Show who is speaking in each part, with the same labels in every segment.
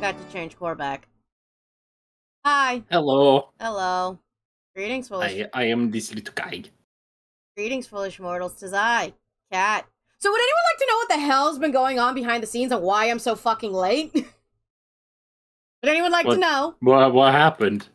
Speaker 1: forgot to change core back. Hi.
Speaker 2: Hello.
Speaker 1: Hello. Greetings, foolish.
Speaker 2: I, I am this little guy.
Speaker 1: Greetings, foolish mortals. Tis I, Cat. So, would anyone like to know what the hell's been going on behind the scenes and why I'm so fucking late? would anyone like
Speaker 2: What?
Speaker 1: to know?
Speaker 2: What what happened?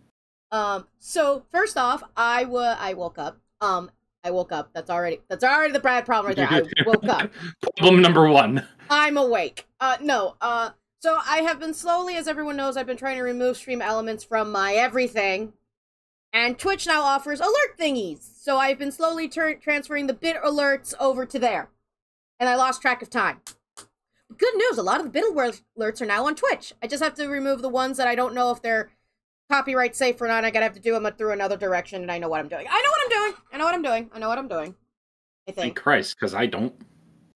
Speaker 1: Um. So, first off, I wa- I woke up. Um. I woke up. That's already that's already the bad problem right there. I woke up.
Speaker 2: Problem number one.
Speaker 1: I'm awake. Uh, no. Uh, so I have been slowly, as everyone knows, I've been trying to remove stream elements from my everything, and Twitch now offers alert thingies. So I've been slowly transferring the bit alerts over to there, and I lost track of time. Good news, a lot of the bit alerts are now on Twitch. I just have to remove the ones that I don't know if they're copyright safe or not. I gotta have to do them through another direction, and I know what I'm doing. I know what I'm doing. I know what I'm doing. I know what I'm doing. I think.
Speaker 2: Thank Christ, because I don't.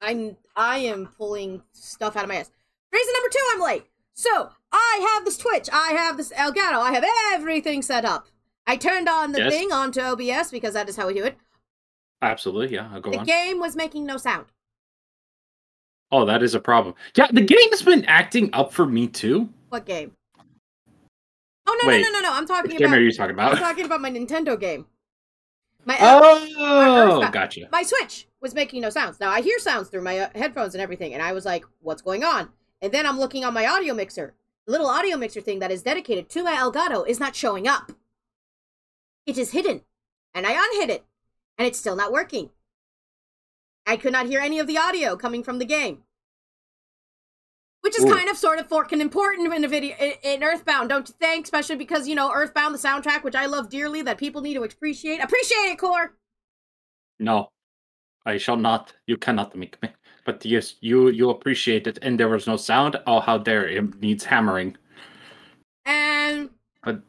Speaker 1: I'm I am pulling stuff out of my ass. Reason number two, I'm late. So I have this Twitch, I have this Elgato, I have everything set up. I turned on the
Speaker 2: Yes.
Speaker 1: thing onto OBS because that is how we do it.
Speaker 2: Absolutely, yeah. I'll go
Speaker 1: the
Speaker 2: on.
Speaker 1: game was making no sound.
Speaker 2: Oh, that is a problem. Yeah, the game's been acting up for me too.
Speaker 1: What game? Oh no
Speaker 2: Wait,
Speaker 1: no no no no! I'm talking
Speaker 2: Which game
Speaker 1: about.
Speaker 2: are you talking about?
Speaker 1: I'm talking about my Nintendo game. My
Speaker 2: Oh,
Speaker 1: Earthbound.
Speaker 2: gotcha.
Speaker 1: my Switch was making no sounds. Now I hear sounds through my uh, headphones and everything, and I was like, "What's going on?" And then I'm looking on my audio mixer. The little audio mixer thing that is dedicated to my Elgato is not showing up. It is hidden, and I unhid it, and it's still not working. I could not hear any of the audio coming from the game, which is
Speaker 2: Ooh.
Speaker 1: kind of sort of fucking important in a video in, in Earthbound, don't you think? Especially because you know Earthbound, the soundtrack, which I love dearly, that people need to appreciate. Appreciate it, Core.
Speaker 2: No, I shall not. You cannot make me. But yes, you you appreciate it, and there was no sound. Oh, how dare it needs hammering.
Speaker 1: And
Speaker 2: But-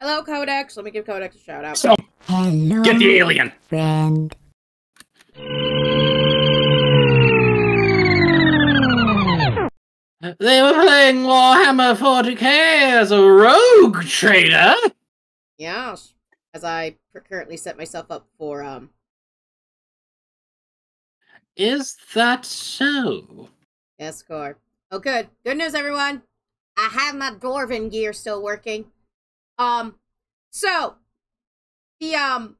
Speaker 1: hello, Codex. Let me give Codex a shout out.
Speaker 2: So
Speaker 3: Hello,
Speaker 2: get the alien.
Speaker 3: friend.
Speaker 2: They were playing Warhammer 40k as a rogue trader.
Speaker 1: Yes, as I currently set myself up for um.
Speaker 2: Is that so?
Speaker 1: Yes, Core. Oh, good. Good news, everyone. I have my dwarven gear still working. Um, so the um,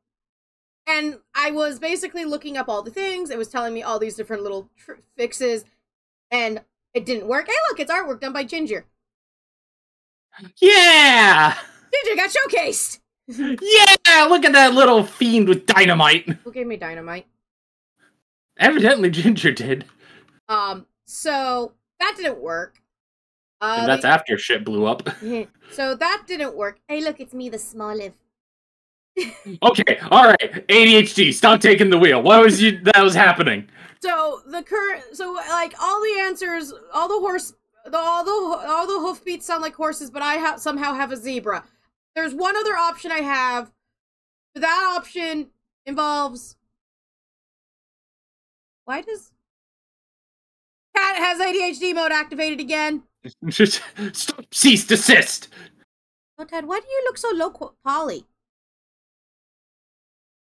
Speaker 1: and I was basically looking up all the things. It was telling me all these different little tr- fixes, and it didn't work. Hey, look, it's artwork done by Ginger.
Speaker 2: Yeah!
Speaker 1: Ginger got showcased.
Speaker 2: Yeah! Look at that little fiend with dynamite.
Speaker 1: Who gave me dynamite?
Speaker 2: Evidently, Ginger did.
Speaker 1: Um, so that didn't work. Uh,
Speaker 2: and that's
Speaker 1: they-
Speaker 2: after shit blew up.
Speaker 1: so that didn't work. Hey, look, it's me, the small smallest.
Speaker 2: Okay, alright. ADHD, stop taking the wheel. What was you that was happening?
Speaker 1: So the current, so like all the answers, all the horse, the, all the all the hoofbeats sound like horses, but I have somehow have a zebra. There's one other option I have. That option involves. Why does cat has ADHD mode activated again?
Speaker 2: Stop cease desist.
Speaker 1: Oh, Ted, why do you look so low poly?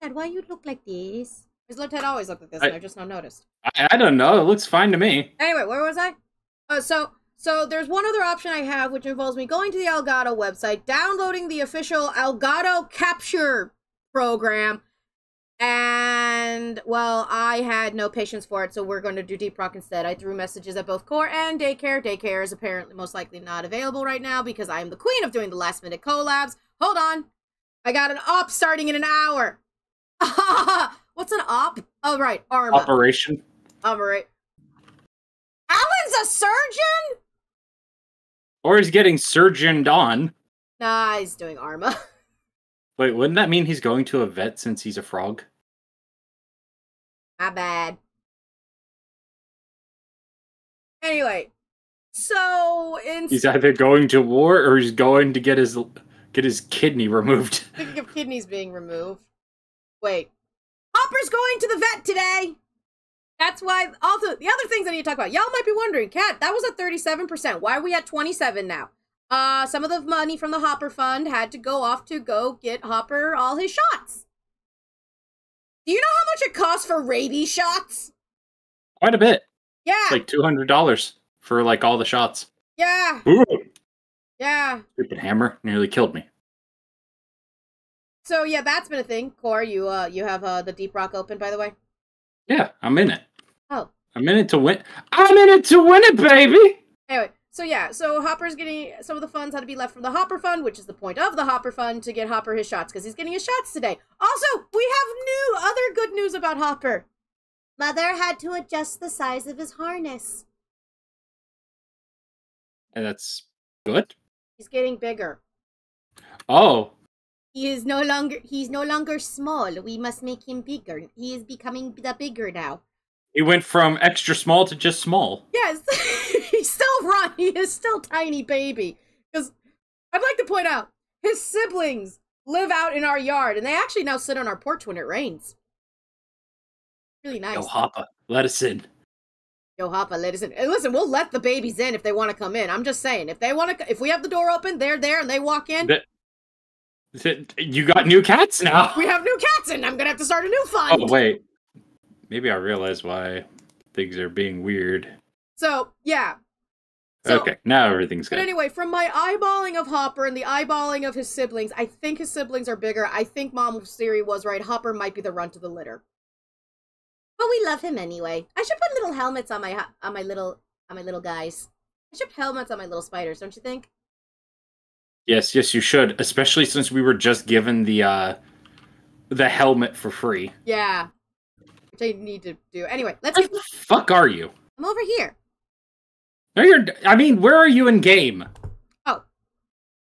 Speaker 1: Ted, why you look like this? Because Ted always looked like this, and
Speaker 2: I-
Speaker 1: I've just not noticed.
Speaker 2: I, I don't know. It looks fine to me.
Speaker 1: Anyway, where was I? Uh, so, so there's one other option I have, which involves me going to the Elgato website, downloading the official Elgato Capture program, and well, I had no patience for it, so we're going to do Deep Rock instead. I threw messages at both Core and Daycare. Daycare is apparently most likely not available right now because I am the queen of doing the last minute collabs. Hold on, I got an op starting in an hour. What's an op? Oh right, Arma.
Speaker 2: Operation.
Speaker 1: All right. Alan's a surgeon?
Speaker 2: Or he's getting surgeoned on.
Speaker 1: Nah, he's doing Arma.
Speaker 2: Wait, wouldn't that mean he's going to a vet since he's a frog?
Speaker 1: My bad. Anyway, so in
Speaker 2: He's either going to war or he's going to get his get his kidney removed.
Speaker 1: speaking of kidneys being removed, wait, Hopper's going to the vet today. That's why. Also, the other things I need to talk about. Y'all might be wondering, Kat, that was at thirty-seven percent. Why are we at twenty-seven now? Uh, some of the money from the Hopper Fund had to go off to go get Hopper all his shots. Do you know how much it costs for rabies shots?
Speaker 2: Quite a bit.
Speaker 1: Yeah.
Speaker 2: It's Like two hundred dollars for like all the shots.
Speaker 1: Yeah,
Speaker 2: Ooh,
Speaker 1: yeah.
Speaker 2: stupid hammer nearly killed me.
Speaker 1: So yeah, that's been a thing. Core, you uh, you have uh the deep rock open, by the way.
Speaker 2: Yeah, I'm in it.
Speaker 1: Oh.
Speaker 2: I'm in it to win. I'm in it to win it, baby.
Speaker 1: Anyway, so yeah, so Hopper's getting some of the funds had to be left from the Hopper Fund, which is the point of the Hopper Fund to get Hopper his shots because he's getting his shots today. Also, we have new other good news about Hopper. Mother had to adjust the size of his harness.
Speaker 2: And that's good.
Speaker 1: He's getting bigger.
Speaker 2: Oh,
Speaker 1: He is no longer he's no longer small. We must make him bigger. He is becoming the bigger now.
Speaker 2: he went from extra small to just small.
Speaker 1: Yes, he's still run. He is still tiny baby. Because I'd like to point out his siblings live out in our yard, and they actually now sit on our porch when it rains. Really nice.
Speaker 2: Yo, Hoppa, let us in.
Speaker 1: Yo, Hoppa, let us in. And listen, we'll let the babies in if they want to come in. I'm just saying, if they want to, if we have the door open, they're there, and they walk in.
Speaker 2: You got new cats now.
Speaker 1: we have new cats in. I'm gonna have to start a new fund.
Speaker 2: Oh wait, maybe I realize why things are being weird.
Speaker 1: So yeah. So,
Speaker 2: okay, now everything's
Speaker 1: But
Speaker 2: good.
Speaker 1: anyway, from my eyeballing of Hopper and the eyeballing of his siblings, I think his siblings are bigger. I think Mom's theory was right. Hopper might be the runt of the litter. But we love him anyway. I should put little helmets on my on my little on my little guys. I should put helmets on my little spiders, don't you think?
Speaker 2: Yes, yes, you should, especially since we were just given the uh the helmet for free.
Speaker 1: Yeah. Which I need to do. Anyway, let's
Speaker 2: Where
Speaker 1: get
Speaker 2: the fuck are you?
Speaker 1: I'm over here.
Speaker 2: No, you're. I mean, where are you in game?
Speaker 1: Oh,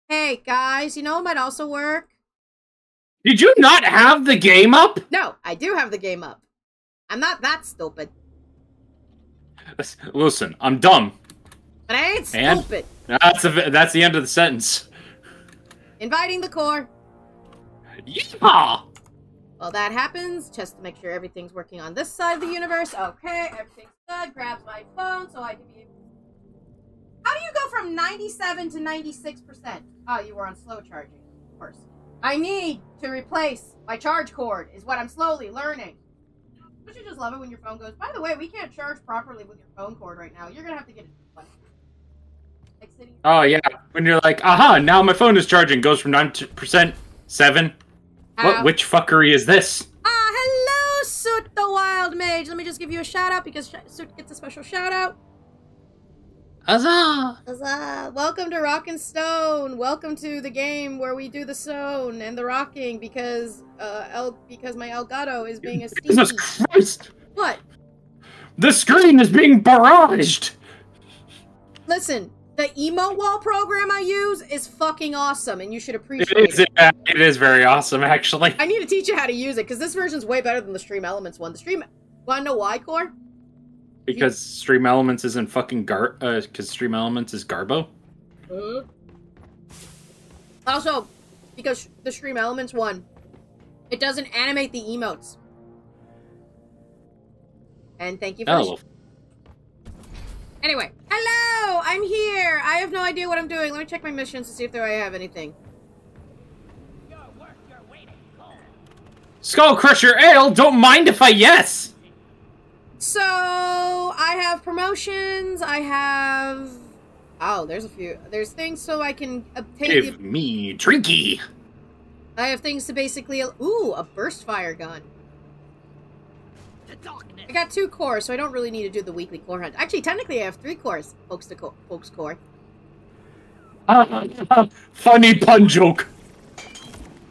Speaker 1: hey guys, you know what might also work?
Speaker 2: Did you not have the game up?
Speaker 1: No, I do have the game up. I'm not that stupid.
Speaker 2: Listen, I'm dumb.
Speaker 1: But I ain't
Speaker 2: And?
Speaker 1: stupid.
Speaker 2: That's a, that's the end of the sentence.
Speaker 1: Inviting the core.
Speaker 2: Yeah.
Speaker 1: While that happens, just to make sure everything's working on this side of the universe. Okay, everything's good. Grabs my phone so I can be able. How do you go from 97 to 96%? Oh, you were on slow charging, of course. I need to replace my charge cord, is what I'm slowly learning. Don't you just love it when your phone goes, by the way, we can't charge properly with your phone cord right now. You're gonna have to get a new one. Like sitting.
Speaker 2: Oh yeah. When you're like, aha, now my phone is charging. Goes from nine percent seven.
Speaker 1: Ow.
Speaker 2: What? Which fuckery is this?
Speaker 1: Ah, hello, Soot the Wild Mage. Let me just give you a shout out because Soot gets a special shout out.
Speaker 2: Huzzah!
Speaker 1: Huzzah! Welcome to Rock and Stone. Welcome to the game where we do the stone and the rocking because uh El because my Elgato is being a
Speaker 2: Jesus. Christ!
Speaker 1: What?
Speaker 2: The screen is being barraged.
Speaker 1: Listen, the emo wall program I use is fucking awesome, and you should appreciate
Speaker 2: is.
Speaker 1: it.
Speaker 2: It is very awesome, actually.
Speaker 1: I need to teach you how to use it because this version's way better than the Stream Elements one. The Stream, wanna know why, Core?
Speaker 2: Because Stream Elements isn't fucking gar. Uh, because Stream Elements is Garbo.
Speaker 1: Also, because the Stream Elements one, it doesn't animate the emotes. And thank you for the
Speaker 2: Oh, well,
Speaker 1: Anyway, hello! I'm here! I have no idea what I'm doing. Let me check my missions to see if there I have anything.
Speaker 2: Skull Crusher Ale. Don't mind if I yes.
Speaker 1: So, I have promotions, I have... Oh, there's a few. There's things so I can obtain
Speaker 2: Give
Speaker 1: the...
Speaker 2: me drinky.
Speaker 1: I have things to basically... Ooh, a burst fire gun. I got two cores, so I don't really need to do the weekly core hunt. Actually, technically, I have three cores, folks to co- folks core.
Speaker 2: Funny pun joke.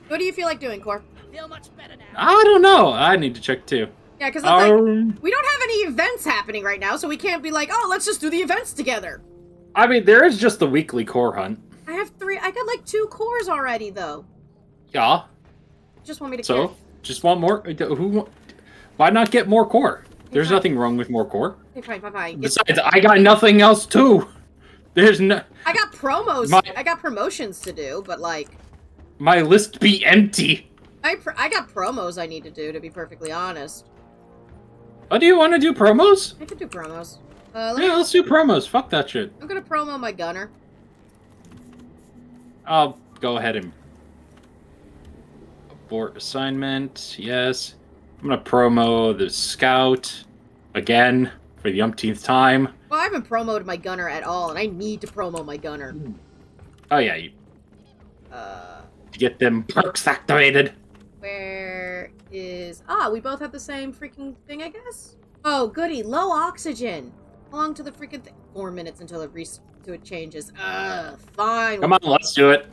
Speaker 1: What do you feel like doing, core? Feel much better now.
Speaker 2: I don't know. I need to check too.
Speaker 1: Yeah, because like,
Speaker 2: Um,
Speaker 1: we don't have any events happening right now, so we can't be like, oh, let's just do the events together.
Speaker 2: I mean, there is just the weekly core hunt.
Speaker 1: I have three. I got like two cores already, though.
Speaker 2: Yeah.
Speaker 1: Just want me to.
Speaker 2: So,
Speaker 1: carry-
Speaker 2: just want more. Who? wa- Why not get more core? There's nothing wrong with more core.
Speaker 1: Okay, fine, fine, fine.
Speaker 2: Besides, I got nothing else too. There's no.
Speaker 1: I got promos.
Speaker 2: My-
Speaker 1: I got promotions to do, but like,
Speaker 2: My list be empty.
Speaker 1: I pr- I got promos I need to do. To be perfectly honest,
Speaker 2: Oh, do you want to do promos?
Speaker 1: I can do promos. Uh, let me,
Speaker 2: Yeah, let's do promos. Fuck that shit.
Speaker 1: I'm gonna promo my gunner.
Speaker 2: I'll go ahead and abort assignment. Yes. I'm gonna promo the scout again for the umpteenth time.
Speaker 1: Well, I haven't promoted my gunner at all, and I need to promo my gunner.
Speaker 2: Oh yeah, you
Speaker 1: Uh,
Speaker 2: get them perks activated.
Speaker 1: Where is... Ah, we both have the same freaking thing, I guess? Oh, goody. Low oxygen. How long to the freaking thing? Four minutes until it, re- to it changes. Ugh, fine.
Speaker 2: Come on, let's do it.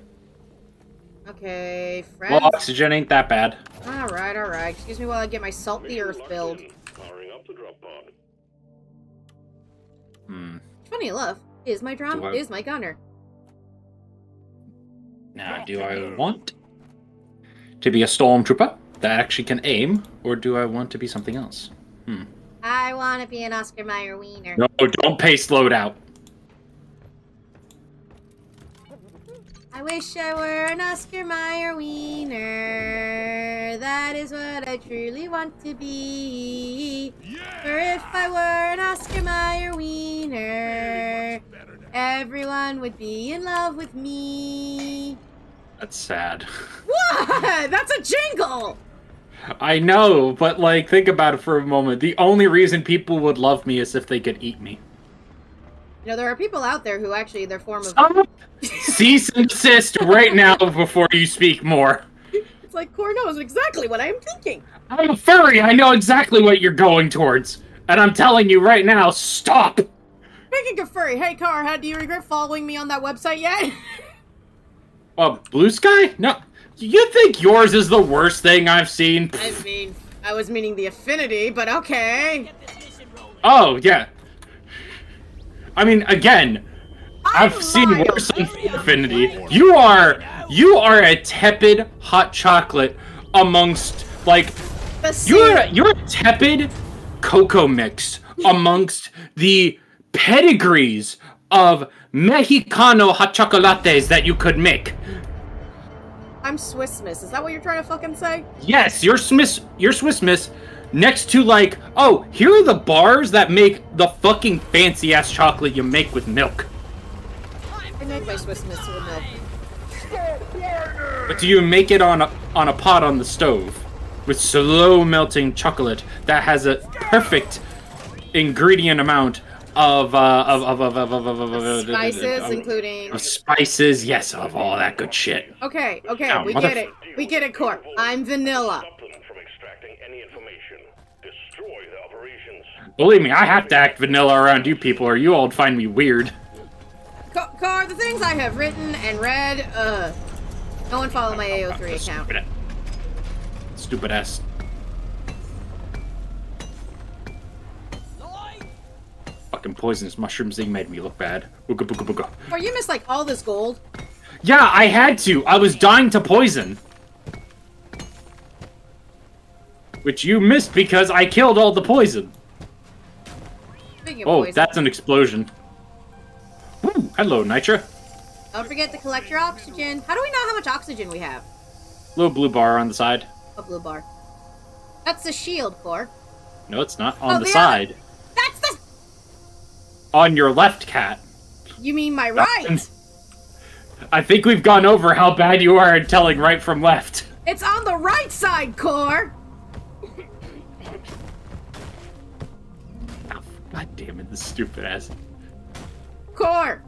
Speaker 1: Okay,
Speaker 2: Well,
Speaker 1: friends.
Speaker 2: oxygen ain't that bad.
Speaker 1: Alright, alright. Excuse me while I get my Salt the Earth build.
Speaker 3: Powering up the drop pod.
Speaker 2: Hmm.
Speaker 1: Funny enough, is my drum
Speaker 2: I-
Speaker 1: is my gunner.
Speaker 2: Now, do I want to be a stormtrooper that actually can aim, or do I want to be something else? Hmm.
Speaker 1: I want to be an Oscar Mayer wiener.
Speaker 2: No, don't pace load out.
Speaker 1: I wish I were an Oscar Mayer wiener. That is what I truly want to be. For if I were an Oscar Mayer wiener, everyone would be in love with me.
Speaker 2: That's sad.
Speaker 1: What? That's a jingle!
Speaker 2: I know, but like, think about it for a moment. The only reason people would love me is if they could eat me.
Speaker 1: You know, there are people out there who actually, their form of.
Speaker 2: Stop! Cease and desist right now before you speak more.
Speaker 1: It's like, Core knows exactly what I'm thinking.
Speaker 2: I'm a furry. I know exactly what you're going towards, and I'm telling you right now. Stop.
Speaker 1: Speaking of furry, hey Car, how do you regret following me on that website yet?
Speaker 2: Uh, blue sky? No. You think yours is the worst thing I've seen?
Speaker 1: I mean, I was meaning the affinity, but okay.
Speaker 2: Oh yeah. I mean, again, I've
Speaker 1: I'm
Speaker 2: seen worse than Infinity. You are you are a tepid hot chocolate amongst like you're you're a tepid cocoa mix amongst the pedigrees of Mexicano hot chocolates that you could make.
Speaker 1: I'm Swiss Miss. Is that what you're trying to fucking say?
Speaker 2: Yes, your Swiss your Swiss Miss next to like, oh, here are the bars that make the fucking fancy ass chocolate you make with milk.
Speaker 1: I make my Swiss Miss with milk.
Speaker 2: But do you make it on a, on a pot on the stove with slow melting chocolate that has a perfect ingredient amount of uh of of of of of, of, of, of
Speaker 1: Spices, including.
Speaker 2: of spices, yes, of all that good shit.
Speaker 1: Okay, okay,
Speaker 2: Ow,
Speaker 1: we get it. We get it, Core. I'm vanilla.
Speaker 3: Stop them from extracting any information. Destroy the operations.
Speaker 2: Believe me, I have to act vanilla around you people, or you all would find me weird.
Speaker 1: Co- Core, the things I have written and read, uh. No one follow my AO3 account.
Speaker 2: Stupid ass. Fucking poisonous mushrooms thing made me look bad. Ooga booga booga.
Speaker 1: Core, you missed like all this gold.
Speaker 2: Yeah, I had to. I was dying to poison. Which you missed because I killed all the poison. Oh,
Speaker 1: poison,
Speaker 2: that's an explosion. Ooh, hello, Nitra.
Speaker 1: don't forget to collect your oxygen. How do we know how much oxygen we have?
Speaker 2: Little blue bar on the side.
Speaker 1: A blue bar. That's the shield, Core.
Speaker 2: No, it's not. Oh, on
Speaker 1: Oh,
Speaker 2: the
Speaker 1: the
Speaker 2: side.
Speaker 1: That's the.
Speaker 2: On your left, cat.
Speaker 1: You mean my uh, right?
Speaker 2: I think we've gone over how bad you are at telling right from left.
Speaker 1: It's on the right side, Core.
Speaker 2: Oh, ah, God damn it, this stupid ass.
Speaker 1: Core.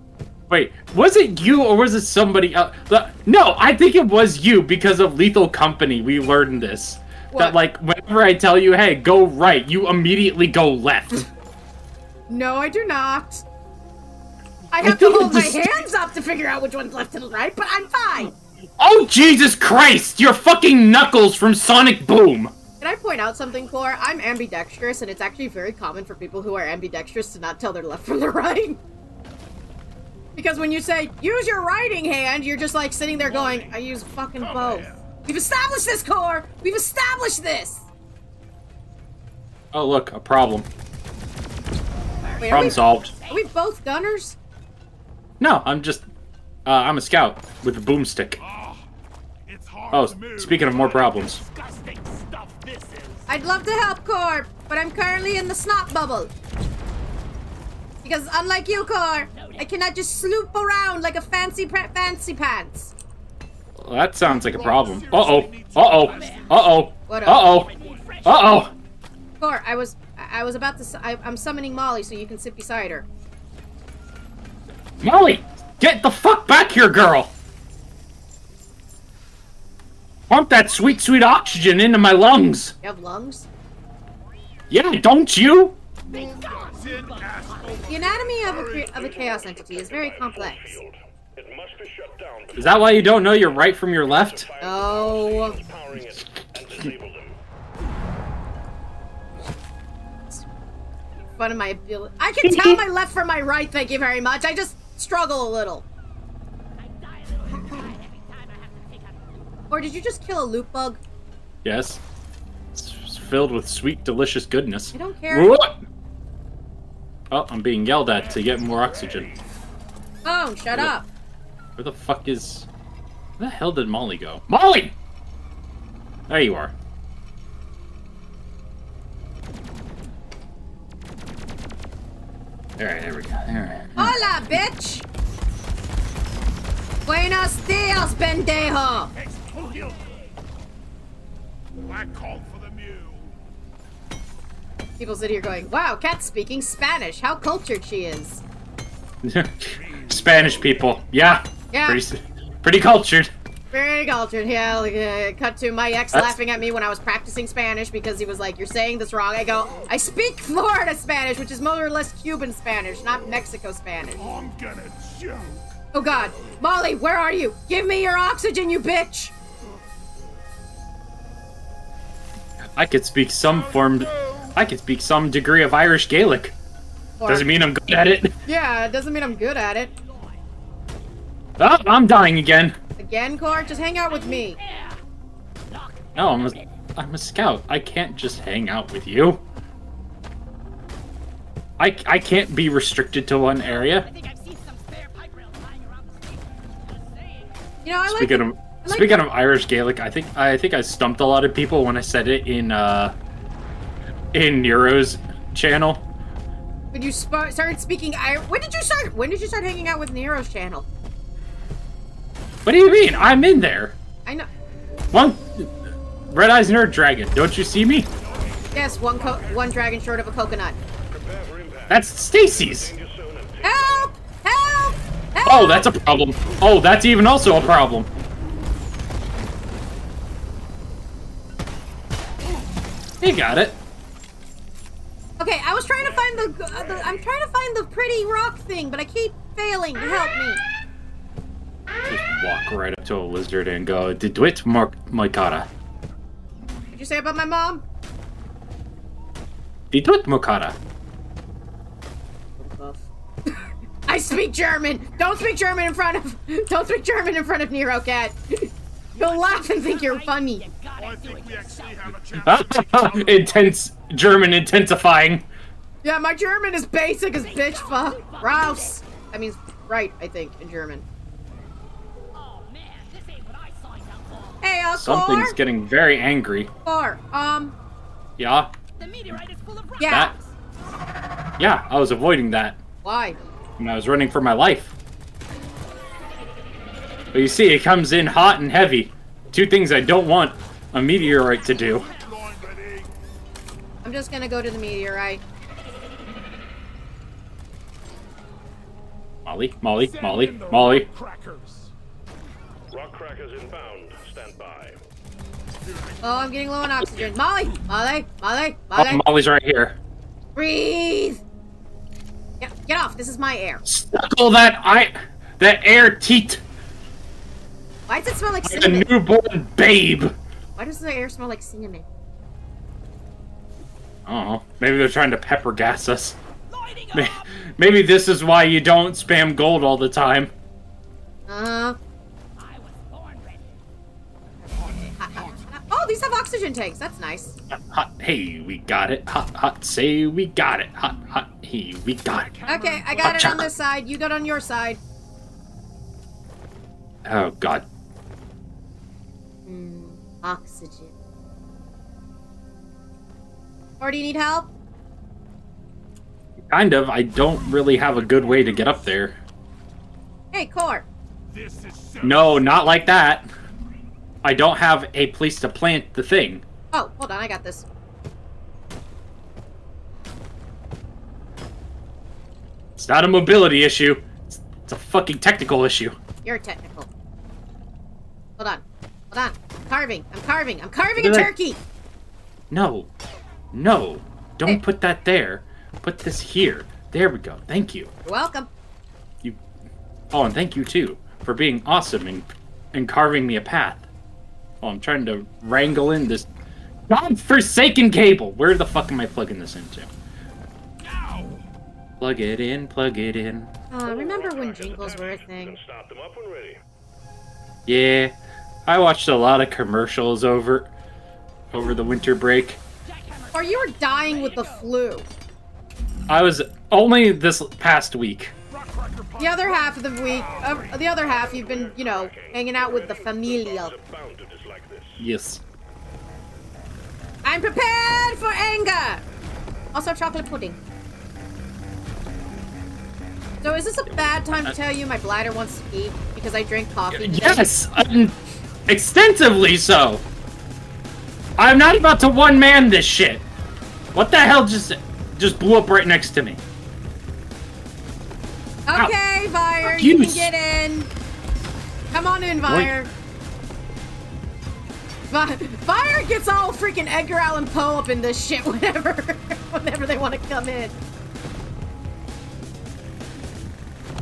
Speaker 2: Wait, was it you or was it somebody else? No, I think it was you because of Lethal Company. We learned this.
Speaker 1: What?
Speaker 2: That like whenever I tell you, hey, go right, you immediately go left.
Speaker 1: No, I do not. I
Speaker 2: I
Speaker 1: have to
Speaker 2: think
Speaker 1: hold my hands up to figure out which one's left and right, but I'm fine.
Speaker 2: oh Jesus Christ! Your fucking knuckles from Sonic Boom.
Speaker 1: Can I point out something, Core? I'm ambidextrous, and it's actually very common for people who are ambidextrous to not tell their left from their right. Because when you say, use your writing hand, you're just like sitting there going, I use fucking both. We've established this, Core! We've established this!
Speaker 2: Oh look, a problem.
Speaker 1: Wait,
Speaker 2: Problem
Speaker 1: we,
Speaker 2: solved.
Speaker 1: are we both gunners?
Speaker 2: No, I'm just. Uh, I'm a scout with a boomstick.
Speaker 4: It's hard
Speaker 2: Oh, speaking of more problems.
Speaker 4: Stuff this is.
Speaker 1: I'd love to help, Core, but I'm currently in the snot bubble. Because unlike you, Core, I cannot just sloop around like a fancy pre- fancy pants.
Speaker 2: Well, that sounds like a problem. Uh oh. Uh oh. Uh oh.
Speaker 1: What
Speaker 2: Uh oh. Uh oh.
Speaker 1: Core, I was I I was about to. I, am summoning Molly so you can sit beside her.
Speaker 2: Molly, get the fuck back here, girl! Pump that sweet, sweet oxygen into my lungs.
Speaker 1: You have lungs.
Speaker 2: Yeah, don't you?
Speaker 1: The anatomy of a of a chaos entity is very complex.
Speaker 3: Field. It must be shut down.
Speaker 2: Is that why you don't know your right from your left?
Speaker 1: Oh,
Speaker 3: Powering it and disable them.
Speaker 1: fun of my ability. I can tell my left from my right. Thank you very much. I just struggle a little. Or did you just kill a loot bug?
Speaker 2: Yes. It's it's filled with sweet, delicious goodness.
Speaker 1: I don't care.
Speaker 2: What? Oh, I'm being yelled at to get more oxygen.
Speaker 1: Oh, shut up.
Speaker 2: Where the fuck is... Where the hell did Molly go? Molly! There you are. Alright, there we go. Alright.
Speaker 1: Hola, bitch. Buenos dias, pendejo.
Speaker 4: Explode. I called for the mule.
Speaker 1: People sit here going, "Wow, Cat's speaking Spanish. How cultured she is."
Speaker 2: Spanish people. Yeah.
Speaker 1: Yeah.
Speaker 2: Pretty, pretty cultured.
Speaker 1: Very cultured. Yeah. Like, uh, cut to my ex
Speaker 2: That's-
Speaker 1: laughing at me when I was practicing Spanish because he was like, "You're saying this wrong." I go, "I speak Florida Spanish, which is more or less Cuban Spanish, not Mexico Spanish."
Speaker 4: I'm gonna joke.
Speaker 1: Oh God, Molly, where are you? Give me your oxygen, you bitch!
Speaker 2: I could speak some form. I could speak some degree of Irish Gaelic.
Speaker 1: Or-
Speaker 2: Doesn't mean I'm good at it.
Speaker 1: Yeah, it doesn't mean I'm good at it.
Speaker 2: Oh, I'm dying again.
Speaker 1: Again, Court, just hang out with me.
Speaker 2: No, I'm a, I'm a scout. I can't just hang out with you. I, I can't be restricted to one area.
Speaker 5: think I've seen some spare pipe rails lying around the street.
Speaker 1: You know, I like.
Speaker 2: Speaking of
Speaker 1: I like
Speaker 2: speaking of Irish Gaelic, I think I think I stumped a lot of people when I said it in uh in Nero's channel.
Speaker 1: When you sp- started speaking, I when did you start? When did you start hanging out with Nero's channel?
Speaker 2: What do you mean? I'm in there.
Speaker 1: I know.
Speaker 2: One Red Eyes Nerd Dragon. Don't you see me?
Speaker 1: Yes, one co- one dragon short of a coconut.
Speaker 3: Prepare for impact.
Speaker 2: That's Stacy's.
Speaker 3: Danger zone and take
Speaker 1: Help! Help! Help!
Speaker 2: Oh, that's a problem. Oh, that's even also a problem. He got it.
Speaker 1: Okay, I was trying to find the, uh, the. I'm trying to find the pretty rock thing, but I keep failing. Help me!
Speaker 2: Just walk right up to a lizard and go, Didwit Mark Moikata.
Speaker 1: Did you say about my mom?
Speaker 2: Didwit Mokata.
Speaker 1: I speak German. Don't speak German in front of. Don't speak German in front of Nero Cat. You'll laugh and think you're funny.
Speaker 4: I think we actually have a chance.
Speaker 2: Intense German intensifying.
Speaker 1: Yeah, my German is basic as bitch fuck. Raus. That means right, I think, in German. Hey, uh,
Speaker 2: Something's
Speaker 1: Core?
Speaker 2: getting very angry.
Speaker 1: Core, um,
Speaker 2: Yeah?
Speaker 5: The meteorite is full of rocks.
Speaker 1: yeah.
Speaker 2: That? Yeah, I was avoiding that
Speaker 1: Why?
Speaker 2: when I was running for my life. But you see, it comes in hot and heavy. Two things I don't want a meteorite to do.
Speaker 1: I'm just gonna go to the meteorite.
Speaker 2: Molly, Molly,
Speaker 4: Send
Speaker 2: Molly,
Speaker 4: in
Speaker 2: Molly.
Speaker 4: Crackers.
Speaker 3: Rock crackers inbound. Stand by.
Speaker 1: Oh, I'm getting low on oxygen. Molly, Molly, Molly, Molly!
Speaker 2: Oh,
Speaker 1: Molly,
Speaker 2: Molly's right here.
Speaker 1: breathe. Get, get off. This is my air.
Speaker 2: Suckle that I, that air teat
Speaker 1: Why does it smell like
Speaker 2: like a newborn babe.
Speaker 1: Why does the air smell like cinnamon?
Speaker 2: Oh, maybe they're trying to pepper gas us.
Speaker 5: Lighting
Speaker 2: May-
Speaker 5: up.
Speaker 2: Maybe this is why you don't spam gold all the time.
Speaker 1: Uh. These have oxygen tanks. That's nice.
Speaker 2: Hot, hey, we got it. Hot, hot, say we got it. Hot, hot, hey, we got it.
Speaker 1: Okay, I got it on this side. You got it on your side.
Speaker 2: Oh God.
Speaker 1: Hmm. Oxygen. Or do you need help?
Speaker 2: Kind of. I don't really have a good way to get up there.
Speaker 1: Hey, Core.
Speaker 4: This is so
Speaker 2: No, not like that. I don't have a place to plant the thing.
Speaker 1: Oh, hold on. I got this.
Speaker 2: It's not a mobility issue. It's, it's a fucking technical issue.
Speaker 1: You're technical. Hold on. Hold on. I'm carving. I'm carving. I'm carving a turkey.
Speaker 2: No. No. Don't
Speaker 1: Hey.
Speaker 2: put that there. Put this here. There we go. Thank you.
Speaker 1: You're welcome.
Speaker 2: You. Oh, and thank you too for being awesome and and carving me a path. Oh, I'm trying to wrangle in this godforsaken cable. Where the fuck am I plugging this into? Plug it in. Plug it in.
Speaker 1: Uh, remember when jingles were a thing?
Speaker 3: Then them up when ready.
Speaker 2: Yeah, I watched a lot of commercials over over the winter break.
Speaker 1: Or you were dying with the flu.
Speaker 2: I was only this past week.
Speaker 1: The other half of the week, uh, the other half, you've been, you know, hanging out with the familia.
Speaker 2: Yes.
Speaker 1: I'm prepared for anger. Also, chocolate pudding. So, is this a bad time to tell you my bladder wants to eat because I drink coffee? today?
Speaker 2: Yes, um, extensively so. I'm not about to one man this shit. What the hell just just blew up right next to me?
Speaker 1: Okay, Vire,
Speaker 2: Fuck
Speaker 1: you
Speaker 2: you,
Speaker 1: can get in. Come on in, Vire. Vi- Vire gets all freaking Edgar Allan Poe up in this shit whenever, whenever they want to come in.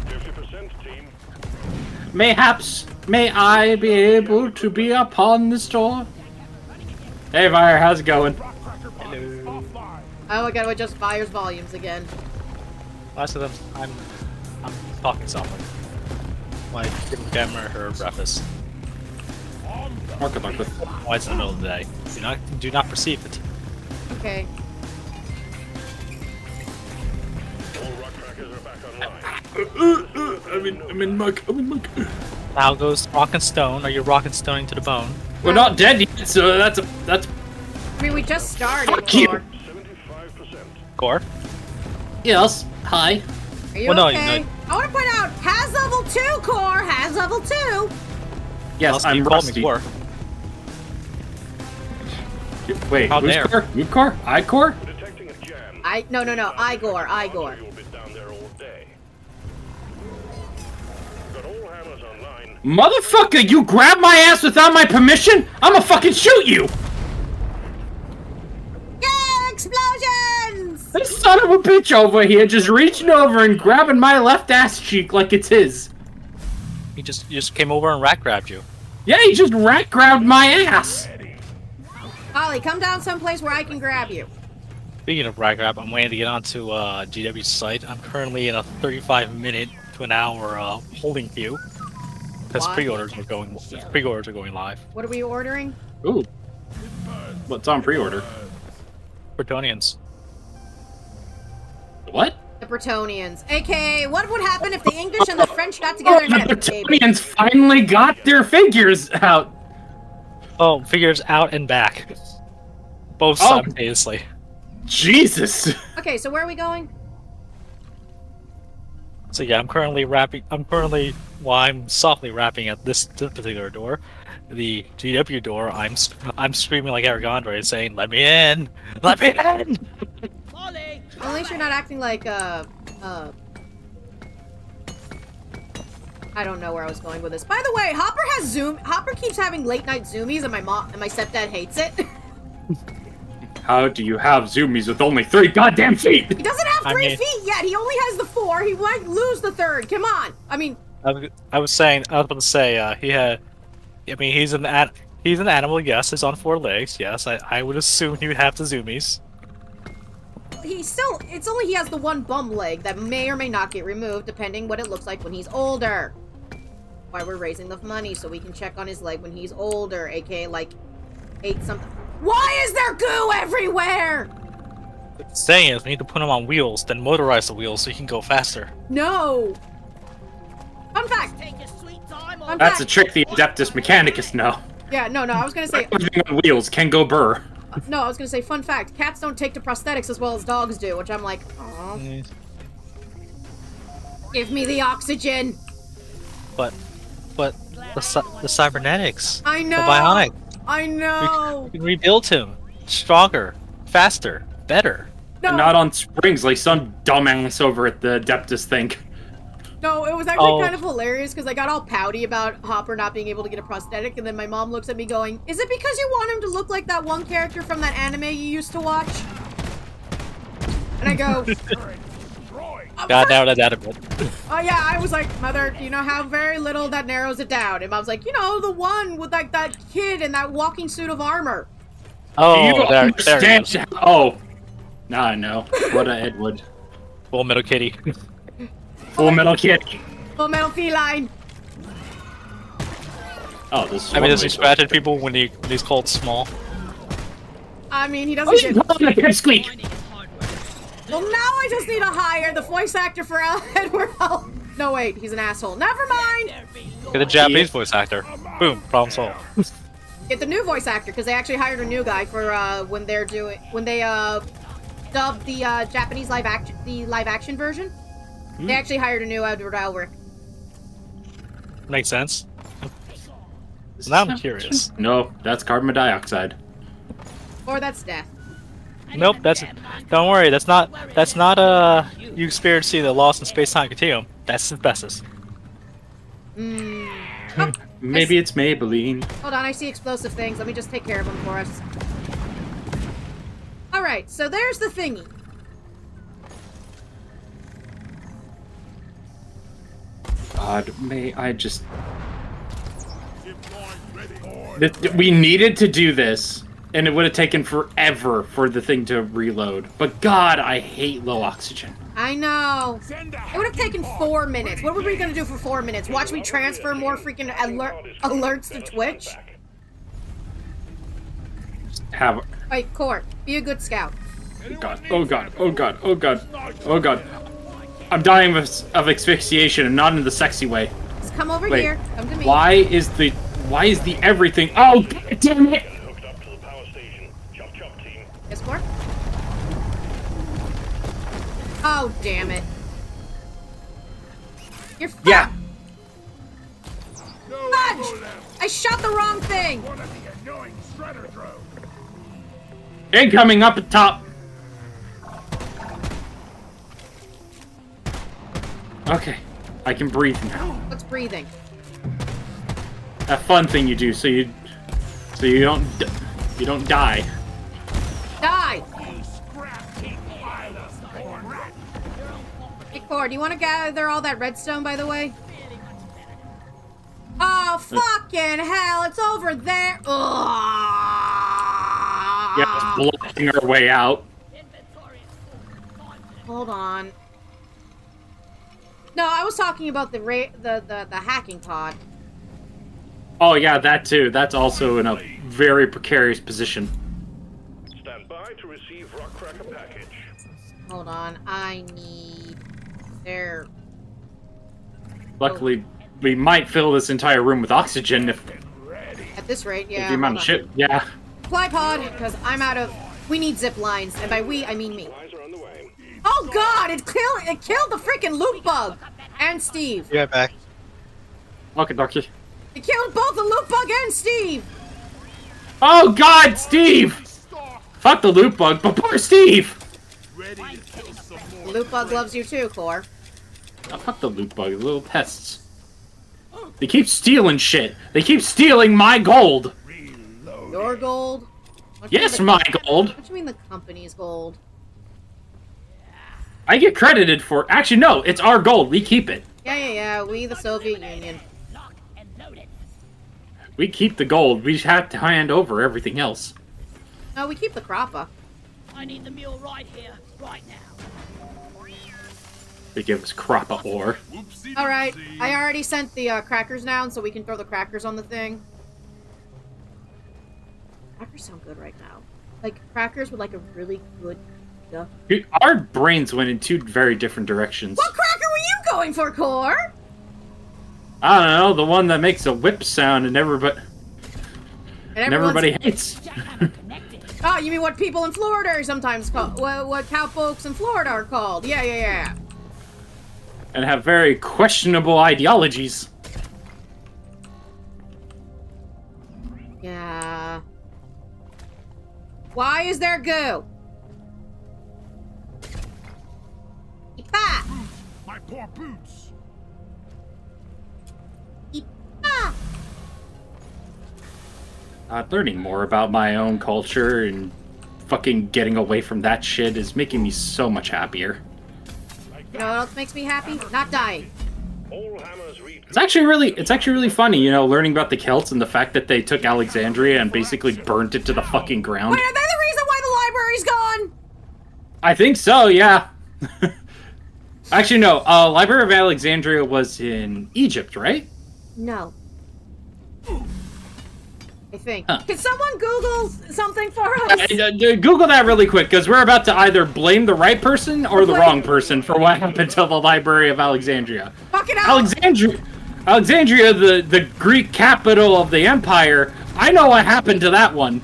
Speaker 3: 50% team.
Speaker 2: Mayhaps may I be able to be upon this door? Hey Fire, how's it going? Hello.
Speaker 1: Oh, I gotta adjust Fire's volumes again.
Speaker 6: Last of them, I'm, I'm talking softly. Like, giving Gemma her breakfast.
Speaker 2: More good luck with.
Speaker 6: Oh, Why it's in the middle of the day. Do not, do not perceive it.
Speaker 1: Okay.
Speaker 3: All rock are back online.
Speaker 2: I'm in, I'm in muck. I'm in muck.
Speaker 6: Now goes rock and stone. Are you rock and stoning to the bone?
Speaker 2: We're not dead yet, so that's a that's.
Speaker 1: I mean, we just started.
Speaker 2: Fuck you.
Speaker 1: Thor.
Speaker 3: 75%.
Speaker 6: Gore?
Speaker 2: Yes. Hi.
Speaker 1: Are you
Speaker 6: Well, no, you
Speaker 1: okay? I want to point out, has level two core, has level two.
Speaker 2: Yes,
Speaker 6: Else
Speaker 2: I'm
Speaker 6: you called
Speaker 2: rusty.
Speaker 6: me Gore.
Speaker 2: Wait,
Speaker 6: How
Speaker 2: who's
Speaker 6: dare.
Speaker 2: core? You core? I core?
Speaker 3: Detecting a jam.
Speaker 1: I no no no, Igor, Igor.
Speaker 3: You'll be down there all day. Got all hammers online.
Speaker 2: Motherfucker, you grab my ass without my permission? I'ma fucking shoot you!
Speaker 1: Yeah, explosions!
Speaker 2: This son of a bitch over here just reaching over and grabbing my left ass cheek like it's his.
Speaker 6: He just, he just came over and rat grabbed you.
Speaker 2: Yeah, he just rat grabbed my ass.
Speaker 1: Ollie, come down someplace where I can grab you.
Speaker 6: Speaking of rat grab, I'm waiting to get onto uh, GW's site. I'm currently in a 35 minute to an hour uh, holding queue. Because pre-orders are going, pre-orders are going live.
Speaker 1: What are we ordering?
Speaker 2: Ooh. What's on pre-order?
Speaker 6: Bretonnians.
Speaker 2: What?
Speaker 1: The Bretonnians. AKA, what would happen if the English and the French got together and
Speaker 2: the
Speaker 1: had a baby?
Speaker 2: Bretonnians finally got their figures out.
Speaker 6: Oh, figures out and back. Both
Speaker 2: Oh.
Speaker 6: simultaneously.
Speaker 2: Jesus.
Speaker 1: Okay, so where are we going?
Speaker 6: So yeah, I'm currently wrapping. I'm currently, well, I'm softly rapping at this, this particular door, the GW door. I'm s- I'm screaming like Eric Andre, saying, "Let me in! Let me in!"
Speaker 5: Molly!
Speaker 1: Well, at least you're not acting like, uh, uh... I don't know where I was going with this. By the way, Hopper has Zoom- Hopper keeps having late night zoomies and my mom- and my stepdad hates it.
Speaker 2: How do you have zoomies with only three goddamn feet?
Speaker 1: he doesn't have
Speaker 6: I
Speaker 1: three
Speaker 6: mean-
Speaker 1: feet yet! He only has the four! He might lose the third! Come on! I mean,
Speaker 6: I was, I was saying, I was about to say, uh, he had. I mean, he's an an, he's an animal. Yes, he's on four legs. Yes, I, I would assume he would have the zoomies.
Speaker 1: he still- it's only he has the one bum leg that may or may not get removed depending what it looks like when he's older. Why we're raising the money so we can check on his leg when he's older, aka like ate something. Why is there goo everywhere?
Speaker 6: What the saying is, we need to put him on wheels, then motorize the wheels so he can go faster.
Speaker 1: No. Fun fact.
Speaker 5: Take your sweet time
Speaker 1: Fun
Speaker 5: on
Speaker 2: That's a trick the Adeptus Mechanicus know.
Speaker 1: Yeah, no, no. I was gonna say
Speaker 2: Everything on wheels can go burr.
Speaker 1: no. I was gonna say fun fact. Cats don't take to prosthetics as well as dogs do, which I'm like, Aw.
Speaker 6: Mm,
Speaker 1: give me the oxygen.
Speaker 6: But, but the the cybernetics,
Speaker 1: I know.
Speaker 6: the bionic,
Speaker 1: I know.
Speaker 6: we can rebuild him stronger, faster, better.
Speaker 1: No.
Speaker 2: not on springs like some dumbass over at the Adeptus think.
Speaker 1: No, it was actually
Speaker 6: Oh.
Speaker 1: kind of hilarious because I got all pouty about Hopper not being able to get a prosthetic, and then my mom looks at me going, "Is it because you want him to look like that one character from that anime you used to watch?" And I go, "Uh,
Speaker 6: Got narrowed that down a bit.
Speaker 1: "Oh yeah." I was like, "Mother, you know how very little that narrows it down." And mom's like, "You know, the one with like that kid in that walking suit of armor."
Speaker 6: Oh,
Speaker 2: you
Speaker 6: there, there he
Speaker 2: understand?
Speaker 6: is.
Speaker 2: Oh, now I know. What a Edward.
Speaker 6: Full Metal Kitty.
Speaker 2: Full Metal Kid.
Speaker 1: Full Metal Feline.
Speaker 2: Oh, this. Is
Speaker 6: I mean, does he scratch at people when, he, when he's called small?
Speaker 1: I mean, he doesn't Oh, get.
Speaker 2: you pip squeak.
Speaker 1: Well, now I just need to hire the voice actor for Al- Edward. Al- no, wait, he's an asshole. Never mind.
Speaker 6: Get a Japanese voice actor. Boom, problem solved.
Speaker 1: Get the new voice actor because they actually hired a new guy for uh, when they're doing when they uh dubbed the uh, Japanese live action the live action version. They actually hired a new Edward Elric.
Speaker 6: Makes sense. Now I'm curious.
Speaker 2: No, that's carbon dioxide.
Speaker 1: Or that's death.
Speaker 6: Nope, that's. Don't worry, that's not. That's not uh you experiencing the loss in space time continuum. That's asbestos.
Speaker 1: Mm. Oh,
Speaker 2: Maybe it's Maybelline.
Speaker 1: hold on, I see explosive things. Let me just take care of them for us. All right, so there's the thingy.
Speaker 2: God, may I just.
Speaker 4: Ready.
Speaker 2: Th- th- We needed to do this, and it would have taken forever for the thing to reload. But God, I hate low oxygen.
Speaker 1: I know. It would have taken four minutes. What were we gonna do for four minutes? Watch me transfer more freaking alert alerts to Twitch?
Speaker 2: Have.
Speaker 1: Wait, Court, be a good scout.
Speaker 2: Oh God, oh God, oh God, oh God, oh God. I'm dying of, of asphyxiation, and not in the sexy way.
Speaker 1: Just come over
Speaker 2: Wait,
Speaker 1: here. Come to me.
Speaker 2: Why is the why is the everything? Oh damn it!
Speaker 3: Hooked up to the power station. Chop chop team.
Speaker 1: Yes, Court? Oh, damn it. You're fucked.
Speaker 2: Yeah.
Speaker 1: Fudge!
Speaker 4: bullet.
Speaker 1: I shot the wrong thing!
Speaker 4: One of the annoying shredder drones.
Speaker 2: Incoming up at top. Okay, I can breathe now.
Speaker 1: What's breathing?
Speaker 2: A fun thing you do, so you, so you don't, you don't die.
Speaker 1: Die! Hey, Core, do you want to gather all that redstone, by the way? Oh, fucking hell, it's over there! Ugh.
Speaker 2: Yeah, it's blocking our way out.
Speaker 1: Hold on. No, I was talking about the ra- the, the the hacking pod.
Speaker 2: Oh yeah, that too. That's also in a very precarious position.
Speaker 3: Stand by to receive rock cracker package.
Speaker 1: Hold on, I need there.
Speaker 2: Luckily, we might fill this entire room with oxygen if,
Speaker 1: At this rate,
Speaker 2: if
Speaker 1: yeah.
Speaker 2: the amount of shit. Yeah.
Speaker 1: Fly pod, because I'm out of. We need zip lines, and by we I mean me.
Speaker 3: Supplies are on the way.
Speaker 1: Oh God! It killed. It killed the freaking loot bug and Steve.
Speaker 6: Be right back.
Speaker 2: Okay, dokie.
Speaker 1: It killed both the loot bug and Steve.
Speaker 2: Oh God, Steve! Fuck the loot bug, but poor Steve!
Speaker 4: Ready to kill some more.
Speaker 1: loot bug loves you too, Core.
Speaker 2: Oh, fuck the loot bugs, little pests. They keep stealing shit. They keep stealing my gold.
Speaker 4: Reload.
Speaker 1: Your gold. What do you
Speaker 2: Yes, my gold.
Speaker 1: What do you mean the company's gold?
Speaker 2: I get credited for. Actually, no, it's our gold. We keep it.
Speaker 1: Yeah, yeah, yeah. We, the Soviet Union.
Speaker 5: Lock and load it.
Speaker 2: We keep the gold. We just have to hand over everything else.
Speaker 1: No, we keep the Croppa.
Speaker 5: I need the mule right here, right now.
Speaker 2: They gives us a ore.
Speaker 1: All right. I already sent the uh, crackers down, so we can throw the crackers on the thing. Crackers sound good right now. Like crackers with like a really good. Yeah.
Speaker 2: Dude, Our brains went in two very different directions.
Speaker 1: What cracker were you going for, Core?
Speaker 2: I don't know, the one that makes a whip sound and everybody,
Speaker 1: And
Speaker 2: everybody hates.
Speaker 5: Connected.
Speaker 1: Oh, you mean what people in Florida are sometimes called? What, what cowpokes in Florida are called? Yeah, yeah, yeah.
Speaker 2: And have very questionable ideologies.
Speaker 1: Yeah. Why is there goo? Ah!
Speaker 4: My poor boots.
Speaker 1: Eep.
Speaker 2: Uh, learning more about my own culture and fucking getting away from that shit is making me so much happier.
Speaker 1: You know what else makes me happy? Not dying.
Speaker 3: All hammers read
Speaker 2: It's actually really, it's actually really funny, you know, learning about the Celts and the fact that they took Alexandria and basically burnt it to the fucking ground.
Speaker 1: Wait, are they the reason why the library's gone?
Speaker 2: I think so, yeah. actually, no. Uh, Library of Alexandria was in Egypt, right?
Speaker 1: No. I think.
Speaker 2: Huh.
Speaker 1: Can someone Google something for
Speaker 2: Uh,
Speaker 1: us?
Speaker 2: uh, uh, Google that really quick, because we're about to either blame the right person or the wrong person for what happened to the Library of Alexandria.
Speaker 1: Fucking.
Speaker 2: Alexandria, Alexandria, the the Greek capital of the empire. I know what happened to that one.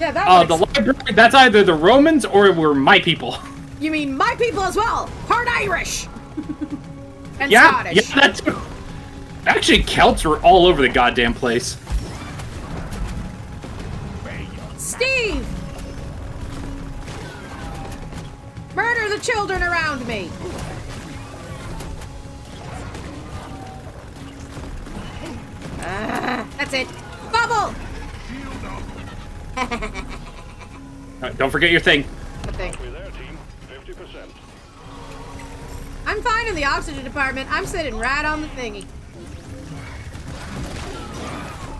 Speaker 1: yeah, that
Speaker 2: Uh, the library. That's either the Romans or it were my people.
Speaker 1: You mean my people as well? Part Irish. and
Speaker 2: Yeah,
Speaker 1: Scottish.
Speaker 2: yeah, that too. Actually, Celts were all over the goddamn place.
Speaker 1: Steve! Murder the children around me! Ah, that's it. Bubble!
Speaker 2: Uh, don't forget your thing.
Speaker 1: Thing.
Speaker 3: with their team 50%.
Speaker 1: I'm fine in the oxygen department. I'm sitting right on the thingy.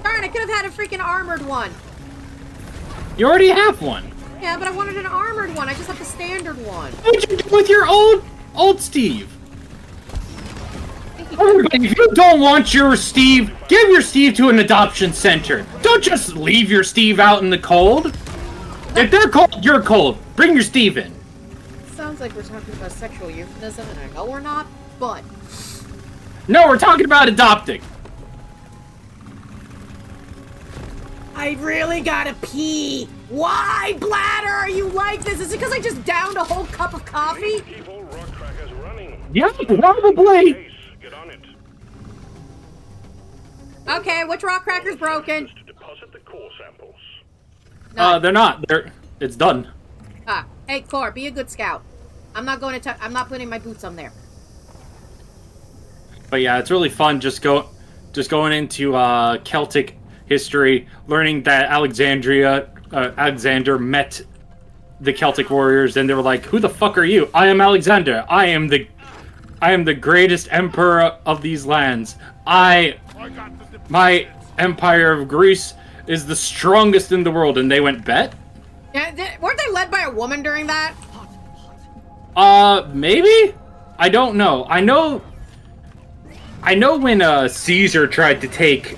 Speaker 1: Darn, I could have had a freaking armored one.
Speaker 2: You already have one.
Speaker 1: Yeah, but I wanted an armored one. I just have the standard one.
Speaker 2: What'd you do with your old old Steve? Everybody, if you don't want your Steve, give your Steve to an adoption center. Don't just leave your Steve out in the cold. If they're cold, you're cold. Bring your Steve in.
Speaker 1: Sounds like we're talking about sexual euphemism, and I know we're not, but
Speaker 2: No, we're talking about adopting.
Speaker 1: I really gotta pee. Why, bladder? Are you like this? Is it because I just downed a whole cup of coffee?
Speaker 3: People, rock running.
Speaker 2: Yeah, probably.
Speaker 3: Get on it.
Speaker 1: Okay, which rock cracker's broken?
Speaker 3: To deposit the core samples.
Speaker 2: Uh, they're not. They're. It's done.
Speaker 1: Ah, hey, Core, be a good scout. I'm not going to. i I'm not putting my boots on there.
Speaker 2: But yeah, it's really fun just go just going into uh, Celtic history, learning that Alexandria uh, Alexander met the Celtic warriors and they were like, "Who the fuck are you? I am Alexander. I am the I am the greatest emperor of these lands. I
Speaker 4: I got the
Speaker 2: my empire of Greece is the strongest in the world." And they went, "Bet?"
Speaker 1: Yeah, th- weren't they led by a woman during that?
Speaker 2: Uh, maybe? I don't know. I know. I know when uh, Caesar tried to take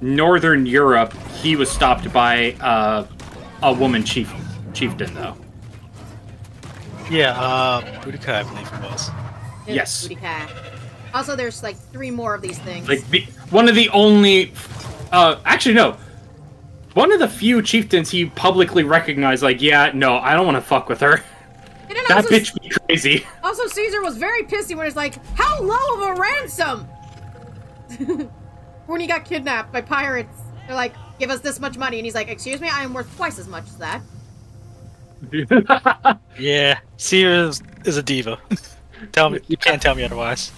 Speaker 2: Northern Europe, he was stopped by uh, a woman chief chieftain, though.
Speaker 6: Yeah, uh, Boudica, I believe it was.
Speaker 2: Yes.
Speaker 1: Booty cat. Also, there's like three more of these things.
Speaker 2: Like the one of the only. Uh, actually, no. One of the few chieftains he publicly recognized, like, yeah, no, I don't want to fuck with her. That
Speaker 1: also,
Speaker 2: bitch be crazy.
Speaker 1: Also, Caesar was very pissy when he's like, "How low of a ransom?" when he got kidnapped by pirates, they're like, "Give us this much money," and he's like, "Excuse me, I am worth twice as much as that."
Speaker 6: Yeah, Seer is, is a diva. tell me, you can't tell me otherwise.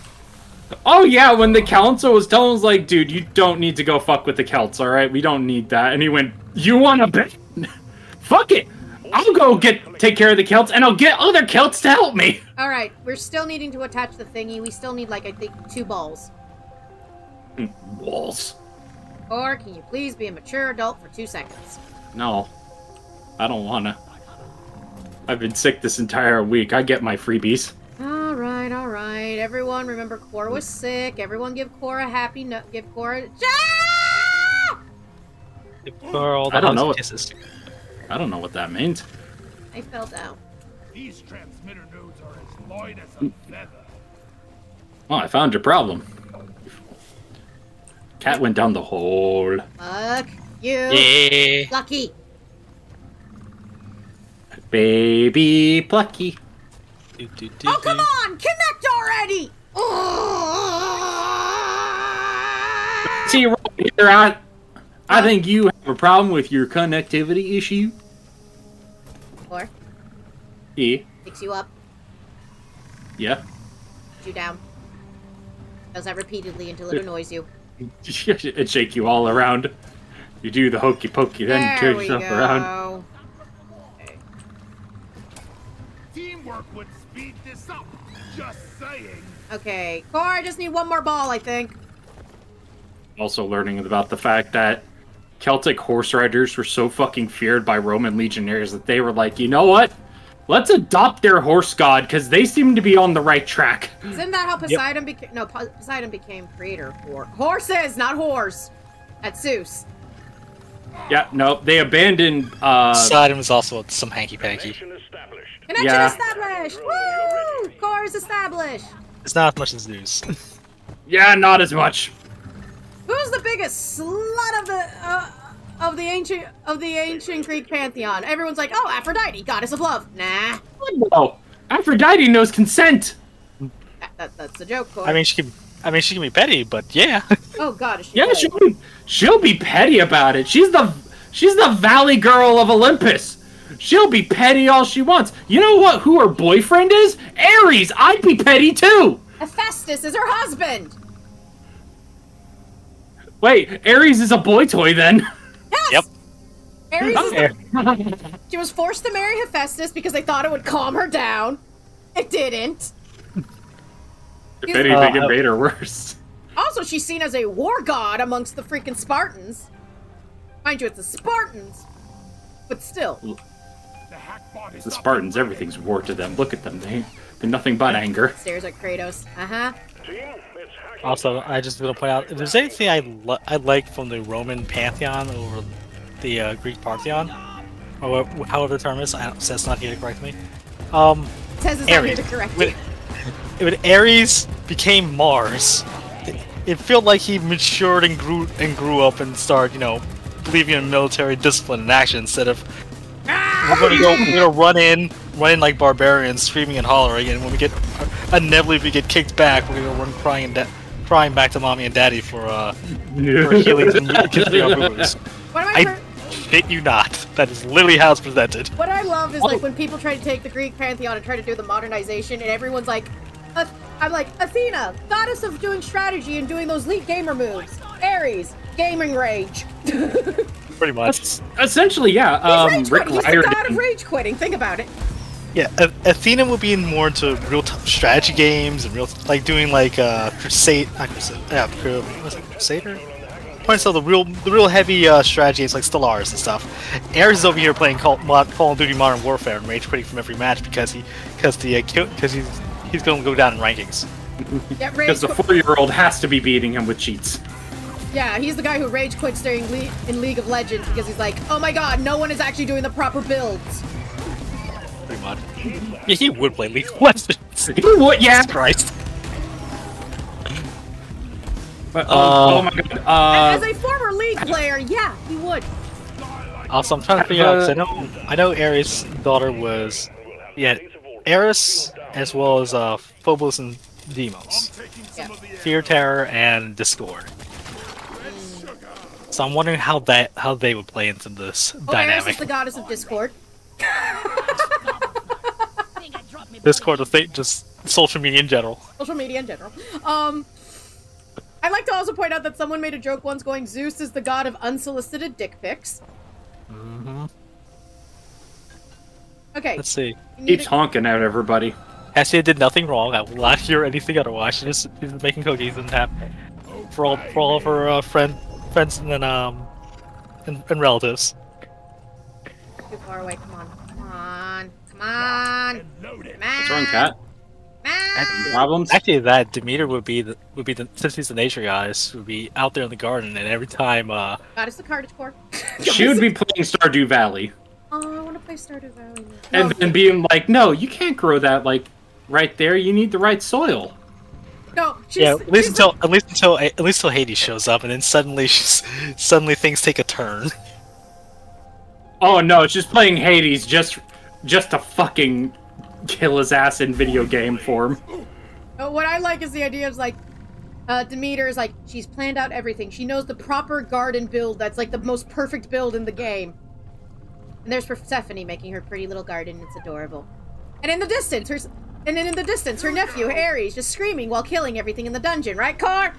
Speaker 2: Oh yeah, when the council was telling us like, dude, you don't need to go fuck with the Celts, all right? We don't need that. And he went, you want to bet? fuck it. I'll go get take care of the Celts, and I'll get other Celts to help me.
Speaker 1: All right, we're still needing to attach the thingy. We still need like I think two balls.
Speaker 2: Walls.
Speaker 1: Or can you please be a mature adult for two seconds?
Speaker 2: No, I don't wanna. I've been sick this entire week. I get my freebies.
Speaker 1: All right, all right. Everyone, remember Cora was sick. Everyone, give Cora a happy no- Give Cora. Ah!
Speaker 6: For all the
Speaker 2: I don't know
Speaker 6: and
Speaker 2: what-
Speaker 6: kisses.
Speaker 2: I don't know what that means.
Speaker 1: I fell down.
Speaker 4: These transmitter nodes are as light as a feather.
Speaker 2: Well, I found your problem. Cat went down the hole.
Speaker 1: Fuck you,
Speaker 6: Yeah.
Speaker 1: Lucky.
Speaker 2: Baby plucky.
Speaker 6: Do, do, do,
Speaker 1: Oh, come
Speaker 6: do.
Speaker 1: on! Connect already! Oh.
Speaker 2: See, right here, I, I think you have a problem with your connectivity issue.
Speaker 1: Or
Speaker 2: Yeah.
Speaker 1: fix you up.
Speaker 2: Yeah.
Speaker 1: you down. Does that repeatedly until it annoys you.
Speaker 2: it shake you all around. You do the hokey pokey, then
Speaker 1: there
Speaker 2: turn yourself
Speaker 1: go.
Speaker 2: around.
Speaker 4: Teamwork would speed this up. Just saying.
Speaker 1: Okay, Core, I just need one more ball, I think.
Speaker 2: Also learning about the fact that Celtic horse riders were so fucking feared by Roman legionaries that they were like, you know what? Let's adopt their horse god because they seem to be on the right track.
Speaker 1: Isn't that how Poseidon became? No, Poseidon became creator for horses, not whores. At Zeus.
Speaker 2: Yeah, no, they abandoned. uh
Speaker 6: Poseidon was also some hanky panky.
Speaker 3: Connection established.
Speaker 1: Connection
Speaker 2: Yeah.
Speaker 1: established. Woo! Core is established.
Speaker 6: It's not as much as Zeus.
Speaker 2: Yeah, not as much.
Speaker 1: Who's the biggest slut of the uh, of the ancient of the ancient Greek pantheon? Everyone's like, oh, Aphrodite, goddess of love. Nah,
Speaker 2: Oh, Aphrodite knows consent.
Speaker 1: that, that, that's the joke. Core.
Speaker 6: I mean, she can. I mean, she can be petty, but yeah.
Speaker 1: oh god, is she?
Speaker 2: Yeah,
Speaker 1: good?
Speaker 2: she'll be, she'll be petty about it. She's the she's the Valley Girl of Olympus. She'll be petty all she wants. You know what? Who her boyfriend is? Ares. I'd be petty too.
Speaker 1: Hephaestus is her husband.
Speaker 2: Wait, Ares is a boy toy then.
Speaker 1: Yes.
Speaker 6: Yep.
Speaker 1: Ares is she was forced to marry Hephaestus because they thought it would calm her down. It didn't.
Speaker 2: if
Speaker 1: He's-
Speaker 2: anything,
Speaker 6: Uh,
Speaker 2: it made her worse.
Speaker 1: Also, she's seen as a war god amongst the freaking Spartans. Mind you, it's the Spartans, but still.
Speaker 4: The
Speaker 2: The Spartans, everything's war to them. Look at them. They they're nothing but anger.
Speaker 1: Stares at Kratos. Uh huh.
Speaker 3: Team, it's hacking.
Speaker 6: Also, I just want to point out if there's anything I li- I like from the Roman pantheon over the uh, Greek pantheon, or however the term is, I don't, so that's not here to correct me. Um,
Speaker 1: Says it's not here to correct
Speaker 6: When,
Speaker 1: you.
Speaker 6: when Ares became Mars, it, it felt like he matured and grew and grew up and started, you know, believing in military discipline and action instead of we're gonna go, we're gonna run in, run in like barbarians, screaming and hollering, and when we get inevitably if we get kicked back, we're gonna run crying and da- crying back to mommy and daddy for uh for healing and kissing our booze.
Speaker 1: I?
Speaker 6: I
Speaker 1: per-
Speaker 6: shit you not. That is literally how it's presented.
Speaker 1: What I love is
Speaker 6: Oh.
Speaker 1: like when people try to take the Greek pantheon and try to do the modernization, and everyone's like, "Ath- I'm like Athena, goddess of doing strategy and doing those elite gamer moves. Ares, gaming rage.
Speaker 6: Pretty much.
Speaker 2: That's essentially, yeah. Um,
Speaker 1: rage
Speaker 2: Rick
Speaker 1: quitting. He's the god of rage quitting. Think about it.
Speaker 6: Yeah, A- Athena would be more into real t- strategy games and real like doing like uh crusade, not crusade, yeah, cru- was it Crusader? Points out the real the real heavy uh, strategy games like Stellaris and stuff. Ares is over here playing Call, Mo- Call of Duty Modern Warfare and rage quitting from every match because he because the because he's he's going to go down in rankings.
Speaker 1: Yeah.
Speaker 2: Because the four-year-old has to be beating him with cheats.
Speaker 1: yeah, he's the guy who rage quits during Le- in League of Legends because he's like, oh my god, no one is actually doing the proper builds.
Speaker 6: Pretty much. Yeah, he would play League of Legends.
Speaker 2: what? Yeah.
Speaker 6: Jesus Christ.
Speaker 2: But,
Speaker 6: Uh,
Speaker 2: oh, oh my god. Uh,
Speaker 1: As a former League player, yeah, he would.
Speaker 6: Also, I'm trying to figure out 'cause I know I know Ares' daughter was yeah, Eris as well as uh Phobos and Deimos.
Speaker 4: taking some
Speaker 1: Yeah.
Speaker 4: of the air.
Speaker 6: Fear, Terror, and Discord. So I'm wondering how that how they would play into this
Speaker 1: Oh, Eris
Speaker 6: dynamic.
Speaker 1: is the goddess of discord.
Speaker 6: Discord, the thing, just social media in general.
Speaker 1: social media in general. Um, I'd like to also point out that someone made a joke once going, Zeus is the god of unsolicited dick pics.
Speaker 6: Mm-hmm.
Speaker 1: Okay.
Speaker 6: Let's see.
Speaker 2: keeps
Speaker 1: to-
Speaker 2: honking at everybody.
Speaker 6: Hestia did nothing wrong. I will not hear anything otherwise. She just she's making cookies and have for all for all of her uh, friend friends and then um and, and relatives.
Speaker 1: Too far away. Come on. Come on. Come on.
Speaker 4: Load it.
Speaker 1: Come on.
Speaker 2: What's wrong, cat?
Speaker 1: Come.
Speaker 2: Problems?
Speaker 6: Actually, that Demeter would be the would be the since he's the nature goddess would be out there in the garden, and every time uh
Speaker 1: Goddess of Carnage Core.
Speaker 2: She would be playing Stardew Valley.
Speaker 1: Oh, I want to play Stardew Valley.
Speaker 2: And
Speaker 1: no,
Speaker 2: then being like, no, you can't grow that, like, right there. You need the right soil.
Speaker 1: no, she's,
Speaker 6: yeah, at least
Speaker 1: she's
Speaker 6: until at least until at least until Hades shows up, and then suddenly she's suddenly things take a turn.
Speaker 2: Oh, no, it's just playing Hades just just to fucking kill his ass in video game form.
Speaker 1: What I like is the idea of like, uh, Demeter is like, she's planned out everything. She knows the proper garden build that's like the most perfect build in the game. And there's Persephone making her pretty little garden. It's adorable. And in the distance, her, And then in the distance, her nephew, Ares, just screaming while killing everything in the dungeon, right, Core?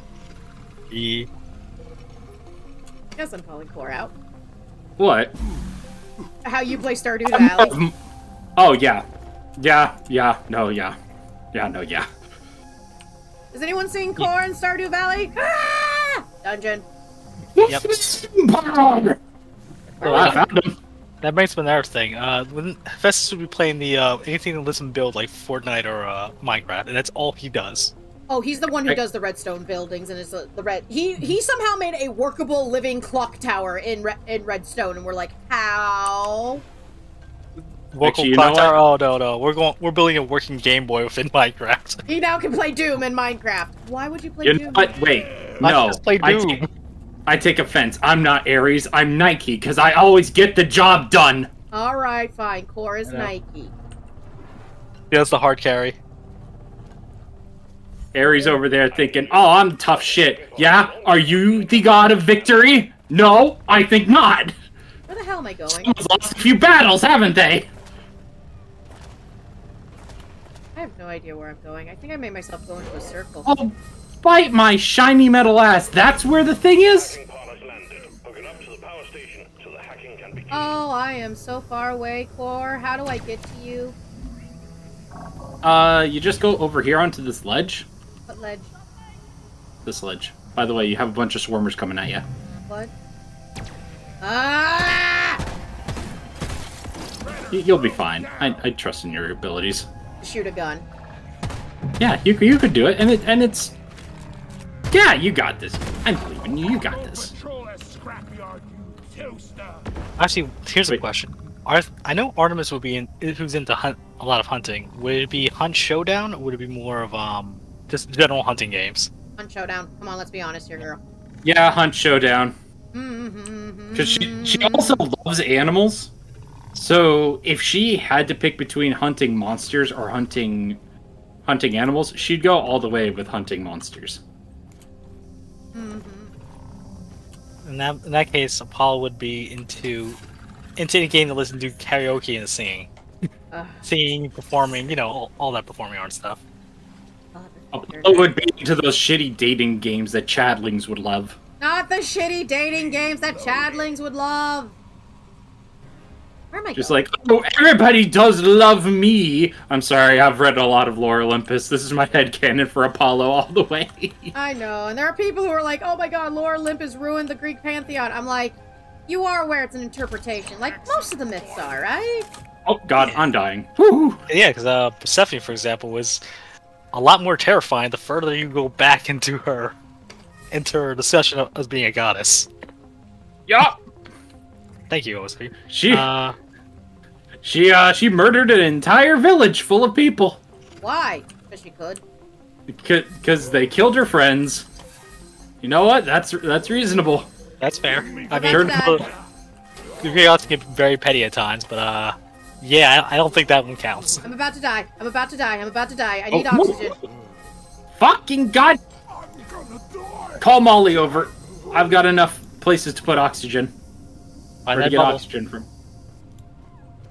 Speaker 6: E.
Speaker 1: Yes, I'm calling Core out.
Speaker 2: What?
Speaker 1: How you play Stardew Valley.
Speaker 2: Oh yeah, yeah, yeah. No, yeah, yeah, no, yeah.
Speaker 1: Is anyone seeing Core in Stardew Valley? Ah! Dungeon.
Speaker 6: Yep.
Speaker 2: Oh, I found him.
Speaker 6: That brings up another thing. Uh, when Festus would be playing the uh, anything that lets him build like Fortnite or uh, Minecraft, and that's all he does.
Speaker 1: Oh, he's the one who does the redstone buildings and is the, the red. He he somehow made a workable living clock tower in re, in redstone, and we're like, how?
Speaker 6: Local
Speaker 2: Actually, you know
Speaker 6: clock tower. Oh no no, we're going. We're building a working Game Boy within Minecraft.
Speaker 1: He now can play Doom in Minecraft. Why would you play
Speaker 2: You
Speaker 1: Doom?
Speaker 2: know what? Wait,
Speaker 6: I
Speaker 2: no.
Speaker 6: just played
Speaker 2: I take, I take offense. I'm not Ares. I'm Nike because I always get the job done.
Speaker 1: All right, fine. Core is Nike.
Speaker 6: He does the hard carry.
Speaker 2: Ares over there thinking, "Oh, I'm tough shit." Yeah, are you the god of victory? No, I think not.
Speaker 1: Where the hell am I going?
Speaker 2: Someone's lost a few battles, haven't they?
Speaker 1: I have no idea where I'm going. I think I made myself go into a circle.
Speaker 2: Oh, bite my shiny metal ass. That's where the thing is.
Speaker 3: Hacking pod has landed. Hook it up to the power station so the hacking can begin.
Speaker 1: Oh, I am so far away, Core. How do I get to you?
Speaker 2: Uh, you just go over here onto this ledge.
Speaker 1: What ledge?
Speaker 2: This ledge. By the way, you have a bunch of swarmers coming at you.
Speaker 1: What? Ah!
Speaker 2: You'll be fine. I, I trust in your abilities.
Speaker 1: Shoot a gun.
Speaker 2: Yeah, you you could do it, and it and it's. Yeah, you got this. I believe in you. You got this.
Speaker 4: Patrol as scrapyard, you toaster.
Speaker 6: Actually, here's a question. Are, I know Artemis would be in, who's into hunt a lot of hunting. Would it be Hunt Showdown, or would it be more of um just general hunting games?
Speaker 1: Hunt showdown. Come on, let's be honest here, girl.
Speaker 2: Yeah, hunt showdown.
Speaker 1: Mm-hmm.
Speaker 2: Because she she also loves animals. So if she had to pick between hunting monsters or hunting hunting animals, she'd go all the way with hunting monsters. Mm-hmm.
Speaker 6: In that in that case, Apollo would be into into any game that lets him do karaoke and singing,
Speaker 1: Ugh.
Speaker 6: singing, performing, you know, all, all that performing art stuff.
Speaker 2: Apollo would be into those shitty dating games that Chadlings would love.
Speaker 1: Not the shitty dating games that Chadlings would love. Where am I
Speaker 2: Just
Speaker 1: going?
Speaker 2: like, oh, everybody does love me. I'm sorry, I've read a lot of Lore Olympus. This is my head headcanon for Apollo all the way.
Speaker 1: I know, and there are people who are like, "Oh my God, Lore Olympus ruined the Greek pantheon." I'm like, you are aware it's an interpretation, like most of the myths are, right?
Speaker 2: oh god, I'm dying. Woo!
Speaker 6: Yeah, because uh, Persephone, for example, was a lot more terrifying the further you go back into her, into her discussion of, as being a goddess.
Speaker 2: Yeah.
Speaker 6: Thank you, OSP.
Speaker 2: She
Speaker 6: Uh,
Speaker 2: she uh she murdered an entire village full of people
Speaker 1: Why? Because she could.
Speaker 2: because they killed her friends. You know what? That's that's reasonable.
Speaker 6: that's fair. I mean,
Speaker 1: That's
Speaker 2: Turn
Speaker 1: bad.
Speaker 6: chaos can get very petty at times, but uh, yeah, I, I don't think that one counts.
Speaker 1: I'm about to die. I'm about to die. I'm about to die. I need
Speaker 2: Oh,
Speaker 1: oxygen.
Speaker 2: Fucking god! Call Molly over. I've got enough places to put oxygen.
Speaker 6: Find
Speaker 2: Where to get
Speaker 6: bubble.
Speaker 2: oxygen from?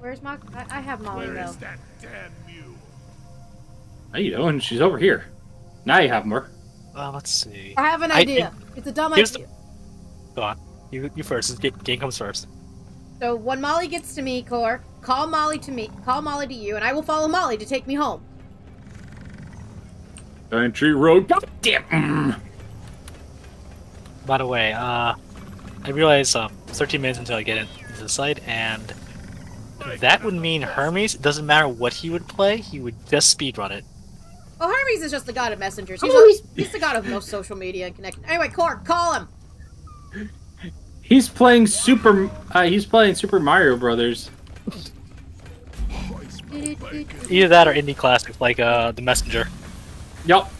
Speaker 1: Where's my? I, I have Molly
Speaker 4: Where
Speaker 1: though.
Speaker 4: is that damn mule?
Speaker 2: How you doing? She's over here. Now you have more.
Speaker 6: Uh, let's see.
Speaker 1: I have an
Speaker 6: I-
Speaker 1: idea. it's a dumb
Speaker 6: here's the-
Speaker 1: idea.
Speaker 6: Go on. You, you first. This game, game comes first.
Speaker 1: So when Molly gets to me, Core, call Molly to me. Call Molly to you, and I will follow Molly to take me home.
Speaker 2: Country road. God damn.
Speaker 6: By the way, uh, I realize um, 13 minutes until I get into the site, and that would mean Hermes. It doesn't matter what he would play, he would just speedrun it.
Speaker 1: Well, Hermes is just the god of messengers. He's,
Speaker 2: Oh.
Speaker 1: he's, he's the god of most social media and connection. Anyway, Core, call him.
Speaker 2: He's playing Super. Uh, he's playing Super Mario Brothers.
Speaker 6: Either that or indie classics like uh, The Messenger.
Speaker 2: Yup.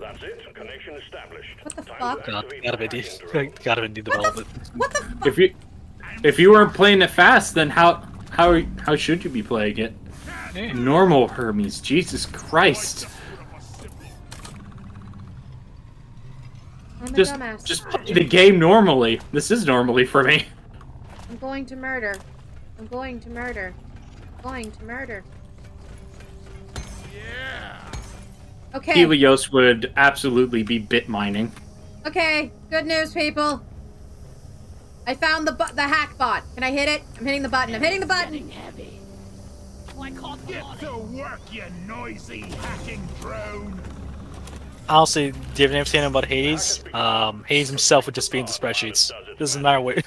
Speaker 3: That's it. Connection established.
Speaker 1: What the
Speaker 3: Time
Speaker 1: fuck?
Speaker 3: to
Speaker 6: God,
Speaker 3: activate
Speaker 6: gotta
Speaker 3: the
Speaker 6: be indie, gotta be indie development.
Speaker 1: What the? Fuck?
Speaker 2: If you if you weren't playing it fast, then how how how should you be playing it? Normal Hermes. Jesus Christ.
Speaker 1: I'm a
Speaker 2: Just
Speaker 1: dumbass.
Speaker 2: just play the game normally. This is normally for me.
Speaker 1: I'm going to murder. I'm going to murder. I'm going to murder. Yeah. Okay.
Speaker 2: Helios would absolutely be bit mining.
Speaker 1: Okay. Good news, people. I found the bu- the hack bot. Can I hit it? I'm hitting the button. I'm hitting the button.
Speaker 5: heavy. I caught the
Speaker 4: Get to work, you noisy hacking drone.
Speaker 6: Honestly, do you have anything about Hades? Um, Hades himself would just be into spreadsheets. Doesn't matter what.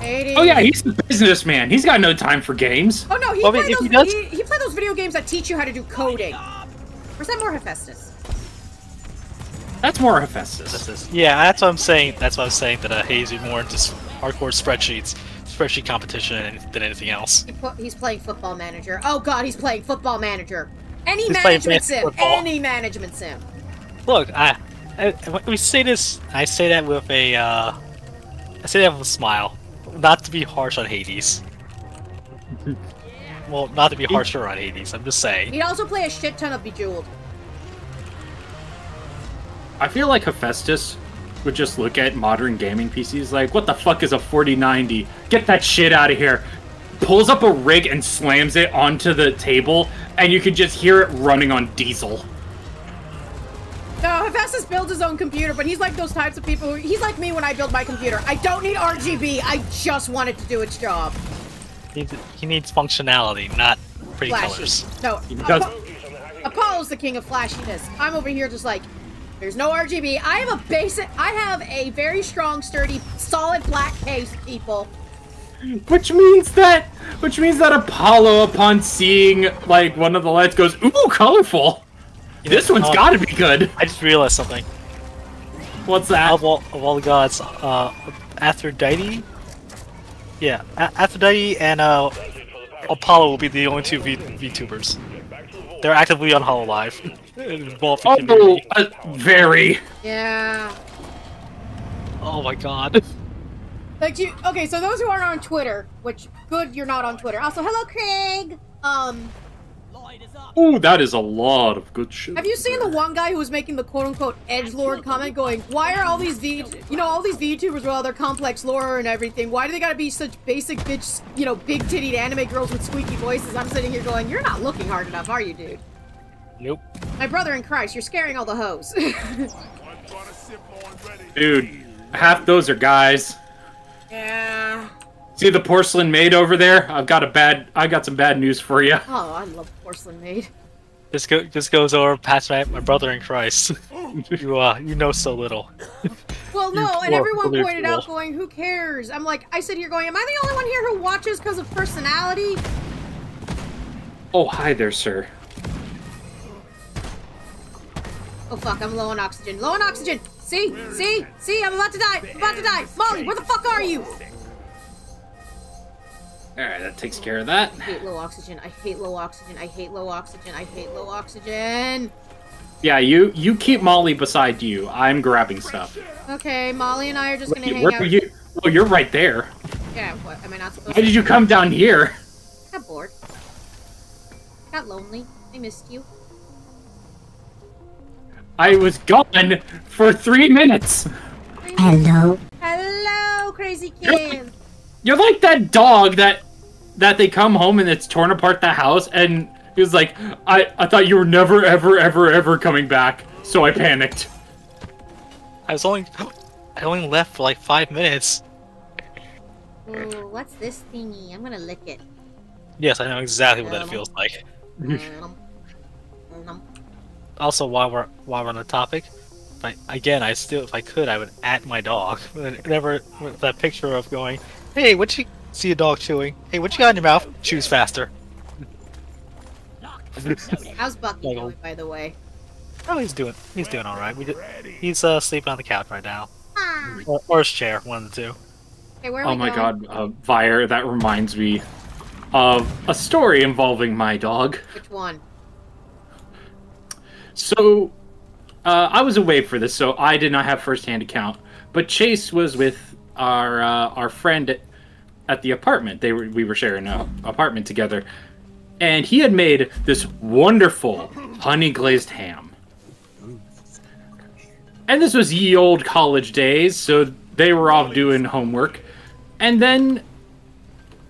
Speaker 1: 80.
Speaker 2: Oh yeah, he's the businessman. He's got no time for games.
Speaker 1: Oh no, he
Speaker 6: Well,
Speaker 1: played those.
Speaker 6: he does-
Speaker 1: He, he played those video games that teach you how to do coding. Or that more Hephaestus?
Speaker 2: That's more Hephaestus.
Speaker 6: This is- Yeah, that's what I'm saying. That's what I'm saying. That uh, Hades would be more into s- hardcore spreadsheets, spreadsheet competition than- than anything else.
Speaker 1: He pu- he's playing Football Manager. Oh god, he's playing Football Manager. Any
Speaker 6: He's
Speaker 1: management sim.
Speaker 6: football.
Speaker 1: Any management sim.
Speaker 6: Look, I, I, we say this. I say that with a, uh, I say that with a smile, not to be harsh on Hades. well, not to be harsher on Hades. I'm just saying.
Speaker 1: He'd also play a shit ton of Bejeweled.
Speaker 2: I feel like Hephaestus would just look at modern gaming PCs like, what the fuck is a 4090? Get that shit out of here. Pulls up a rig and slams it onto the table, and you can just hear it running on diesel.
Speaker 1: No, Hephaestus builds his own computer, but he's like those types of people who, he's like me when I build my computer. I don't need RGB, I just want it to do its job.
Speaker 6: He, he needs functionality, not pretty
Speaker 1: Flashy.
Speaker 6: colors.
Speaker 1: No, Apollo's the king of flashiness. I'm over here just like, there's no RGB. I have a basic, I have a very strong, sturdy, solid black case, people.
Speaker 2: Which means that, which means that Apollo, upon seeing like one of the lights, goes, "Ooh, colorful! This one's
Speaker 6: Oh.
Speaker 2: got to be good."
Speaker 6: I just realized something.
Speaker 2: What's that?
Speaker 6: Of all, of all the gods, uh, Aphrodite? Yeah, A- Aphrodite and uh, Apollo will be the only two v- VTubers. They're actively on Hololive. Involved in
Speaker 2: Oh,
Speaker 6: community.
Speaker 2: uh, very.
Speaker 1: Yeah.
Speaker 6: Oh my god.
Speaker 1: Like you, okay, so those who aren't on Twitter, which good you're not on Twitter. Also, hello Craig. Um,
Speaker 5: Lloyd is up.
Speaker 2: Ooh, that is a lot of good shit.
Speaker 1: have you seen the one guy who was making the quote unquote edge lord comment, going, "Why are all these V, you know, all these VTubers with all their complex lore and everything? Why do they gotta be such basic bitch, you know, big tittied anime girls with squeaky voices?" I'm sitting here going, "You're not looking hard enough, are you, dude?"
Speaker 6: Nope.
Speaker 1: My brother in Christ, you're scaring all the hoes.
Speaker 4: I'm trying to sip on ready.
Speaker 2: Dude, half those are guys.
Speaker 1: yeah.
Speaker 2: See the porcelain maid over there? I've got a bad. I got some bad news for you.
Speaker 1: Oh, I love porcelain maid.
Speaker 6: This go this goes over past my, my brother in Christ. you uh you know so little.
Speaker 1: Well, no, and everyone
Speaker 6: little
Speaker 1: pointed out, going, "Who cares?" I'm like, I sit here going, "Am I the only one here who watches because of personality?"
Speaker 2: Oh, hi there, sir.
Speaker 1: Oh fuck, I'm low on oxygen. Low on oxygen. See, see, see, I'm about to die. I'm about to die. Molly, where the fuck are you?
Speaker 2: All right, that takes care of that.
Speaker 1: I hate low oxygen. I hate low oxygen. I hate low oxygen. I hate low oxygen.
Speaker 2: Yeah, you you keep Molly beside you. I'm grabbing stuff.
Speaker 1: Okay, Molly and I are just gonna hang
Speaker 2: Where
Speaker 1: out.
Speaker 2: are you? Oh, you're right there.
Speaker 1: Yeah, what? Am I not supposed
Speaker 2: Why
Speaker 1: to?
Speaker 2: Why did you come down here?
Speaker 1: Got bored. Got lonely. I missed you.
Speaker 2: I was gone for three minutes.
Speaker 1: Hello. Hello, crazy kid.
Speaker 2: You're like that dog that that they come home and it's torn apart the house and he was like, I, I thought you were never ever ever ever coming back, so I panicked.
Speaker 6: I was only I only left for like five minutes.
Speaker 1: Ooh, what's this thingy? I'm gonna lick it.
Speaker 6: Yes, I know exactly what that
Speaker 1: Um,
Speaker 6: feels like.
Speaker 1: Um, um,
Speaker 6: Also, while we're while we're on the topic, if I, again, I still, if I could, I would at my dog. Whenever that picture of going, hey, what you see a dog chewing? Hey, what you got in your mouth? Chews faster.
Speaker 1: How's Bucky
Speaker 6: Snuggle.
Speaker 1: doing, by the way?
Speaker 6: Oh, he's doing, he's doing all right. We just, he's uh, sleeping on the couch right now,
Speaker 1: Ah.
Speaker 6: or, or his chair, one of the two.
Speaker 1: Okay, where are
Speaker 2: Oh
Speaker 1: we
Speaker 2: my
Speaker 1: going?
Speaker 2: god, uh, Vire, that reminds me of a story involving my dog.
Speaker 1: Which one?
Speaker 2: So, uh, I was away for this, so I did not have firsthand account. But Chase was with our uh, our friend at, the apartment. They were we were sharing an apartment together, and he had made this wonderful honey glazed ham. And this was ye old college days, so they were off doing homework, and then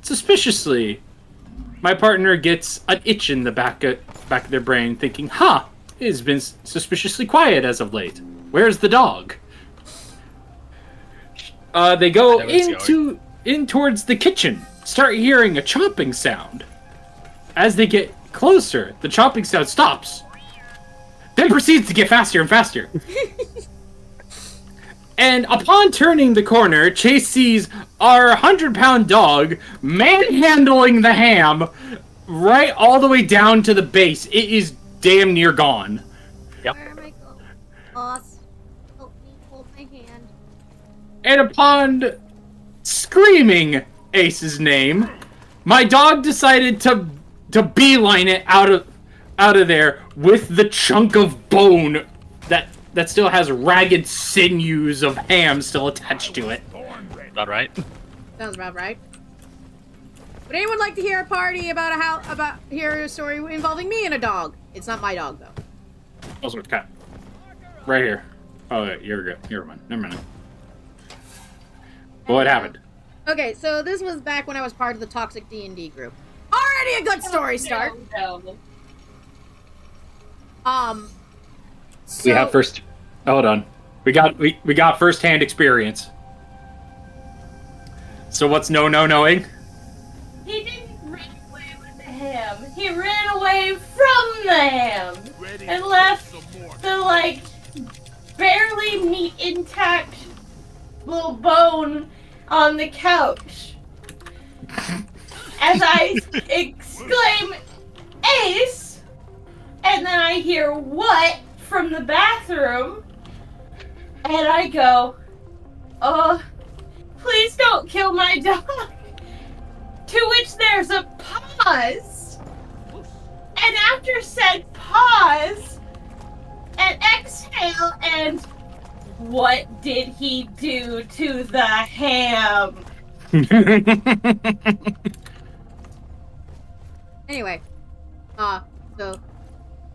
Speaker 2: suspiciously, my partner gets an itch in the back of back of their brain, thinking, "Huh, it's been suspiciously quiet as of late. Where's the dog?" Uh, they go into in towards the kitchen, start hearing a chopping sound. As they get closer, the chopping sound stops, then proceeds to get faster and faster. And upon turning the corner, Chase sees our 100 pound dog manhandling the ham right all the way down to the base. It is damn near gone.
Speaker 1: Where am I? Boss, help me hold my hand.
Speaker 2: And upon screaming Ace's name, my dog decided to to beeline it out of out of there with the chunk of bone that that still has ragged sinews of ham still attached to it.
Speaker 6: About right.
Speaker 1: Sounds about right. Would anyone like to hear a party about a how about hear a story involving me and a dog? It's not my dog though.
Speaker 2: Also, it's cat. Right here. Oh, yeah, you're good. Never mind. Never mind. What happened?
Speaker 1: Okay, so this was back when I was part of the toxic D and D group. Already a good story start. Um,
Speaker 2: we have first. Hold on. We got we, we got first hand experience. So what's no no knowing?
Speaker 7: He didn't run away with the ham. He ran away from the ham
Speaker 4: Ready
Speaker 7: and left
Speaker 4: some more.
Speaker 7: the like barely meat intact little bone on the couch. As I exclaim, Ace! And then I hear what from the bathroom. And I go, uh, please don't kill my dog. To which there's a pause. And after said pause, an exhale, and what did he do to the ham?
Speaker 1: Anyway, uh, so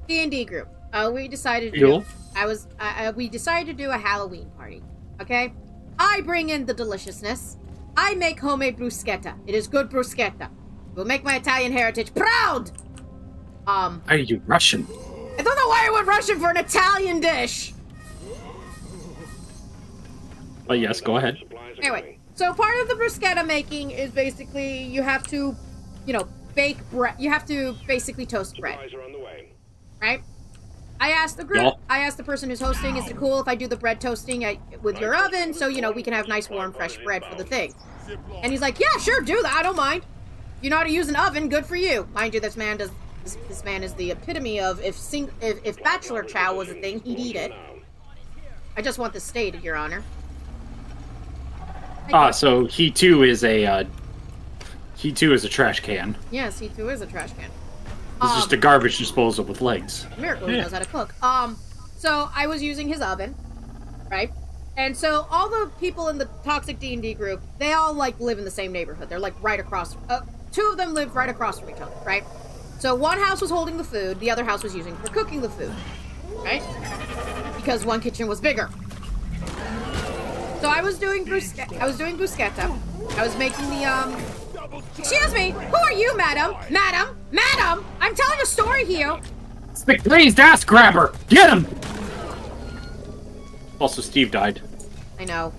Speaker 1: D and D group. Uh, we decided to.
Speaker 2: Cool.
Speaker 1: Do, I was. Uh, uh, we decided to do a Halloween party. Okay, I bring in the deliciousness. I make homemade bruschetta. It is good bruschetta. It will make my Italian heritage proud. Um,
Speaker 2: Are you Russian?
Speaker 1: I don't know why I went Russian for an Italian dish.
Speaker 2: Oh yes, go ahead.
Speaker 1: Anyway, so part of the bruschetta making is basically you have to, you know, bake bread. You have to basically toast bread.
Speaker 3: Supplies are on the way.
Speaker 1: right? I asked the group.
Speaker 2: Yeah.
Speaker 1: I asked the person who's hosting, "Is it cool if I do the bread toasting at, with your oven, so you know we can have nice, warm, fresh bread for the thing?" And he's like, "Yeah, sure, do that. I don't mind. You know how to use an oven? Good for you." Mind you, this man does. This, this man is the epitome of if sing, if, if bachelor chow was a thing, he'd eat it. I just want this stated, Your Honor.
Speaker 2: Ah, so he too is a uh, he too is a trash can.
Speaker 1: Yes, he too is a trash can.
Speaker 2: It's just a garbage disposal with legs.
Speaker 1: miracle he knows how to cook. Um, so I was using his oven, right? And so all the people in the toxic D and D group, they all like live in the same neighborhood. They're like right across. Uh, two of them live right across from each other, right? So one house was holding the food, the other house was using for cooking the food, right? Because one kitchen was bigger. So I was doing bruschetta. I was doing bruschetta. I was making the um. Excuse me. Who are you, madam? Madam, madam. I'm telling a story here.
Speaker 2: It's the glazed ass grabber. Get him. Also, Steve died.
Speaker 1: I know.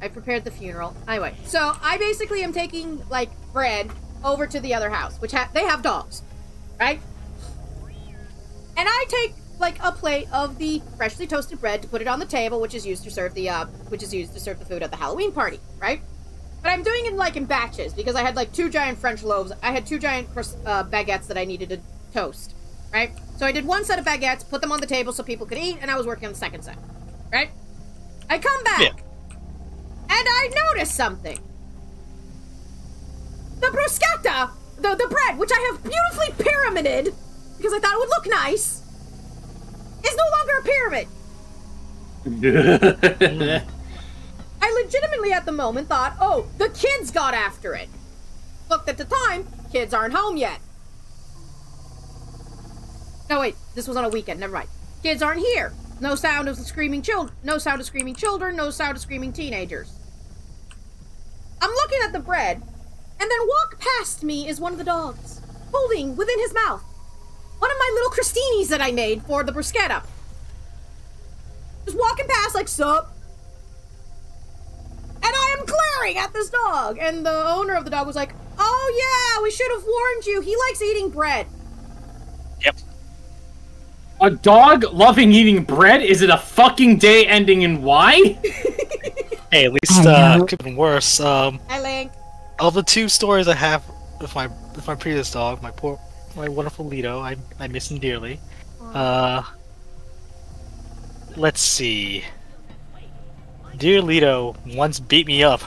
Speaker 1: I prepared the funeral. Anyway, so I basically am taking like bread over to the other house, which ha- they have dogs, right? And I take like a plate of the freshly toasted bread to put it on the table, which is used to serve the uh, which is used to serve the food at the Halloween party, right? But I'm doing it like in batches because I had like two giant French loaves. I had two giant uh, baguettes that I needed to toast, right? So I did one set of baguettes, put them on the table so people could eat, and I was working on the second set, right? I come back,
Speaker 6: Yeah.
Speaker 1: and I notice something. The bruschetta, the the bread, which I have beautifully pyramided because I thought it would look nice, is no longer a pyramid. I legitimately at the moment thought, oh, the kids got after it. Looked at the time, kids aren't home yet. No, wait, this was on a weekend, never mind. Kids aren't here. No sound of screaming children, no sound of screaming children, no sound of screaming teenagers. I'm looking at the bread, and then walk past me is one of the dogs. holding within his mouth one of my little crostinis that I made for the bruschetta. Just walking past, like, sup? And I am glaring at this dog. And the owner of the dog was like, oh yeah, we should have warned you. He likes eating bread.
Speaker 6: Yep.
Speaker 2: A dog loving eating bread? Is it a fucking day ending in Y?
Speaker 6: Hey, at least uh, could have been worse. Um,
Speaker 1: I Link.
Speaker 6: of the two stories I have with my with my previous dog, my poor, my wonderful Lido, I I miss him dearly. Uh, let's see. Dear Lido once beat me up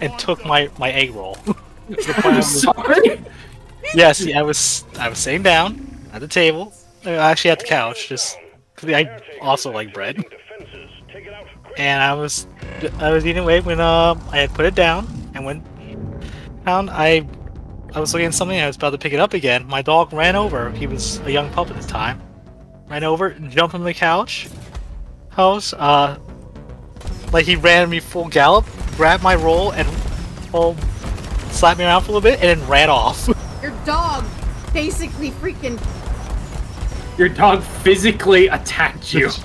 Speaker 6: and took my my egg roll.
Speaker 2: I'm sorry.
Speaker 6: yes, yeah, I was I was sitting down at the table, uh, actually at the couch, just 'cause I also like bread,
Speaker 3: Defenses. Take it out.
Speaker 6: and I was I was eating away when um I had put it down, and when down I I was looking at something, I was about to pick it up again. My dog ran over. He was a young pup at the time. Ran over, jumped on the couch, house, uh, like he ran me full gallop, grabbed my roll, and full slapped me around for a little bit, and then ran off.
Speaker 1: Your dog basically freaking.
Speaker 2: Your dog physically attacked you.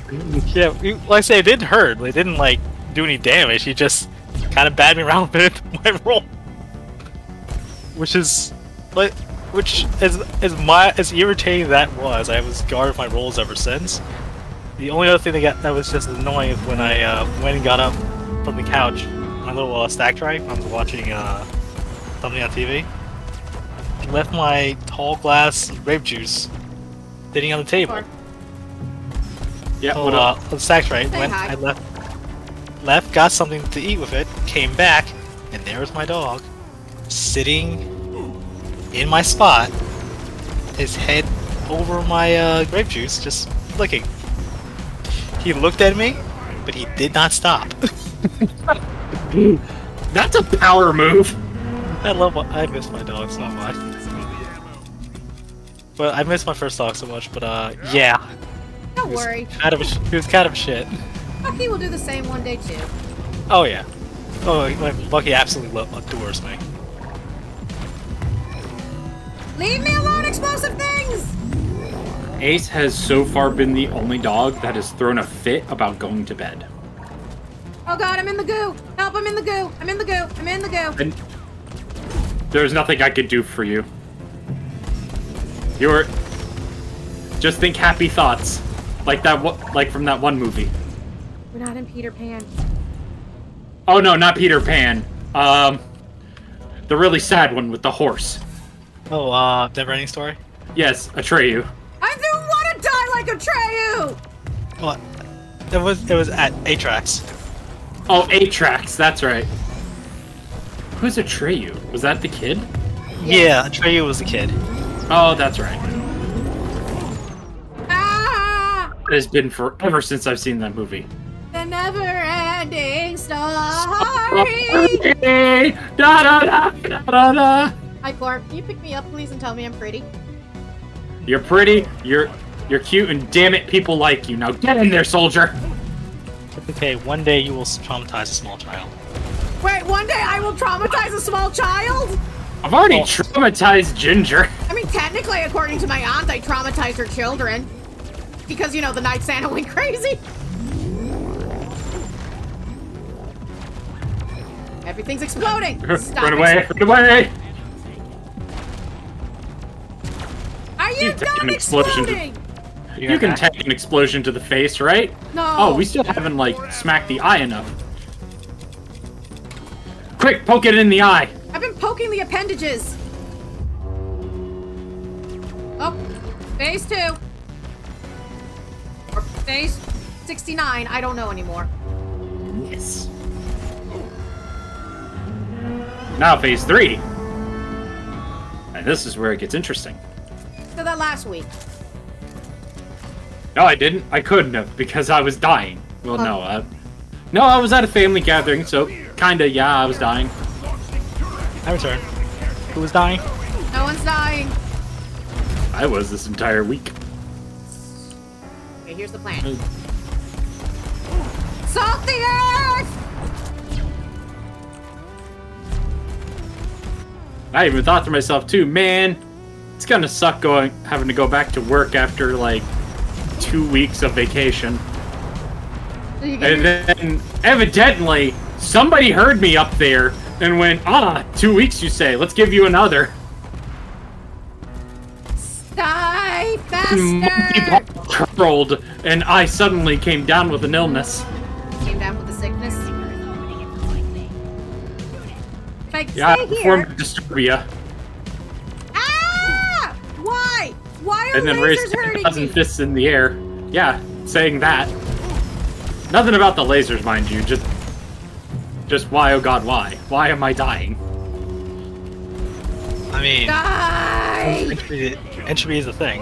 Speaker 6: Yeah, like I say, it didn't hurt. It didn't like do any damage. He just kind of batted me around with my roll, which is like, which is as my as irritating that was, I was guarded my rolls ever since. The only other thing that got that was just annoying is when I uh, went and got up from the couch, my little uh, stack drive. I was watching uh, something on TV. I left my tall glass grape juice sitting on the table.
Speaker 2: Yeah,
Speaker 6: So,
Speaker 2: what
Speaker 6: uh,
Speaker 2: up?
Speaker 6: the sack's right.
Speaker 1: Say
Speaker 6: Went. I left, left, got something to eat with it, came back, and there was my dog, sitting in my spot, his head over my uh, grape juice, just looking. He looked at me, but he did not stop.
Speaker 2: That's a power move.
Speaker 6: I love, I miss my dog so much. But I miss my first dog so much. But uh, yeah,
Speaker 1: Don't worry.
Speaker 6: kind of a, he was kind of a shit.
Speaker 1: Bucky will do the same one day too.
Speaker 6: Oh yeah. Oh, like, Bucky absolutely lo- adores me.
Speaker 1: Leave me alone, explosive things!
Speaker 2: Ace has so far been the only dog that has thrown a fit about going to bed.
Speaker 1: Oh god, I'm in the goo! Help, I'm in the goo! I'm in the goo! I'm in the goo!
Speaker 2: And there's nothing I could do for you. You're just think happy thoughts, like that, like from that one movie.
Speaker 1: We're not in Peter Pan.
Speaker 2: Oh no, not Peter Pan. Um, the really sad one with the horse.
Speaker 6: Oh, uh, Never Ending Story?
Speaker 2: Yes, Atreyu.
Speaker 1: I don't want to die like Atreyu!
Speaker 6: What? It was, it was at Artax.
Speaker 2: Oh, eight tracks. That's right. Who's Atreyu? Was that the kid?
Speaker 6: Yeah, Atreyu was the kid.
Speaker 2: Oh, that's right.
Speaker 1: Ah!
Speaker 2: It has been forever since I've seen that movie.
Speaker 1: The never-ending story!
Speaker 2: Da da da da da da.
Speaker 1: Hi, Clark. Can you pick me up, please, and tell me I'm pretty?
Speaker 2: You're pretty. You're you're cute, and damn it, people like you. Now get in there, soldier.
Speaker 6: Okay, one day you will traumatize a small child.
Speaker 1: Wait, one day I will traumatize a small child?
Speaker 2: I've already
Speaker 6: Oh.
Speaker 2: traumatized Ginger.
Speaker 1: I mean, technically, according to my aunt, I traumatized her children. Because, you know, the night Santa went crazy. Everything's exploding. Stop
Speaker 2: run away! Run away!
Speaker 1: You
Speaker 2: You take an explosion to-
Speaker 1: exploding?
Speaker 2: You can take an explosion to the face, right?
Speaker 1: No.
Speaker 2: Oh, we still haven't like smacked the eye enough. Quick, poke it in the eye.
Speaker 1: I've been poking the appendages. Oh, phase two. Or phase 69. I don't know anymore.
Speaker 2: Yes. Now phase three. And this is where it gets interesting.
Speaker 1: So that last week.
Speaker 2: No, I didn't. I couldn't have because I was dying. Well, no. Uh, no, I was at a family gathering, so kinda, yeah, I was dying.
Speaker 6: I return. Who was dying?
Speaker 1: No one's dying.
Speaker 2: I was this entire week.
Speaker 1: Okay, here's the plan. Salt the earth!
Speaker 2: I even thought to myself too, man, it's gonna suck going having to go back to work after like two weeks of vacation.
Speaker 1: So you get
Speaker 2: And then evidently somebody heard me up there and went, ah, two weeks you say, let's give you another.
Speaker 1: Die faster!
Speaker 2: paw curled, and I suddenly came down with an illness.
Speaker 1: Came down with the sickness. If I
Speaker 2: Yeah, I
Speaker 1: stay here.
Speaker 2: performed Disturbia,
Speaker 1: Why? Why are
Speaker 2: and then raised a
Speaker 1: hurting
Speaker 2: dozen
Speaker 1: me?
Speaker 2: fists in the air. Yeah, saying that. Nothing about the lasers, mind you. Just, just why? Oh God, why? Why am I dying?
Speaker 6: I mean,
Speaker 1: Die!
Speaker 6: entropy, entropy is a thing.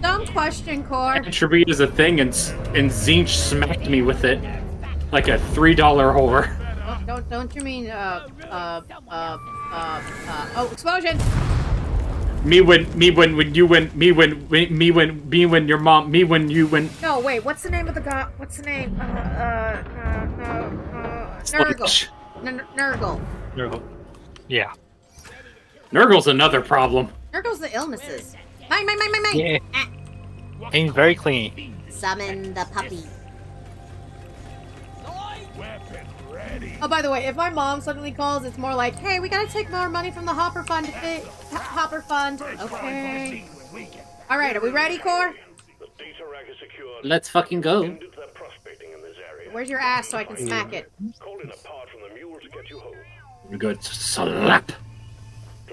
Speaker 1: Dumb question, Core.
Speaker 2: Entropy is a thing, and s- and Zinch smacked me with it like a three dollar whore.
Speaker 1: Oh, don't don't you mean uh uh uh uh uh oh explosion?
Speaker 2: Me when me when when you when me when when- me when me when your mom me when you when
Speaker 1: No wait, what's the name of the guy? What's the name? Uh uh uh, uh, uh Nurgle. N- Nurgle.
Speaker 6: Nurgle. Yeah.
Speaker 2: Nurgle's another problem.
Speaker 1: Nurgle's the illnesses. Mine, mine, mine, mine, mine.
Speaker 6: Yeah.
Speaker 1: Ah,
Speaker 6: Ain't very clean.
Speaker 1: summon the puppy. Oh, by the way, if my mom suddenly calls, it's more like, "Hey, we gotta take more money from the Hopper Fund to fi- Hopper Fund." Okay. All right, are we ready, Core?
Speaker 3: The data rack is secured.
Speaker 2: Let's fucking go.
Speaker 3: Ended their prospecting in this area.
Speaker 1: Where's your ass so I can smack it?
Speaker 3: Call in a part from the mule to get you home.
Speaker 2: Good slap.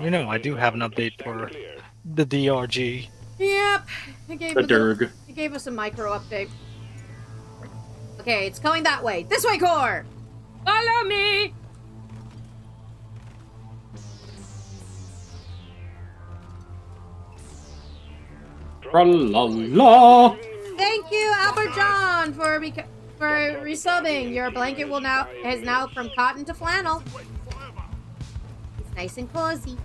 Speaker 6: You know, I do have an update for the DRG.
Speaker 1: Yep. It gave,
Speaker 2: The
Speaker 1: us a, it gave us a micro update. Okay, it's going that way. This way, Core. Follow me.
Speaker 2: Tra-la-la.
Speaker 1: Thank you, Albert John, for beca- for resubbing. Your blanket will now is now from cotton to flannel. It's nice and cozy.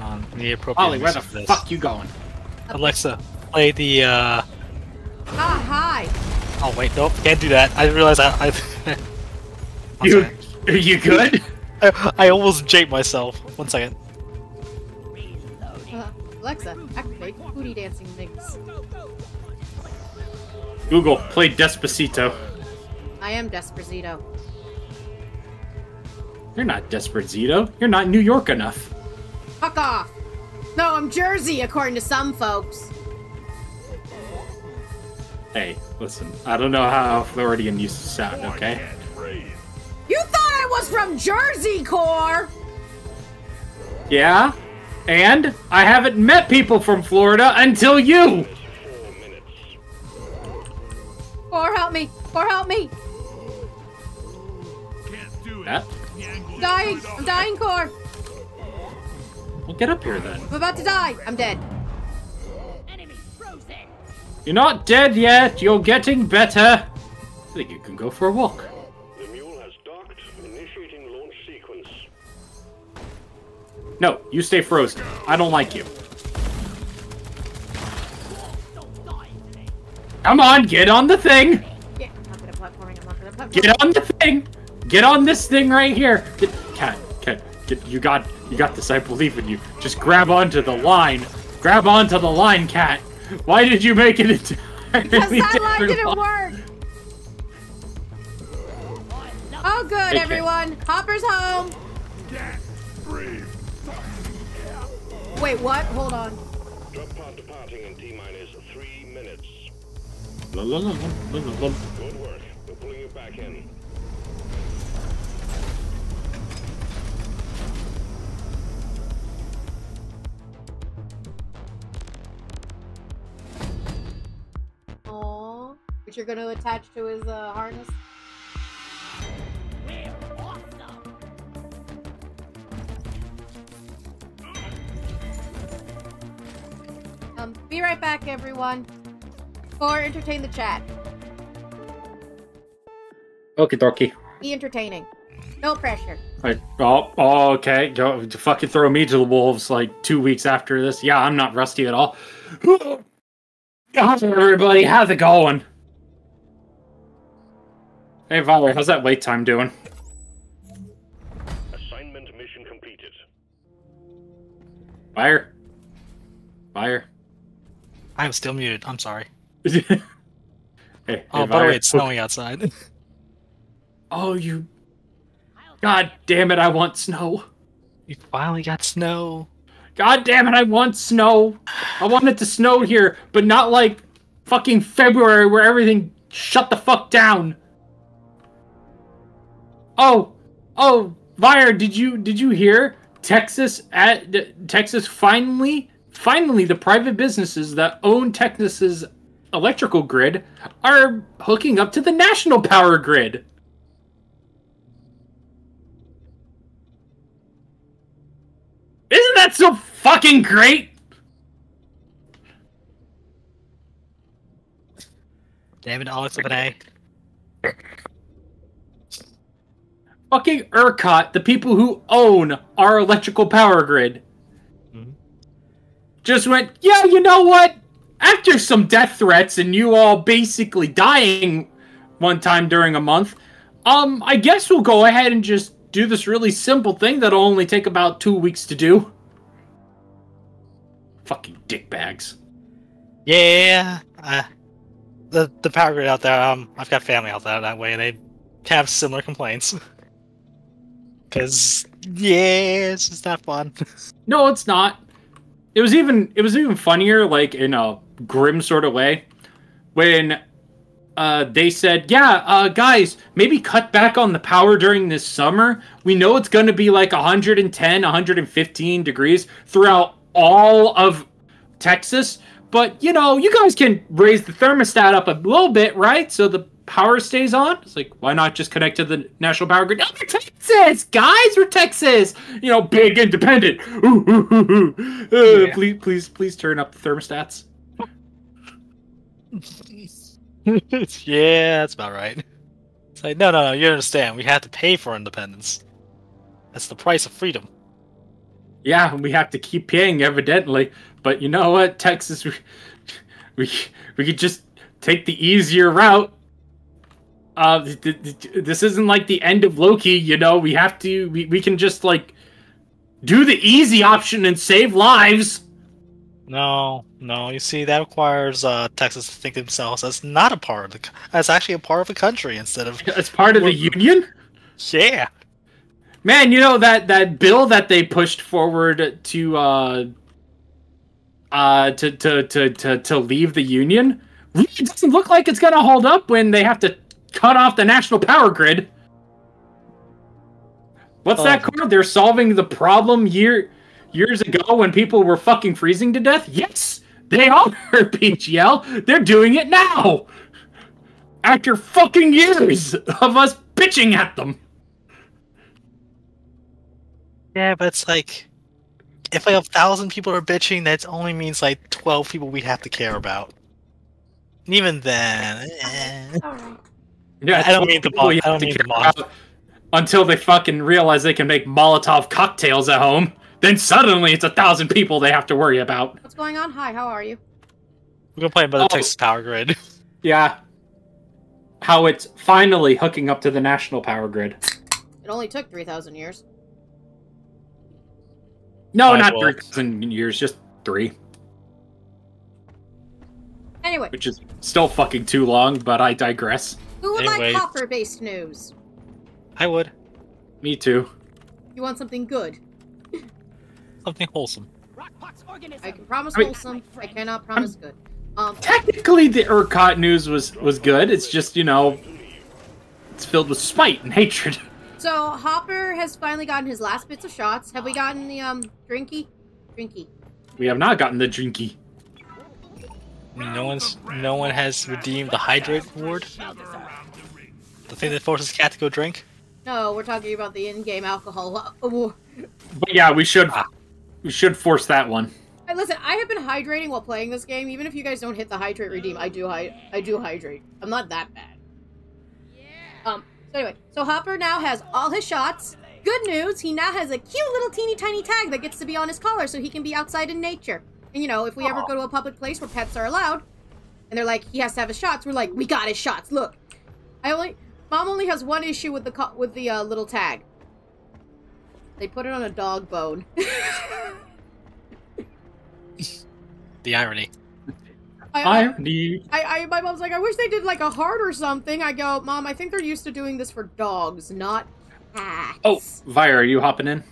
Speaker 6: On the appropriate
Speaker 2: Ollie, where the
Speaker 6: this.
Speaker 2: fuck you going?
Speaker 6: Alexa, play the, uh...
Speaker 1: Ah, hi.
Speaker 6: Oh, wait, nope, can't do that. I realize I... I... One
Speaker 2: You,
Speaker 6: second.
Speaker 2: are you good?
Speaker 6: I, I almost japed myself. One second.
Speaker 1: Uh, Alexa, activate booty dancing mix.
Speaker 2: Google, play Despacito.
Speaker 1: I am Desperado.
Speaker 2: You're not Despacito. You're not New York enough.
Speaker 1: Fuck off. No, I'm Jersey, according to some folks.
Speaker 2: Hey, listen. I don't know how Floridian used to sound, okay?
Speaker 1: You thought I was from Jersey, Core?
Speaker 2: Yeah? And I haven't met people from Florida until you!
Speaker 3: Four.
Speaker 1: Core, help me. Core, help me.
Speaker 4: Can't do it.
Speaker 2: That?
Speaker 1: Dying. I'm dying, Core.
Speaker 2: Well, get up here then.
Speaker 1: I'm about to die. I'm dead.
Speaker 2: You're not dead yet. You're getting better. I think you can go for a walk.
Speaker 3: The mule has docked. Initiating launch sequence.
Speaker 2: No, you stay frozen. I don't like you. Come on, get on the thing.
Speaker 1: Yeah, I'm not good at platforming. I'm not good at platforming.
Speaker 2: Get on the thing. Get on this thing right here. Get, cat, cat, get. You got, you got this. I believe in you. Just grab onto the line. Grab onto the line, cat. Why did you make it into?
Speaker 1: Because that line didn't work. Oh, good,
Speaker 2: Okay.
Speaker 1: everyone. Hopper's home. Wait, what? Hold on.
Speaker 3: Drop pod departing in T minus three minutes.
Speaker 2: La, la, la, la, la, la, la.
Speaker 3: Good work. We're pulling you back in.
Speaker 1: Aww. Which you're gonna attach to his uh, harness?
Speaker 5: Awesome.
Speaker 1: Um, be right back, everyone. Or entertain the chat.
Speaker 2: Okie dokie.
Speaker 1: Be entertaining. No pressure.
Speaker 2: Right. Oh, oh, okay. Go to fucking throw me to the wolves like two weeks after this. Yeah, I'm not rusty at all. How's everybody? How's it going? Hey, Valerie, how's that wait time doing?
Speaker 3: Assignment mission completed.
Speaker 2: Fire. Fire.
Speaker 6: I'm still muted. I'm sorry.
Speaker 2: hey, hey,
Speaker 6: Oh, by the way, it's snowing outside.
Speaker 2: Oh, you. God damn it! I want snow.
Speaker 6: we finally got snow.
Speaker 2: God damn it! I want snow. I want it to snow here, but not like fucking February where everything shut the fuck down. Oh, oh, Vire, did you did you hear Texas at Texas finally finally the private businesses that own Texas's electrical grid are hooking up to the national power grid. Isn't that so fucking great?
Speaker 6: David Alex with an A.
Speaker 2: Fucking ERCOT, the people who own our electrical power grid,
Speaker 6: Mhm.
Speaker 2: just went, yeah, you know what? After some death threats and you all basically dying one time during a month, um, I guess we'll go ahead and just do this really simple thing that'll only take about two weeks to do. Fucking dickbags.
Speaker 6: Yeah. Uh, the the power grid out there. Um, I've got family out there that way, and they have similar complaints. Cause yeah, it's just not fun.
Speaker 2: No, it's not. It was even it was even funnier, like in a grim sort of way, when uh, they said, "Yeah, uh, guys, maybe cut back on the power during this summer. We know it's going to be like 110, 115 degrees throughout all of Texas, but you know, you guys can raise the thermostat up a little bit, right? So the power stays on." It's like, why not just connect to the national power grid? Oh, we're Texas, guys, we're Texas. You know, big independent. Ooh, ooh, ooh. Uh,
Speaker 6: Yeah.
Speaker 2: Please, please, please turn up the thermostats.
Speaker 6: yeah, that's about right. It's like no, no, no. You understand? We have to pay for independence. That's the price of freedom.
Speaker 2: Yeah, we have to keep paying, evidently. But you know what, Texas, we we, we could just take the easier route. Uh, th- th- th- this isn't like the end of Loki, you know. We have to. We, we can just like do the easy option and save lives.
Speaker 6: No, no. You see, that requires uh, Texas to think themselves as not a part of the, as actually a part of the country instead of
Speaker 2: As part of the union.
Speaker 6: yeah.
Speaker 2: Man, you know that that bill that they pushed forward to uh uh to to to to, to leave the union really doesn't look like it's gonna hold up when they have to cut off the national power grid. What's that
Speaker 6: Oh.
Speaker 2: called? They're solving the problem year years ago when people were fucking freezing to death? Yes, they are, PGL. They're doing it now. After fucking years of us bitching at them.
Speaker 6: Yeah, but it's like if like a thousand people are bitching, that only means like twelve people we have to care about. And even then, eh.
Speaker 2: Yeah,
Speaker 6: I don't
Speaker 2: it's
Speaker 6: mean the
Speaker 2: people
Speaker 6: I don't
Speaker 2: have
Speaker 6: mean the
Speaker 2: care Until they fucking realize they can make Molotov cocktails at home, then suddenly it's a thousand people they have to worry about.
Speaker 1: What's going on? Hi, how are you?
Speaker 6: we're complaining about the
Speaker 2: Oh.
Speaker 6: Texas power grid.
Speaker 2: Yeah. How it's finally hooking up to the national power grid.
Speaker 1: It only took 3,000 years.
Speaker 2: No, not
Speaker 6: volts.
Speaker 2: 3,000 years, just three,
Speaker 1: Anyway,
Speaker 2: which is still fucking too long, but I digress.
Speaker 1: who would
Speaker 6: Anyway.
Speaker 1: like Hopper-based news?
Speaker 6: I would
Speaker 2: Me too.
Speaker 1: You want something good?
Speaker 6: something wholesome.
Speaker 1: I can promise
Speaker 2: I mean-
Speaker 1: wholesome. I cannot promise good. Um,
Speaker 2: Technically, the ERCOT news was, was good. It's just, you know, it's filled with spite and hatred.
Speaker 1: so Hopper has finally gotten his last bits of shots. Have we gotten the um drinky? Drinky.
Speaker 2: We have not gotten the drinky.
Speaker 6: No one's no one has redeemed the hydrate reward. The thing that forces cat to go drink.
Speaker 1: No, we're talking about the in-game alcohol. award.
Speaker 2: But yeah, we should
Speaker 6: Ah.
Speaker 2: we should force that one.
Speaker 1: Hey, listen, I have been hydrating while playing this game. Even if you guys don't hit the hydrate redeem, I do hy- I do hydrate. I'm not that bad. So anyway, so Hopper now has all his shots. Good news, he now has a cute little teeny tiny tag that gets to be on his collar, so he can be outside in nature. And you know, if we ever go to a public place where pets are allowed, and they're like, he has to have his shots, we're like, we got his shots. Look, I only, mom only has one issue with the with the uh, little tag. They put it on a dog bone.
Speaker 6: The irony.
Speaker 1: I, I,
Speaker 2: Irony.
Speaker 1: I, I, my mom's like, I wish they did like a heart or something. I go, Mom, I think they're used to doing this for dogs, not cats.
Speaker 2: Oh, Vire, are you hopping in?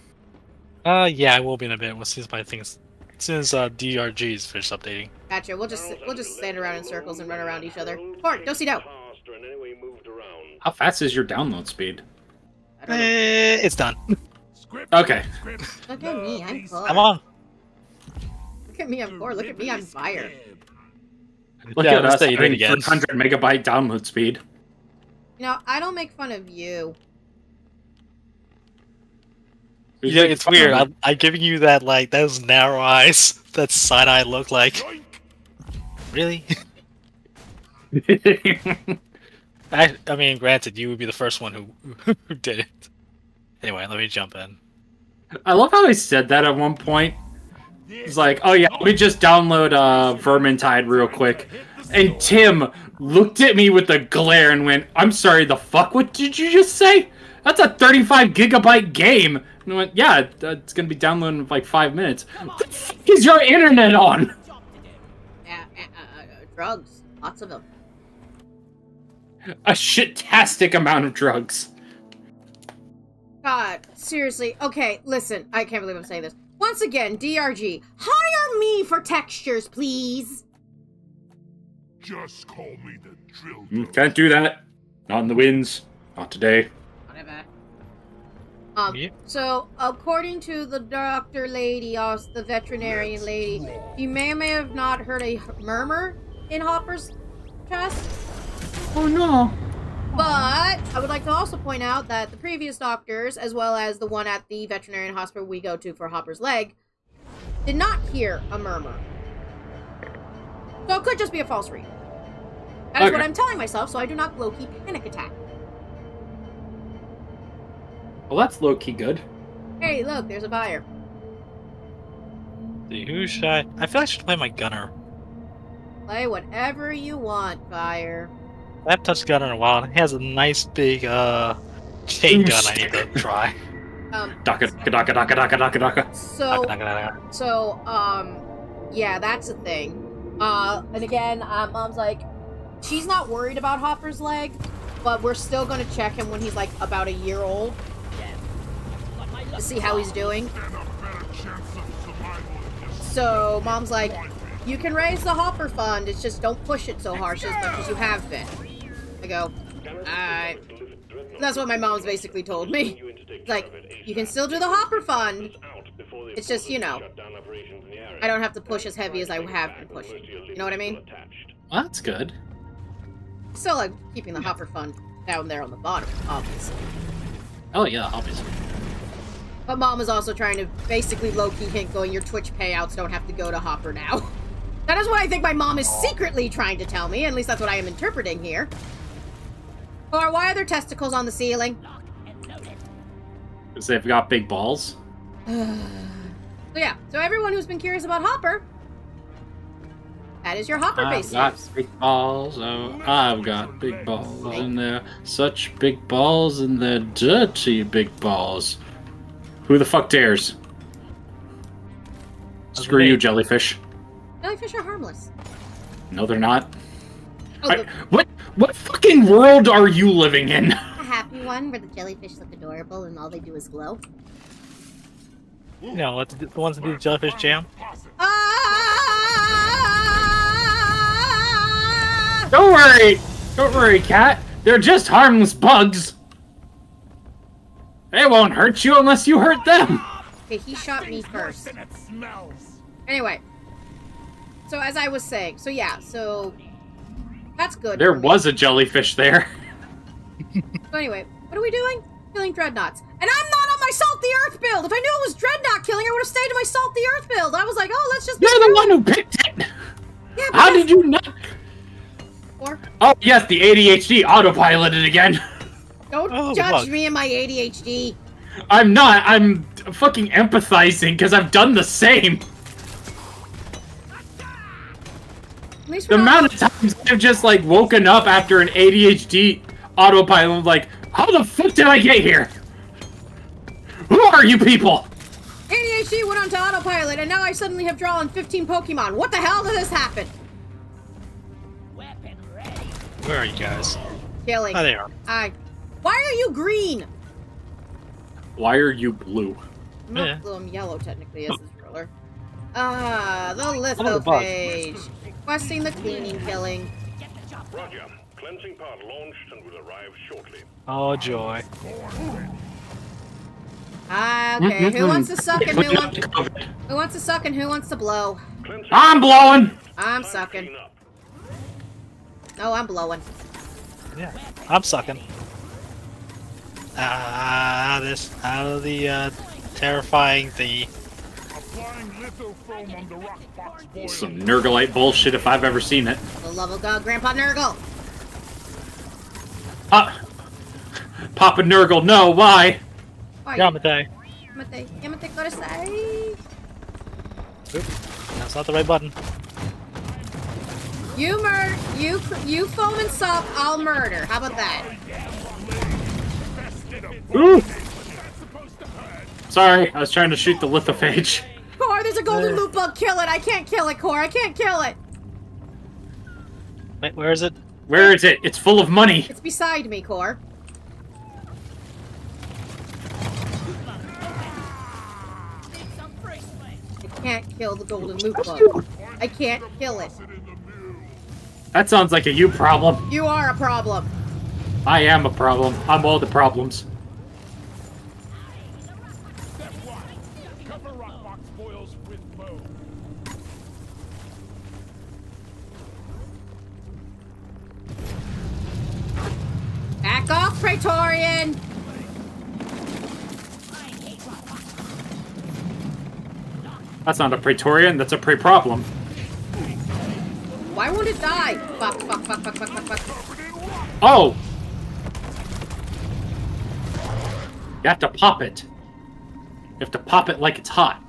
Speaker 6: Uh, yeah, I will be in a bit. As soon as my things, as soon as uh, DRG is finished updating.
Speaker 1: Gotcha. We'll just we'll just stand around in circles and run around each other. Fort, do do.
Speaker 3: Passed or in any way moved around.
Speaker 2: How fast is your download speed?
Speaker 1: I.
Speaker 6: Eh, it's done.
Speaker 4: Script,
Speaker 2: Okay.
Speaker 1: Look at me, I'm four.
Speaker 6: I'm on.
Speaker 1: Look at me, I'm four. Look at me, I'm fire.
Speaker 2: Look
Speaker 6: Yeah,
Speaker 2: at
Speaker 6: let's
Speaker 2: us
Speaker 6: say you did
Speaker 2: having
Speaker 6: again.
Speaker 2: 300 megabyte download speed.
Speaker 1: You know, I don't make fun of you.
Speaker 2: Who's
Speaker 6: Yeah, it's weird. I'm, I'm giving you that like those narrow eyes, that side eye look. Like, really? I, I mean, granted, you would be the first one who who did it. Anyway, let me jump in.
Speaker 2: I love how he said that at one point. He's like, "Oh yeah, let me just download uh, Vermintide real quick," and Tim looked at me with a glare and went, "I'm sorry, the fuck? What did you just say? That's a 35 gigabyte game." And I went, "Yeah, it- it's gonna be downloading in like five minutes." What the fuck is your internet on?
Speaker 1: Uh, uh, uh, uh, drugs. Lots of them.
Speaker 2: A shit-tastic amount of drugs.
Speaker 1: God, seriously. Okay, listen. I can't believe I'm saying this. Once again, DRG, hire me for textures, please.
Speaker 4: Just call me the drill.
Speaker 2: Mm. Can't do that. Not in the winds. Not today.
Speaker 1: Whatever. Um,
Speaker 6: Yep.
Speaker 1: so, according to the doctor lady, uh, the veterinarian lady, you may or may have not heard a murmur in Hopper's chest.
Speaker 2: Oh no.
Speaker 1: But I would like to also point out that the previous doctors, as well as the one at the veterinarian hospital we go to for Hopper's leg, did not hear a murmur. So it could just be a false read. That is what I'm telling myself, so I do not low-key panic attack.
Speaker 2: Well, that's low key good.
Speaker 1: Hey, look, there's a fire.
Speaker 6: See, who should I? I feel like I should play my gunner.
Speaker 1: Play whatever you want, fire.
Speaker 6: I haven't touched gun in a while, and it has a nice big uh chain gun. I need to try.
Speaker 1: Um,
Speaker 2: Daka daka daka daka daka daka.
Speaker 1: so. So, um, yeah, that's a thing. Uh, and again, uh, mom's like, she's not worried about Hopper's leg, but we're still gonna check him when he's like about a year old to see how he's doing.
Speaker 4: And a better chance of survival in this
Speaker 1: So, mom's like, you can raise the Hopper fund, it's just don't push it so harsh as much as you have been. I go, alright. That's what my mom's basically told me. Like, you can still do the Hopper fund. It's just, you know, I don't have to push as heavy as I have been pushing. You know what I mean?
Speaker 2: Well, that's good.
Speaker 1: Still, like keeping the Hopper Fund down there on the bottom, obviously.
Speaker 2: Oh yeah, obviously.
Speaker 1: But Mom is also trying to basically low-key hint going, your Twitch payouts don't have to go to Hopper now. That is what I think my mom is secretly trying to tell me, at least that's what I am interpreting here. Or why are there testicles on the ceiling?
Speaker 2: Because they've got big balls.
Speaker 1: So yeah, so everyone who's been curious about Hopper, that is your Hopper
Speaker 2: I've
Speaker 1: base
Speaker 2: got
Speaker 1: news.
Speaker 2: big balls. Oh, I've got big balls, and they're such big balls, and they're dirty big balls. Who the fuck dares? Screw you, jellyfish.
Speaker 1: Jellyfish are harmless.
Speaker 2: No, they're not.
Speaker 1: Oh,
Speaker 2: I- what? What fucking world are you living in?
Speaker 1: a happy one where the jellyfish look adorable and all they do is glow.
Speaker 6: No, know, let the, the ones that do the jellyfish jam.
Speaker 1: Ah!
Speaker 2: Don't worry, don't worry, cat. They're just harmless bugs. They won't hurt you unless you hurt them.
Speaker 1: Okay, he shot me first.
Speaker 4: And it smells.
Speaker 1: Anyway, so as I was saying, so yeah, so that's good.
Speaker 2: There was a jellyfish there.
Speaker 1: So anyway, what are we doing? Killing dreadnoughts, and I'm not on my salt the earth build. If I knew it was dreadnought killing, I would have stayed to my salt the earth build. I was like, oh, let's just.
Speaker 2: You're the one who picked it.
Speaker 1: Yeah,
Speaker 2: How did you not?
Speaker 1: Or
Speaker 2: Oh yes, the ADHD autopiloted again.
Speaker 1: don't
Speaker 6: Oh,
Speaker 1: judge
Speaker 6: bug.
Speaker 1: me and my ADHD.
Speaker 2: I'm not. I'm fucking empathizing because I've done the same.
Speaker 1: At least
Speaker 2: The
Speaker 1: we're not-
Speaker 2: amount of times I've just like woken up after an ADHD autopilot, like, how the fuck did I get here? Who are you people?
Speaker 1: ADHD PhD went onto autopilot, and now I suddenly have drawn 15 Pokemon. What the hell did this happen?
Speaker 5: Weapon ready.
Speaker 6: Where are you guys?
Speaker 1: Killing.
Speaker 6: Oh, they are.
Speaker 1: I. Why are you green?
Speaker 2: Why are you blue?
Speaker 1: I'm not
Speaker 6: Yeah.
Speaker 1: blue, I'm yellow technically as this roller. Ah, the
Speaker 6: Another bug.
Speaker 1: Lithophage. Requesting the cleaning killing.
Speaker 3: Roger. Cleansing pod launched and will arrive shortly.
Speaker 6: Oh joy.
Speaker 1: Ah, okay. Who wants to suck and who wants
Speaker 2: to
Speaker 1: who wants to suck and who wants to blow?
Speaker 2: I'm blowing.
Speaker 1: I'm sucking.
Speaker 3: clean up.
Speaker 1: I'm blowing.
Speaker 6: Yeah, I'm sucking. Ah, this out of the uh, terrifying thingy.
Speaker 2: Some Nurglite bullshit if I've ever seen it.
Speaker 1: For the love of God, Grandpa Nurgle.
Speaker 2: Uh, Papa Nurgle, no, why?
Speaker 1: Why?
Speaker 6: Yamate.
Speaker 1: Yamate, Yamate, Kodasai.
Speaker 6: That's not the right button.
Speaker 1: You murder, you you foam and suck, I'll murder. How about that?
Speaker 2: Ooh. Sorry, I was trying to shoot the lithophage.
Speaker 1: Core, there's a golden loot bug. Kill it. I can't kill it, Core. I can't kill it.
Speaker 6: Wait, where is it?
Speaker 2: Where is it? It's full of money.
Speaker 1: It's beside me, Core. I can't kill the golden loot bug. I can't kill it.
Speaker 2: That sounds like a you problem.
Speaker 1: You are a problem.
Speaker 2: I am a problem. I'm all the problems.
Speaker 1: Back off, Praetorian.
Speaker 2: That's not a Praetorian, that's a pre-problem.
Speaker 1: Why won't it die? Fuck, fuck, fuck, fuck, fuck, fuck, fuck.
Speaker 2: Oh! You have to pop it. You have to pop it like it's hot.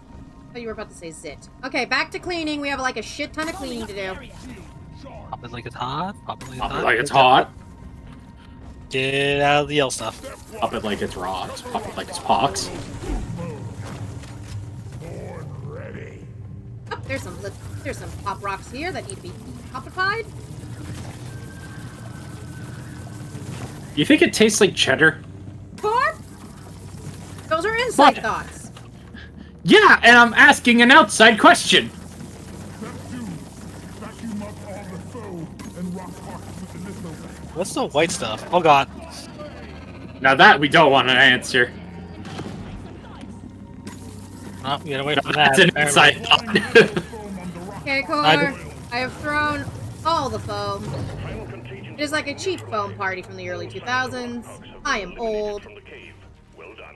Speaker 1: I thought you were about to say zit. Okay, back to cleaning. We have like a shit ton of cleaning to do.
Speaker 6: Pop it like it's hot. Pop it like it's
Speaker 2: Pop it like it's hot.
Speaker 6: Get out of the yell stuff.
Speaker 2: Pop it like it's raw. Pop it like it's pox.
Speaker 1: Oh, there's some there's some pop rocks here that need to be popified.
Speaker 2: You think it tastes like cheddar?
Speaker 1: Four? Those are inside
Speaker 2: What?
Speaker 1: thoughts.
Speaker 2: Yeah, and I'm asking an outside question.
Speaker 4: Step two. Vacuum up all the foam and rock boxes with the lithofoam.
Speaker 6: What's the white stuff? Oh god.
Speaker 2: Now that we don't want to answer.
Speaker 6: Oh, we gotta wait for that.
Speaker 2: That's an
Speaker 6: apparently.
Speaker 2: inside thought.
Speaker 4: Foam on the rock
Speaker 1: Okay, Core.
Speaker 6: I
Speaker 1: I have thrown all the foam. It is like a cheap foam party from the early 2000s. I am old.
Speaker 3: from the cave. Well done.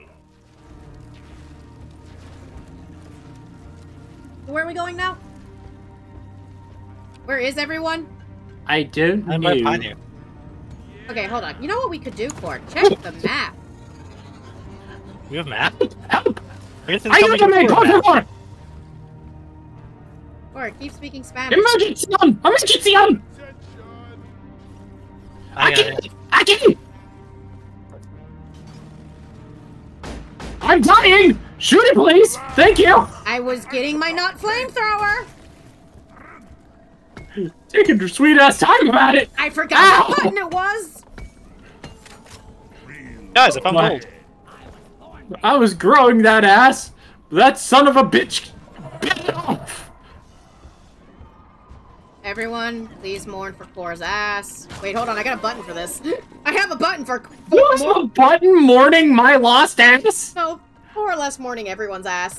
Speaker 1: Where are we going now? Where is everyone?
Speaker 2: I don't
Speaker 6: I'm
Speaker 2: know.
Speaker 6: Right behind you.
Speaker 1: Okay, hold on. You know what we could do, Core? Check the map.
Speaker 6: We have a map?
Speaker 2: Help!
Speaker 6: Everything's
Speaker 2: Ayúdame,
Speaker 6: coming
Speaker 2: por
Speaker 6: forward now.
Speaker 2: favor!
Speaker 1: Keep speaking Spanish.
Speaker 2: Emergency! Emergency!
Speaker 4: Attention.
Speaker 6: I got
Speaker 2: Aquí!
Speaker 6: it.
Speaker 2: Aquí! I'm dying! Shoot it, please! Thank you!
Speaker 1: I was getting my not flamethrower.
Speaker 2: Taking your sweet ass time about it!
Speaker 1: I forgot
Speaker 2: Ow!
Speaker 1: what button it was.
Speaker 6: Guys, if I found
Speaker 2: What?
Speaker 6: gold.
Speaker 2: I was growing that ass! That son of a bitch! Bit it off!
Speaker 1: Everyone, please mourn for Core's ass. Wait, hold on. I got a button for this. I have a button for
Speaker 2: You have a button mourning my lost ass?
Speaker 1: no, more or less mourning everyone's ass.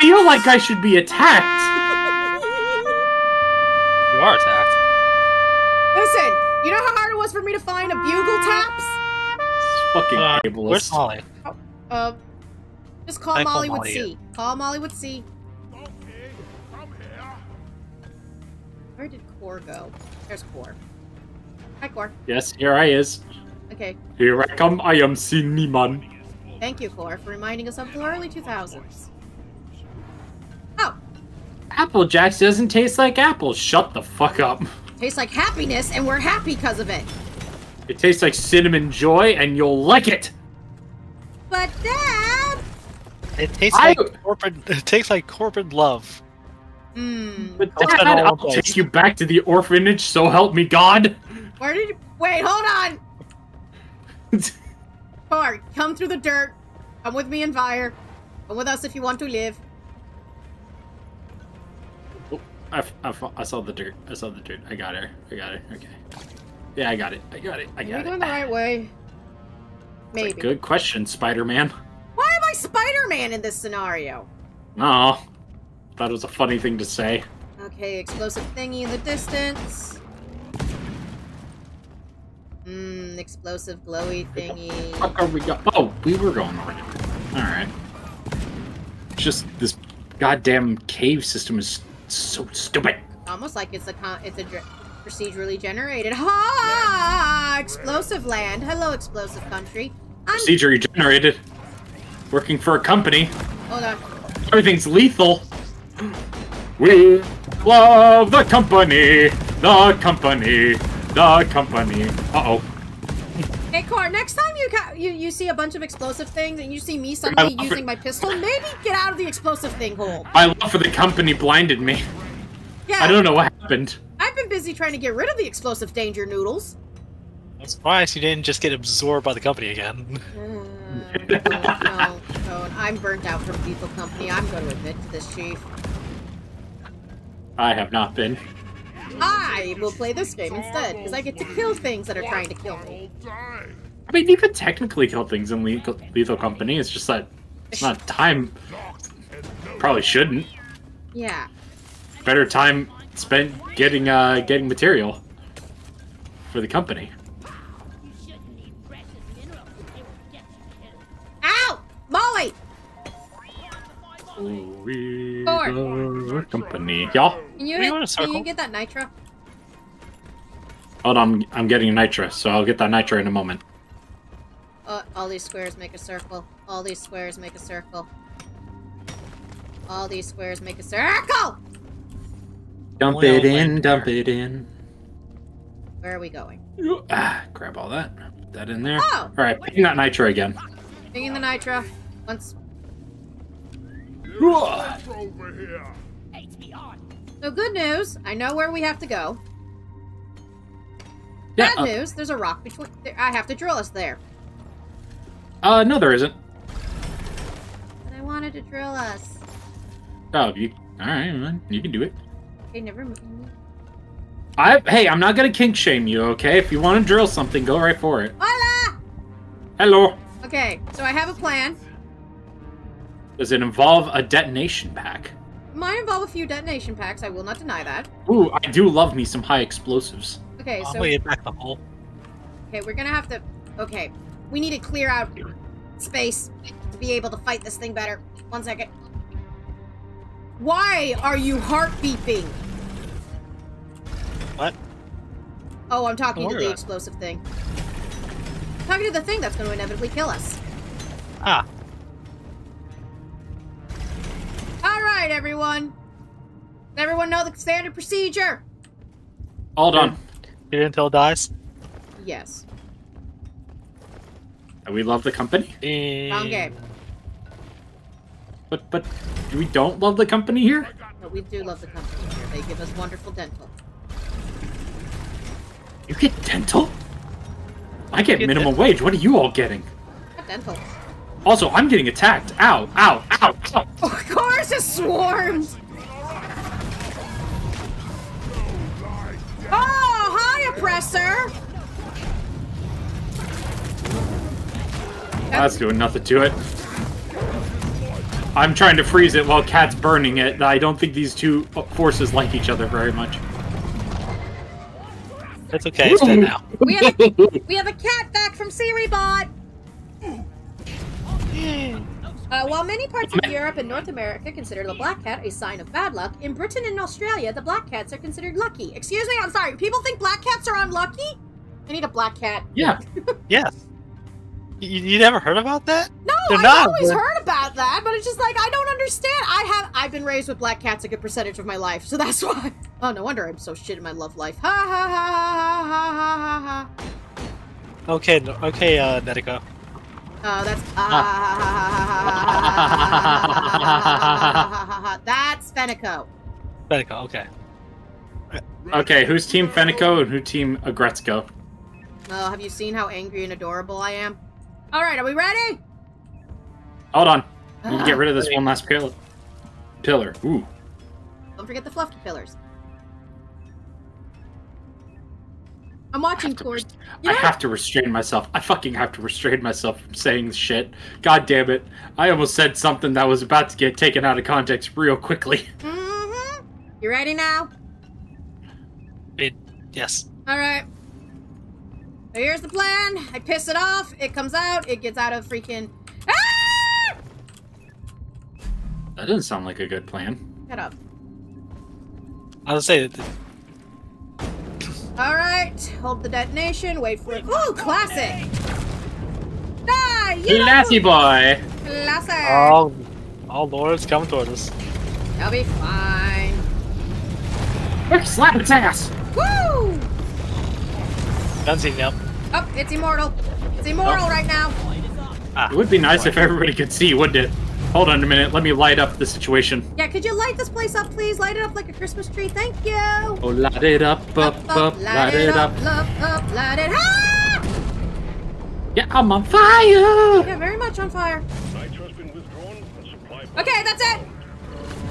Speaker 2: Feel like I should be attacked.
Speaker 6: You are attacked.
Speaker 1: Listen, you know how hard it was for me to find a bugle taps?
Speaker 2: It's fucking
Speaker 6: Uh,
Speaker 2: ableist.
Speaker 6: where's Molly?
Speaker 1: Uh, just call
Speaker 6: I call
Speaker 1: Molly with
Speaker 6: Molly
Speaker 1: C. Call Molly with C.
Speaker 4: Okay, come here.
Speaker 1: Where did Core go? There's Core. Hi, Core.
Speaker 2: Yes, here I is.
Speaker 1: Okay,
Speaker 2: Here I come, I am Siniman.
Speaker 1: thank you, Core, for reminding us of the early 2000s.
Speaker 2: Apple Jacks doesn't taste like apples. Shut the fuck up.
Speaker 1: tastes like happiness, and we're happy because of it.
Speaker 2: It tastes like cinnamon joy, and you'll like it.
Speaker 1: But Dad.
Speaker 6: It tastes
Speaker 2: I-
Speaker 6: like corporate. It tastes like corporate love.
Speaker 1: Hmm.
Speaker 2: But Dad, I'll
Speaker 6: the
Speaker 2: take you back to the orphanage. So help me God.
Speaker 1: Where did you? Wait, hold on. Car, come through the dirt. Come with me and Fire. Come with us if you want to live.
Speaker 2: I, I, I saw the dirt. I saw the dirt. I got her. I got her. Okay. Yeah, I got it. I got it. I got
Speaker 1: Are we
Speaker 2: got
Speaker 1: going the right way? Maybe.
Speaker 2: Good question, Spider-Man.
Speaker 1: Why am I Spider-Man in this scenario?
Speaker 2: No, that was a funny thing to say.
Speaker 1: Okay, explosive thingy in the distance. Mmm, explosive glowy thingy.
Speaker 2: Fuck are we go? Oh, we were going right. All right. Just this goddamn cave system is so stupid.
Speaker 1: Almost like it's a con- it's a dr- procedurally generated. Ha! Explosive land. Hello, explosive country. I'm.
Speaker 2: Procedure generated. Working for a company.
Speaker 1: Hold on.
Speaker 2: Everything's lethal. We love the company. The company. The company. Uh oh.
Speaker 1: Hey, Car. Next time you ca- you you see a bunch of explosive things and you see me suddenly using
Speaker 2: it.
Speaker 1: my pistol, maybe get out of the explosive thing hole.
Speaker 2: My love for the company blinded me.
Speaker 1: Yeah.
Speaker 2: I don't know what happened.
Speaker 1: I've been busy trying to get rid of the explosive danger noodles.
Speaker 6: I'm surprised you didn't just get absorbed by the company again.
Speaker 1: Uh, no, no, no, I'm burnt out from Lethal Company. I'm going to admit to this, Chief.
Speaker 2: I have not been.
Speaker 1: I will play this game instead, because I get to kill things that are trying to kill me.
Speaker 2: I mean, you could technically kill things in lethal, lethal company. It's just that it's not time. Probably shouldn't.
Speaker 1: Yeah.
Speaker 2: Better time spent getting uh getting material for the company.
Speaker 5: You shouldn't need precious minerals if they were get you killed.
Speaker 1: Ow! Molly!
Speaker 2: We
Speaker 1: Four.
Speaker 2: the company, y'all.
Speaker 1: Can you,
Speaker 6: Are you
Speaker 1: hit, can you get that nitro?
Speaker 2: Hold on, I'm getting a nitro, so I'll get that nitro in a moment.
Speaker 1: Uh, all these squares make a circle. All these squares make a circle. All these squares make a circle!
Speaker 2: Dump
Speaker 6: Only
Speaker 2: it in,
Speaker 6: land
Speaker 2: dump
Speaker 6: there.
Speaker 2: it in.
Speaker 1: Where are we going?
Speaker 2: Ah, grab all that. Put that in there.
Speaker 1: Oh!
Speaker 2: All right, ping that nitro again.
Speaker 1: Bringing the nitro. Once. So good news. I know where we have to go.
Speaker 2: Yeah.
Speaker 1: Bad
Speaker 2: Uh,
Speaker 1: news. There's a rock between. there- I have to drill us there.
Speaker 2: uh, no, there isn't.
Speaker 1: But I wanted to drill us.
Speaker 2: Oh, you. All right, man, you can do it.
Speaker 1: Okay, never mind.
Speaker 2: I. Hey, I'm not gonna kink shame you. Okay, if you want to drill something, go right for it.
Speaker 1: Hola!
Speaker 2: Hello.
Speaker 1: Okay, so I have a plan.
Speaker 2: Does it involve a detonation pack?
Speaker 1: Might involve a few detonation packs. I will not deny that.
Speaker 2: Ooh, I do love me some high explosives.
Speaker 1: Okay,
Speaker 6: I'll
Speaker 1: so
Speaker 6: back the hole.
Speaker 1: okay, we're gonna have to. Okay, we need to clear out space to be able to fight this thing better. One second. Why are you heart beeping?
Speaker 6: What?
Speaker 1: Oh, I'm talking
Speaker 6: Don't
Speaker 1: to the
Speaker 6: about it.
Speaker 1: explosive thing. talking to the thing that's going to inevitably kill us.
Speaker 6: Ah,
Speaker 1: All right, everyone. Everyone know the standard procedure?
Speaker 2: Hold on.
Speaker 6: here until it dies.
Speaker 1: Yes.
Speaker 2: We love the company,
Speaker 1: Wrong game.
Speaker 2: but but we don't love the company here.
Speaker 1: But we do love the company here. They give us wonderful dental.
Speaker 2: You get dental. I get
Speaker 6: Get
Speaker 2: minimum
Speaker 6: dental.
Speaker 2: wage. What are you all getting?
Speaker 1: Dental.
Speaker 2: Also, I'm getting attacked. Ow! Ow! Ow! Ow!
Speaker 1: Of course, it swarmed. Oh, hi, oppressor.
Speaker 2: That's doing nothing to it. I'm trying to freeze it while Cat's burning it. I don't think these two forces like each other very much.
Speaker 6: That's okay, it's dead now.
Speaker 1: We have a, we have a cat back from Siribot. Uh, while many parts of Europe and North America consider the black cat a sign of bad luck, in Britain and Australia, the black cats are considered lucky. Excuse me, I'm sorry. People think black cats are unlucky? I need a black cat.
Speaker 2: Yeah.
Speaker 6: Yes. You, you never heard about that?
Speaker 1: No,
Speaker 6: They're
Speaker 1: I've
Speaker 6: not,
Speaker 1: always
Speaker 6: but-
Speaker 1: heard about that, but it's just like I don't understand. I have I've been raised with black cats a good percentage of my life, so that's why. Oh, no wonder I'm so shit in my love life. Ha ha ha ha ha ha ha ha.
Speaker 6: Okay, okay, uh, Netica.
Speaker 1: Oh, that's that's Fenico.
Speaker 6: Netica, okay.
Speaker 2: Okay, who's Team Fenico and who Team Agretzko?
Speaker 1: Oh, have you seen how angry and adorable I am? All right, are we ready?
Speaker 2: Hold on. We can get rid of this one last pill- pillar. Ooh.
Speaker 1: Don't forget the fluffy pillars. I'm watching
Speaker 2: to
Speaker 1: Cord.
Speaker 2: rest-
Speaker 1: You
Speaker 2: I have to restrain myself. I fucking have to restrain myself from saying shit. God damn it. I almost said something that was about to get taken out of context real quickly.
Speaker 1: Mhm. You ready now?
Speaker 6: It, yes.
Speaker 1: All right. So here's the plan. I piss it off. It comes out. It gets out of freaking. Ah!
Speaker 2: That doesn't sound like a good plan.
Speaker 1: Shut up.
Speaker 6: I was say that
Speaker 1: All right. Hold the detonation. Wait for it. Ooh, classic. Die. You
Speaker 2: Lassie boy!
Speaker 1: Classic.
Speaker 6: all, all lords come towards us.
Speaker 1: I'll be fine.
Speaker 2: Quick, slap its ass!
Speaker 1: Woo!
Speaker 6: Gunsy, yep.
Speaker 1: Oh, it's immortal. It's immortal
Speaker 2: Oh.
Speaker 1: right now.
Speaker 6: Ah,
Speaker 2: It would be nice if everybody could see, wouldn't it? Hold on a minute, let me light up the situation.
Speaker 1: Yeah, could you light this place up, please? Light it up like a Christmas tree. Thank you.
Speaker 2: Oh, light it up, up, up, light it up.
Speaker 1: up, up, light it up.
Speaker 2: Yeah, I'm on fire!
Speaker 1: Yeah, very much on fire.
Speaker 3: Nitro's been withdrawn and supply
Speaker 1: Okay, that's it.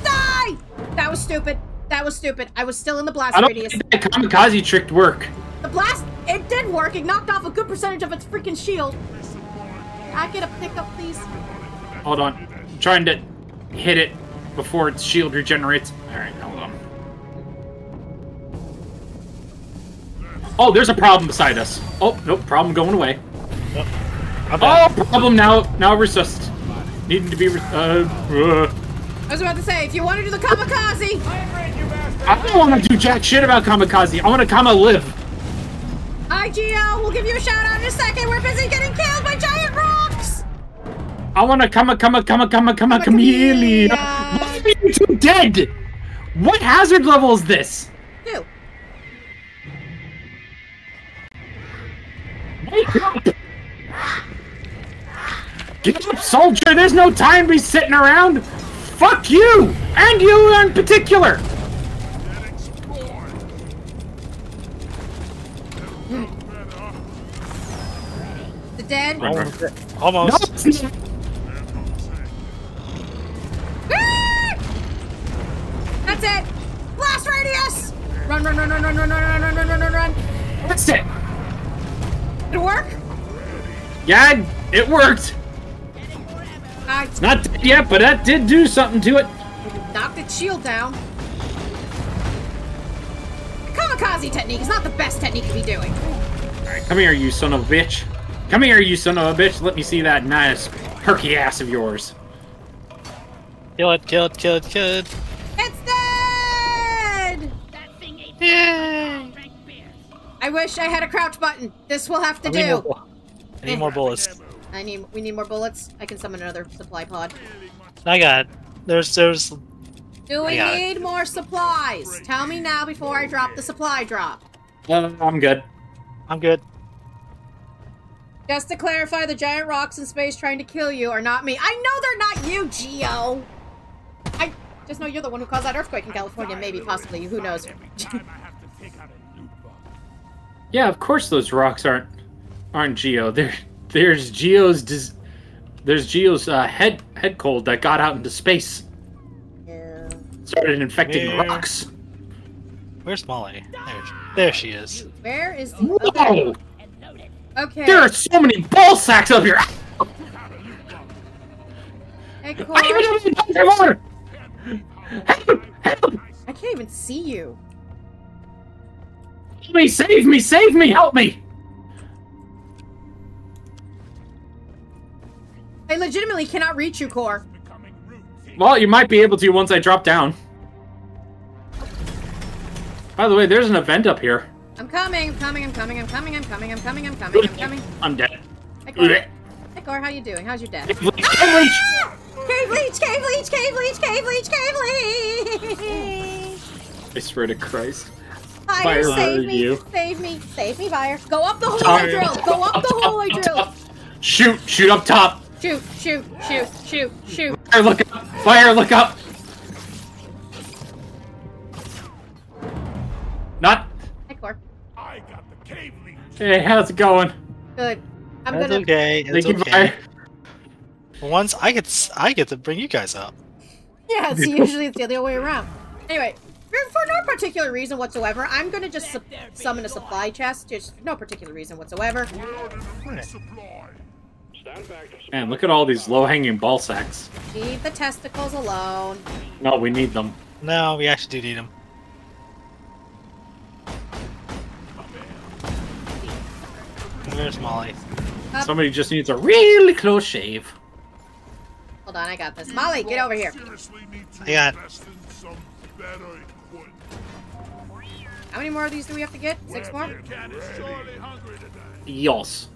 Speaker 1: Die! That was stupid. That was stupid. I was still in the blast
Speaker 2: I don't
Speaker 1: radius.
Speaker 2: think that kamikaze trick work.
Speaker 1: The blast, it did work. It knocked off a good percentage of its freaking shield. I get a pickup, please.
Speaker 2: Hold on. I'm trying to hit it before its shield regenerates. Alright, hold on. Oh, there's a problem beside us. Oh, nope, problem going away.
Speaker 6: I'm.
Speaker 2: Oh, problem now, now resist. Needing to be, re- uh, uh.
Speaker 1: I was about to say, if you want to do the kamikaze,
Speaker 2: I don't want to do jack shit about kamikaze. I want to kama live.
Speaker 1: IGL, we'll give you a shout out in a second. We're busy getting killed by giant rocks.
Speaker 2: I want to kama kama kama kama kama
Speaker 1: Kama
Speaker 2: chameleon.
Speaker 1: chameleon.
Speaker 2: Why are you two dead? What hazard level is this?
Speaker 1: Two.
Speaker 2: Wake up! Get up, soldier! There's no time to be sitting around! Fuck you! And you in particular!
Speaker 1: The dead.
Speaker 6: Almost. Almost.
Speaker 2: it's
Speaker 1: That's it. Blast radius. Run, run, run, run, run, run, run, run, run, run, run, run, run.
Speaker 2: That's it!
Speaker 1: Did it work?
Speaker 2: Yeah, it worked!
Speaker 1: I
Speaker 2: Not dead yet, but that did do something to it.
Speaker 1: knocked its shield down. Kamikaze technique is not the best technique to be doing.
Speaker 2: Alright, come here, you son of a bitch. Come here, you son of a bitch. Let me see that nice perky ass of yours.
Speaker 6: Kill it, kill it, kill it, kill it. Yay!
Speaker 1: I wish I had a crouch button. This will have to
Speaker 6: I
Speaker 1: do.
Speaker 6: bu- I need more bullets.
Speaker 1: I need. We need more bullets. I can summon another supply pod.
Speaker 6: I got it. There's, there's.
Speaker 1: Do we
Speaker 6: got it.
Speaker 1: need more supplies? Tell me now before I drop the supply drop.
Speaker 2: Uh, I'm good.
Speaker 6: I'm good.
Speaker 1: Just to clarify, the giant rocks in space trying to kill you are not me. I know they're not you, Geo. I just know you're the one who caused that earthquake in California. Maybe, possibly. Who knows?
Speaker 4: Time I have to take out a loot box.
Speaker 2: Yeah, of course those rocks aren't aren't Geo. There, there's Geo's dis- there's Geo's uh, head head cold that got out into space,
Speaker 1: Yeah.
Speaker 2: started infecting
Speaker 6: Yeah.
Speaker 2: rocks.
Speaker 6: Where's Molly? There, she- there she is.
Speaker 1: Where is the?
Speaker 2: Whoa!
Speaker 5: And loaded.
Speaker 1: Okay.
Speaker 2: There are so many ball sacks up here.
Speaker 1: Hey,
Speaker 2: I even
Speaker 1: Cord.
Speaker 2: have any bucket of water. Help! Help!
Speaker 1: I can't even see you.
Speaker 2: Help me! Save me! Save me! Help me!
Speaker 1: I legitimately cannot reach you, Core.
Speaker 2: Well, you might be able to once I drop down. By the way, there's an event up here.
Speaker 1: I'm coming, I'm coming, I'm coming, I'm coming, I'm coming, I'm coming, I'm coming, I'm coming.
Speaker 2: I'm dead.
Speaker 1: Hi, Core. How you doing? How's your dad? Cave leech, cave leech, cave leech, cave leech, cave leech.
Speaker 2: I swear to Christ.
Speaker 1: Fire,
Speaker 2: Fire
Speaker 1: save me,
Speaker 2: you.
Speaker 1: save me, save me, fire. Go up the hole I
Speaker 2: Fire.
Speaker 1: drilled. Go up the hole I
Speaker 2: Up
Speaker 1: drilled.
Speaker 2: Shoot! Shoot up top!
Speaker 1: Shoot, shoot, shoot, shoot, shoot.
Speaker 2: Fire, look up! Fire, look up! Not.
Speaker 1: Hey, Core.
Speaker 4: I got the cave leech.
Speaker 2: Hey, how's it going?
Speaker 1: Good. I'm
Speaker 6: It's
Speaker 1: gonna.
Speaker 6: okay. It's
Speaker 2: Thank you,
Speaker 6: okay.
Speaker 2: Fire.
Speaker 6: Once I get, I get to bring you guys up.
Speaker 1: Yeah, it's usually it's the other way around. Anyway, for, for no particular reason whatsoever, I'm gonna just su- summon a supply chest. Just for no particular reason whatsoever.
Speaker 4: Supply.
Speaker 3: And
Speaker 2: Man, look at all these low-hanging ball sacks.
Speaker 1: Leave the testicles alone.
Speaker 2: No, we need them.
Speaker 6: No, we actually do need them. Where's Molly?
Speaker 2: Somebody just needs a really close shave.
Speaker 1: Hold on, I got this. Molly, get over here.
Speaker 4: Seriously need
Speaker 6: I got-
Speaker 4: invest in some better equipment.
Speaker 1: How many more of these do we have to get? Six more?
Speaker 4: Cat is surely hungry today.
Speaker 2: Yos.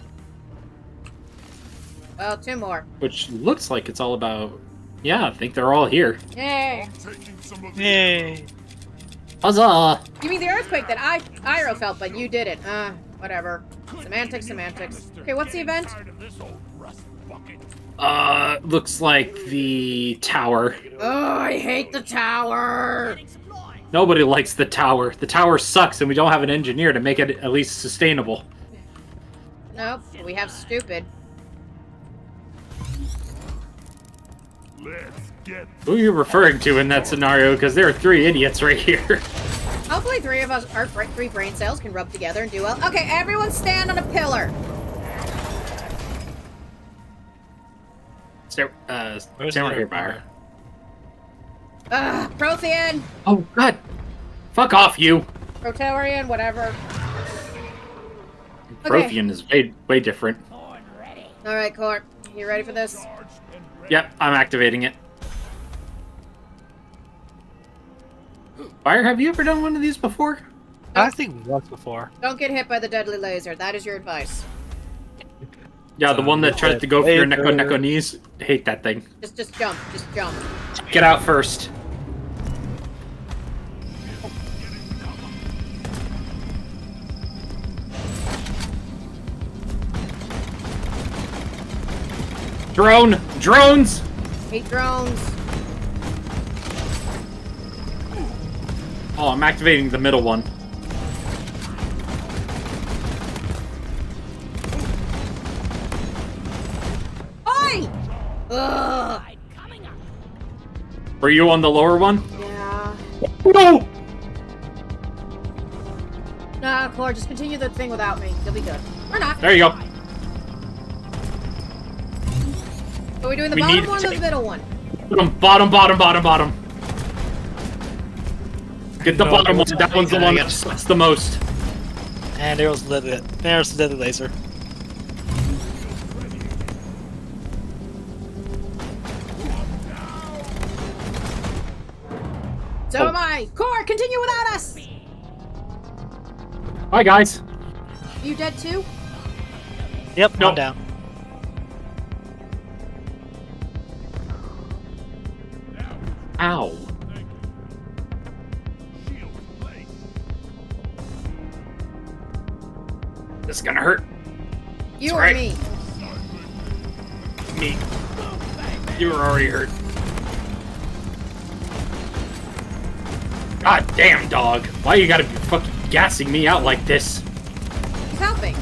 Speaker 1: Well, two more.
Speaker 2: Which looks like it's all about. Yeah, I think they're all here.
Speaker 1: Yay!
Speaker 4: Taking some of the
Speaker 6: Yay!
Speaker 2: Huzzah!
Speaker 1: You mean the earthquake that I Iro felt, but you didn't? Uh, whatever. Semantics, semantics. Okay, what's the event?
Speaker 4: Tired of this old rust bucket.
Speaker 2: Uh, looks like the tower.
Speaker 1: Oh, I hate the tower.
Speaker 2: Nobody likes the tower. The tower sucks, and we don't have an engineer to make it at least sustainable.
Speaker 1: Nope, we have stupid.
Speaker 4: Let's get
Speaker 2: Who are you referring to in that scenario? Because there are three idiots right here.
Speaker 1: Hopefully, three of us, our three brain cells, can rub together and do well. Okay, everyone stand on a pillar.
Speaker 2: So, uh,
Speaker 6: Where's
Speaker 2: stand right
Speaker 6: the
Speaker 2: here, Byron.
Speaker 1: Ugh, Prothean,
Speaker 2: Oh, God. Fuck off, you.
Speaker 1: Proterian, whatever. Okay.
Speaker 2: Is way, way different.
Speaker 1: All right, Court, you ready for this?
Speaker 4: large and ready.
Speaker 2: Yep, I'm activating it. Fire, have you ever done one of these before?
Speaker 6: I think once before.
Speaker 1: Don't get hit by the deadly laser. That is your advice.
Speaker 2: Yeah, the one that tries to go for your
Speaker 6: Later.
Speaker 2: neko neko knees. Hate that thing.
Speaker 1: Just, just jump. Just jump.
Speaker 2: Get out first. Drone! Drones!
Speaker 1: Hate drones.
Speaker 2: Oh, I'm activating the middle one.
Speaker 1: Oi! Ugh.
Speaker 2: Were you on the lower one?
Speaker 1: Yeah.
Speaker 2: No!
Speaker 1: Nah, Core, just continue the thing without me. You'll be good. Or not.
Speaker 2: There you go.
Speaker 1: Are we doing the
Speaker 2: We
Speaker 1: bottom one or the middle one?
Speaker 2: Bottom, bottom, bottom, bottom, bottom. Get the
Speaker 6: No,
Speaker 2: bottom one. That one's the one
Speaker 6: I
Speaker 2: that
Speaker 6: guess.
Speaker 2: sucks the most.
Speaker 6: And there's the deadly, there's the deadly laser.
Speaker 1: So
Speaker 2: Oh.
Speaker 1: am I. Core, continue without us.
Speaker 2: Bye, guys.
Speaker 1: You dead too?
Speaker 6: Yep,
Speaker 2: Nope.
Speaker 6: one down.
Speaker 2: Ow.
Speaker 4: Shield.
Speaker 2: This is gonna hurt.
Speaker 1: You
Speaker 2: That's
Speaker 1: or
Speaker 2: right.
Speaker 1: me?
Speaker 2: Me. You were already hurt. God damn, dog. Why you gotta be fucking gassing me out like this?
Speaker 1: He's helping.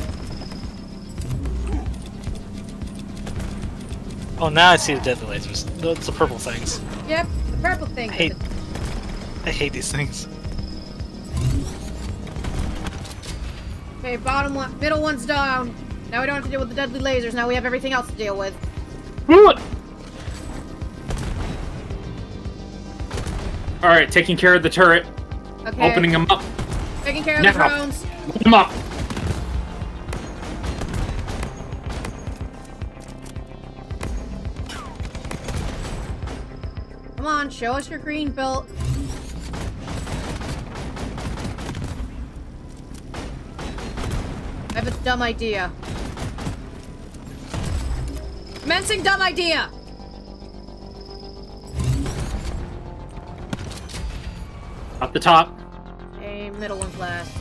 Speaker 6: Oh, now I see the deadly lasers. Those the purple things.
Speaker 1: Yep, the purple thing.
Speaker 6: I hate,
Speaker 1: with
Speaker 6: I hate these things.
Speaker 1: the- Okay, bottom one, middle one's down. Now we don't have to deal with the deadly lasers. Now we have everything else to deal with.
Speaker 2: Alright, taking care of the turret.
Speaker 1: Okay.
Speaker 2: Opening them up.
Speaker 1: Taking care of
Speaker 2: Now.
Speaker 1: the drones.
Speaker 2: Open them up.
Speaker 1: Come on, show us your green belt. I have a dumb idea. Commencing dumb idea!
Speaker 2: Up the top.
Speaker 1: Okay, Okay, middle one's last.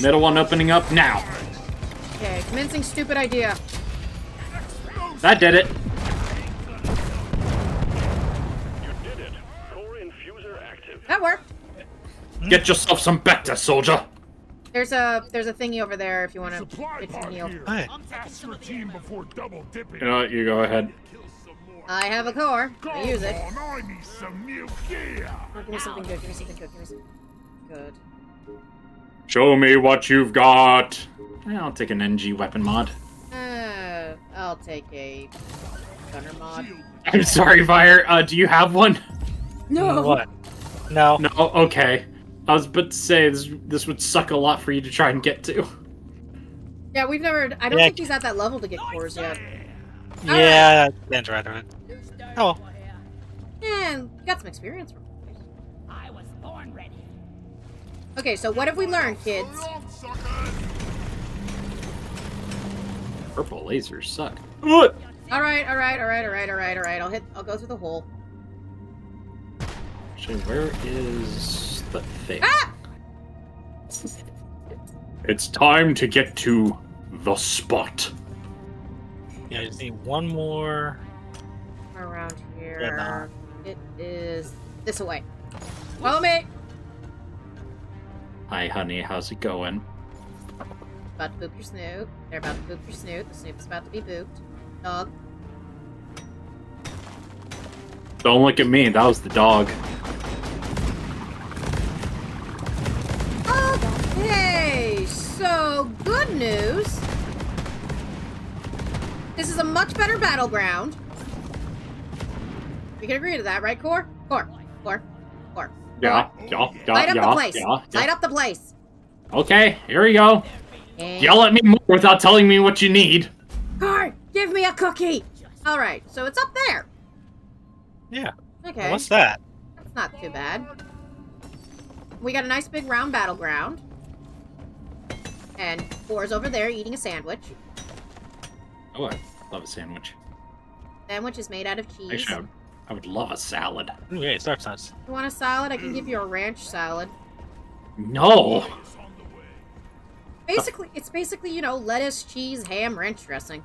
Speaker 2: Middle one opening up now.
Speaker 1: Okay, commencing stupid idea.
Speaker 2: That did it.
Speaker 3: You did it. Core infuser active.
Speaker 1: That worked.
Speaker 2: Get yourself some better, soldier.
Speaker 1: There's a there's a thingy over there if you want to
Speaker 4: Supply
Speaker 1: fix and
Speaker 4: pod
Speaker 1: heal.
Speaker 4: here.
Speaker 6: Hey.
Speaker 4: Ask your team before double dipping.
Speaker 2: You know what? You go ahead.
Speaker 4: Kill some more.
Speaker 1: I have a core.
Speaker 4: Come
Speaker 1: I use it.
Speaker 4: on, I need some new gear.
Speaker 1: Oh, give me something good. Give me something good. Give me something good.
Speaker 2: Show me what you've got. I'll take an NG weapon mod.
Speaker 1: Uh, I'll take a gunner mod.
Speaker 2: I'm sorry, Fire. Uh, do you have one?
Speaker 1: No.
Speaker 6: What? No.
Speaker 2: No. Okay. I was about to say this. This would suck a lot for you to try and get to.
Speaker 1: Yeah, we've never. I don't
Speaker 6: Yeah.
Speaker 1: think he's at that level to get cores yet.
Speaker 6: Yeah, that's right. right. Oh,
Speaker 1: And we got some experience from. it.
Speaker 5: I was born ready.
Speaker 1: Okay, so what have we learned, kids?
Speaker 2: Purple lasers suck. What?
Speaker 1: All right, all right, all right, all right, all right, all right. I'll hit. I'll go through the hole.
Speaker 2: Actually, where is the thing?
Speaker 1: Ah!
Speaker 2: It's time to get to the spot.
Speaker 6: yeah. I just need one more.
Speaker 1: Around
Speaker 6: Yeah,
Speaker 1: here. It is this way. Follow me.
Speaker 2: Hi, honey. How's it going?
Speaker 1: About to boop your snoot. They're about to boop your snoot. The snoot is about to be booped. Dog.
Speaker 2: Don't look at me. That was the dog.
Speaker 1: Okay, so good news. This is a much better battleground. We can agree to that, right, Core? Core, Core, Core.
Speaker 2: Yeah, yeah, yeah,
Speaker 1: Light up
Speaker 2: yeah,
Speaker 1: the place.
Speaker 2: yeah, yeah.
Speaker 1: Light up the place.
Speaker 2: Okay, here we go.
Speaker 1: And
Speaker 2: Yell at me more without telling me what you need.
Speaker 1: Core, give me a cookie. All right, so it's up there.
Speaker 6: Yeah.
Speaker 1: Okay,
Speaker 6: What's that?
Speaker 1: that's not too bad. We got a nice big round battleground. And Core's over there eating a sandwich.
Speaker 2: Oh, I love a sandwich.
Speaker 1: Sandwich is made out of cheese.
Speaker 2: Actually, I would, love a salad.
Speaker 6: Ooh, yeah, it's dark sides.
Speaker 1: You want a salad? I can give you a mm. ranch salad.
Speaker 2: No.
Speaker 1: Basically, it's basically, you know, lettuce, cheese, ham, ranch dressing.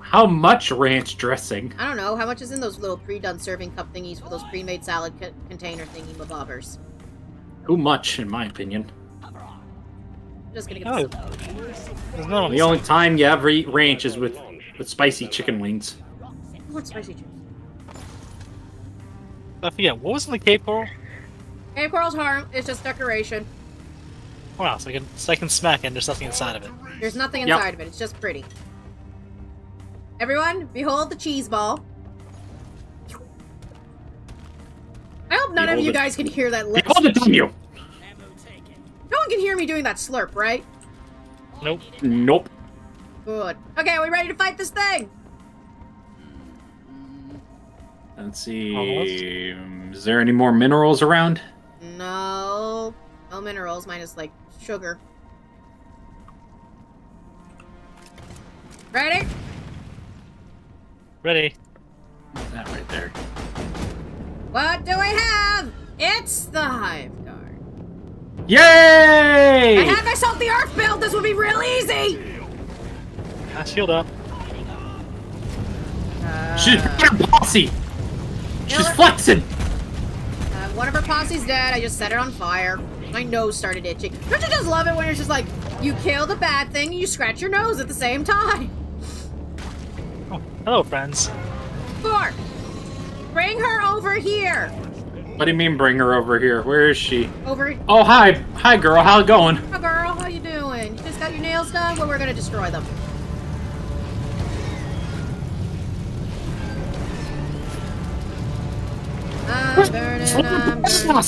Speaker 2: How much ranch dressing?
Speaker 1: I don't know, how much is in those little pre-done serving cup thingies for those pre-made salad co- container thingy bobbers?
Speaker 2: Too much, in my opinion.
Speaker 1: Just gonna get
Speaker 6: Oh,
Speaker 1: this.
Speaker 6: there's.
Speaker 2: The only time you ever eat ranch is with with spicy chicken wings.
Speaker 1: I want spicy chicken.
Speaker 6: I forget. What was in the Cape Coral?
Speaker 1: Cape coral's harm, it's just decoration.
Speaker 6: Wow, so I can so I can smack it and there's nothing inside of it.
Speaker 1: There's nothing
Speaker 2: Yep.
Speaker 1: inside of it, it's just pretty. Everyone, behold the cheese ball. I hope none of you guys can hear that lip.
Speaker 2: Behold the dumb you.
Speaker 1: No one can hear me doing that slurp, right?
Speaker 6: Nope.
Speaker 2: Nope.
Speaker 1: Good. Okay, are we ready to fight this thing?
Speaker 2: Let's see.
Speaker 6: Almost.
Speaker 2: Is there any more minerals around?
Speaker 1: No. No minerals, minus like sugar. Ready?
Speaker 6: Ready?
Speaker 2: That right there.
Speaker 1: What do we have? It's the Hive Guard.
Speaker 2: Yay!
Speaker 1: I had myself the Earth build. This would be real easy.
Speaker 6: I shield up.
Speaker 1: Uh,
Speaker 2: She's her posse. She's
Speaker 1: know
Speaker 2: flexing.
Speaker 1: uh, one of her posse's dead. I just set it on fire. My nose started itching. Don't you just love it when it's just like you kill the bad thing and you scratch your nose at the same time?
Speaker 6: Oh, hello, friends.
Speaker 1: Four. Bring her over here.
Speaker 2: What do you mean bring her over here? Where is she?
Speaker 1: Over.
Speaker 2: Oh, hi. Hi, girl. How's it going?
Speaker 1: Oh, girl, how you doing? You just got your nails done? Well, we're gonna destroy them. I'm burning, I'm burning.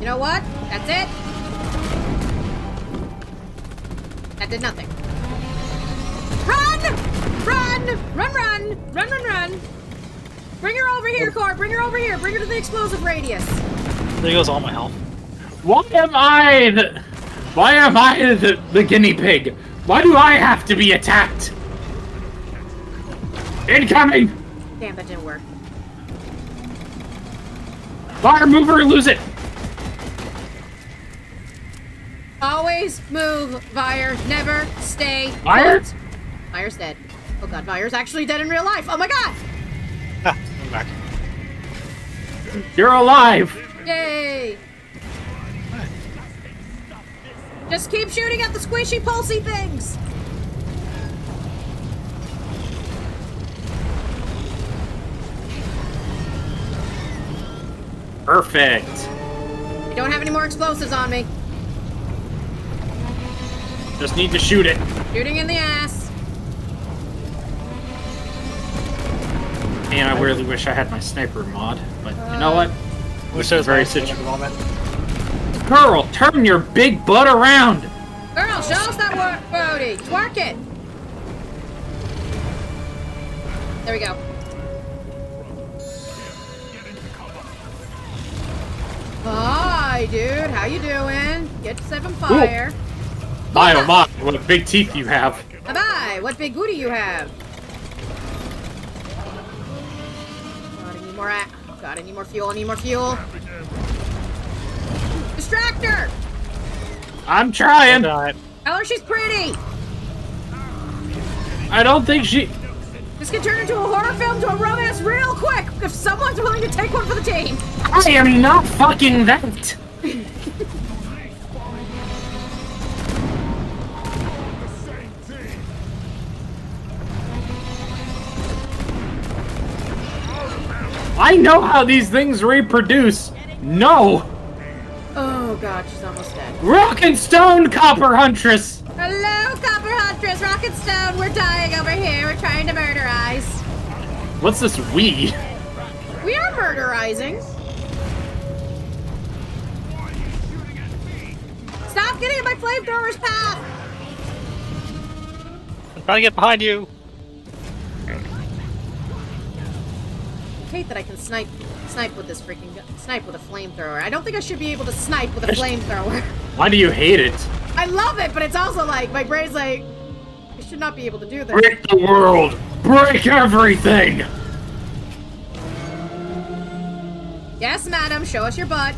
Speaker 1: You know what? That's it. That did nothing. Run! Run! Run, run! Run, run, run! Bring her over here, Core! Bring her over here! Bring her to the explosive radius!
Speaker 6: There goes all my health.
Speaker 2: Why am I the... Why am I the, the guinea pig? Why do I have to be attacked? Incoming!
Speaker 1: Damn, that didn't work.
Speaker 2: Fire mover, lose it!
Speaker 1: Always move, Vire. Never stay
Speaker 2: Vire?
Speaker 1: put. Vire's dead. Oh god, Vire's actually dead in real life. Oh my god!
Speaker 6: Ah, I'm back.
Speaker 2: You're alive!
Speaker 1: Yay! Just keep shooting at the squishy, pulsy things!
Speaker 2: Perfect.
Speaker 1: I don't have any more explosives on me.
Speaker 2: Just need to shoot it.
Speaker 1: Shooting in the ass.
Speaker 2: Man, I really wish I had my sniper mod, but you know uh, what?
Speaker 6: Wish there was
Speaker 2: Very
Speaker 6: very
Speaker 2: situ-
Speaker 6: at the moment.
Speaker 2: Girl, turn your big butt around!
Speaker 1: Girl, show us that work booty. Twerk it. There we go. Hi, dude. How you doing? Get seven fire.
Speaker 2: My oh my, what big teeth you have.
Speaker 1: Bye bye. What big booty you have? God, I need more. a- God, I need more fuel. I need more fuel. Distractor.
Speaker 2: I'm trying!
Speaker 6: Alright.
Speaker 1: Tell her she's pretty.
Speaker 2: I don't think she.
Speaker 1: This can turn into a horror film to a romance real quick if someone's willing to take one for the team.
Speaker 2: I am not fucking that! I know how these things reproduce! No!
Speaker 1: Oh god, she's almost dead.
Speaker 2: Rock and stone, Copper Huntress!
Speaker 1: Hello, Copper Huntress, Rocket Stone. We're dying over here. We're trying to murderize.
Speaker 2: What's this we?
Speaker 1: We are murderizing. Stop getting in my flamethrower's path.
Speaker 6: I'm trying to get behind you.
Speaker 1: I hate that I can snipe snipe with this freaking. Snipe with a flamethrower. I don't think I should be able to snipe with a flamethrower.
Speaker 2: Why do you hate it?
Speaker 1: I love it, but it's also like my brain's like I should not be able to do this.
Speaker 2: Break the world! Break everything!
Speaker 1: Yes, madam, show us your butt.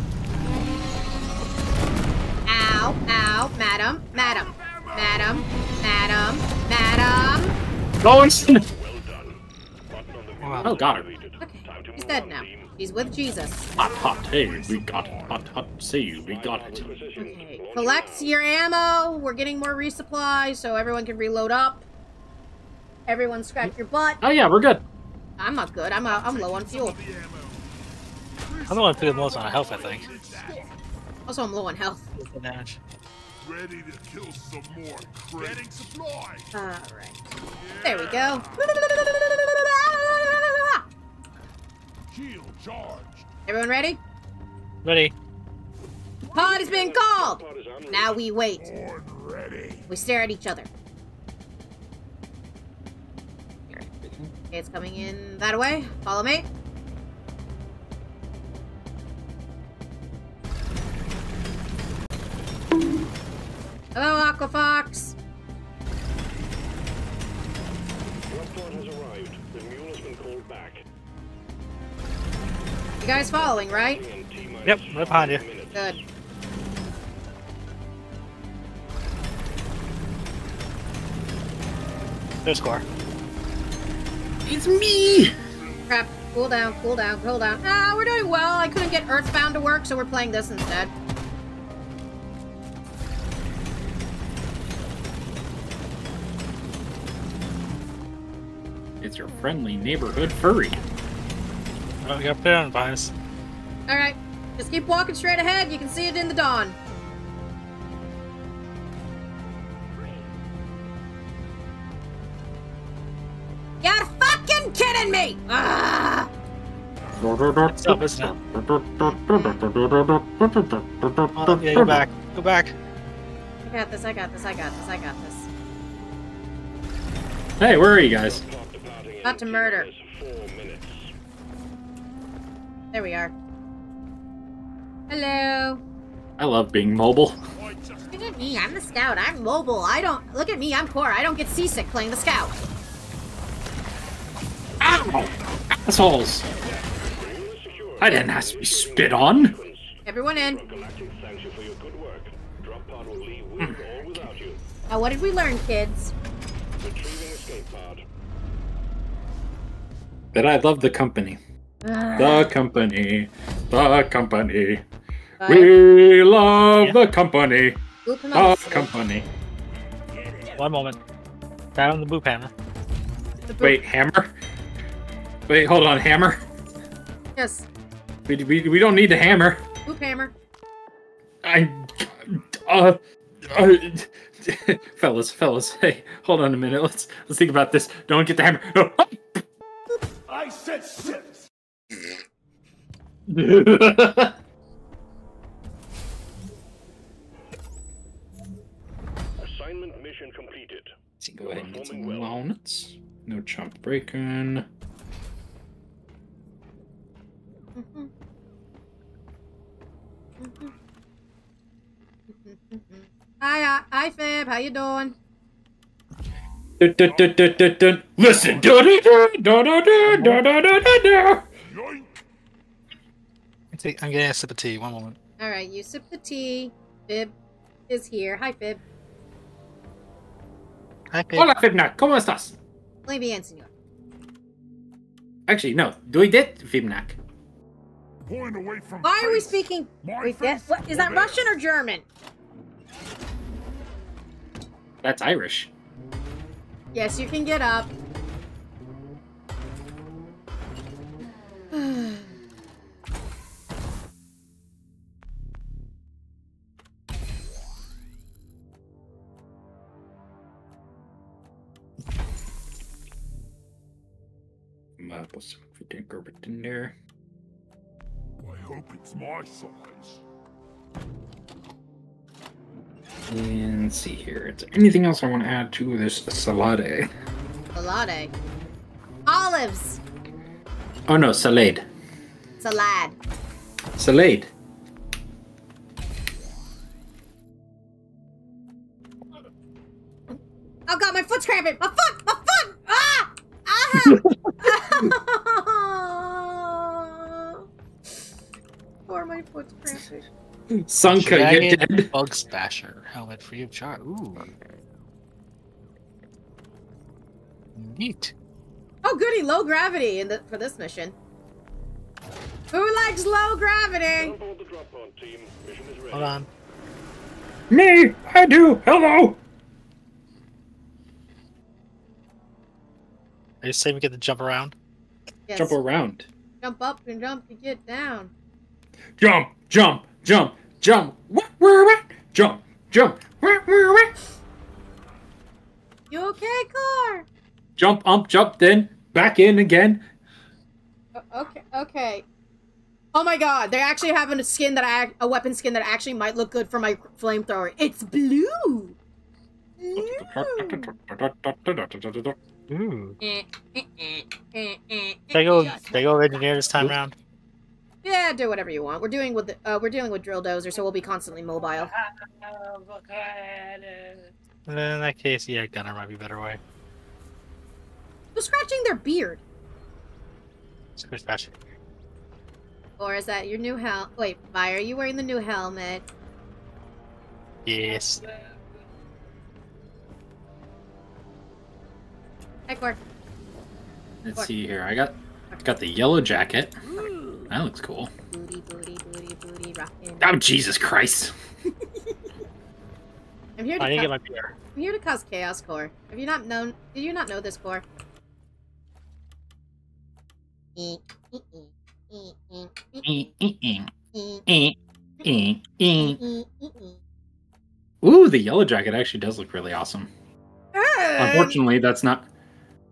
Speaker 1: Ow, ow, madam, madam, madam, madam, madam.
Speaker 2: Going.
Speaker 6: Wow.
Speaker 2: Oh god.
Speaker 1: Okay, he's dead now. He's with Jesus.
Speaker 2: Hot, hot, hey, we got it. Hot, hot, see, we got it.
Speaker 1: Okay, collect your ammo. We're getting more resupply, so everyone can reload up. Everyone scratch your butt.
Speaker 2: Oh yeah, we're good.
Speaker 1: I'm not good. I'm uh, I'm low on fuel.
Speaker 6: I'm the one who put the most on health, I think.
Speaker 1: Also, I'm low on health.
Speaker 4: Ready to kill some more. Getting supplies.
Speaker 1: All right. There we go.
Speaker 4: Shield charged.
Speaker 1: Everyone ready?
Speaker 6: Ready?
Speaker 1: Pod is being called. Now we wait.
Speaker 4: Ready.
Speaker 1: We stare at each other. Okay, it's coming in that way. Follow me. Hello, Aquafox.
Speaker 3: Rockport has arrived. The mule has been called back.
Speaker 1: You guys following, right?
Speaker 3: In T-minus
Speaker 6: Yep, right behind you.
Speaker 1: Good.
Speaker 6: There's score.
Speaker 2: It's me!
Speaker 1: Crap. Cool down, cool down, cool down. Ah, we're doing well. I couldn't get Earthbound to work, so we're playing this instead.
Speaker 2: It's your friendly neighborhood furry.
Speaker 6: We got put it on behind us.
Speaker 1: Alright. Just keep walking straight ahead. You can see it in the dawn. You're fucking kidding me! Ah!
Speaker 6: It's up, isn't it? Oh, yeah, go back. Go back.
Speaker 1: I got this, I got this, I got this, I got this.
Speaker 2: Hey, where are you guys?
Speaker 3: Clock departing in
Speaker 1: About to murder.
Speaker 3: T-minus Four minutes.
Speaker 1: There we are. Hello.
Speaker 2: I love being mobile.
Speaker 1: Look at me, I'm the scout. I'm mobile. I don't. Look at me, I'm core. I don't get seasick playing the scout.
Speaker 2: Ow! Assholes! I didn't ask to be spit on.
Speaker 1: Everyone in.
Speaker 3: Galactic thanks you for your good work. Drop pod will leave with or without you.
Speaker 1: Now, what did we learn, kids?
Speaker 3: Retrieving escape pod.
Speaker 2: But I love the company. The company. The company. We love the company.
Speaker 1: Oop him
Speaker 2: The company.
Speaker 6: One moment. Down the boop hammer.
Speaker 1: The boop.
Speaker 2: Wait, hammer? Wait, hold on, hammer?
Speaker 1: Yes.
Speaker 2: We, we, we don't need the hammer.
Speaker 1: Boop hammer.
Speaker 2: I. Uh. uh fellas, fellas, hey, hold on a minute. Let's let's think about this. Don't get the hammer. No.
Speaker 4: I said sit!
Speaker 3: Assignment mission completed.
Speaker 2: Let's go ahead and get some walnuts. No chunk breaking.
Speaker 1: Hi, uh, hi, Fib. How you doing?
Speaker 2: Dun, dun, dun, dun, dun, dun. Listen. Dun, dun, dun, dun, dun, dun, dun, dun, dun, dun, dun.
Speaker 4: Yoink!
Speaker 6: I'm getting a sip of tea. One moment.
Speaker 1: All right, you sip the tea. Fib is here. Hi, Fib.
Speaker 6: Hi, babe.
Speaker 2: Hola, Fibnak. ¿Cómo estás?
Speaker 1: Muy bien, señor.
Speaker 2: Actually, no. Do we get Fibnak?
Speaker 4: Point away from
Speaker 1: Why are we speaking?
Speaker 4: My
Speaker 1: Wait, that,
Speaker 4: face
Speaker 1: what, is that? Russian or German?
Speaker 2: That's Irish.
Speaker 1: Yes, you can get up.
Speaker 2: Put some vinegar in there.
Speaker 4: I hope it's my size.
Speaker 2: And let's see here. Is there anything else I want to add to this salade?
Speaker 1: Salade. Olives.
Speaker 2: Oh no, salade.
Speaker 1: Salad.
Speaker 2: Salade.
Speaker 1: Oh god, my foot's cramping. My foot. Ah. My foot's cramping.
Speaker 2: Sanka, you're dead.
Speaker 6: Bug Spasher. Helmet free of charge. Ooh. Neat.
Speaker 1: Oh goody, low gravity in the, for this mission. Who likes low gravity?
Speaker 3: Jump on the drop pod team. Mission is ready.
Speaker 6: Hold on.
Speaker 2: Me, I do. Hello.
Speaker 6: Are you saying we get to jump around?
Speaker 1: Yes.
Speaker 2: Jump around.
Speaker 1: Jump up and jump to get down.
Speaker 2: Jump, jump, jump, jump. Wah, wah, wah. Jump, jump.
Speaker 1: You okay, Car?
Speaker 2: Jump, ump, jump, then back in again.
Speaker 1: Okay, okay. Oh my god, they're actually having a skin that I a weapon skin that actually might look good for my flamethrower. It's blue. Blue.
Speaker 6: Ooh. They go. They go engineer this time around.
Speaker 1: Yeah, do whatever you want. We're doing with the, uh, we're dealing with drill dozer, so we'll be constantly mobile.
Speaker 6: In that case, yeah, gunner might be a better way.
Speaker 1: Who's scratching their beard?
Speaker 6: Screw Spasher.
Speaker 1: Or is that your new helmet? Wait, why are you wearing the new helmet?
Speaker 6: Yes.
Speaker 1: Hey, Cord.
Speaker 2: Let's Cord. see here. I got got the yellow jacket. Ooh. That looks cool.
Speaker 1: Booty, booty, booty, booty, rockin'.
Speaker 2: Oh, Jesus Christ.
Speaker 1: I'm here to
Speaker 6: I didn't get my beer.
Speaker 1: I'm here to cause chaos, Core. Have you not known? Did you not know this, Core?
Speaker 2: Ooh, the yellow jacket actually does look really awesome. Hey. Unfortunately, that's not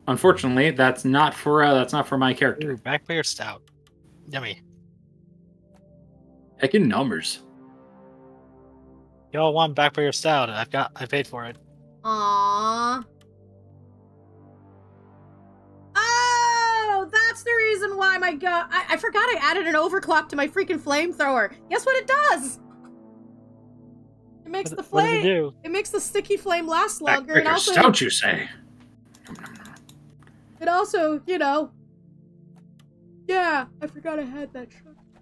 Speaker 2: Unfortunately, that's not for uh, that's not for my character.
Speaker 6: Ooh, Backbreaker stout. Yummy.
Speaker 2: Heck in numbers.
Speaker 6: Y'all want Backbreaker stout? I've got. I paid for it.
Speaker 1: Aww. Oh, that's the reason why my god. I, I forgot I added an overclock to my freaking flamethrower. Guess what it does? It makes
Speaker 6: What,
Speaker 1: the
Speaker 6: what does it
Speaker 1: flame.
Speaker 6: do?
Speaker 1: It makes the sticky flame last longer, and
Speaker 2: Backbreaker
Speaker 1: also
Speaker 2: stout, you say?
Speaker 1: It also, you know. Yeah, I forgot I had that.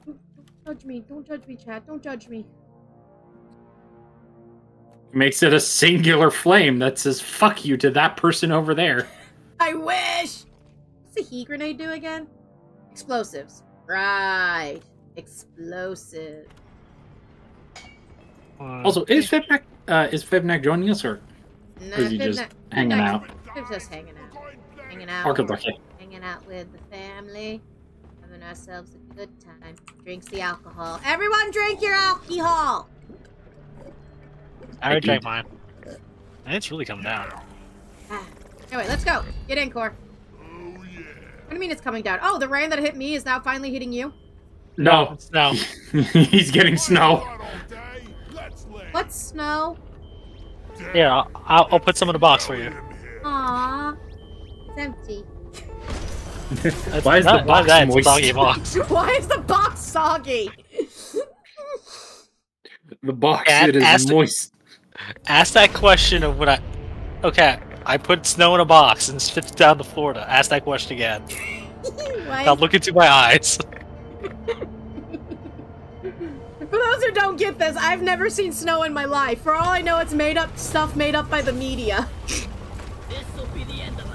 Speaker 1: Don't, don't judge me. Don't judge me, Chad. Don't judge me.
Speaker 2: Makes it a singular flame that says "fuck you" to that person over there.
Speaker 1: I wish. What's the heat grenade do again? Explosives. Right. Explosive.
Speaker 6: Uh,
Speaker 2: Also, is Fibnac uh, is Fibnac joining us or
Speaker 1: No,
Speaker 2: is he just hanging
Speaker 1: Fibnac-
Speaker 2: out?
Speaker 1: Fib's just hanging out. Hanging out.
Speaker 2: Okay, okay.
Speaker 1: Hanging out with the family. Having ourselves a good time. Drinks the alcohol. Everyone drink your alcohol!
Speaker 6: I already drank mine. And it's really coming down.
Speaker 1: Ah. Anyway, let's go. Get in, Core.
Speaker 4: Oh yeah.
Speaker 1: What do you mean it's coming down? Oh, the rain that hit me is now finally hitting you?
Speaker 2: No,
Speaker 6: It's now.
Speaker 2: he's getting snow.
Speaker 4: Not all day. Let's let
Speaker 1: What snow?
Speaker 6: Here, I'll, I'll, I'll put some in the box for you.
Speaker 4: him.
Speaker 1: Aww. It's empty.
Speaker 6: That's
Speaker 2: Why is the
Speaker 6: not- not
Speaker 2: box
Speaker 6: that,
Speaker 2: moist?
Speaker 6: doggy box.
Speaker 1: Why is the box soggy?
Speaker 2: The box
Speaker 6: Yeah,
Speaker 2: it is
Speaker 6: ask the-
Speaker 2: moist.
Speaker 6: Ask that question of when I. Okay, I put snow in a box and spit it down to Florida. Ask that question again. Now look into my eyes.
Speaker 1: For those who don't get this, I've never seen snow in my life. For all I know, it's made up stuff made up by the media.
Speaker 5: This'll be the end of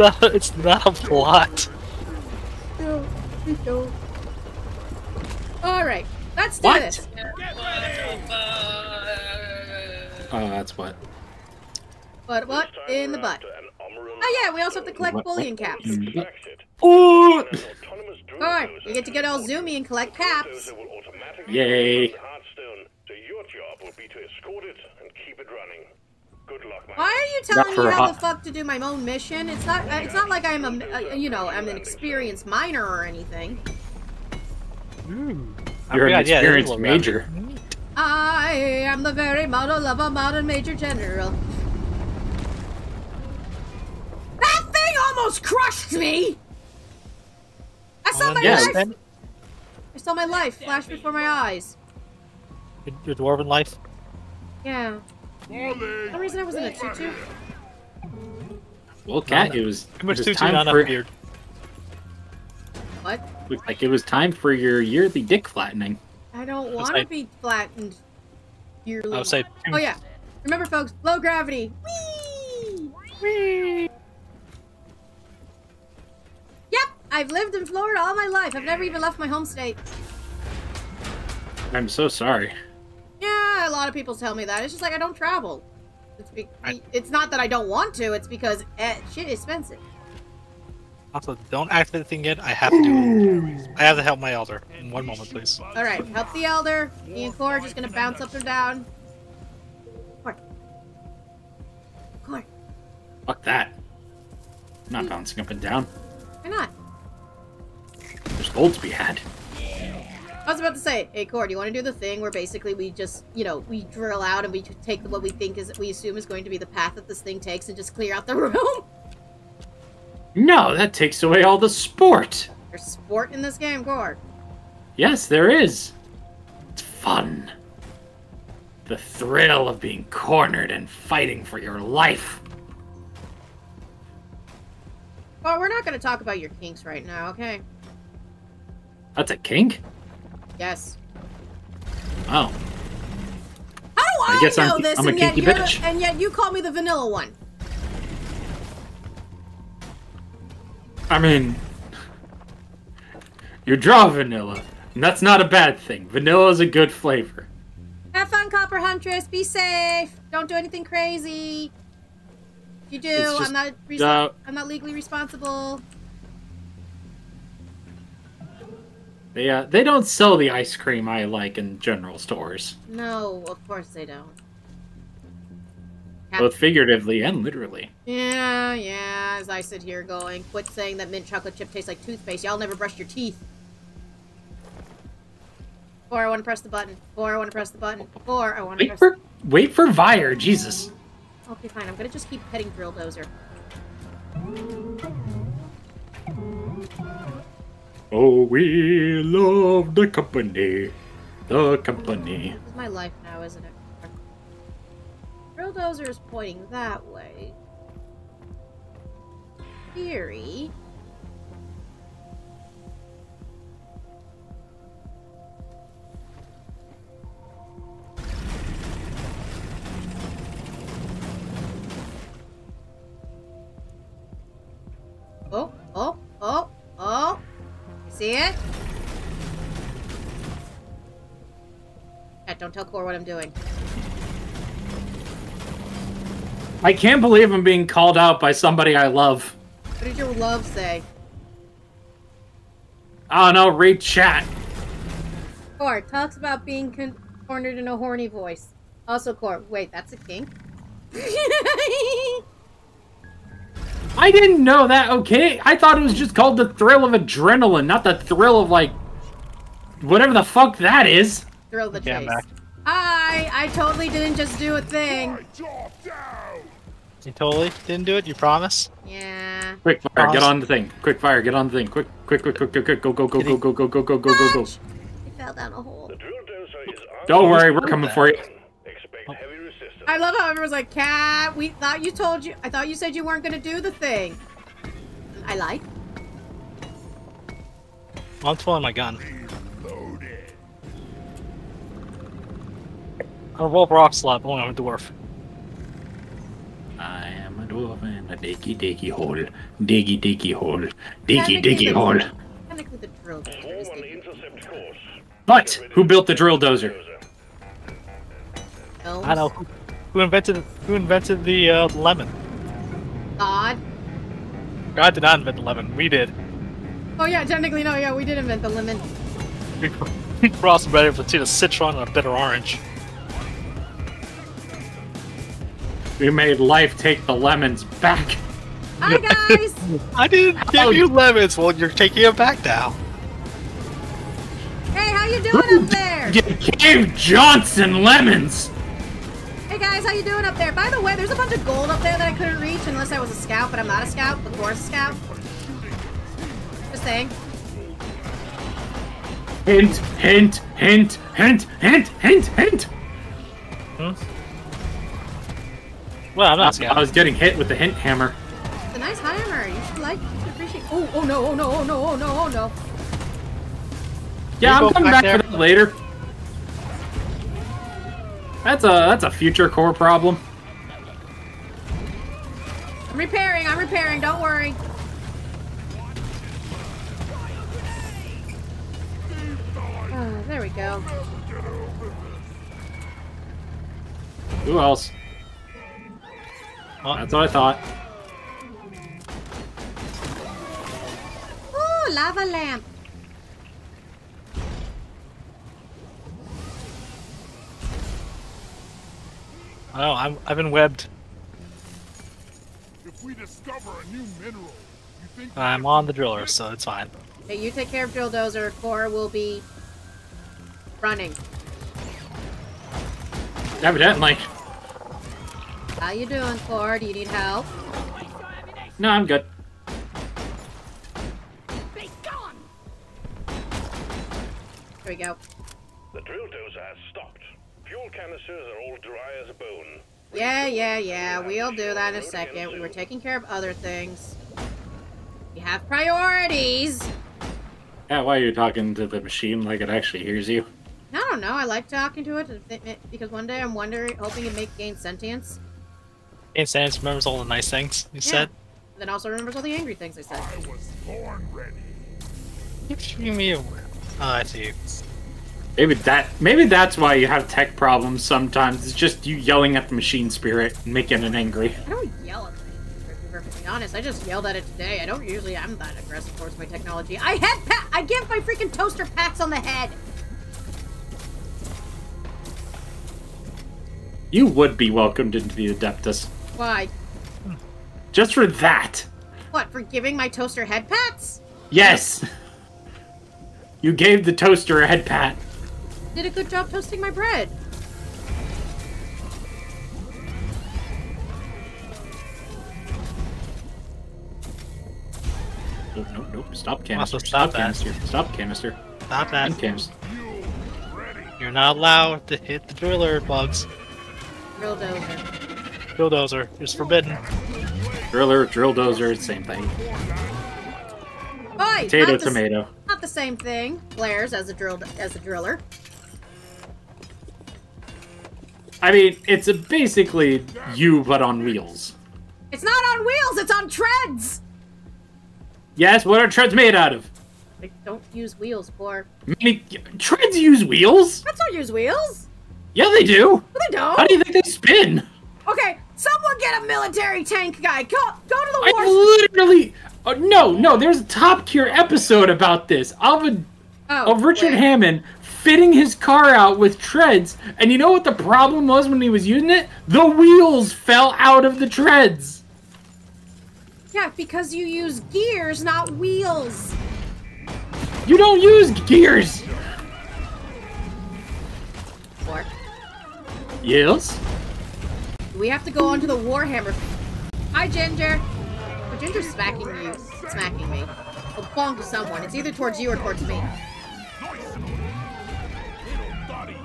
Speaker 5: us.
Speaker 6: it's not a plot.
Speaker 1: No, we don't. All right, let's do
Speaker 2: What?
Speaker 1: this.
Speaker 2: Oh, that's what.
Speaker 1: But what in the butt?
Speaker 3: after an Ommoran
Speaker 1: Oh yeah, we also have to collect
Speaker 2: What-
Speaker 1: bullion caps.
Speaker 2: Ooh!
Speaker 3: An autonomous drill
Speaker 1: All right, you get to get all zoomy and collect caps.
Speaker 3: Dozer will automatically
Speaker 2: Yay.
Speaker 3: Good luck, my
Speaker 1: Why are you telling me how the fuck to do my own mission? It's not. Uh, it's not like I'm a, uh, you know, I'm an experienced miner or anything.
Speaker 2: You're an
Speaker 6: forgot, yeah,
Speaker 2: experienced major.
Speaker 1: I am the very model of a modern major general. That thing almost crushed me. I saw my
Speaker 2: yes.
Speaker 1: life.
Speaker 6: then,
Speaker 1: I saw my life flash before my eyes.
Speaker 6: your, your dwarven life.
Speaker 1: Yeah.
Speaker 4: Wally.
Speaker 1: For some reason I was in a tutu.
Speaker 2: Well, cat, it was,
Speaker 6: Too much
Speaker 2: it was
Speaker 6: tutu,
Speaker 2: time
Speaker 6: not
Speaker 2: for
Speaker 6: enough beard.
Speaker 1: What?
Speaker 2: looked like it was time for your yearly dick flattening.
Speaker 1: I don't want to
Speaker 6: like-
Speaker 1: be flattened. Yearly.
Speaker 6: I would say.
Speaker 1: Oh yeah. Remember, folks, low gravity. Whee! Yep, I've lived in Florida all my life. I've never even left my home state.
Speaker 2: I'm so sorry.
Speaker 1: Yeah, a lot of people tell me that. It's just like I don't travel. It's be-
Speaker 6: I-
Speaker 1: it's not that I don't want to. It's because eh, shit is expensive.
Speaker 6: Also, don't activate the thing yet. I have to do it. I have to help my elder. In one moment, please.
Speaker 1: All right, help the elder. Me and Core are just gonna bounce up and down. Core. Core.
Speaker 2: Fuck that. I'm not bouncing up and down.
Speaker 1: Why not?
Speaker 2: There's gold to be had.
Speaker 1: I was about to say, hey Core, do you want to do the thing where basically we just, you know, we drill out and we take what we think is, we assume is going to be the path that this thing takes and just clear out the room?
Speaker 2: No, that takes away all the sport.
Speaker 1: There's sport in this game, Core.
Speaker 2: Yes, there is. It's fun. The thrill of being cornered and fighting for your life.
Speaker 1: Well, we're not going to talk about your kinks right now, okay?
Speaker 2: That's a kink?
Speaker 1: Yes.
Speaker 2: Oh.
Speaker 1: How do I,
Speaker 2: I guess
Speaker 1: know
Speaker 2: I'm-
Speaker 1: this
Speaker 2: I'm a
Speaker 1: and yet
Speaker 2: kinky
Speaker 1: you're
Speaker 2: bitch.
Speaker 1: the, and yet you call me the vanilla one?
Speaker 2: I mean, you draw vanilla, and that's not a bad thing. Vanilla is a good flavor.
Speaker 1: Have fun, Copper Huntress. Be safe. Don't do anything crazy. If you do,
Speaker 2: just,
Speaker 1: I'm not.
Speaker 2: Uh,
Speaker 1: I'm not legally responsible.
Speaker 2: They uh, they don't sell the ice cream I like in general stores,
Speaker 1: No, of course they don't.
Speaker 2: Both figuratively and literally.
Speaker 1: Yeah, yeah. As I sit here going, quit saying that mint chocolate chip tastes like toothpaste. Y'all never brush your teeth. Or I want to press the button. Or I want to press the button. Or I want to
Speaker 2: Wait
Speaker 1: press.
Speaker 2: for wait for Vire, Jesus.
Speaker 1: Okay, fine. I'm gonna just keep petting Drill Dozer.
Speaker 2: Oh, we love the company. The company.
Speaker 1: It's my life now, isn't it? Bulldozer is pointing that way. Theory. Oh, oh, oh, oh. See it? Don't tell Core what I'm doing.
Speaker 2: I can't believe I'm being called out by somebody I love.
Speaker 1: What did your love say?
Speaker 2: Oh no, read chat.
Speaker 1: Core talks about being con- cornered in a horny voice. Also, Core, wait, that's a kink?
Speaker 2: I didn't know that, okay? I thought it was just called the thrill of adrenaline, not the thrill of, like, whatever the fuck that is.
Speaker 1: Thrill the chase.
Speaker 6: back.
Speaker 1: I I totally didn't just do a thing.
Speaker 4: My jaw down!
Speaker 6: You totally didn't do it. You promise?
Speaker 1: Yeah.
Speaker 2: Quick fire, get on the thing. Quick fire, get on the thing. Quick, quick, quick, quick, quick, quick, go, go, go, go, go, go, go, go, go, go, go.
Speaker 1: I fell down a hole.
Speaker 3: The drill dozer is
Speaker 2: Don't worry, we're coming for you.
Speaker 3: Expect heavy resistance.
Speaker 1: I love how everyone's like, Cat, we thought you told you. I thought you said you weren't gonna do the thing. I like.
Speaker 6: I'm pulling my gun.
Speaker 4: Loaded.
Speaker 6: I roll rock slap. I'm a dwarf.
Speaker 2: I am a dwarf in a diggy diggy hole. Diggy diggy hole. Diggy
Speaker 1: Technically
Speaker 2: diggy hole.
Speaker 1: Technically, the drill dozer
Speaker 3: Form
Speaker 1: is
Speaker 3: an
Speaker 1: the
Speaker 3: intercept course.
Speaker 2: But who built the drill dozer?
Speaker 1: gnomes.
Speaker 6: I know. Who, who invented Who invented the uh, lemon?
Speaker 1: God.
Speaker 6: God did not invent the lemon. We did.
Speaker 1: Oh yeah, technically no. Yeah, we did invent the lemon.
Speaker 6: We, we crossbred it between a citron and a bitter orange.
Speaker 2: We made life take the lemons back.
Speaker 1: Hi guys.
Speaker 6: I didn't give
Speaker 2: Oh,
Speaker 6: you lemons. Well, you're taking them back now.
Speaker 1: hey, how you doing up there?
Speaker 2: You gave Johnson lemons.
Speaker 1: Hey guys, how you doing up there? By the way, there's a bunch of gold up there that I couldn't reach unless I was a scout, but I'm not a scout. But Gore's a scout. Just saying.
Speaker 2: Hint, hint, hint, hint, hint, hint, hint.
Speaker 6: Well, I'm not
Speaker 2: I
Speaker 6: scared.
Speaker 2: was getting hit with the hint hammer.
Speaker 1: It's a nice hammer. You should like. You should appreciate. Oh, oh no, oh no, oh no, oh no, oh no.
Speaker 2: Yeah,
Speaker 6: You
Speaker 2: I'm coming
Speaker 6: back
Speaker 2: back for that later. That's a that's a future core problem.
Speaker 1: I'm repairing. I'm repairing. Don't worry. Oh, there we go.
Speaker 2: Who else?
Speaker 6: Oh.
Speaker 2: That's what I thought.
Speaker 1: Ooh, lava lamp.
Speaker 6: Oh, I'm, I've been webbed.
Speaker 4: If we discover a new mineral, you think
Speaker 6: I'm on the driller, so it's fine.
Speaker 1: Hey, you take care of Drill Dozer. Core will be running.
Speaker 2: Evidently.
Speaker 1: How you doing, Core? Do you need help?
Speaker 2: No, I'm good.
Speaker 5: Be gone!
Speaker 1: Here we go.
Speaker 3: The drill dozer has stopped. Fuel canisters are all dry as a bone.
Speaker 1: Yeah, yeah, yeah. We'll do that in a second. We were taking care of other things. You have priorities.
Speaker 2: Yeah, why are you talking to the machine like it actually hears you?
Speaker 1: I don't know. I like talking to it because one day I'm wondering, hoping it make gain sentience.
Speaker 6: Game sentience remembers all the nice things you
Speaker 1: Yeah.
Speaker 6: said.
Speaker 1: Then also remembers all the angry things I said.
Speaker 4: I was born ready?
Speaker 6: Keep shooting me. a- Oh, I see.
Speaker 2: Maybe that maybe that's why you have tech problems sometimes. It's just you yelling at the machine spirit and making it angry.
Speaker 1: I don't yell at it. To be perfectly honest, I just yelled at it today. I don't usually I'm that aggressive towards my technology. I head pat. I give my freaking toaster pats on the head.
Speaker 2: You would be welcomed into the Adeptus.
Speaker 1: Why?
Speaker 2: Just for that.
Speaker 1: What for giving my toaster head pats?
Speaker 2: Yes! You gave the toaster a head pat.
Speaker 1: Did a good job toasting my bread.
Speaker 2: Oh, nope, nope, nope. Stop canister.
Speaker 6: Also, stop
Speaker 2: canister. Stop canister.
Speaker 6: Stop that.
Speaker 2: End canister.
Speaker 6: You're not allowed to hit the driller, bugs.
Speaker 1: Drill dozer.
Speaker 6: Bulldozer. It's forbidden.
Speaker 2: Driller, drill dozer, same thing.
Speaker 1: Oi,
Speaker 2: Potato,
Speaker 1: not the,
Speaker 2: tomato.
Speaker 1: Not the same thing. Blair's as a drill as a driller.
Speaker 2: I mean, it's a basically you, but on wheels.
Speaker 1: It's not on wheels. It's on treads.
Speaker 2: Yes, what are treads made out of?
Speaker 1: They don't use wheels, poor.
Speaker 2: Many treads use wheels.
Speaker 1: Let's not use wheels.
Speaker 2: Yeah, they do.
Speaker 1: No, they don't.
Speaker 2: How do you think they spin?
Speaker 1: Okay, someone get a military tank guy. Go, go to the war!
Speaker 2: I literally. Oh, no, no. There's a Top Gear episode about this of a
Speaker 1: Oh,
Speaker 2: of Richard
Speaker 1: wait.
Speaker 2: Hammond fitting his car out with treads, and you know what the problem was when he was using it? The wheels fell out of the treads.
Speaker 1: Yeah, because you use gears, not wheels.
Speaker 2: You don't use gears.
Speaker 1: Or
Speaker 2: Yes.
Speaker 1: we have to go onto the Warhammer. Hi, Ginger. Oh, Ginger's smacking you, smacking me. Well, bonk someone. It's either towards you or towards me.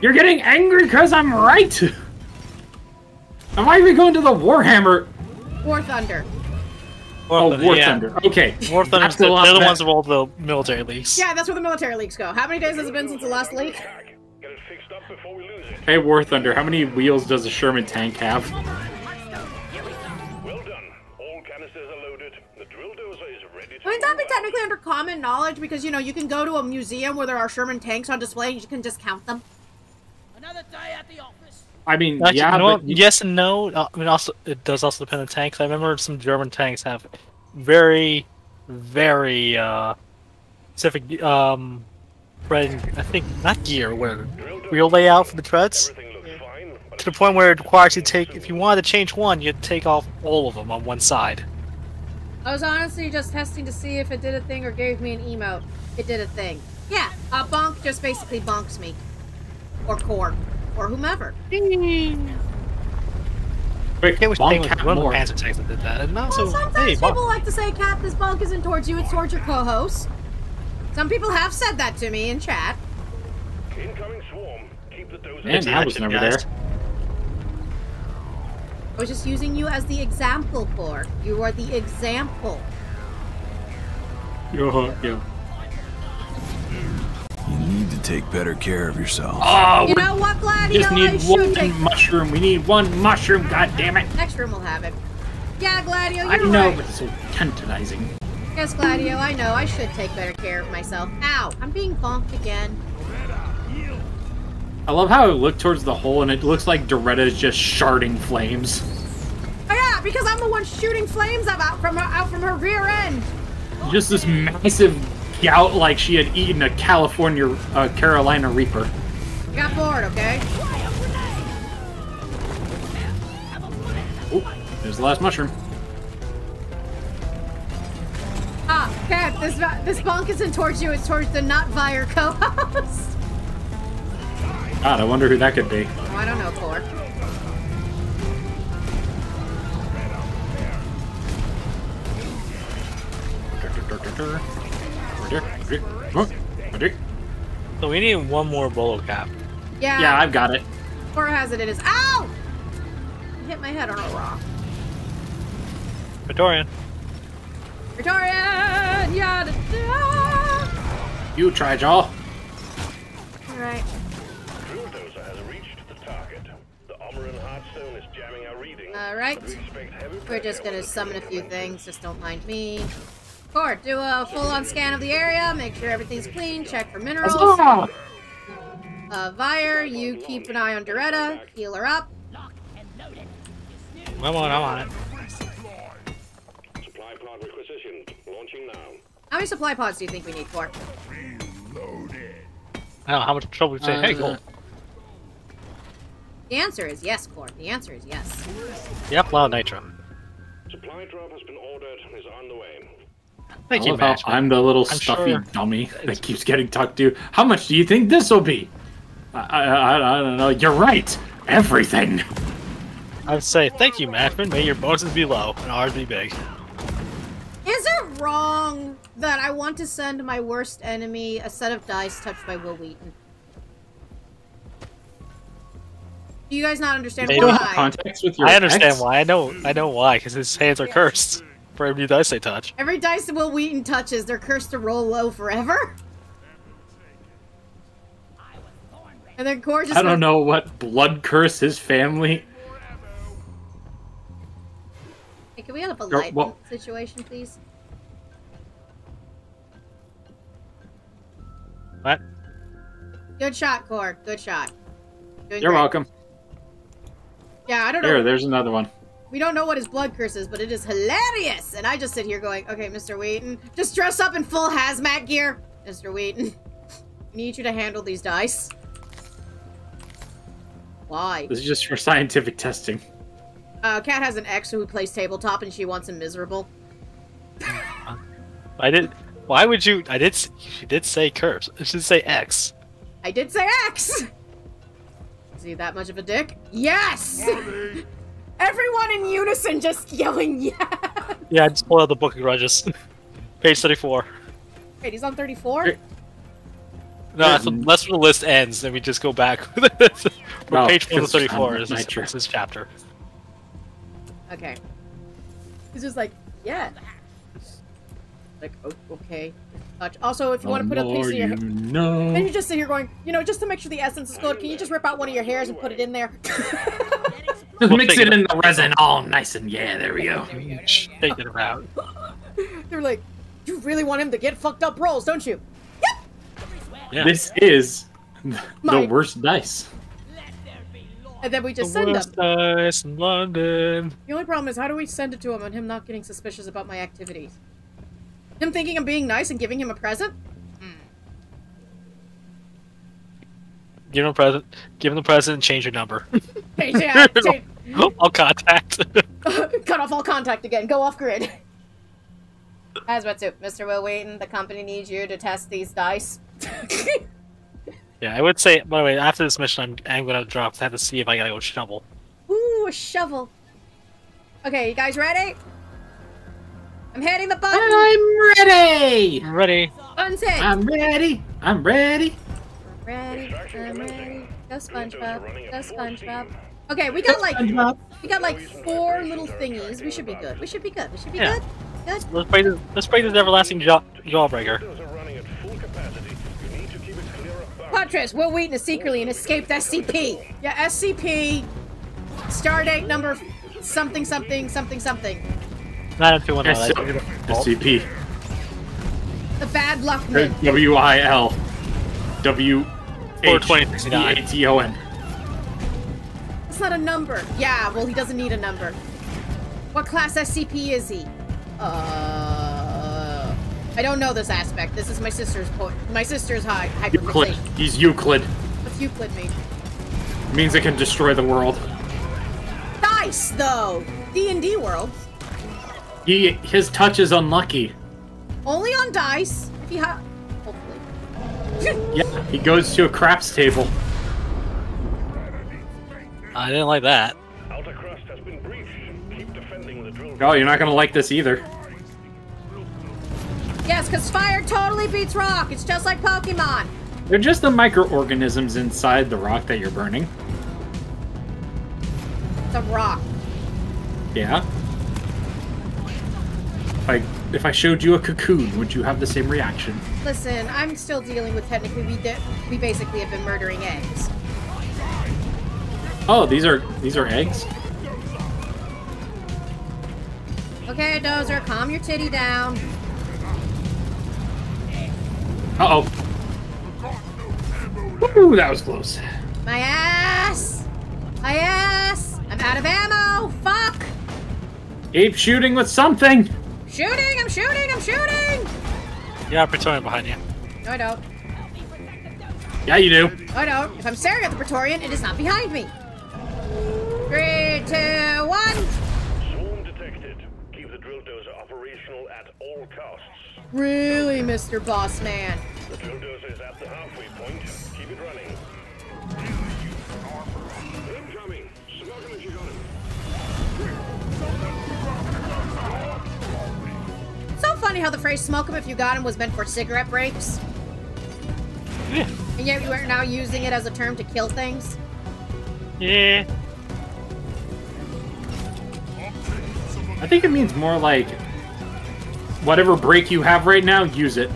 Speaker 2: You're getting angry because I'm right. Am I even going to the Warhammer?
Speaker 1: War Thunder.
Speaker 6: War
Speaker 2: Oh,
Speaker 6: Thunder,
Speaker 2: War
Speaker 6: yeah.
Speaker 2: Thunder. Okay.
Speaker 6: War Thunder.
Speaker 2: That's a
Speaker 6: They're the
Speaker 2: better.
Speaker 6: ones of all the military leagues.
Speaker 1: Yeah, that's where the military leagues go. How many days has it been since the last league?
Speaker 3: Attack. Get it fixed up before we lose it.
Speaker 2: Hey, War Thunder, how many wheels does a Sherman tank have?
Speaker 3: Well done. All canisters are loaded. The drill dozer is ready to
Speaker 1: Wouldn't that be technically under common knowledge? Because, you know, you can go to a museum where there are Sherman tanks on display and you can just count them.
Speaker 5: Another day at the office.
Speaker 2: I mean,
Speaker 6: Actually,
Speaker 2: yeah,
Speaker 6: you know
Speaker 2: but
Speaker 6: what? yes and no. Uh, I mean, also it does also depend on tanks. I remember some German tanks have very, very uh, specific um, tread. I think not gear, where
Speaker 3: Drill
Speaker 6: wheel layout for the treads.
Speaker 3: Everything looks fine, but
Speaker 6: To the point where it requires you to take, if you wanted to change one, you'd take off all of them on one side.
Speaker 1: I was honestly just testing to see if it did a thing or gave me an emote. It did a thing. Yeah, a bonk just basically bonks me. Or core. Or whomever.
Speaker 2: Wait,
Speaker 6: I wish
Speaker 2: bonk
Speaker 6: Tank was
Speaker 2: Cat
Speaker 6: one of the
Speaker 2: more.
Speaker 6: Panzer tanks that did that. And
Speaker 1: Well,
Speaker 6: also,
Speaker 1: sometimes
Speaker 6: hey,
Speaker 1: people like to say, Cap, this bonk isn't towards you, it's towards your co-host. Some people have said that to me in chat.
Speaker 3: incoming swarm. Keep the dozer.
Speaker 2: Man, I was
Speaker 6: action,
Speaker 2: never
Speaker 6: guys.
Speaker 2: there.
Speaker 1: I was just using you as the example, Core. You are the example.
Speaker 2: Yeah, yeah.
Speaker 8: You take better care of yourself.
Speaker 2: Oh,
Speaker 1: You know what, Gladio?
Speaker 2: just
Speaker 1: I
Speaker 2: need
Speaker 1: should
Speaker 2: one
Speaker 1: take...
Speaker 2: mushroom. We need one mushroom. God damn it!
Speaker 1: Next room will have it. Yeah, Gladio,
Speaker 2: I
Speaker 1: you're
Speaker 2: know,
Speaker 1: right.
Speaker 2: but it's so tantalizing.
Speaker 1: Yes, Gladio, I know. I should take better care of myself. Ow, I'm being bonked again.
Speaker 2: I love how I look towards the hole and it looks like Doretta is just sharding flames.
Speaker 1: Oh yeah, because I'm the one shooting flames out from her out from her rear end.
Speaker 2: Just this massive gout like she had eaten a California, uh, Carolina Reaper.
Speaker 1: You got bored, okay?
Speaker 2: Oh, there's the last mushroom.
Speaker 1: Ah, Cat, this this bonk isn't towards you. It's towards the not Vire co-host.
Speaker 2: God, I wonder who that could be.
Speaker 1: Oh, I don't know, Core.
Speaker 6: So we need one more Boolo cap.
Speaker 1: Yeah,
Speaker 2: Yeah, I've got it.
Speaker 1: Core has it in his. Ow! I hit my head on a rock.
Speaker 6: Victorian.
Speaker 1: Victorian! Yada da!
Speaker 2: You try, Jaw.
Speaker 1: Alright.
Speaker 3: Drill dozer has reached the target. The Ommoran Heartstone is jamming our reading.
Speaker 1: Alright.
Speaker 3: we expect heavy
Speaker 1: We're just gonna summon a few things, just don't mind me. Core, do a full-on scan of the area, make sure everything's clean, check for minerals.
Speaker 2: Huzzah!
Speaker 1: Uh, Vire, you keep an eye on Doretta, heal her up.
Speaker 5: Locked and loaded.
Speaker 6: I'm on, I'm on it.
Speaker 3: Supply pod requisitioned. Launching now.
Speaker 1: How many supply pods do you think we need for?
Speaker 6: I don't know how much trouble we say. hey,
Speaker 2: Uh,
Speaker 6: cool.
Speaker 1: The answer is yes, Core. The answer is yes.
Speaker 6: Yep, loud nitro.
Speaker 3: Supply drop has been ordered and is on the way.
Speaker 6: Thank
Speaker 2: I
Speaker 6: you, Max.
Speaker 2: I'm the little
Speaker 6: I'm
Speaker 2: stuffy
Speaker 6: sure-
Speaker 2: dummy that keeps getting talked to. How much do you think this will be? I, I, I, I don't know. You're right. Everything.
Speaker 6: I would say thank you, Matchman. May your bonuses be low and ours be big.
Speaker 1: Is it wrong that I want to send my worst enemy a set of dice touched by Wil Wheaton? Do you guys not understand
Speaker 6: Maybe.
Speaker 2: You don't have
Speaker 1: why?
Speaker 2: contacts with your
Speaker 6: I understand
Speaker 2: ex?
Speaker 6: why. I know. I know why. Because his hands are cursed for every dice they touch.
Speaker 1: Every dice that Wil Wheaton touches, they're cursed to roll low forever. And then Core just
Speaker 2: I don't know what blood curse his family.
Speaker 1: Hey, can we have a
Speaker 2: Or
Speaker 1: light
Speaker 2: what-
Speaker 1: situation, please?
Speaker 6: What?
Speaker 1: Good shot, Core. Good shot. Doing
Speaker 2: You're
Speaker 1: great.
Speaker 2: welcome.
Speaker 1: Yeah, I don't know.
Speaker 2: There, there's another one.
Speaker 1: We don't know what his blood curse is, but it is hilarious. And I just sit here going, okay, Mr. Wheaton, just dress up in full hazmat gear. Mr. Wheaton, I need you to handle these dice. Why?
Speaker 2: This is just for scientific testing.
Speaker 1: Uh, Kat has an ex who plays tabletop and she wants him miserable.
Speaker 6: I did. Why would you? I did. s- She did say curse. She did say X.
Speaker 1: I did say X! Is he that much of a dick? Yes! Everyone in unison just yelling yes!
Speaker 6: Yeah, I just pulled out the book of grudges. Page thirty-four.
Speaker 1: Wait, he's on 34?
Speaker 6: No, that's, that's when the list ends. Then we just go back. From
Speaker 2: Oh,
Speaker 6: page four thirty-four
Speaker 2: um,
Speaker 6: is this,
Speaker 2: nitro.
Speaker 6: is this chapter.
Speaker 1: Okay. He's just like, yeah. Like, okay. Also, if you want to put a piece of your hair.
Speaker 2: you know.
Speaker 1: Then you just sit here going, you know, just to make sure the essence is good, can you just rip out one of your hairs and put it in there?
Speaker 2: Just
Speaker 6: We'll
Speaker 2: mix it
Speaker 6: it.
Speaker 2: in the resin all nice and yeah, there we go.
Speaker 6: Take it around.
Speaker 1: They're like, you really want him to get fucked up rolls, don't you?
Speaker 6: Yeah.
Speaker 2: This is the
Speaker 1: My-
Speaker 2: worst dice.
Speaker 1: And then we
Speaker 6: the
Speaker 1: just send them.
Speaker 6: worst dice in London.
Speaker 1: The only problem is, how do we send it to him and him not getting suspicious about my activities? Him thinking I'm being nice and giving him a present?
Speaker 6: Give him a present. Give him the present. and Change your number.
Speaker 1: Hey, yeah, change-
Speaker 6: I'll contact.
Speaker 1: Cut off all contact again. Go off grid. Hazmatsu, Mr. Wil Wheaton, the company needs you to test these dice.
Speaker 6: yeah, I would say. By the way, after this mission, I'm, I'm gonna drop. I have to see if I gotta go shovel.
Speaker 1: Ooh, a shovel. Okay, you guys ready? I'm hitting the button.
Speaker 2: I'm ready.
Speaker 6: I'm ready.
Speaker 1: Button's hit.
Speaker 2: I'm ready. I'm ready.
Speaker 1: I'm ready. I'm ready. Go SpongeBob. Go SpongeBob. Okay, we got like we got like four little thingies. We should be good. We should be good. We should be
Speaker 6: Yeah.
Speaker 1: good. Good.
Speaker 6: Let's break this. Let's break this everlasting jaw, jawbreaker.
Speaker 3: Those are running at full capacity. You need to keep it clear of bounds.
Speaker 1: Patras, Wil Wheaton is secretly an escaped SCP. Yeah, SCP. Stardate number something something something something.
Speaker 6: Nine two one
Speaker 2: S-
Speaker 6: nine.
Speaker 2: SCP.
Speaker 1: The bad luck man.
Speaker 2: W I L. W
Speaker 6: Or
Speaker 2: H
Speaker 6: 2069.
Speaker 2: E A T O N.
Speaker 1: It's not a number. Yeah, well he doesn't need a number. What class SCP is he? Uh, I don't know this aspect. This is my sister's point. My sister's high
Speaker 2: Euclid. He's Euclid.
Speaker 1: What's Euclid mean?
Speaker 2: means it can destroy the world.
Speaker 1: Dice though. D and D world.
Speaker 2: He his touch is unlucky.
Speaker 1: Only on dice. If you have, hopefully.
Speaker 2: Yeah, he goes to a craps table.
Speaker 6: I didn't like that.
Speaker 3: Outer crust has been breached. Keep defending the drill.
Speaker 2: Oh, you're not gonna like this either.
Speaker 1: Yes, because fire totally beats rock. It's just like Pokemon.
Speaker 2: They're just the microorganisms inside the rock that you're burning.
Speaker 1: It's a rock.
Speaker 2: Yeah. If I if I showed you a cocoon, would you have the same reaction?
Speaker 1: Listen, I'm still dealing with technically we we basically have been murdering eggs.
Speaker 2: Oh, these are these are eggs.
Speaker 1: Okay, Dozer, calm your titty down.
Speaker 2: Uh oh. Ooh, that was close.
Speaker 1: My ass! My ass! I'm out of ammo! Fuck!
Speaker 2: Keep shooting with something.
Speaker 1: Shooting! I'm shooting! I'm shooting!
Speaker 6: Yeah, Praetorian behind you.
Speaker 1: No, I don't.
Speaker 2: Yeah, you do.
Speaker 1: No, I don't. If I'm staring at the Praetorian, it is not behind me. Three, two, one.
Speaker 3: Swarm detected. Keep the drill dozer operational at all costs.
Speaker 1: Really, Mr. Boss Man?
Speaker 3: The drill dozer is at the halfway point. Keep it running. Incoming. Smoke him if you got him.
Speaker 1: So funny how the phrase "smoke 'em if you got 'em" was meant for cigarette breaks,
Speaker 6: Yeah.
Speaker 1: and yet you are now using it as a term to kill things.
Speaker 6: Yeah.
Speaker 2: I think it means more like whatever break you have right now, use it.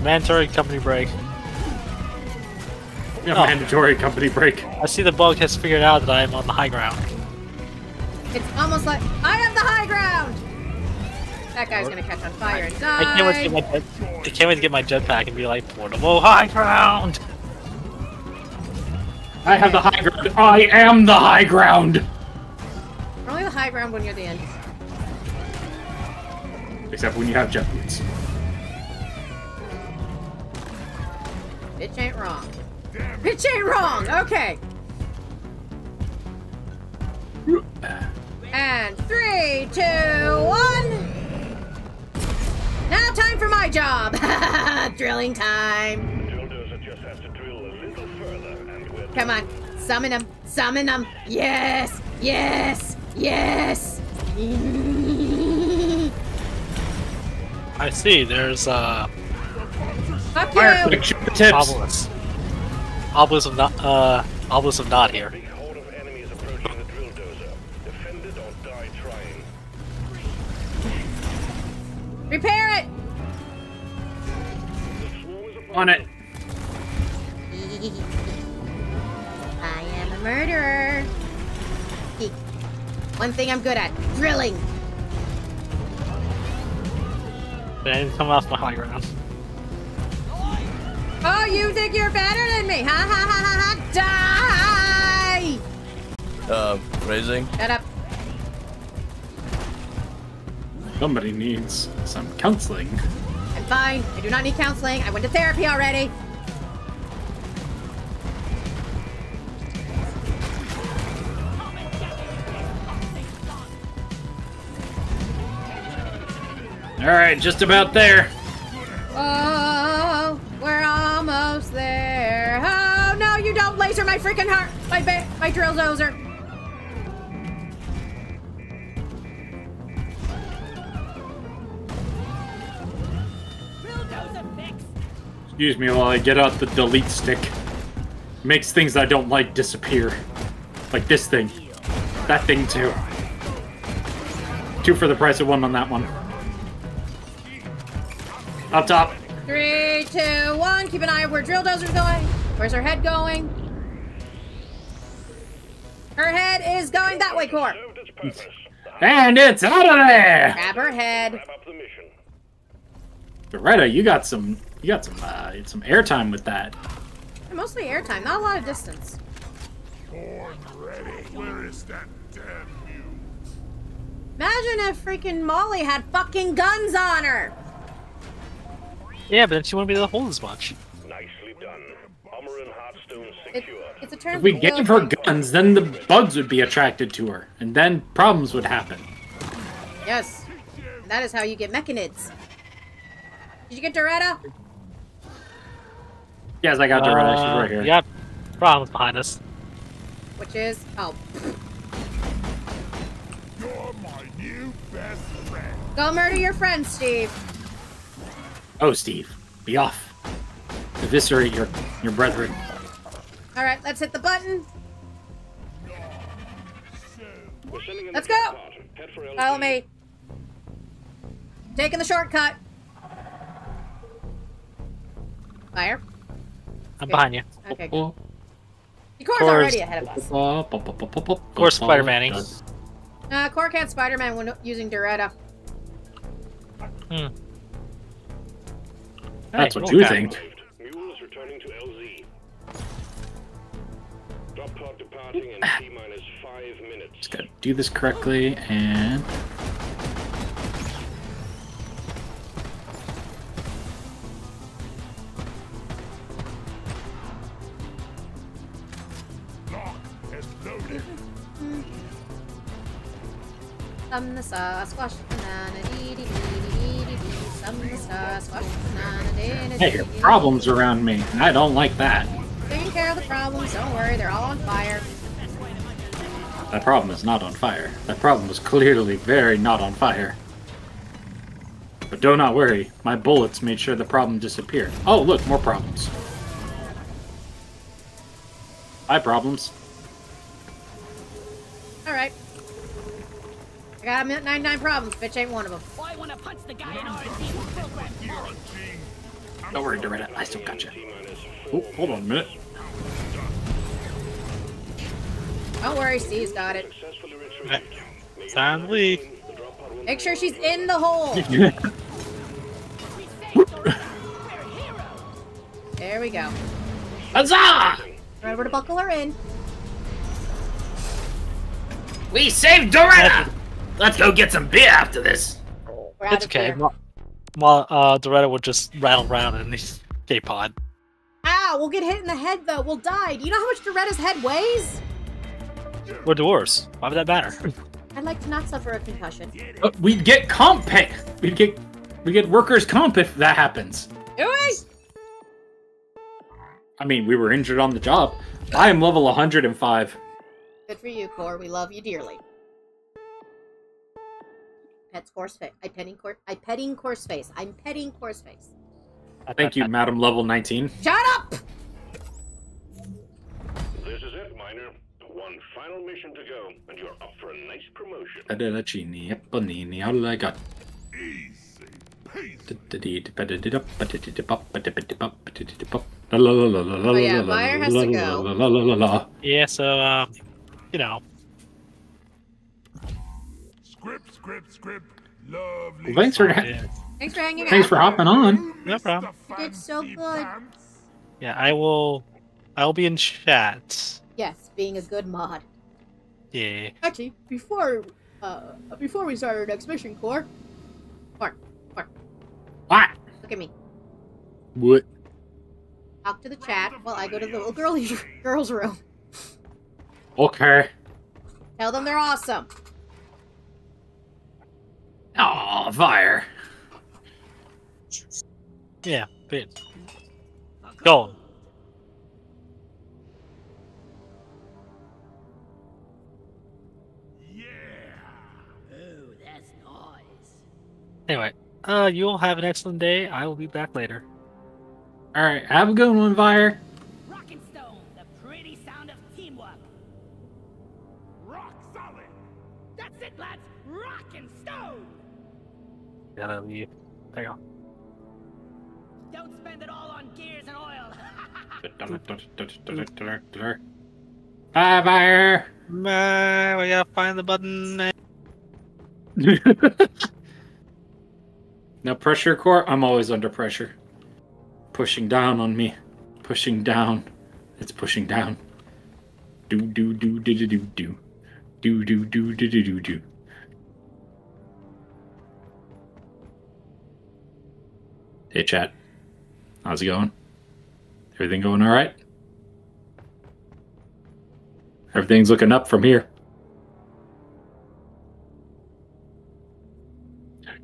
Speaker 6: Mandatory company break.
Speaker 2: You know,
Speaker 6: Oh.
Speaker 2: Mandatory company break.
Speaker 6: I see the bug has figured out that I am on the high ground.
Speaker 1: It's almost like I have the high ground. That guy's gonna catch on fire and
Speaker 6: I can't wait to get
Speaker 1: die.
Speaker 6: my jet, I can't wait to get my jetpack and be like portable high ground.
Speaker 2: I have the high ground. I am the high ground.
Speaker 1: We're only the high ground when you're the end.
Speaker 2: Except when you have jet boots.
Speaker 1: Bitch ain't wrong. Bitch ain't wrong. Okay. And three, two, one. Now time for my job. Drilling time.
Speaker 3: Drilldozer just has to drill a little further and we're
Speaker 1: Come on. Summon them. Summon them. Yes. Yes. Yes.
Speaker 6: I see. There's uh
Speaker 1: Fuck
Speaker 2: Fire
Speaker 1: you.
Speaker 2: quick, shoot the tips.
Speaker 6: obelisk. Obelisk of not uh obelisk of not here.
Speaker 3: big horde of enemies approaching the drilldozer. Defend it or die trying.
Speaker 1: Repair it.
Speaker 3: The swarm is upon
Speaker 2: On it.
Speaker 1: I am a murderer. One thing I'm good at drilling.
Speaker 6: But I didn't come off my high ground.
Speaker 1: Oh, you think you're better than me? Ha ha ha ha ha! Die!
Speaker 9: Uh, raising.
Speaker 1: Shut up.
Speaker 2: Somebody needs some counseling.
Speaker 1: I'm fine. I do not need counseling. I went to therapy already.
Speaker 2: All right, just about there.
Speaker 1: Oh, we're almost there. Oh no, you don't laser my freaking heart. My ba- my drill dozer.
Speaker 2: Excuse me while I get out the delete stick. Makes things I don't like disappear. Like this thing. That thing too. Two for the price of one on that one. Up top.
Speaker 1: Three, two, one. Keep an eye on where drill dozer's going. Where's her head going? Her head is going that way, Core.
Speaker 3: served its purpose.
Speaker 2: And it's out of there!
Speaker 1: Grab her head.
Speaker 3: Wrap up the mission.
Speaker 2: Beretta, you got some you got some uh some airtime with that.
Speaker 1: Mostly airtime, not a lot of distance.
Speaker 4: Born ready. Where is that damn mule?
Speaker 1: Imagine if freaking Molly had fucking guns on her.
Speaker 6: Yeah, but then she wouldn't be able to hold as much.
Speaker 3: Nicely done. Ommoran Heartstone
Speaker 1: It,
Speaker 3: secured.
Speaker 1: it's a term.
Speaker 2: If we gave her guns, then the bugs would be attracted to her, and then problems would happen.
Speaker 1: Yes. And that is how you get mechanids. Did you get Doretta?
Speaker 2: Yes, I got Doretta. She's right here.
Speaker 6: Uh, Yep. Problems behind us.
Speaker 1: Which is oh,
Speaker 4: You're my new best friend.
Speaker 1: go murder your friend, Steve.
Speaker 2: Oh, Steve, be off. Eviscerate your your brethren.
Speaker 1: All right, let's hit the button.
Speaker 3: We're sending in
Speaker 1: Let's go.
Speaker 3: part. Head for LZ.
Speaker 1: Follow me. Taking the shortcut. Fire.
Speaker 6: I'm behind you.
Speaker 1: Okay, good.
Speaker 2: Oh,
Speaker 1: The core's
Speaker 6: Core's-
Speaker 1: already ahead of us.
Speaker 2: Of
Speaker 6: course, Spider-Man-ing.
Speaker 1: Uh, core can't Spider-Man when using Doretta.
Speaker 6: Hmm.
Speaker 2: That's
Speaker 6: Hey,
Speaker 2: what you
Speaker 6: okay.
Speaker 2: think.
Speaker 3: Mules returning to LZ. Drop pod departing in T minus five minutes.
Speaker 2: Just gotta do this correctly and.
Speaker 4: Lock is loaded.
Speaker 1: Some the Sasquatch banana dee dee dee
Speaker 2: Hey,
Speaker 1: dee.
Speaker 2: problems around me. I don't like that.
Speaker 1: Taking care of the problems. Don't worry, they're all on fire.
Speaker 2: That problem is not on fire. That problem was clearly very not on fire. But do not worry, my bullets made sure the problem disappeared. Oh, look, more problems. Hi, problems.
Speaker 1: All right. I got a minute 99 problems. Bitch ain't one of them.
Speaker 5: I want to punch the guy in R&D who programmed Molly.
Speaker 2: Don't worry, Doretta, I still got you.
Speaker 3: T minus
Speaker 2: Oh,
Speaker 3: four
Speaker 2: hold on a minute.
Speaker 1: Don't worry, Steve's got it.
Speaker 3: successfully retrieved.
Speaker 6: Time to leave.
Speaker 3: The drop pod will
Speaker 1: Make sure she's in the hole.
Speaker 5: We saved Doretta. We're heroes.
Speaker 1: There we go.
Speaker 2: Huzzah!
Speaker 1: Remember to buckle her in.
Speaker 2: We saved Doretta! Let's go get some beer after this.
Speaker 1: We're out
Speaker 6: It's
Speaker 1: of
Speaker 6: okay.
Speaker 1: here.
Speaker 6: While while, uh, Doretta will just rattle around in the escape pod.
Speaker 1: Ow, we'll get hit in the head though. We'll die. Do you know how much Doretta's head weighs?
Speaker 6: We're dwarves. Why would that matter?
Speaker 1: I'd like to not suffer a concussion.
Speaker 2: Uh, we'd get comp pay. We'd get we get workers comp if that happens.
Speaker 1: Do we?
Speaker 2: I mean, we were injured on the job. I am level 105.
Speaker 1: Good for you, Core. We love you dearly. Pet's course face. I petting course. I petting course face. I'm petting course face.
Speaker 2: Thank you, Madam Level 19.
Speaker 1: Shut up!
Speaker 3: This is it, Miner. One final mission to go, and you're up for a nice promotion.
Speaker 2: Pedalacini, Epponini, all I got.
Speaker 4: Easy peasy.
Speaker 2: Oh
Speaker 1: yeah, Meyer has to go.
Speaker 6: Yeah, so, um, you know,
Speaker 4: Script, script, script. Lovely.
Speaker 2: Well, thanks for
Speaker 6: yeah,
Speaker 1: Thanks for hanging
Speaker 2: Thanks
Speaker 1: out.
Speaker 2: Thanks for hopping on.
Speaker 6: No problem.
Speaker 4: Mr.
Speaker 1: You did so good.
Speaker 6: Yeah, I will, I will be in chat.
Speaker 1: Yes, being a good mod.
Speaker 6: Yeah.
Speaker 1: Actually, before uh before we start our next mission, Core. Core, Core,
Speaker 2: What?
Speaker 1: look at me.
Speaker 2: What?
Speaker 1: Talk to the chat while I go to the little girly girls' room.
Speaker 2: Okay.
Speaker 1: Tell them they're awesome.
Speaker 2: Oh, fire.
Speaker 6: Yeah, but go.
Speaker 5: Oh, that's nice.
Speaker 6: Anyway, uh, you all have an excellent day. I will be back later.
Speaker 2: All right, have a good one, Fire. Fire.
Speaker 6: Uh, we gotta find the button.
Speaker 2: now, pressure core. I'm always under pressure. Pushing down on me. Pushing down. It's pushing down. Do do do do do do do. Do do do do do do do. Hey, chat. How's it going? Everything going all right? Everything's looking up from here.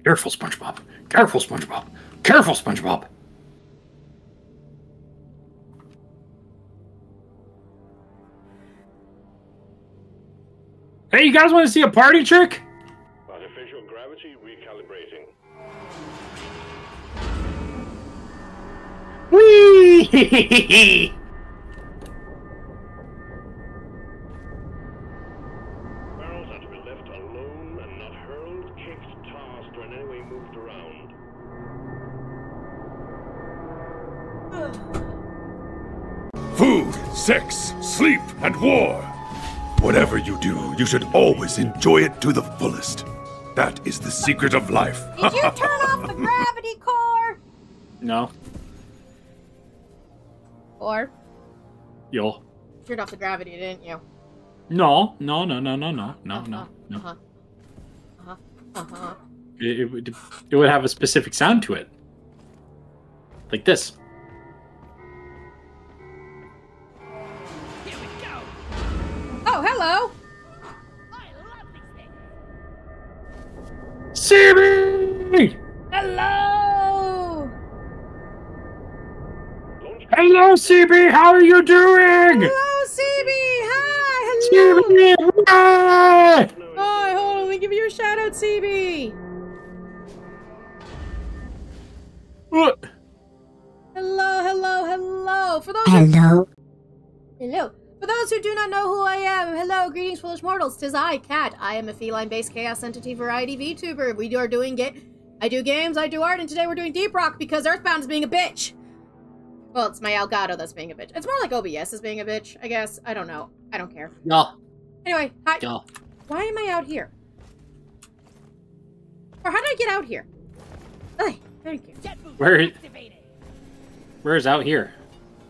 Speaker 2: Careful, SpongeBob. Careful, SpongeBob. Careful, SpongeBob. Hey, you guys want to see a party trick?
Speaker 3: Artificial gravity recalibrating.
Speaker 2: Whee!
Speaker 3: and
Speaker 4: war. Whatever you do, you should always enjoy it to the fullest. That is the secret of life.
Speaker 1: Did you turn off the gravity core?
Speaker 2: No.
Speaker 1: Or?
Speaker 2: Yo.
Speaker 1: Turned off the gravity, didn't you?
Speaker 2: No, no, no, no, no, no, no, no, uh-huh. no.
Speaker 1: Uh-huh. Uh-huh.
Speaker 2: It would have a specific sound to it. Like this.
Speaker 1: Oh, hello!
Speaker 5: I love these things.
Speaker 2: CB!
Speaker 1: Hello!
Speaker 2: Hello, CB. How are you doing?
Speaker 1: Hello, CB! Hi! Hello!
Speaker 2: CB! Hi!
Speaker 1: Hi, hold on, let me give you a shout out, CB!
Speaker 2: What?
Speaker 1: Hello, hello, hello! For those
Speaker 9: Hello.
Speaker 1: Hello. For those who do not know who I am, hello, greetings, foolish mortals. Tis I, Cat. I am a feline-based chaos entity variety VTuber. We are doing it. I do games, I do art, and today we're doing Deep Rock because Earthbound is being a bitch. Well, it's my Elgato that's being a bitch. It's more like OBS is being a bitch, I guess. I don't know. I don't care.
Speaker 2: Y'all,
Speaker 1: Anyway, hi.
Speaker 2: y'all.
Speaker 1: Why am I out here? Or how did I get out here? Hey, thank you.
Speaker 2: Where?
Speaker 5: Where
Speaker 2: is out here?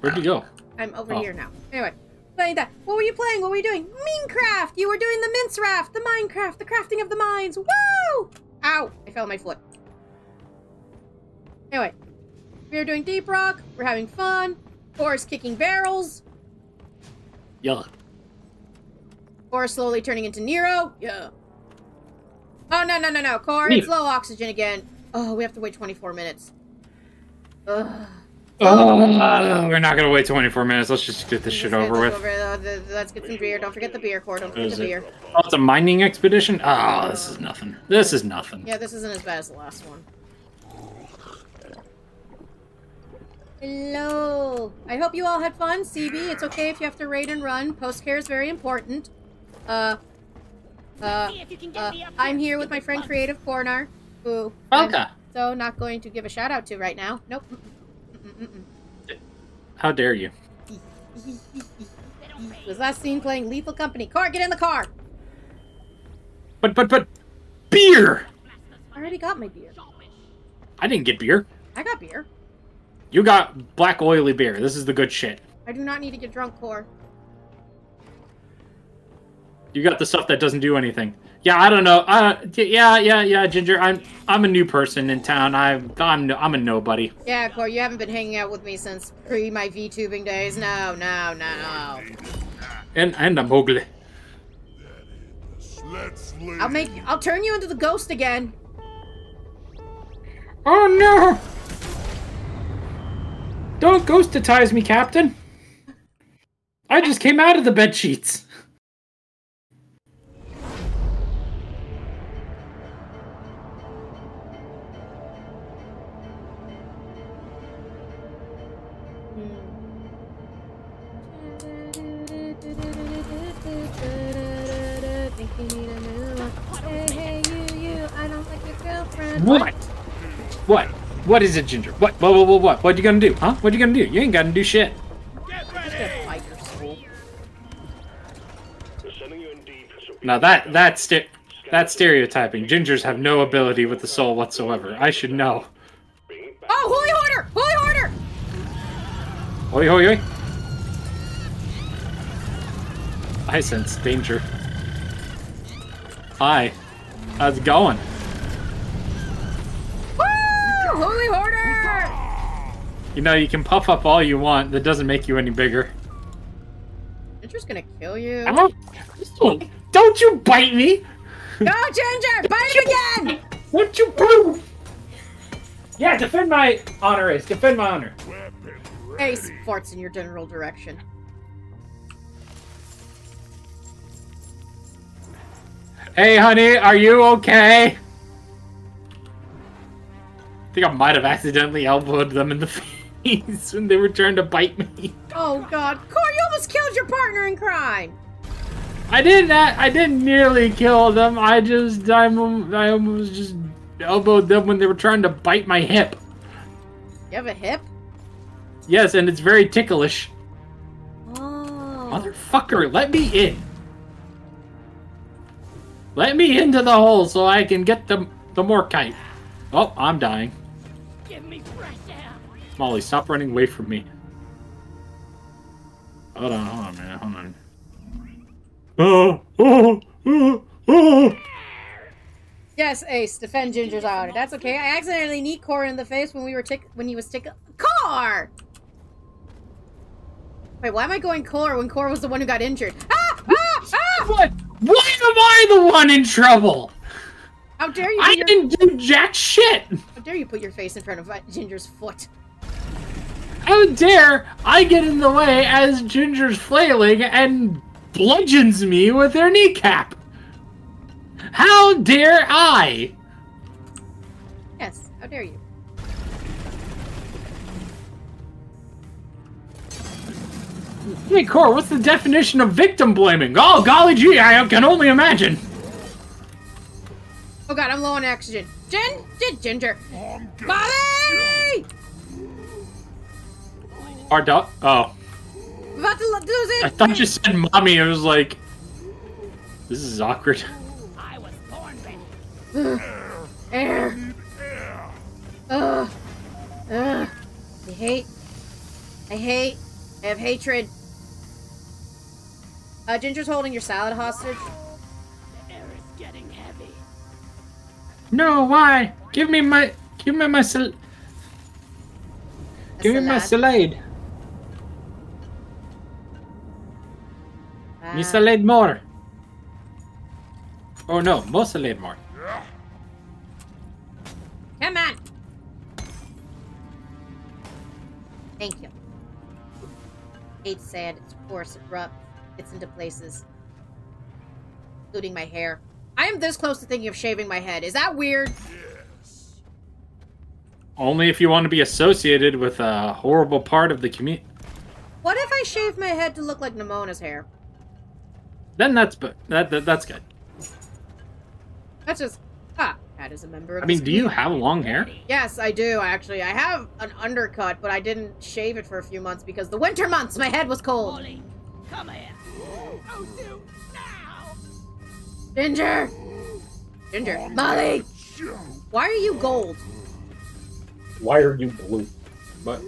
Speaker 2: Where'd you go?
Speaker 1: I'm over
Speaker 2: Oh.
Speaker 1: here now. Anyway, playing that. What were you playing? What were you doing? Minecraft! You were doing the mince raft, the Minecraft, the crafting of the mines. Woo! Ow! I fell on my foot. Anyway, we are doing deep rock. We're having fun. Forrest kicking barrels.
Speaker 2: Yeah.
Speaker 1: Or slowly turning into Nero. Yeah. Oh, no, no, no, no. Core, it's low oxygen again. Oh, we have to wait 24 minutes. Ugh.
Speaker 2: Oh, we're not gonna wait 24 minutes. Let's just get this shit over with.
Speaker 1: over- Let's get some beer. Don't forget the beer, Core. Don't forget
Speaker 2: Is
Speaker 1: the
Speaker 2: it?
Speaker 1: beer.
Speaker 2: Oh, it's a mining expedition? Oh, this is nothing. This is nothing.
Speaker 1: Yeah, this isn't as bad as the last one. Hello. I hope you all had fun. CB, it's okay if you have to raid and run. Post care is very important. Uh, uh,
Speaker 5: See if you can get
Speaker 1: uh, I'm here
Speaker 5: here,
Speaker 1: with my friend. Creative Corner, who I'm so not going to give a shout out to right now. Nope.
Speaker 2: How dare you?
Speaker 1: Was last seen playing Lethal Company. Car, get in the car.
Speaker 2: But, but, but, beer!
Speaker 1: I already got my beer.
Speaker 2: I didn't get beer.
Speaker 1: I got beer.
Speaker 2: You got black oily beer. This is the good shit.
Speaker 1: I do not need to get drunk, Core.
Speaker 2: You got the stuff that doesn't do anything. Yeah, I don't know. Uh, yeah, yeah, yeah, Ginger. I'm I'm a new person in town. I'm I'm I'm a nobody.
Speaker 1: Yeah, Core, you haven't been hanging out with me since pre my VTubing days. No, no, no.
Speaker 2: And and I'm ugly.
Speaker 1: I'll make I'll turn you into the ghost again.
Speaker 2: Oh no! Don't ghostitize me, Captain. I just came out of the bed sheets. What? What? What is it, Ginger? What? What? What? What? What? What you gonna do? Huh? What are you gonna do? You ain't gonna do shit.
Speaker 1: Just gonna fight your soul.
Speaker 3: We're sending you in deep.
Speaker 2: Now that that's st- that's stereotyping. Gingers have no ability with the soul whatsoever. I should know.
Speaker 3: bring it back.
Speaker 1: Oh, holy hoarder! Holy hoarder!
Speaker 2: Oi, oi, oi. I sense danger. Hi. How's it going?
Speaker 1: Woo! Holy hoarder!
Speaker 2: You know, you can puff up all you want. That doesn't make you any bigger.
Speaker 1: Ginger's gonna kill you.
Speaker 2: Don't, oh, don't you bite me!
Speaker 1: Go, Ginger! Bite him again!
Speaker 2: Don't you bite Yeah, defend my honor, Ace. Defend my honor.
Speaker 1: Ace farts in your general direction.
Speaker 2: Hey, honey, are you okay? I think I might have accidentally elbowed them in the face when they were trying to bite me.
Speaker 1: Oh god. Core, you almost killed your partner in crime!
Speaker 2: I didn't. I didn't nearly kill them. I just. I, I almost just elbowed them when they were trying to bite my hip.
Speaker 1: You have a hip?
Speaker 2: Yes, and it's very ticklish.
Speaker 1: Oh.
Speaker 2: Motherfucker, let me in. Let me into the hole so I can get the the morkite. Oh, I'm dying. Molly, stop running away from me. Hold on, hold on, man, hold on. Oh, oh, oh, oh.
Speaker 1: Yes, Ace, defend Ginger's honor. That's okay. I accidentally knee Core in the face when we were tick when he was tick Core! Wait, why am I going Core when Core was the one who got injured? Ah! Ah! Ah!
Speaker 2: What? Why am I the one in trouble?
Speaker 1: How dare you
Speaker 2: I didn't do jack shit.
Speaker 1: how dare you put your face in front of Ginger's foot?
Speaker 2: How dare I get in the way as Ginger's flailing and bludgeons me with her kneecap? How dare I?
Speaker 1: Yes, how dare you?
Speaker 2: Hey, Core, what's the definition of victim blaming? Oh, golly gee, I can only imagine.
Speaker 1: Oh god, I'm low on oxygen. Gin, Gin, Ginger. Molly!
Speaker 2: Our dog. Oh,
Speaker 1: I'm about to lose it.
Speaker 2: I thought you said mommy. I was like, this is awkward.
Speaker 5: I was born ready.
Speaker 1: Air. Ugh. Ugh. I hate. I hate. I have hatred. Uh, Ginger's holding your salad hostage.
Speaker 5: The air is getting heavy.
Speaker 2: No, why? Give me my. Give me my. Sal- give me my
Speaker 1: salad. Ah.
Speaker 2: Me salad more. Oh no, more salad more.
Speaker 1: Come on. Thank you. It's sad, it's coarse, it's rough, it's into places. Including my hair. I am this close to thinking of shaving my head. Is that weird? Yes.
Speaker 2: Only if you want to be associated with a horrible part of the community.
Speaker 1: What if I shave my head to look like Nimona's hair?
Speaker 2: Then that's bu- that, that that's good.
Speaker 1: That's just ah, that is a member of
Speaker 2: I mean, do you have long hair?
Speaker 1: Yes, I do actually. I have an undercut, but I didn't shave it for a few months because the winter months my head was cold.
Speaker 5: Molly, come here. Oh, do now.
Speaker 1: Ginger! Ginger. Molly! Why are you gold?
Speaker 2: Why are you blue? But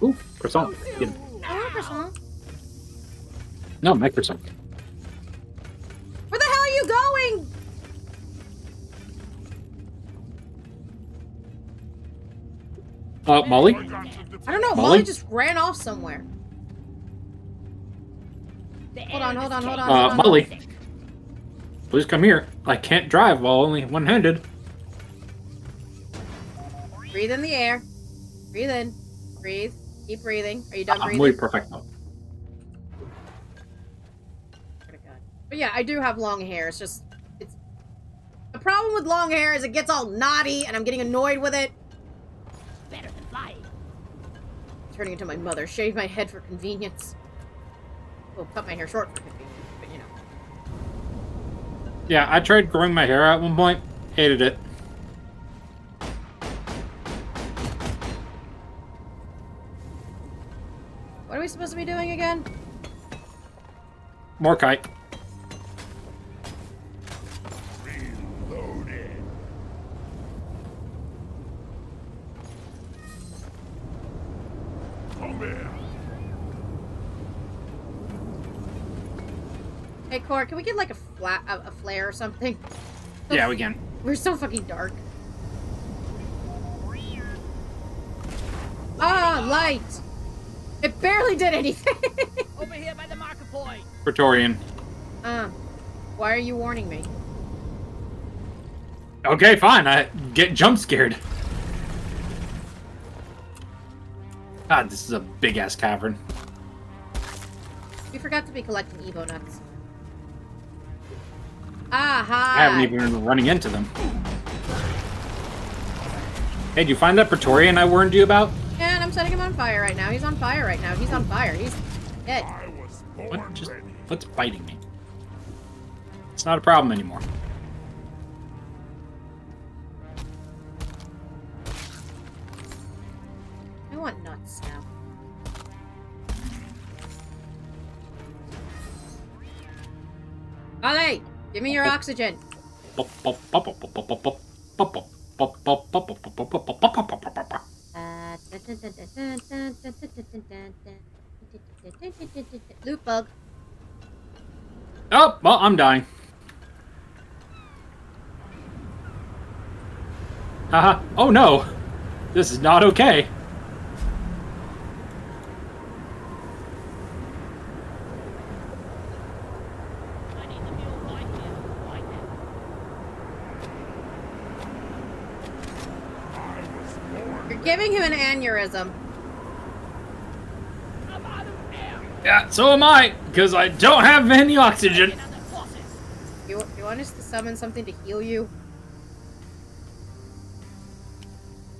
Speaker 2: ooh, croissant. Get it.
Speaker 1: I want croissant.
Speaker 2: No, my croissant.
Speaker 1: Where are you going?
Speaker 2: Uh, Molly.
Speaker 1: I don't know. Molly,
Speaker 2: Molly?
Speaker 1: just ran off somewhere. Hold on, hold on, hold on.
Speaker 5: getting
Speaker 2: Uh,
Speaker 1: on.
Speaker 2: Molly.
Speaker 5: thick.
Speaker 2: Please come here. I can't drive while only one-handed.
Speaker 1: Breathe in the air. Breathe in. Breathe. Keep breathing. Are you done
Speaker 2: I'm
Speaker 1: breathing?
Speaker 2: muy perfecto.
Speaker 1: But yeah, I do have long hair. It's just it's the problem with long hair is it gets all knotty and I'm getting annoyed with it.
Speaker 5: Better than flying.
Speaker 1: Turning into my mother. Shave my head for convenience. Well, cut my hair short for convenience, but you know.
Speaker 2: Yeah, I tried growing my hair out at one point. Hated it.
Speaker 1: What are we supposed to be doing again?
Speaker 2: Morkite.
Speaker 4: Come here.
Speaker 1: Hey, can we get like a flat a, a flare or something?
Speaker 2: Yeah, we can.
Speaker 1: We're so fucking dark. Ah, light! It barely did anything!
Speaker 5: Over here by the marker point.
Speaker 2: Praetorian.
Speaker 1: uh, why are you warning me?
Speaker 2: Okay, fine. I get jump scared. God, this is a big ass cavern.
Speaker 1: We forgot to be collecting Ebonuts. Aha!
Speaker 2: I haven't even been running into them. Hey, did you find that Praetorian I warned you about?
Speaker 1: And I'm setting him on fire right now. He's on fire right now. He's on fire. He's dead.
Speaker 2: What? Just what's biting me? It's not a problem anymore.
Speaker 1: I want nuts now. Ollie, give me your oxygen. Loot bug.
Speaker 2: Oh, well, I'm dying. Haha. oh no! This is not okay.
Speaker 5: I need the mule right here. Right now.
Speaker 1: You're giving him an aneurysm.
Speaker 5: I'm out of air.
Speaker 2: Yeah, so am I, because I don't have any oxygen.
Speaker 5: Get other forces.
Speaker 1: You, you want us to summon something to heal you?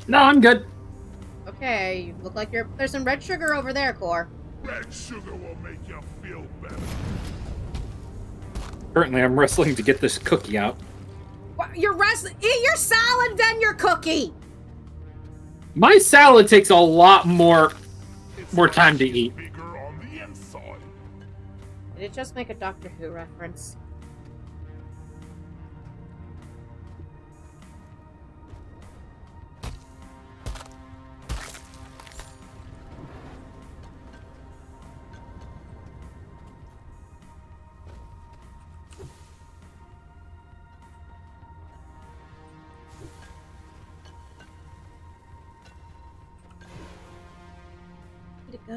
Speaker 2: No, I'm good.
Speaker 1: Okay, you look like you're. There's some red sugar over there, Core.
Speaker 4: Red sugar will make you feel better.
Speaker 2: Currently, I'm wrestling to get this cookie out.
Speaker 1: What, you're wrestling. Eat your salad, then your cookie.
Speaker 2: My salad takes a lot more more time to eat.
Speaker 4: bigger on the inside.
Speaker 1: Did it just make a Doctor Who reference?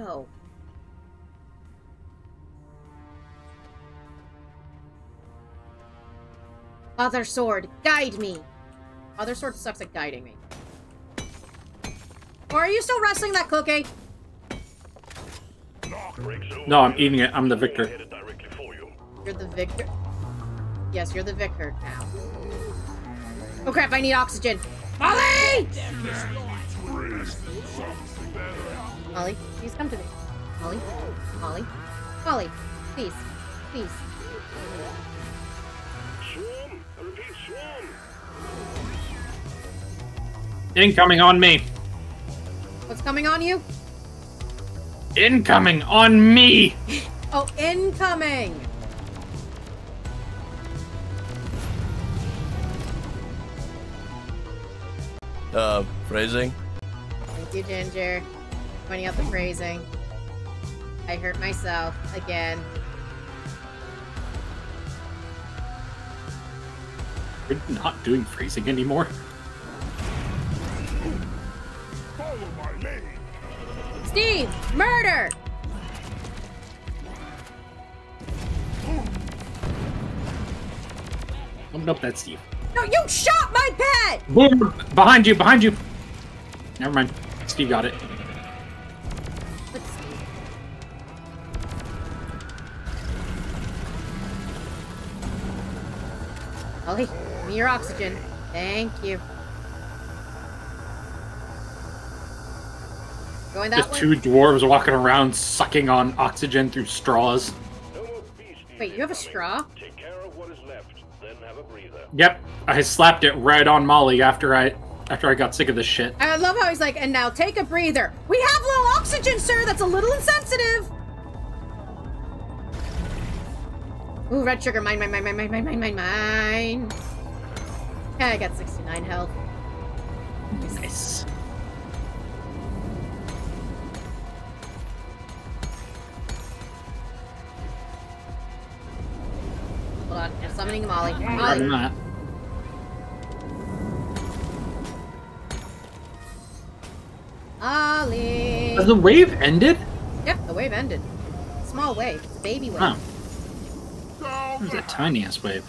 Speaker 1: Go? Father Sword, guide me. Father Sword sucks at guiding me. Or are you still wrestling that cookie?
Speaker 2: No, I'm eating it. I'm the victor.
Speaker 1: You're the victor. Yes, you're the vicar now. Oh crap, I need oxygen. Molly! Molly, please come to me. Molly, Molly, Molly, please, please.
Speaker 3: Swarm! I repeat, swarm!
Speaker 2: Incoming on me.
Speaker 1: What's coming on you?
Speaker 2: Incoming on me.
Speaker 1: Oh, incoming!
Speaker 9: Uh, phrasing?
Speaker 1: Thank you, Ginger. Pointing out the phrasing. I hurt myself again.
Speaker 2: We're not doing phrasing anymore.
Speaker 4: Follow my lead.
Speaker 1: Steve, murder!
Speaker 2: Oh, nope, that's Steve.
Speaker 1: No, you shot my pet!
Speaker 2: Boom! Behind you, behind you. Never mind. Steve got it.
Speaker 1: Ollie, give me your oxygen. Thank you. Going that
Speaker 2: Just
Speaker 1: way?
Speaker 2: two dwarves walking around sucking on oxygen through straws.
Speaker 3: No more beast
Speaker 1: Wait, you have a straw?
Speaker 3: Take care of what is left, then have a breather.
Speaker 2: Yep, I slapped it right on Molly after I after I got sick of this shit.
Speaker 1: I love how he's like, and now take a breather. We have low oxygen, sir. That's a little insensitive. Ooh, red sugar. Mine, mine, mine, mine, mine, mine, mine, mine, Yeah, I got 69 health.
Speaker 2: Nice.
Speaker 1: Hold on. I'm summoning Molly. Molly. Ollie.
Speaker 2: Has the wave ended?
Speaker 1: Yep, the wave ended. Small wave. Baby wave.
Speaker 2: Oh it was a tiniest wave.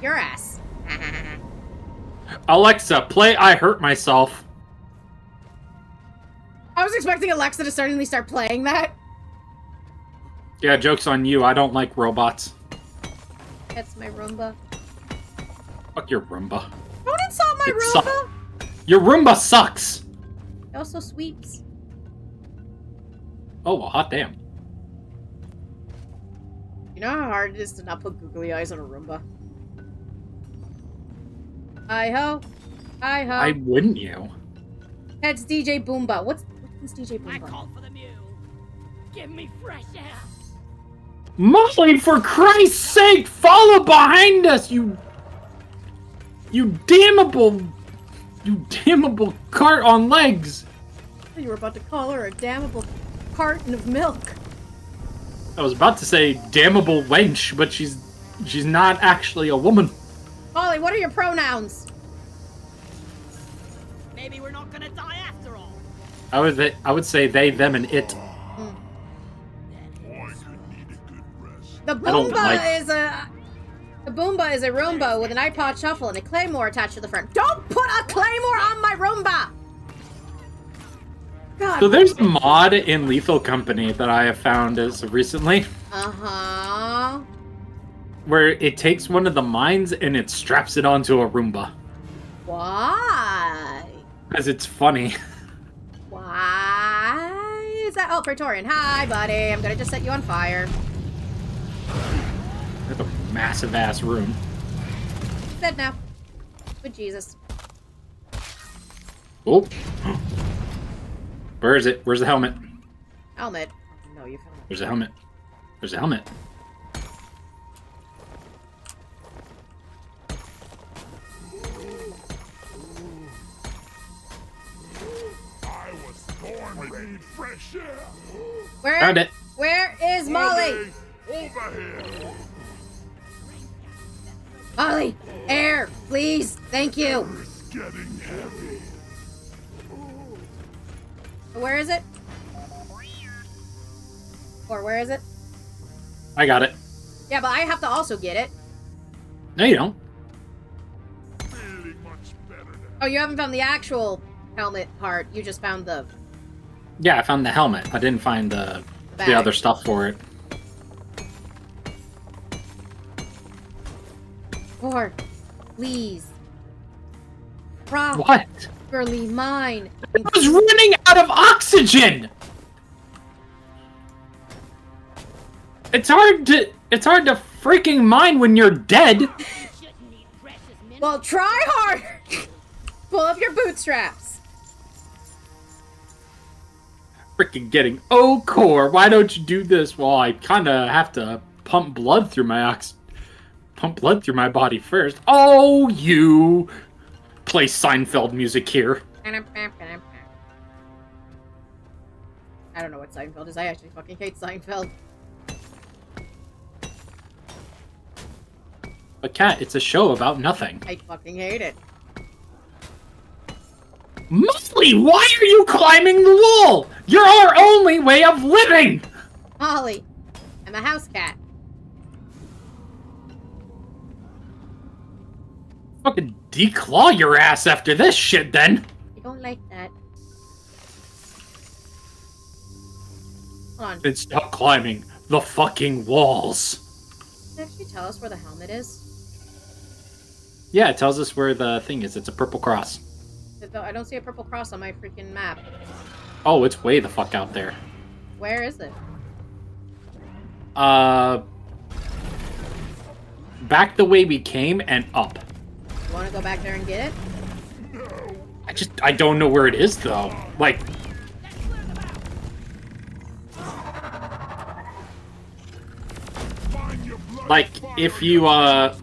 Speaker 1: Your ass.
Speaker 2: Alexa, play "I Hurt Myself."
Speaker 1: I was expecting Alexa to suddenly start playing that.
Speaker 2: Yeah, jokes on you. I don't like robots.
Speaker 1: That's my Roomba.
Speaker 2: Fuck your Roomba.
Speaker 1: Don't insult my
Speaker 2: It
Speaker 1: Roomba.
Speaker 2: Your Roomba sucks.
Speaker 1: It also sweeps.
Speaker 2: Oh well, hot damn.
Speaker 1: You know how hard it is to not put googly eyes on a Roomba? Hi ho. Hi ho.
Speaker 2: Why wouldn't you?
Speaker 1: That's DJ Boomba. What's what's DJ
Speaker 5: I
Speaker 1: Boomba?
Speaker 5: call for the mule. Give me fresh air.
Speaker 2: Molly, for Christ's sake, follow behind us, you, you damnable, you damnable cart on legs.
Speaker 1: You were about to call her a damnable carton of milk.
Speaker 2: I was about to say damnable wench, but she's, she's not actually a woman.
Speaker 1: Molly, what are your pronouns?
Speaker 5: Maybe we're not gonna die after all.
Speaker 2: I would, I would say they, them, and it.
Speaker 4: Boy could need a good rest.
Speaker 1: The Boomba
Speaker 2: like-
Speaker 1: is a the Boomba is a Roomba with an iPod shuffle and a claymore attached to the front. Don't put a claymore on my Roomba. God.
Speaker 2: So there's a mod in Lethal Company that I have found as recently,
Speaker 1: Uh huh.
Speaker 2: where it takes one of the mines and it straps it onto a Roomba.
Speaker 1: Why?
Speaker 2: Because it's funny.
Speaker 1: Why is that? Oh, Praetorian. Hi, buddy. I'm gonna just set you on fire.
Speaker 2: That's a massive ass room.
Speaker 1: Dead now. Good Jesus.
Speaker 2: Oh. Where is it? Where's the helmet?
Speaker 1: Helmet. No, you found
Speaker 2: There's a helmet. There's a helmet.
Speaker 4: I was born to fresh air.
Speaker 1: Where?
Speaker 2: Found it.
Speaker 1: Where is Molly?
Speaker 4: Over here.
Speaker 1: Molly, air, please. Thank you.
Speaker 4: It's getting heavy.
Speaker 1: Where is it? Or where is it?
Speaker 2: I got it.
Speaker 1: Yeah, but I have to also get it.
Speaker 2: No, you don't.
Speaker 1: Oh, you haven't found the actual helmet part. You just found the
Speaker 2: Yeah, I found the helmet. I didn't find the
Speaker 1: bag.
Speaker 2: the other stuff for it.
Speaker 1: Or, please. Properly
Speaker 2: What?
Speaker 1: Mine.
Speaker 2: I was running out of oxygen. It's hard to it's hard to freaking mine when you're dead.
Speaker 5: Shouldn't need precious minerals.
Speaker 1: Well, try harder. Pull up your bootstraps.
Speaker 2: Freaking getting oh core. Why don't you do this? Well, I kind of have to pump blood through my ox pump blood through my body first. Oh, you play Seinfeld music here.
Speaker 1: I don't know what Seinfeld is. I actually fucking hate Seinfeld.
Speaker 2: But cat, it's a show about nothing.
Speaker 1: I fucking hate it.
Speaker 2: Molly, why are you climbing the wall? You're our only way of living.
Speaker 1: Molly, I'm a house cat.
Speaker 2: Fucking declaw your ass after this shit, then.
Speaker 1: I don't like that. Hold on.
Speaker 2: And stop climbing the fucking walls.
Speaker 1: It actually tell us where the helmet is?
Speaker 2: Yeah, it tells us where the thing is. It's a purple cross.
Speaker 1: I don't see a purple cross on my freaking map.
Speaker 2: Oh, it's way the fuck out there.
Speaker 1: Where is it?
Speaker 2: Uh, back the way we came and up.
Speaker 1: You want to go back there and get it?
Speaker 2: I just I don't know where it is though. Like, like if you uh,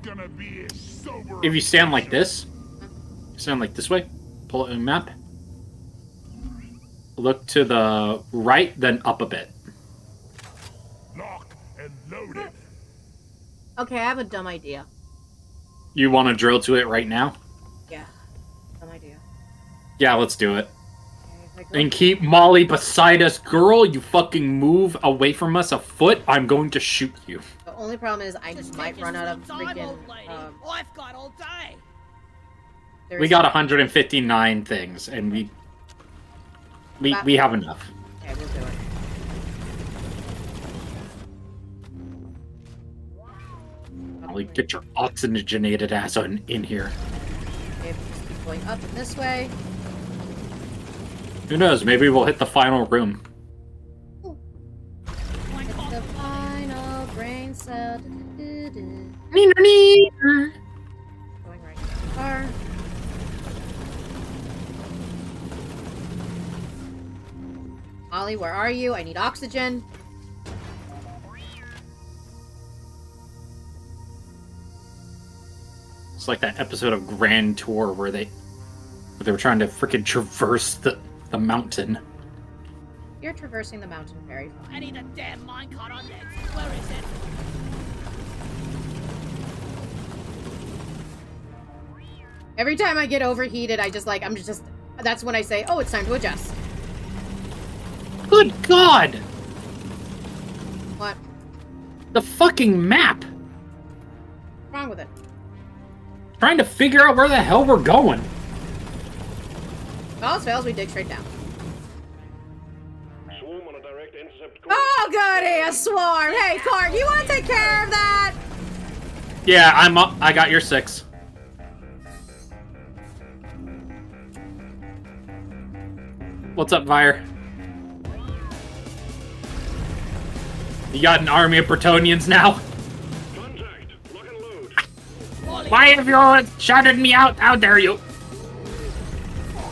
Speaker 2: if you stand like this, stand like this way, pull out a map. Look to the right, then up a bit.
Speaker 4: Lock and loaded.
Speaker 1: Okay, I have a dumb idea.
Speaker 2: You want to drill to it right now?
Speaker 1: Yeah, dumb idea.
Speaker 2: Yeah, let's do it.
Speaker 1: Okay, if I go-
Speaker 2: And keep Molly beside us, girl. You fucking move away from us a foot, I'm going to shoot you.
Speaker 1: The only problem is I
Speaker 5: Just
Speaker 1: might run out of
Speaker 5: some
Speaker 1: freaking.
Speaker 5: old lady.
Speaker 1: Um,
Speaker 5: I've got all day.
Speaker 1: there
Speaker 2: We got 159 things, and we we we have enough.
Speaker 1: Okay, we'll do it.
Speaker 2: Molly, get your oxygenated ass on in here.
Speaker 1: Okay, just keep going up and this way.
Speaker 2: Who knows? Maybe we'll hit the final room.
Speaker 1: It's the final brain cell. Going right to car. Ollie, where are you? I need oxygen.
Speaker 2: Like that episode of Grand Tour where they where they were trying to freaking traverse the the mountain.
Speaker 1: You're traversing the mountain very fine.
Speaker 5: I need a damn minecart on that. Where is it?
Speaker 1: Every time I get overheated, I just like I'm just. That's when I say, "Oh, it's time to adjust."
Speaker 2: Good God!
Speaker 1: What?
Speaker 2: The fucking map.
Speaker 1: What's wrong with it?
Speaker 2: Trying to figure out where the hell we're going.
Speaker 1: If all else fails, we dig straight down.
Speaker 3: Swarm on a direct intercept.
Speaker 1: Oh, goody, a swarm. Hey, Clark, you want to take care of that?
Speaker 2: Yeah, I'm up. I got your six. What's up, Fire? You got an army of Bretonnians now? Why have you all shouted me out? How dare you?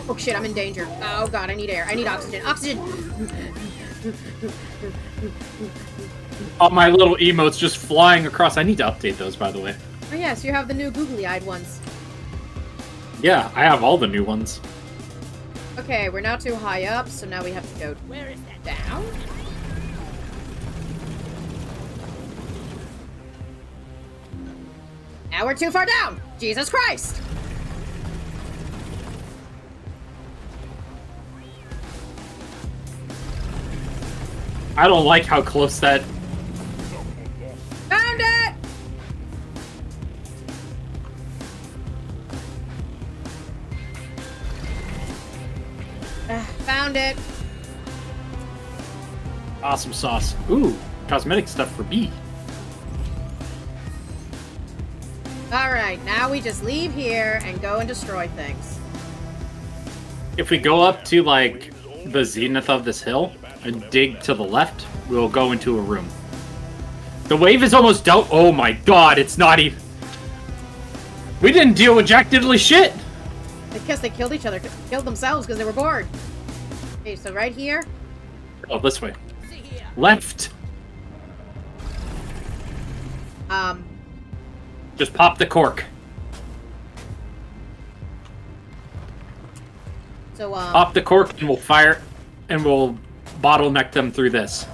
Speaker 1: Oh shit, I'm in danger. Oh god, I need air. I need oxygen. Oxygen.
Speaker 2: All my little emotes just flying across. I need to update those, by the way.
Speaker 1: Oh yes, you have the new googly-eyed ones.
Speaker 2: Yeah, I have all the new ones.
Speaker 1: Okay, we're now too high up, so now we have to go
Speaker 5: Where is that?
Speaker 1: down. Now we're too far down. Jesus Christ.
Speaker 2: I don't like how close that.
Speaker 1: Found it! Ah, Found it.
Speaker 2: Awesome sauce. Ooh, cosmetic stuff for B.
Speaker 1: Alright, now we just leave here and go and destroy things.
Speaker 2: If we go up to like the zenith of this hill and dig to the left, we'll go into a room. The wave is almost dealt. Oh my god, it's not even. We didn't deal with Jack Diddley shit.
Speaker 1: I guess they killed each other, killed themselves because they were bored. Okay, so right here.
Speaker 2: Oh, this way. Left.
Speaker 1: Um,
Speaker 2: Just pop the cork.
Speaker 1: so, um,
Speaker 2: Pop the cork and we'll fire, and we'll bottleneck them through this.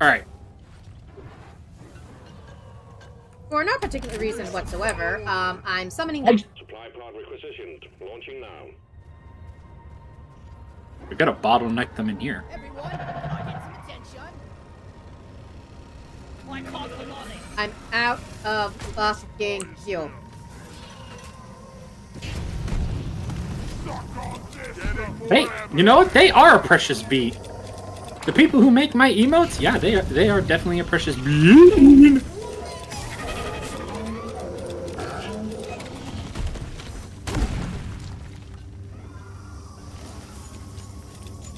Speaker 2: All right.
Speaker 1: for no particular reason whatsoever, um, I'm summoning.
Speaker 3: Supply pod requisitioned. Launching now.
Speaker 2: We gotta bottleneck them in here.
Speaker 5: Everyone,
Speaker 1: I'm out of fucking fuel.
Speaker 2: Hey, you know what? They are a precious beat. The people who make my emotes, yeah, they are, they are definitely a precious beat.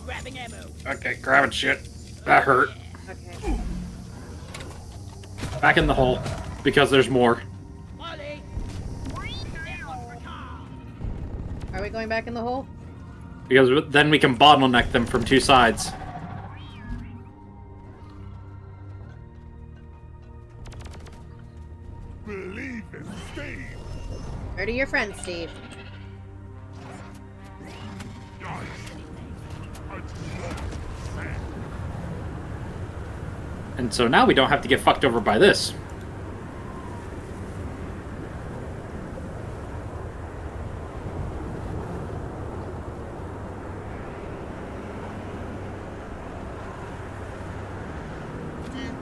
Speaker 5: Grabbing ammo.
Speaker 2: Okay, grabbing shit. That hurt.
Speaker 1: Okay.
Speaker 2: Back in the hole, because there's more.
Speaker 1: Are we going back in the hole?
Speaker 2: Because then we can bottleneck them from two sides.
Speaker 4: Believe in Steve.
Speaker 1: Where are your friends, Steve?
Speaker 2: And so now we don't have to get fucked over by this.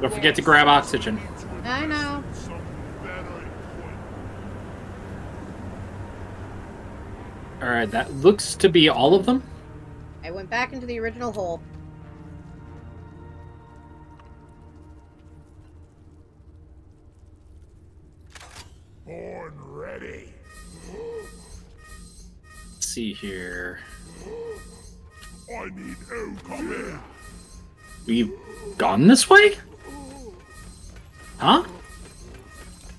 Speaker 2: Don't forget to grab oxygen.
Speaker 1: I know.
Speaker 2: Alright, that looks to be all of them.
Speaker 1: I went back into the original hole.
Speaker 4: Born ready.
Speaker 2: Let's see here.
Speaker 4: I need help. Come here.
Speaker 2: We've gone this way? Huh?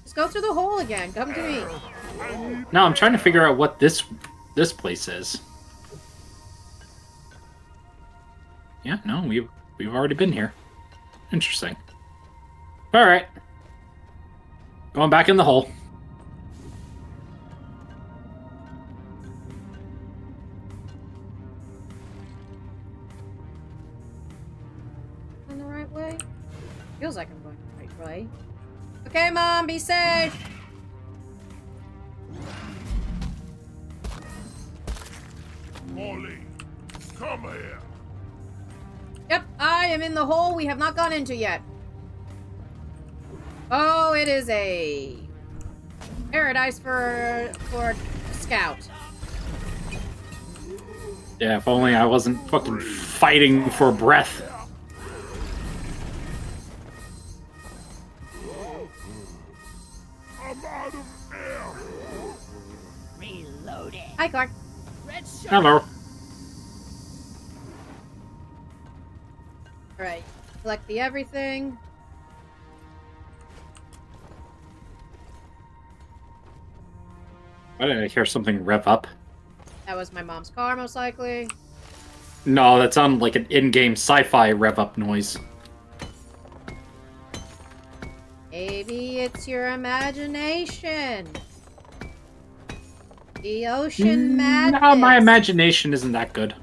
Speaker 1: Just go through the hole again. Come to me.
Speaker 2: No, I'm trying to figure out what this this place is. Yeah, no, we've we've already been here. Interesting. All right. Going back in the hole.
Speaker 1: Feels like I'm going the right way. Okay, Mom, be safe.
Speaker 4: Molly, come here.
Speaker 1: Yep, I am in the hole we have not gone into yet. Oh, it is a paradise for for a scout.
Speaker 2: Yeah, if only I wasn't fucking fighting for breath.
Speaker 1: Hi, Clark.
Speaker 5: Red shirt.
Speaker 2: Hello.
Speaker 1: All right, collect the everything.
Speaker 2: Why did I hear something rev up?
Speaker 1: That was my mom's car, most likely.
Speaker 2: No, that sounded like an in-game sci-fi rev up noise.
Speaker 1: Maybe it's your imagination. The ocean mm, madness.
Speaker 2: No, my imagination isn't that good.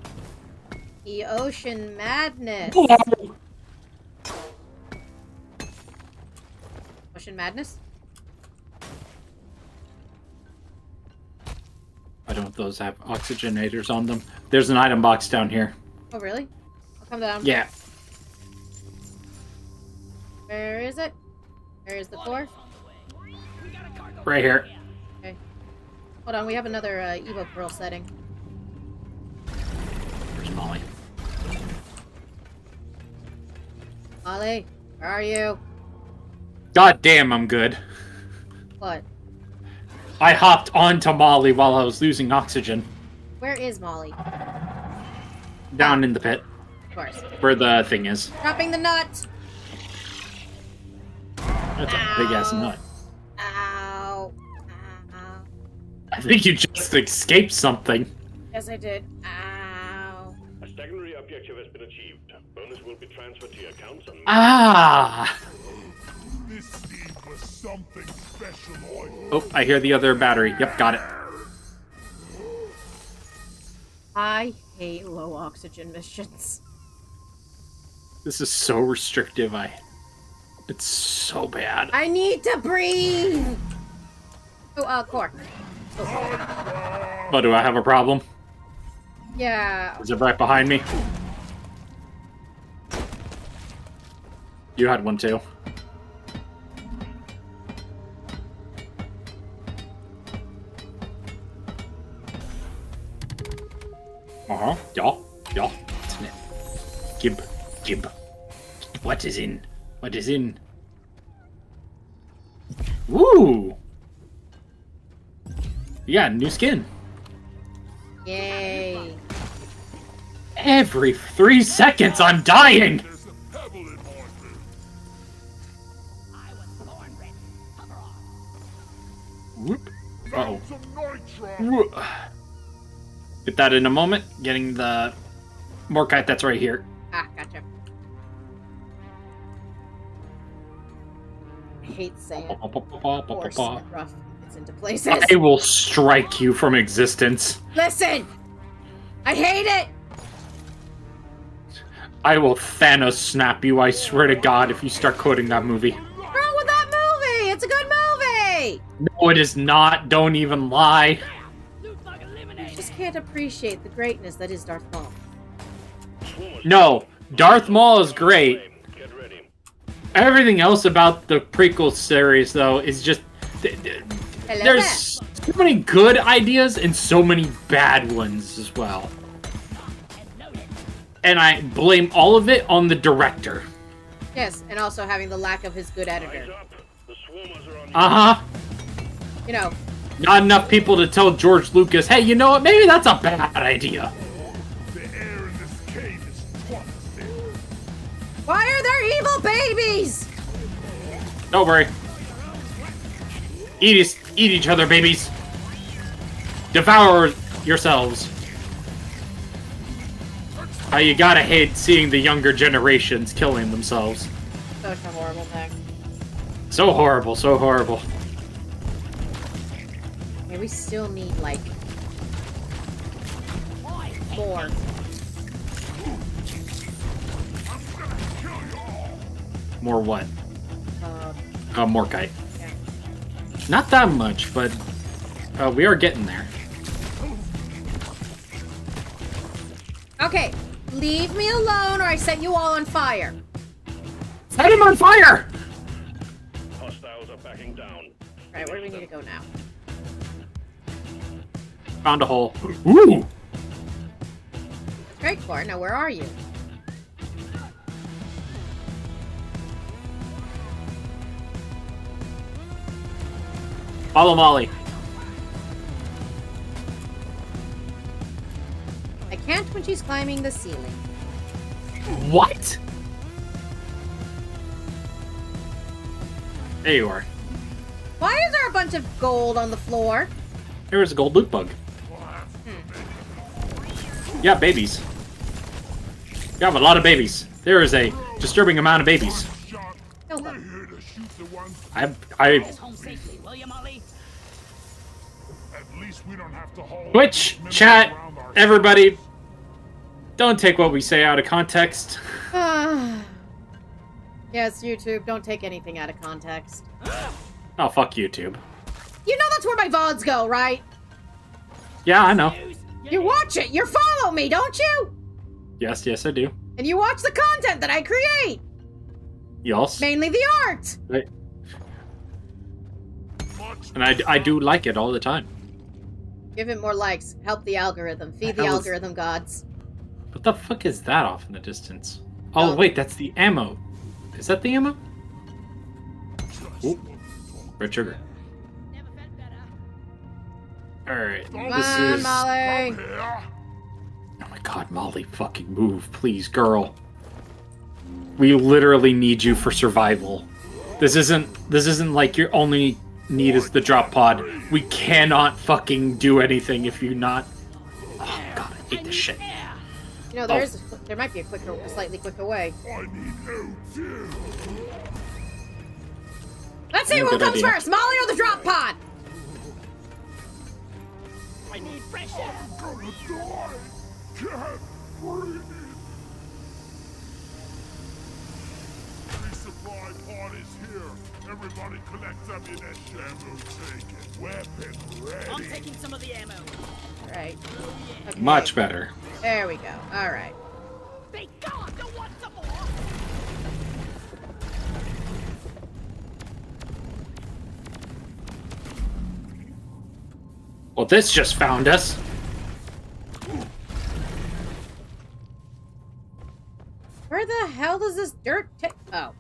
Speaker 1: The ocean madness. Ocean madness?
Speaker 2: I don't those have oxygenators on them. There's an item box down here.
Speaker 1: Oh, really? I'll come down.
Speaker 2: Yeah.
Speaker 1: Where is it? Where is the core?
Speaker 2: Right here.
Speaker 1: Hold on, we have another uh, Evo Pearl setting.
Speaker 2: Where's Molly?
Speaker 1: Molly, where are you?
Speaker 2: God damn, I'm good.
Speaker 1: What?
Speaker 2: I hopped onto Molly while I was losing oxygen.
Speaker 1: Where is Molly?
Speaker 2: Down in the pit.
Speaker 1: Of course.
Speaker 2: Where the thing is.
Speaker 1: Dropping the nut!
Speaker 2: That's a big ass nut. I think you just escaped something.
Speaker 1: Yes, I did. Ow.
Speaker 3: A secondary objective has been achieved. Bonus will be transferred to your accounts on
Speaker 2: Ah!
Speaker 4: This seed was something special.
Speaker 2: Oh, I hear the other battery. Yep, got it.
Speaker 1: I hate low oxygen missions.
Speaker 2: This is so restrictive. I. It's so bad.
Speaker 1: I need to breathe! Oh, uh, core. Oh,
Speaker 2: But do I have a problem?
Speaker 1: yeah.
Speaker 2: Is it right behind me? You had one too. Uh huh. Ja. Ja. Gib. Gib. What is in? What is in? Woo! Yeah, new skin.
Speaker 1: Yay.
Speaker 2: Every three seconds, I'm dying!
Speaker 4: There's a pebble in Hornby.
Speaker 5: I was born ready. Cover off.
Speaker 2: Whoop. Uh-oh.
Speaker 4: Found some nitro.
Speaker 2: Whoop. Get that in a moment. Getting the Morkite that's right here.
Speaker 1: Ah, gotcha. I hate that rough gets into places.
Speaker 2: I will strike you from existence.
Speaker 1: Listen! I hate it!
Speaker 2: I will Thanos snap you, I swear to God, if you start quoting that movie.
Speaker 1: What's wrong with that movie? It's a good movie!
Speaker 2: No, it is not. Don't even lie.
Speaker 1: You just can't appreciate the greatness that is Darth Maul.
Speaker 2: No, Darth Maul is great. Everything else about the prequel series, though, is just. Th- th-
Speaker 1: Hello
Speaker 2: There's so many good ideas and so many bad ones as well. And I blame all of it on the director.
Speaker 1: Yes, and also having the lack of his good editor.
Speaker 3: up. The swarmers are on
Speaker 2: Uh huh.
Speaker 1: You know,
Speaker 2: Not enough people to tell George Lucas, hey, you know what? Maybe that's a bad idea.
Speaker 4: The air in this cave is toxic.
Speaker 1: why are there evil babies?
Speaker 2: Don't worry. Eat, each- eat each other, babies. Devour yourselves. How you gotta hate seeing the younger generations killing themselves.
Speaker 1: Such a horrible thing.
Speaker 2: So horrible, so horrible.
Speaker 1: Okay, we still need, like, more.
Speaker 2: More what?
Speaker 1: Uh,
Speaker 2: Uh, Morkite.
Speaker 1: yeah.
Speaker 2: Not that much, but uh, we are getting there.
Speaker 1: Okay, leave me alone or I set you all on fire.
Speaker 2: Set him on fire!
Speaker 3: Hostiles are backing down.
Speaker 1: Alright, where do we need to go now?
Speaker 2: Found a hole. Ooh!
Speaker 1: Great, Core. Now, where are you?
Speaker 2: Follow Molly.
Speaker 1: I can't when she's climbing the ceiling.
Speaker 2: What? There you are.
Speaker 1: Why is there a bunch of gold on the floor?
Speaker 2: There's a gold loot bug. Hmm. Yeah, babies. You have a lot of babies. There is a disturbing amount of babies.
Speaker 4: Shot.
Speaker 1: Kill
Speaker 4: We're
Speaker 1: them.
Speaker 4: here to shoot the ones.
Speaker 2: I, I,
Speaker 5: Get us home safely, will you, Molly?
Speaker 4: At least we don't have to haul.
Speaker 2: Twitch, chat,
Speaker 4: minerals around our-
Speaker 2: everybody, don't take what we say out of context.
Speaker 1: yes, YouTube, don't take anything out of context.
Speaker 2: Oh, fuck YouTube.
Speaker 1: You know that's where my VODs go, right?
Speaker 2: Yeah, I know.
Speaker 1: You watch it. You follow me, don't you?
Speaker 2: Yes, yes, I do.
Speaker 1: And you watch the content that I create,
Speaker 2: Yes.
Speaker 1: mainly the art.
Speaker 2: Right. And I, I do like it all the time.
Speaker 1: Give it more likes. Help the algorithm. Feed the
Speaker 2: hell is-
Speaker 1: algorithm gods.
Speaker 2: What the fuck is that off in the distance? Oh,
Speaker 1: Oh.
Speaker 2: wait, that's the ammo. Is that the ammo? Ooh. Red sugar.
Speaker 5: Never felt better.
Speaker 2: Alright. This
Speaker 1: on,
Speaker 2: is.
Speaker 1: Molly.
Speaker 2: Oh my god, Molly, fucking move, please, girl. We literally need you for survival. This isn't this isn't like your only need is the drop pod. We cannot fucking do anything if you're not Oh god, I hate this shit.
Speaker 1: You know, there's oh. there might be a quicker, a slightly quicker way.
Speaker 4: I need help too.
Speaker 1: Let's see who comes
Speaker 2: idea.
Speaker 1: first, Molly or the drop pod.
Speaker 5: I need fresh air.
Speaker 4: Everybody collect ammunition. Ammo taken. Weapon ready.
Speaker 5: I'm taking some of the ammo.
Speaker 1: All right. Okay.
Speaker 2: Much better.
Speaker 1: There we go. All right.
Speaker 5: Be gone! Don't want some more!
Speaker 2: Well, this just found us.
Speaker 1: Where the hell does this dirt take? Oh.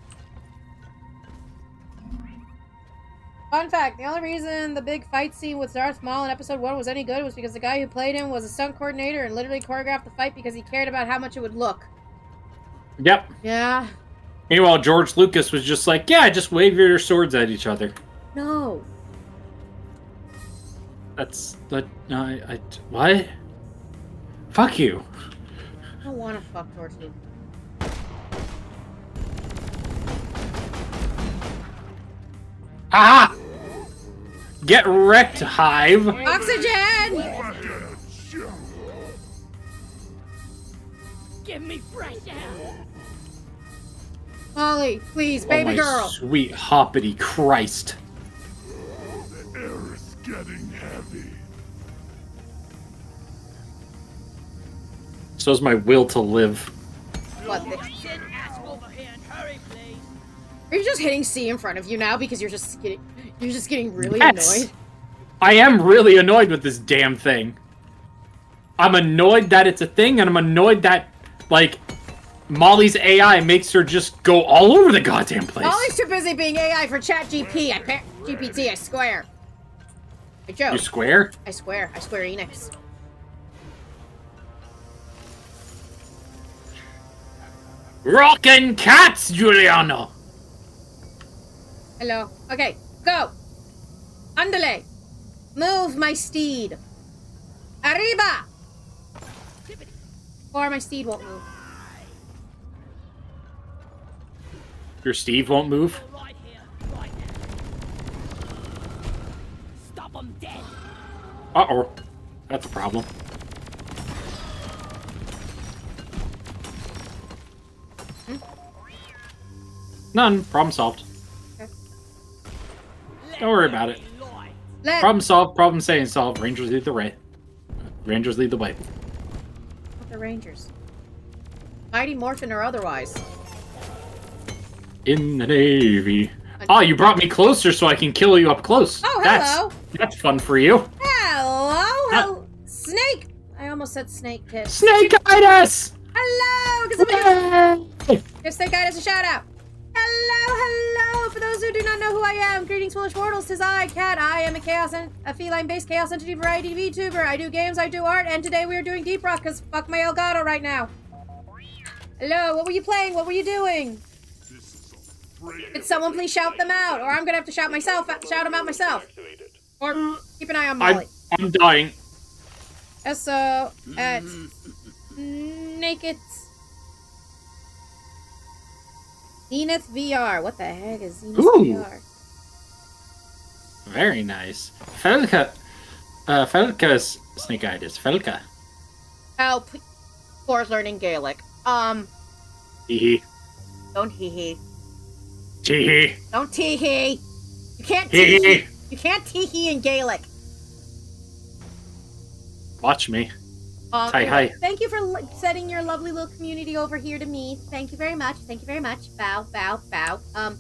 Speaker 1: Fun fact, the only reason the big fight scene with Darth Maul in episode 1 was any good was because the guy who played him was a stunt coordinator and literally choreographed the fight because he cared about how much it would look.
Speaker 2: Yep.
Speaker 1: Yeah.
Speaker 2: Meanwhile, George Lucas was just like, yeah, just wave your swords at each other.
Speaker 1: No.
Speaker 2: That's that. No, I, I. What? Fuck you.
Speaker 1: I don't want to fuck George Lucas.
Speaker 2: Ah! Get wrecked, Hive.
Speaker 1: Oxygen!
Speaker 5: Give me fresh air!
Speaker 1: Molly, please,
Speaker 2: Oh
Speaker 1: baby
Speaker 2: my
Speaker 1: girl.
Speaker 2: Sweet hoppity Christ.
Speaker 4: The air is getting heavy.
Speaker 2: So's my will to live.
Speaker 1: What? The, are you just hitting C in front of you now because you're just getting you're just getting really
Speaker 2: Yes.
Speaker 1: annoyed?
Speaker 2: I am really annoyed with this damn thing. I'm annoyed that it's a thing, and I'm annoyed that, like, Molly's AI makes her just go all over the goddamn place.
Speaker 1: Molly's too busy being AI for Chat GP. I GPT. I swear. I joke.
Speaker 2: You square?
Speaker 1: I swear. I swear Enix.
Speaker 2: Rockin' cats, Giuliano!
Speaker 1: Hello. Okay, go. Andale. Move my steed. Arriba. Or my steed won't move.
Speaker 2: Your Steve won't move?
Speaker 5: Right here, right. Stop them dead!
Speaker 2: Uh oh. That's a problem. None. Problem solved. Don't worry about it.
Speaker 1: Let
Speaker 2: Problem solved. Problem saying solved. Rangers lead the way. Rangers lead the way.
Speaker 1: the Rangers. Mighty Morphin or otherwise.
Speaker 2: In the Navy. Oh, you brought me closer so I can kill you up close.
Speaker 1: Oh,
Speaker 2: That's,
Speaker 1: hello.
Speaker 2: that's fun for you.
Speaker 1: Hello, ah. hello. Snake. I almost said snake tip.
Speaker 2: Snake us!
Speaker 1: Hello. Give somebody- Give Snake Eyed a shout out. Hello, hello. For those who do not know who I am, greetings, foolish mortals. Tis I, Cat. I am a chaos and a feline-based chaos entity variety VTuber. I do games, I do art, and today we are doing Deep Rock because fuck my Elgato right now. Hello, what were you playing? What were you doing? Did someone please shout them out, or I'm gonna have to shout myself, shout them out myself, or keep an eye on
Speaker 2: I'm,
Speaker 1: Molly.
Speaker 2: I'm dying.
Speaker 1: So at Naked Zenith VR. What the heck is Zenith
Speaker 2: Ooh.
Speaker 1: VR?
Speaker 2: Very nice. Felka. Uh, Felka's snake eyed is Felka.
Speaker 1: Help! Floor's learning Gaelic. Um,
Speaker 2: Hee hee.
Speaker 1: don't hee hee.
Speaker 2: Tee hee.
Speaker 1: Don't tee hee. You can't
Speaker 2: Hee
Speaker 1: tee
Speaker 2: hee.
Speaker 1: hee. You can't tee hee in Gaelic.
Speaker 2: Watch me.
Speaker 1: Uh,
Speaker 2: Hi, hi.
Speaker 1: Thank you for l- setting your lovely little community over here to me. Thank you very much. Thank you very much. Bow, bow, bow. Um,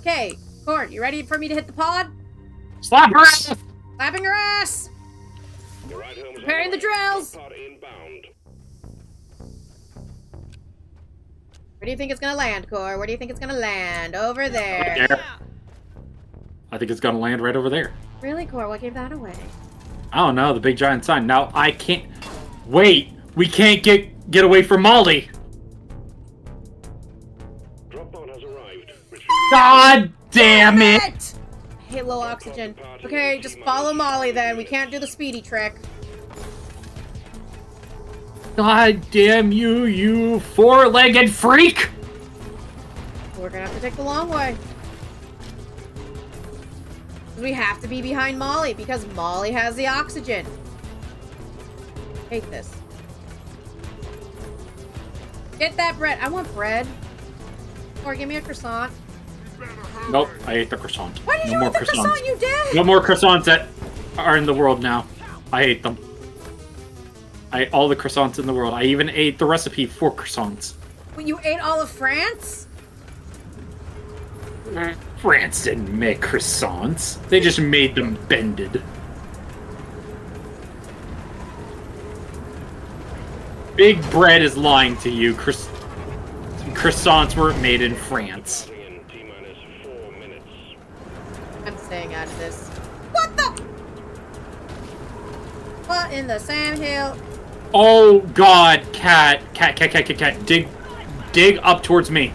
Speaker 1: okay, Court, you ready for me to hit the pod?
Speaker 2: Slap her ass!
Speaker 1: Slapping her ass!
Speaker 3: The ride home is
Speaker 1: Preparing the drills.
Speaker 3: Pod inbound.
Speaker 1: Where do you think it's gonna land, Core? Where do you think it's gonna land? Over there.
Speaker 2: There. I think it's gonna land right over there.
Speaker 1: Really, Core? What gave that away?
Speaker 2: I don't know, the big giant sign. Now I can't wait. We can't get get away from Molly.
Speaker 3: Drop pod has arrived.
Speaker 2: God damn it!
Speaker 1: It! I low oxygen. Okay, just follow Molly then. We can't do the speedy trick.
Speaker 2: God damn you, you four-legged freak!
Speaker 1: We're gonna have to take the long way. We have to be behind Molly because Molly has the oxygen. I hate this. Get that bread. I want bread. Or give me a croissant.
Speaker 2: Nope, I ate the croissant.
Speaker 1: Why did
Speaker 2: no
Speaker 1: you
Speaker 2: more
Speaker 1: the croissant?
Speaker 2: croissants.
Speaker 1: You did.
Speaker 2: No more croissants that are in the world now. I hate them. I ate all the croissants in the world. I even ate the recipe for croissants.
Speaker 1: Wait, you ate all of France?
Speaker 2: Mm, France didn't make croissants. They just made them bended. Big Bread is lying to you. Croiss- croissants weren't made in France.
Speaker 3: in T minus four minutes.
Speaker 1: I'm staying out of this. What the? What in the sandhill?
Speaker 2: Oh God, cat, cat, cat, cat, cat, cat, dig, dig up towards me.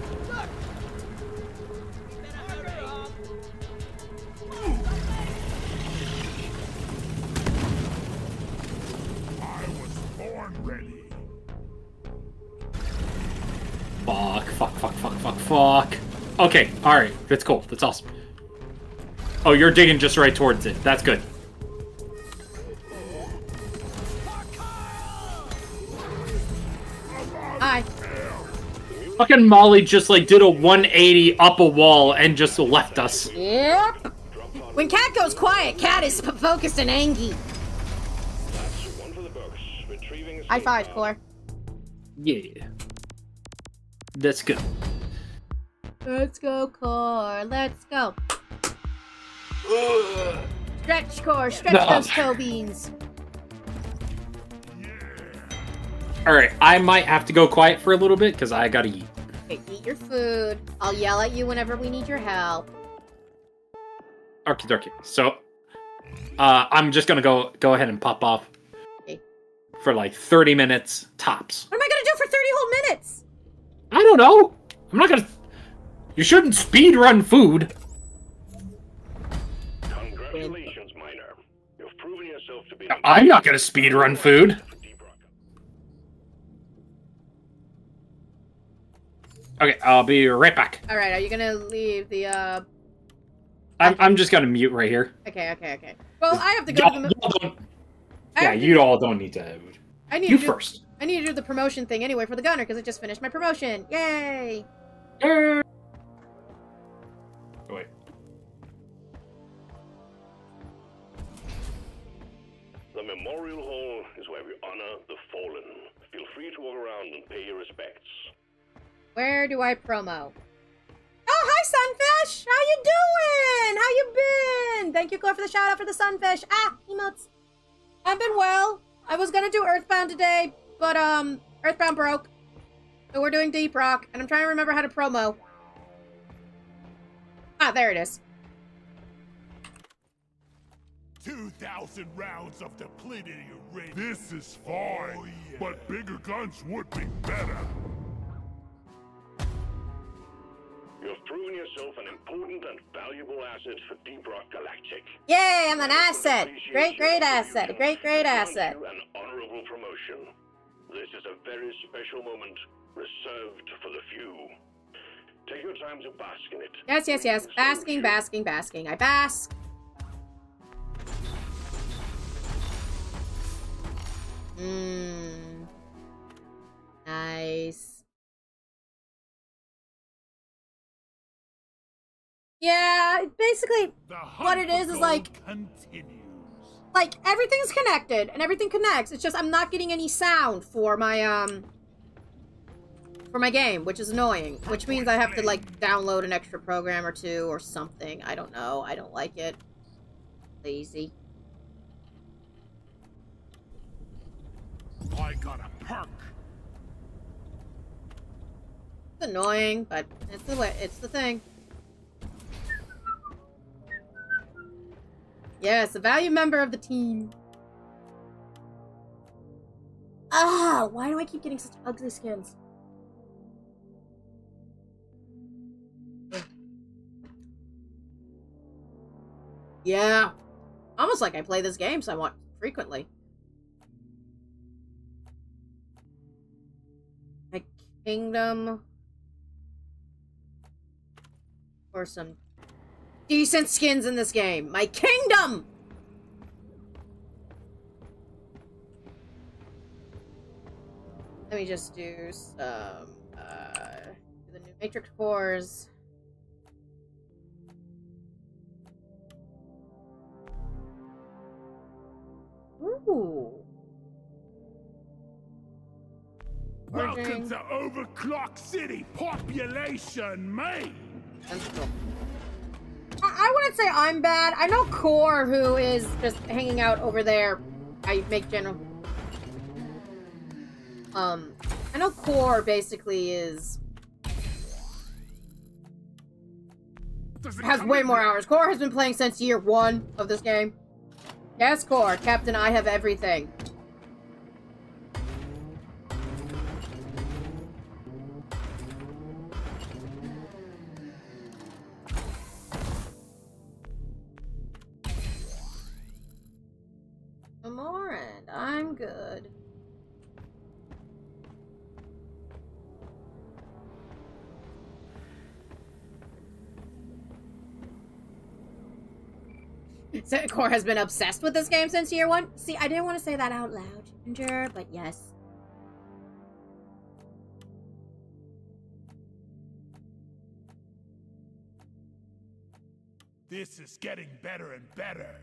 Speaker 2: Fuck. Okay, alright, that's cool, that's awesome. Oh, you're digging just right towards it. That's good.
Speaker 1: Hi.
Speaker 2: Fucking Molly just like did a 180 up a wall and just left us.
Speaker 1: Yep. When Cat goes quiet, Cat is focused and angry.
Speaker 3: That's one for the books. Retrieving
Speaker 1: High five. Core.
Speaker 2: Yeah. That's good.
Speaker 1: Let's go, Core. Let's go. Stretch, Core. Stretch
Speaker 2: No.
Speaker 1: those toe beans.
Speaker 2: Alright, I might have to go quiet for a little bit because I gotta eat.
Speaker 1: Okay, eat your food. I'll yell at you whenever we need your help.
Speaker 2: Okie dokie. So, uh, I'm just gonna go go ahead and pop off
Speaker 1: Okay.
Speaker 2: for like 30 minutes tops.
Speaker 1: What am I gonna do for 30 whole minutes?
Speaker 2: I don't know. I'm not gonna. You shouldn't speed run food.
Speaker 3: Congratulations, Miner. You've proven yourself to be.
Speaker 2: I'm not gonna speed run food.
Speaker 3: for Deep Rock.
Speaker 2: Okay, I'll be right back.
Speaker 1: All right, are you gonna leave the, uh...
Speaker 2: I'm, I'm just gonna mute right here.
Speaker 1: Okay, okay, okay. Well, I have to go to the...
Speaker 2: y'all don't,
Speaker 1: I
Speaker 2: yeah,
Speaker 1: have to-
Speaker 2: you all don't need to.
Speaker 1: I need
Speaker 2: You
Speaker 1: to do,
Speaker 2: first.
Speaker 1: I need to do the promotion thing anyway for the gunner because I just finished my promotion. Yay!
Speaker 2: Oh,
Speaker 3: The Memorial Hall is where we honor the fallen. Feel free to walk around and pay your respects.
Speaker 1: Where do I promo? Oh, hi, Sunfish! How you doing? How you been? Thank you, Core, for the shout out for the Sunfish. Ah, emotes. I've been well. I was gonna do Earthbound today, but um, Earthbound broke. So we're doing Deep Rock, and I'm trying to remember how to promo. Ah, there it is.
Speaker 4: 2,000 rounds of depleted uranium. This is fine, oh, but bigger guns would be better.
Speaker 3: You have proven yourself an important and valuable asset for Deep Rock Galactic.
Speaker 1: Yay, I'm an asset. Great, great asset. A great, great asset.
Speaker 3: you An honorable promotion. This is a very special moment reserved for the few. Take your time to bask in it.
Speaker 1: Yes, yes, yes. Basking, basking, basking. I bask. Mmm. Nice. Yeah, basically, What it is is
Speaker 4: is
Speaker 1: like-
Speaker 4: continues.
Speaker 1: like everything's connected and everything connects. It's just I'm not getting any sound for my um for my game, which is annoying. Which means I have to like download an extra program or two or something. I don't know. I don't like it. Lazy.
Speaker 4: I got a perk.
Speaker 1: It's annoying, but it's the way. It's the thing. Yes, a value member of the team. Ah, why do I keep getting such ugly skins? Yeah. Almost like I play this game so I somewhat frequently. My kingdom. Or some decent skins in this game. My kingdom! Let me just do some, uh, the new Matrix cores. Ooh.
Speaker 4: Welcome to Overclock City, population main.
Speaker 1: That's cool. I, I wouldn't say I'm bad. I know Core, who is just hanging out over there. I make general. Um, I know Core basically is has way more hours. Core has been playing since year one of this game. Yes, Core, Captain. I have everything. Core has been obsessed with this game since year one. See, I didn't want to say that out loud, Ginger, but yes.
Speaker 4: This is getting better and better.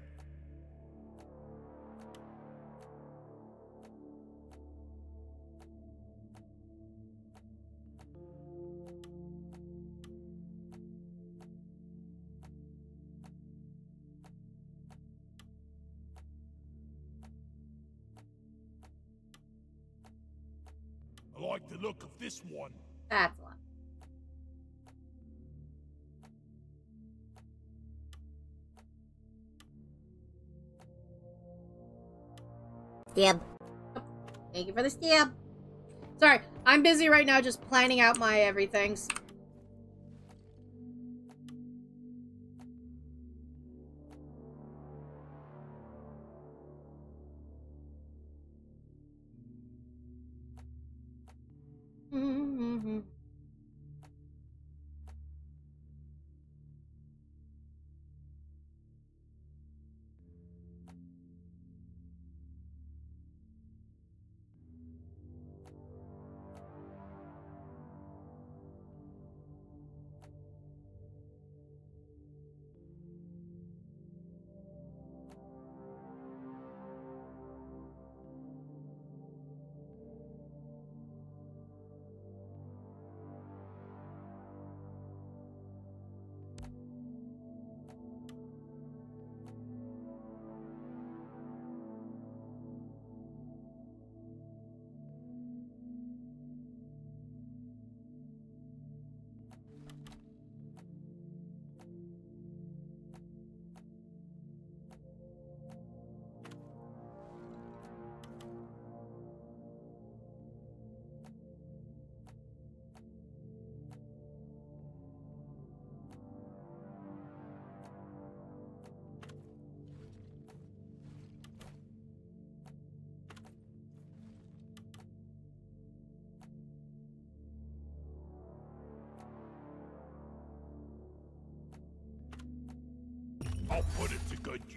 Speaker 4: This one.
Speaker 1: That's a lot. Stab. Thank you for the stab. Sorry, I'm busy right now just planning out my everythings.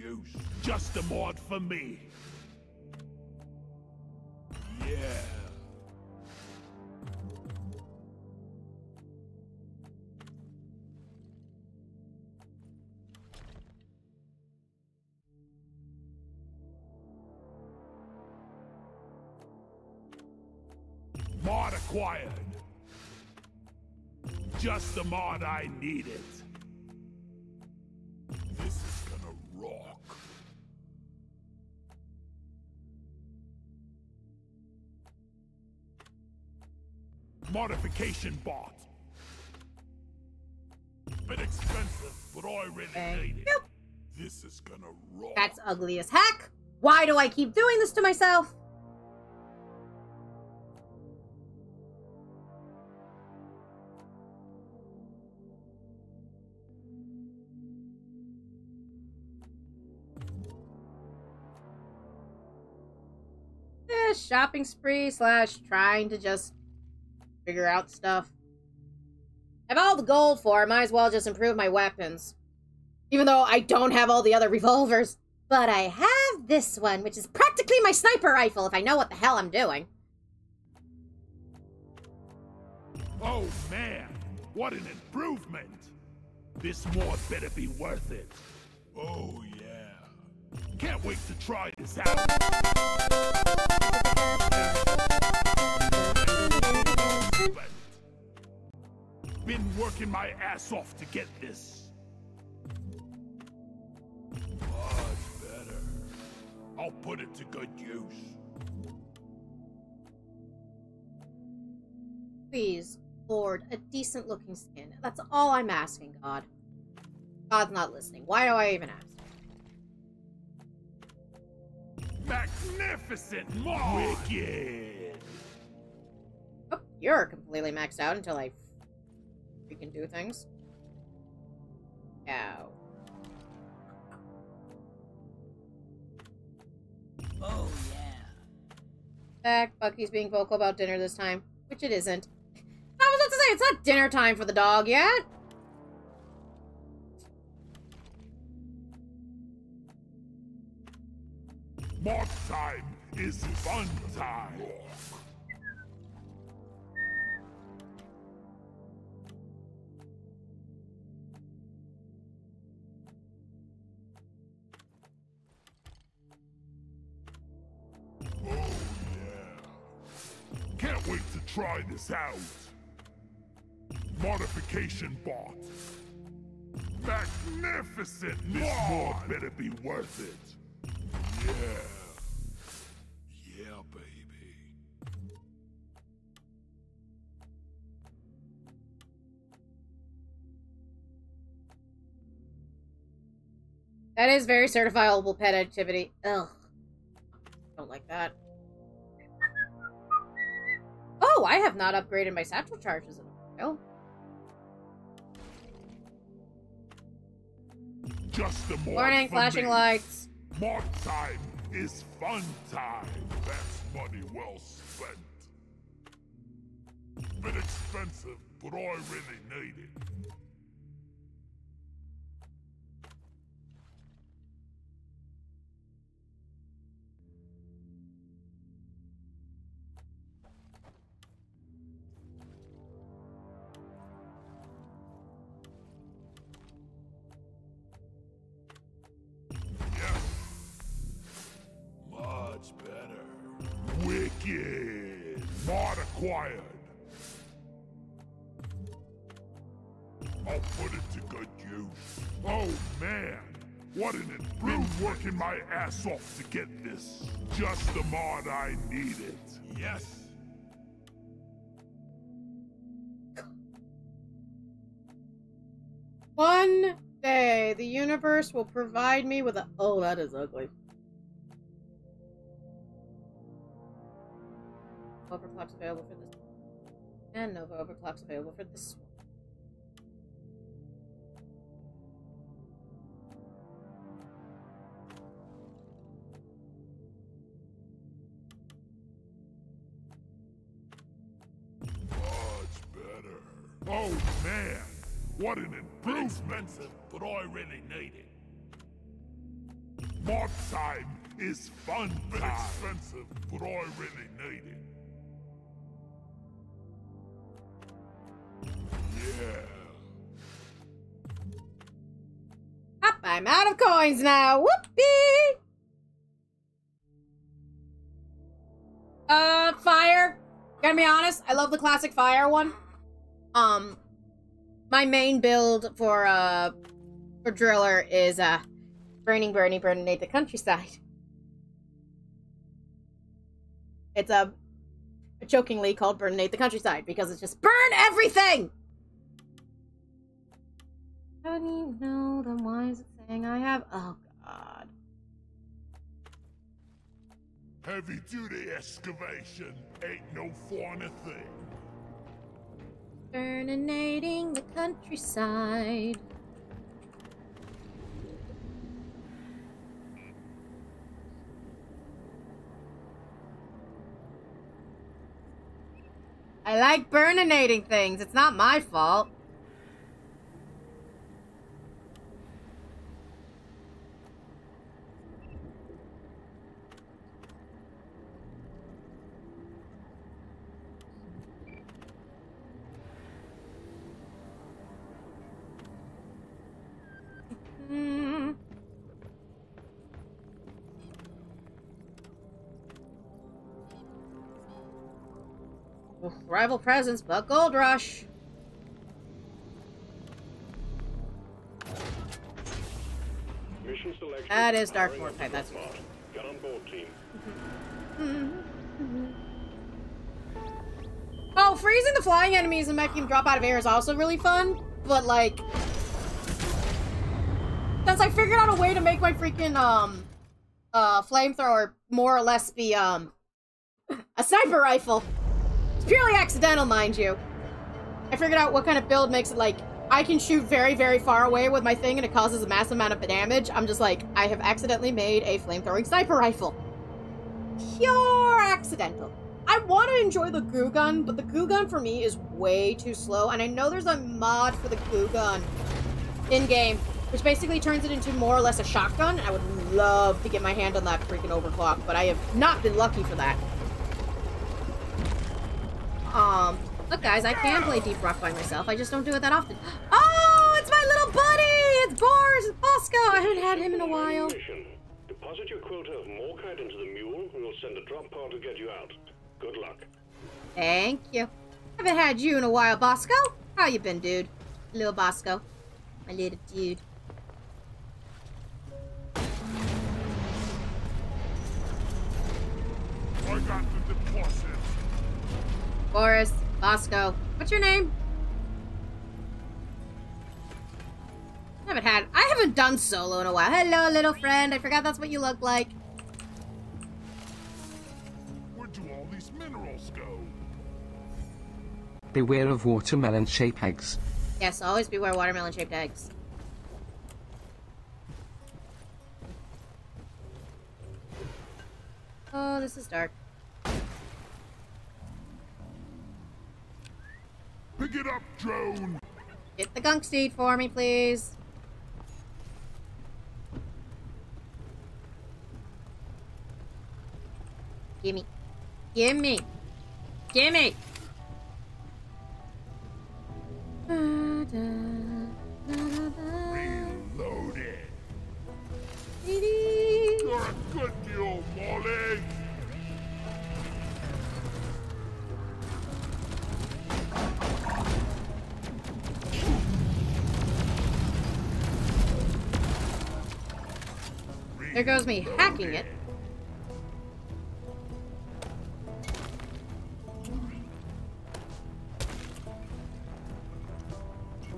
Speaker 4: use. Just a mod for me. Yeah.
Speaker 10: Mod acquired. Just the mod I needed. Modification bot. Bit expensive, but I really
Speaker 1: Thank
Speaker 10: need it.
Speaker 1: you.
Speaker 10: This is gonna rock.
Speaker 1: That's ugly as heck. Why do I keep doing this to myself? Eh, shopping spree slash trying to just figure out stuff. I have all the gold for it, might as well just improve my weapons. Even though I don't have all the other revolvers. But I have this one, which is practically my sniper rifle if I know what the hell I'm doing.
Speaker 10: Oh man, what an improvement! This mod better be worth it. Oh yeah. Can't wait to try this out. Been working my ass off to get this. Much better. I'll put it to good use.
Speaker 1: Please, Lord, a decent looking skin. That's all I'm asking, God. God's not listening. Why do I even ask?
Speaker 10: Magnificent mod! Wicked!
Speaker 1: Oh, you're completely maxed out until I freaking do things. Cow.
Speaker 5: Oh, yeah.
Speaker 1: Back, Bucky's being vocal about dinner this time, which it isn't. I was about to say, it's not dinner time for the dog yet.
Speaker 10: Mod time is fun time! Try this out. Modification bot. Magnificent This mod better be worth it. Yeah. Yeah, baby.
Speaker 1: That is very certifiable pet activity. Ugh. Don't like that. Oh, I have not upgraded my satchel charges in a while.
Speaker 10: Just the for
Speaker 1: flashing lights.
Speaker 10: Mod time is fun time. That's money well spent. Bit expensive, but I really need it. Working my ass off to get this. Just the mod I needed. Yes.
Speaker 1: One day, the universe will provide me with a. Oh, that is ugly. Overclock's available for this. And Nova Overclock's available for this
Speaker 10: Oh man, what an improvement. expensive, but I really need it. Mod time is fun Bit expensive, but I really need it. Yeah.
Speaker 1: Up, I'm out of coins now. Whoopee! Uh, fire. Gotta be honest, I love the classic fire one. Um, my main build for uh for driller is uh burning, burning, burning the countryside. It's a, a jokingly called burn the countryside because it's just burn everything. How do you know? Then why is it saying I have? Oh God.
Speaker 4: Heavy duty excavation ain't no fun a thing.
Speaker 1: Burninating the countryside. I like burninating things. It's not my fault. Rival presence, but gold rush. That is Dark
Speaker 3: up
Speaker 1: that's
Speaker 3: Dreadnought. Get on board, team.
Speaker 1: Oh, freezing the flying enemies and making them drop out of air is also really fun, but like, since I figured out a way to make my freaking um, uh, flamethrower more or less be um, a sniper rifle. Purely accidental, mind you. I figured out what kind of build makes it like I can shoot very, very far away with my thing and it causes a massive amount of damage. I'm just like, I have accidentally made a flamethrowing sniper rifle. Pure accidental. I want to enjoy the goo gun, but the goo gun for me is way too slow. And I know there's a mod for the goo gun in game, which basically turns it into more or less a shotgun. I would love to get my hand on that freaking overclock, but I have not been lucky for that. Um, look, guys, I can play Deep Rock by myself. I just don't do it that often. Oh, it's my little buddy! It's Boris! It's Bosco! I haven't had him in a while.
Speaker 3: Mission. Deposit your quota of Morkite into the mule, and we'll send a drop pod to get you out. Good luck.
Speaker 1: Thank you. Haven't had you in a while, Bosco. How you been, dude? Little Bosco. My little dude.
Speaker 4: I got the deposit.
Speaker 1: Boris, Bosco. What's your name? I Haven't had. I haven't done solo in a while. Hello, little friend. I forgot that's what you look like.
Speaker 4: Where do all these minerals go?
Speaker 11: Beware of watermelon-shaped eggs.
Speaker 1: Yes, always beware watermelon-shaped eggs. Oh, this is dark.
Speaker 4: Pick it up, drone.
Speaker 1: Get the gunk seed for me, please. Gimme. Gimme. Gimme.
Speaker 4: Reloaded. You're a good mule, Molly.
Speaker 1: There goes me hacking it.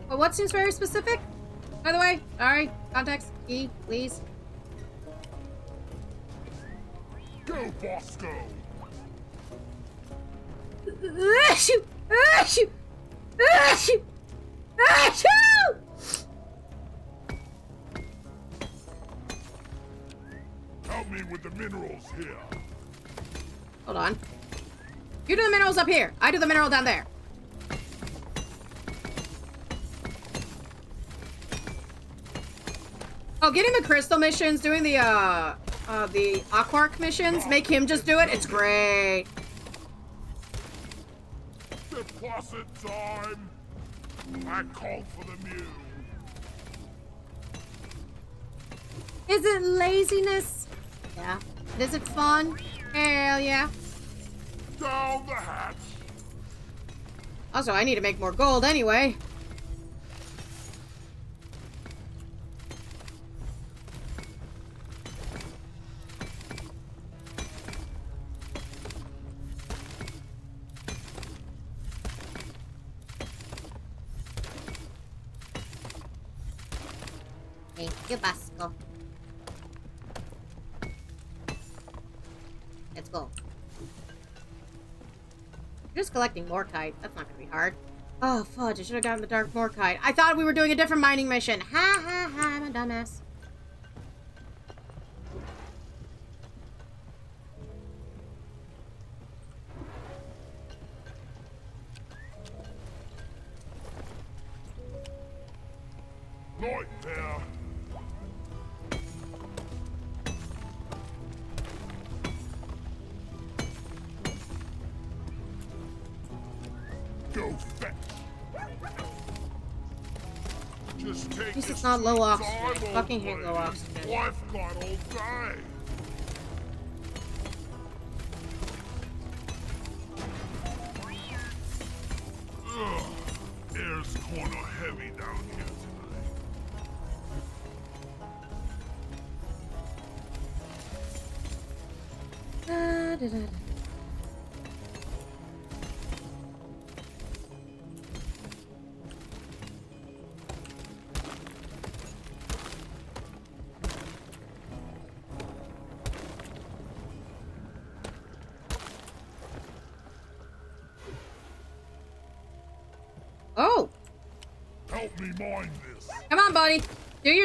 Speaker 1: Well, what seems very specific? By the way, sorry, context, key, please.
Speaker 4: Go, Bosco.
Speaker 1: Achoo! Achoo! Achoo! Achoo!
Speaker 4: Help me with the minerals here.
Speaker 1: Hold on. You do the minerals up here. I do the mineral down there. Oh, getting the crystal missions, doing the, uh, uh, the Aquarq missions, make him just do it. It's great.
Speaker 4: Deposit time. I called for the mule.
Speaker 1: Is it laziness? Yeah. Is it fun? Hell yeah.
Speaker 4: Down the hatch.
Speaker 1: Also, I need to make more gold anyway. Thank you, Bosco. Just collecting Morkite. That's not gonna be hard. Oh, fudge. I should have gotten the Dark Morkite. I thought we were doing a different mining mission. Ha ha ha, I'm a dumbass. Low oxygen. I fucking hate low oxygen.
Speaker 4: Got all day.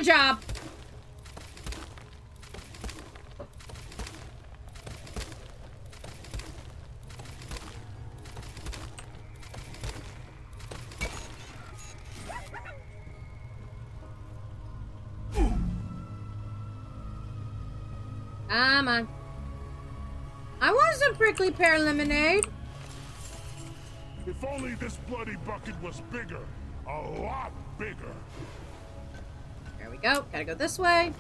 Speaker 1: Your job. Come on. I want some prickly pear lemonade.
Speaker 4: If only this bloody bucket was bigger. A lot bigger.
Speaker 1: Go. Gotta go this way.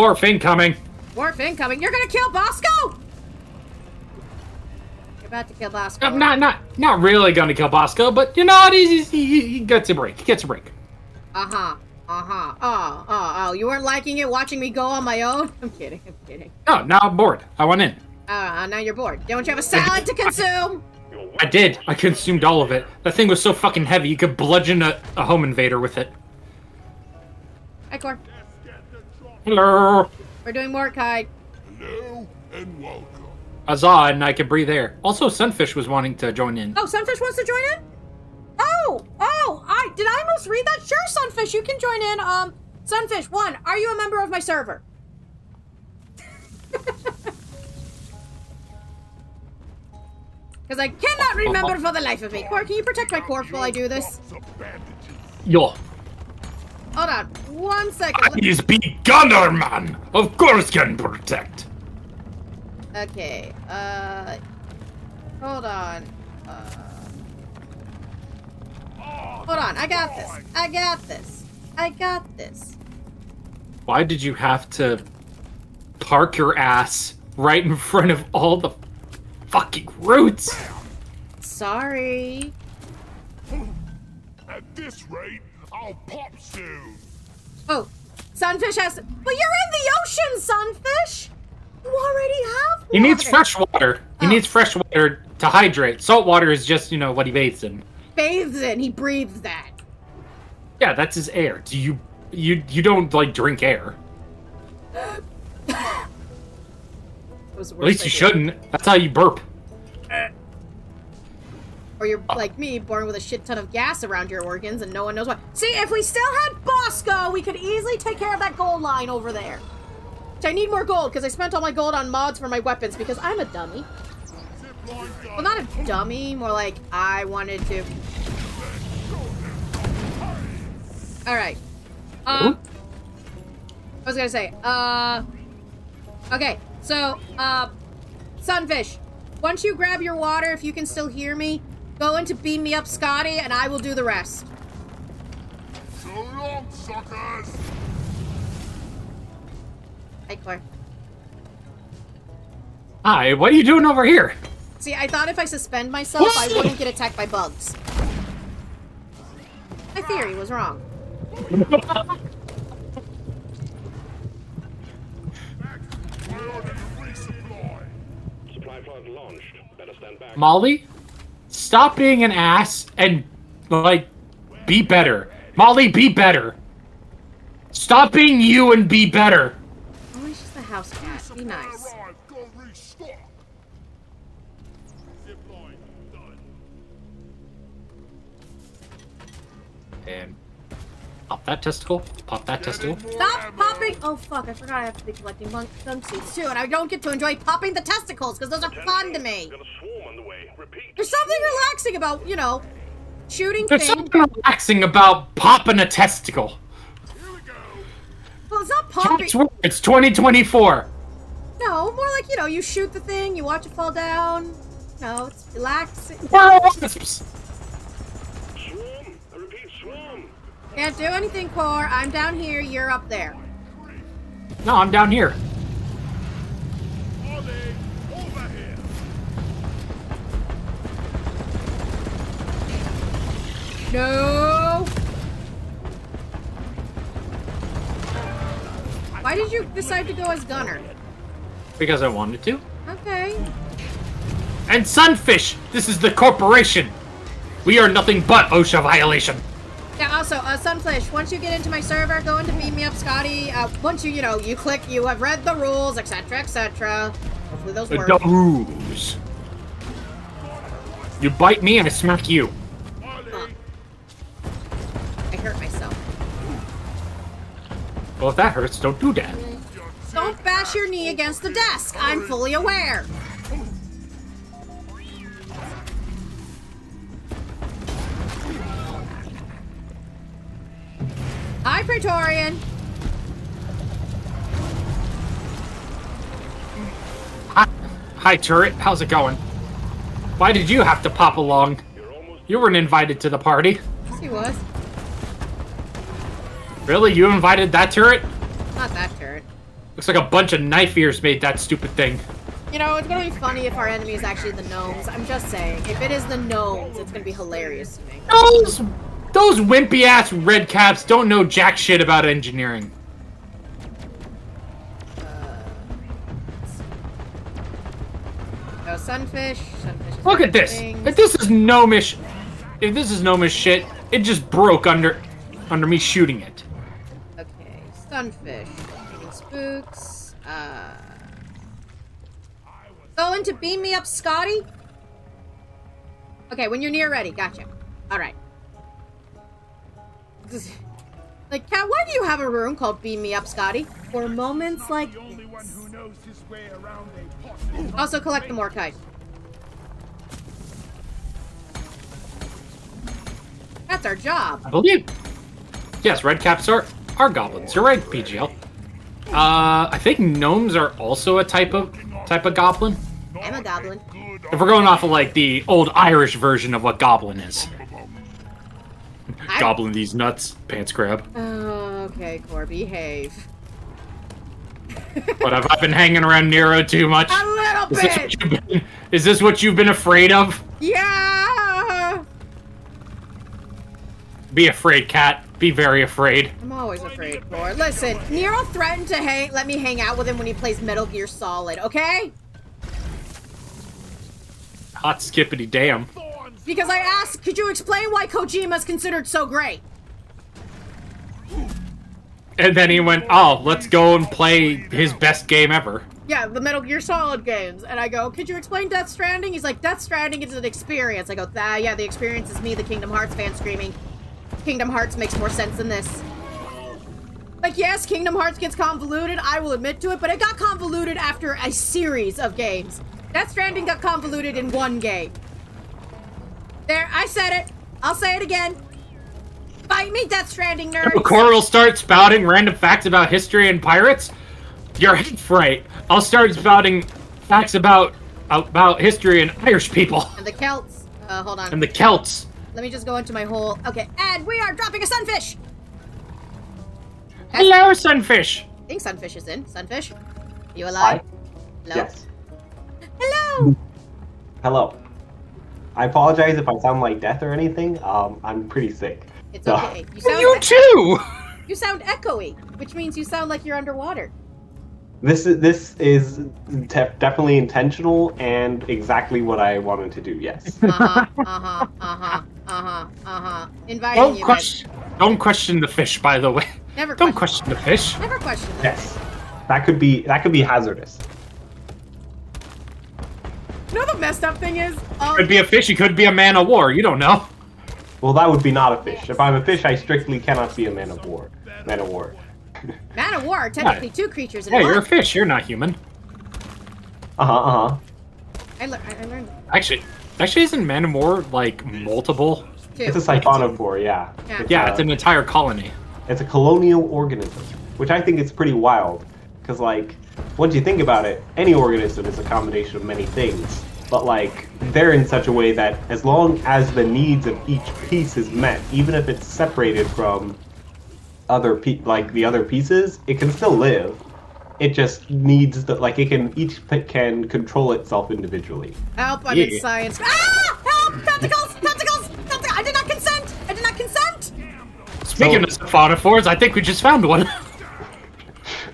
Speaker 2: Dwarf incoming.
Speaker 1: Warp incoming. You're gonna kill Bosco? You're about to kill Bosco.
Speaker 2: I'm not not not really gonna kill Bosco, but you know he, he, he gets a break. He gets a break.
Speaker 1: Uh-huh. Uh-huh. Oh, oh, oh. You weren't liking it watching me go on my own? I'm kidding. I'm kidding.
Speaker 2: Oh, now I'm bored. I went in.
Speaker 1: Uh, now you're bored. Don't you have a salad to consume?
Speaker 2: I did. I consumed all of it. That thing was so fucking heavy, you could bludgeon a, a home invader with it. Hello.
Speaker 1: We're doing Mordecai.
Speaker 4: Hello and welcome.
Speaker 2: Huzzah, and I can breathe air. Also, Sunfish was wanting to join in.
Speaker 1: Oh, Sunfish wants to join in? Oh, oh, I did I almost read that? Sure, Sunfish, you can join in. Um, Sunfish, one, are you a member of my server? Because I cannot remember for the life of me. Cor, can you protect my corpse while I do this?
Speaker 2: Yo.
Speaker 1: Hold on, one second.
Speaker 2: He's be gunner man. Of course can protect.
Speaker 1: Okay, uh, hold on. Uh, hold on, I got this. I got this. I got this.
Speaker 2: Why did you have to park your ass right in front of all the fucking roots?
Speaker 1: sorry.
Speaker 4: At this rate, I'll pop soon.
Speaker 1: Oh, Sunfish has. But you're in the ocean, Sunfish. You already have.
Speaker 2: He needs fresh water. He
Speaker 1: Oh.
Speaker 2: needs fresh water to hydrate. Salt water is just, you know, what he bathes in.
Speaker 1: Bathes in. He breathes that.
Speaker 2: Yeah, that's his air. Do you you you don't like drink air?
Speaker 1: That was the
Speaker 2: At least you shouldn't. That's how you burp.
Speaker 1: Uh, Or you're like me, born with a shit ton of gas around your organs and no one knows why. See, if we still had Bosco, we could easily take care of that gold line over there. Which I need more gold because I spent all my gold on mods for my weapons because I'm a dummy. Well, not a dummy, more like I wanted to. Alright. Um, I was gonna say, uh. Okay, so, uh. Sunfish, once you grab your water, if you can still hear me, go into Beam Me Up Scotty, and I will do the rest.
Speaker 4: So long, suckers.
Speaker 1: Hey, Claire.
Speaker 2: Hi, what are you doing over here?
Speaker 1: See, I thought if I suspend myself, I wouldn't get attacked by bugs. My theory was wrong.
Speaker 4: I ordered a resupply.
Speaker 3: Supply pod launched. Better stand back.
Speaker 2: Molly, stop being an ass and like be better. Molly, be better. Stop being you and be better.
Speaker 1: Oh, he's just a house cat. Be nice.
Speaker 4: Arrived. Go restock. Zipline done.
Speaker 2: And pop that testicle. Pop that testicle.
Speaker 1: Stop popping! Oh fuck! I forgot I have to be collecting bunk dunk seeds too, and I don't get to enjoy popping the testicles because those are fun to me.
Speaker 3: Got a swarm on the way. Repeat.
Speaker 1: There's something relaxing about you know shooting
Speaker 2: There's
Speaker 1: things.
Speaker 2: something relaxing about popping a testicle.
Speaker 4: Here we go.
Speaker 1: Well, it's not popping.
Speaker 2: It's, it's 2024.
Speaker 1: No, more like you know, you shoot the thing, you watch it fall down. No, it's relaxing.
Speaker 2: Where are wasps?
Speaker 3: Swarm. I repeat, swarm.
Speaker 1: Can't do anything, Core. I'm down here. You're up there.
Speaker 2: No, I'm down here.
Speaker 4: Ollie, over here.
Speaker 1: No. Why did you decide to go as Gunner?
Speaker 2: Because I wanted to.
Speaker 1: Okay.
Speaker 2: And Sunfish, this is the corporation. We are nothing but OSHA violation.
Speaker 1: Yeah. Also, uh, Sunfish. Once you get into my server, go into Beam Me Up, Scotty. Uh, once you, you know, you click, you have read the rules, etc., etc. Hopefully those work.
Speaker 2: The rules. You bite me, and I smack you. Well, if that hurts, don't do that.
Speaker 1: Don't bash your knee against the desk. I'm fully aware. Hi, Praetorian.
Speaker 2: Hi, hi, turret. How's it going? Why did you have to pop along? You weren't invited to the party.
Speaker 1: Yes, he was.
Speaker 2: Really? You invited that turret?
Speaker 1: Not that turret.
Speaker 2: Looks like a bunch of knife ears made that stupid thing.
Speaker 1: You know, it's gonna be funny if our enemy is actually the gnomes. I'm just saying. If it is the gnomes, it's gonna be hilarious to me.
Speaker 2: Those, those wimpy ass red caps don't know jack shit about engineering.
Speaker 1: No sunfish. Sunfish.
Speaker 2: Look at this.
Speaker 1: things.
Speaker 2: If this is gnomish, if this is gnomish shit, it just broke under, under me shooting it.
Speaker 1: Okay, sunfish. Spooks. Uh. Going to beam me up, Scotty? Okay, when you're near ready. Gotcha. Alright. Like, Cat, why do you have a room called Beam Me Up, Scotty? For moments like
Speaker 4: The only one
Speaker 1: this.
Speaker 4: who knows his way around a posse.
Speaker 1: Also collect the Morkite. That's our job.
Speaker 2: I believe. Yes, red caps are are goblins. You're right, PGL. Uh, I think gnomes are also a type of type of goblin.
Speaker 1: I'm a goblin.
Speaker 2: If we're going off of like the old Irish version of what goblin is.
Speaker 1: I...
Speaker 2: Goblin these nuts, pants grab.
Speaker 1: Oh, okay, Corby, behave.
Speaker 2: but have I been hanging around Nero too much?
Speaker 1: A little
Speaker 2: is
Speaker 1: bit.
Speaker 2: This been, is this what you've been afraid of?
Speaker 1: Yeah.
Speaker 2: Be afraid, cat. Be very afraid.
Speaker 1: I'm always afraid, Core. Listen, Nero threatened to hang, let me hang out with him when he plays Metal Gear Solid, okay?
Speaker 2: Hot skippity damn.
Speaker 1: Because I asked, could you explain why Kojima's considered so great?
Speaker 2: And then he went, oh, let's go and play his best game ever.
Speaker 1: Yeah, the Metal Gear Solid games. And I go, could you explain Death Stranding? He's like, Death Stranding is an experience. I go, ah, yeah, the experience is me, the Kingdom Hearts fan, screaming, Kingdom Hearts makes more sense than this. Like, yes, Kingdom Hearts gets convoluted, I will admit to it, but it got convoluted after a series of games. Death Stranding got convoluted in one game. There, I said it. I'll say it again. Fight me, Death Stranding nerds.
Speaker 2: Core will start spouting random facts about history and pirates. You're right. I'll start spouting facts about about history and Irish people
Speaker 1: And the Celts. Uh, hold on.
Speaker 2: and the Celts.
Speaker 1: Let me just go into my whole. Okay, and we are dropping a sunfish.
Speaker 2: Hello, sunfish.
Speaker 1: I think sunfish is in. Sunfish, you alive? Hello.
Speaker 12: Yes.
Speaker 1: Hello.
Speaker 12: Hello. I apologize if I sound like death or anything. Um, I'm pretty sick.
Speaker 1: It's
Speaker 12: So-
Speaker 1: okay. You sound.
Speaker 2: You too.
Speaker 1: You sound echoey, which means you sound like you're underwater.
Speaker 12: This is this is te- definitely intentional and exactly what I wanted to do. Yes.
Speaker 1: Uh huh. Uh huh. Uh huh. Uh huh. Uh huh. Inviting
Speaker 2: Don't
Speaker 1: you.
Speaker 2: question. Don't question the fish, by the way.
Speaker 1: Never
Speaker 2: Don't
Speaker 1: question.
Speaker 2: question the fish.
Speaker 1: Never question. Them.
Speaker 12: yes. That could be that could be hazardous.
Speaker 1: You know the messed up thing is. Um,
Speaker 2: Could be a fish. He could be a man of war. You don't know.
Speaker 12: Well, that would be not a fish. If I'm a fish, I strictly cannot be a man of war. Man of war.
Speaker 1: man of war. are Technically, two creatures in
Speaker 2: Yeah,
Speaker 1: one.
Speaker 2: you're a fish. You're not human.
Speaker 12: Uh huh. Uh huh.
Speaker 1: I, lear- I I learned
Speaker 2: Actually, actually, isn't man of war like multiple?
Speaker 1: two.
Speaker 12: It's a siphonophore. Yeah.
Speaker 1: Yeah.
Speaker 2: Yeah,
Speaker 12: uh,
Speaker 2: it's an entire colony.
Speaker 12: It's a colonial organism, which I think is pretty wild. Because, like, once you think about it, any organism is a combination of many things. But, like, they're in such a way that as long as the needs of each piece is met, even if it's separated from other pe- like the other pieces, it can still live. It just needs that, like it can each p- can control itself individually.
Speaker 1: Help! I'm in science. Ah! Help! Tentacles! Tentacles! Tentacles! I did not consent. I did not consent.
Speaker 2: Speaking of siphonophores, I think we just found one.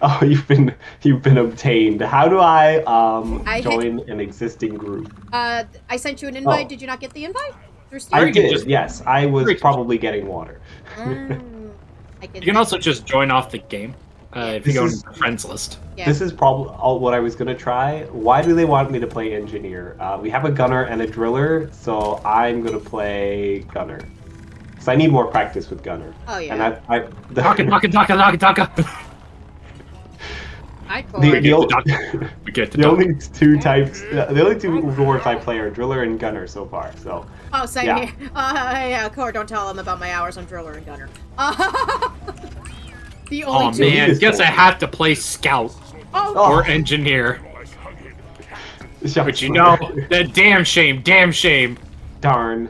Speaker 12: Oh, you've been you've been obtained. How do I um
Speaker 1: I hit-
Speaker 12: join an existing group?
Speaker 1: Uh, I sent you an invite.
Speaker 12: Oh.
Speaker 1: Did you not get the invite? Through
Speaker 12: I did.
Speaker 2: just-
Speaker 12: yes, I was probably getting water.
Speaker 1: Mm, I can.
Speaker 2: You can also just join off the game uh, if you
Speaker 12: This
Speaker 2: go
Speaker 12: is-
Speaker 2: into the friends list.
Speaker 1: Yeah.
Speaker 12: This is probably what I was gonna try. Why do they want me to play engineer? Uh, we have a gunner and a driller, so I'm gonna play gunner. Cause I need more practice with gunner.
Speaker 1: Oh, yeah.
Speaker 12: And I, I the,
Speaker 2: Taka, taka, taka, taka, taka.
Speaker 1: I
Speaker 12: the, the,
Speaker 2: get
Speaker 12: o-
Speaker 2: the doc- We get the
Speaker 12: the only two types, uh, the only two dwarves I play are driller and gunner so far. So
Speaker 1: Oh, same
Speaker 12: Yeah.
Speaker 1: here. Uh, yeah, Core, don't tell them about my hours on driller and gunner. The oh, only
Speaker 2: Oh
Speaker 1: two.
Speaker 2: man, guess I have to play scout
Speaker 1: Oh,
Speaker 2: or engineer. But you know, that damn shame, damn shame.
Speaker 12: darn.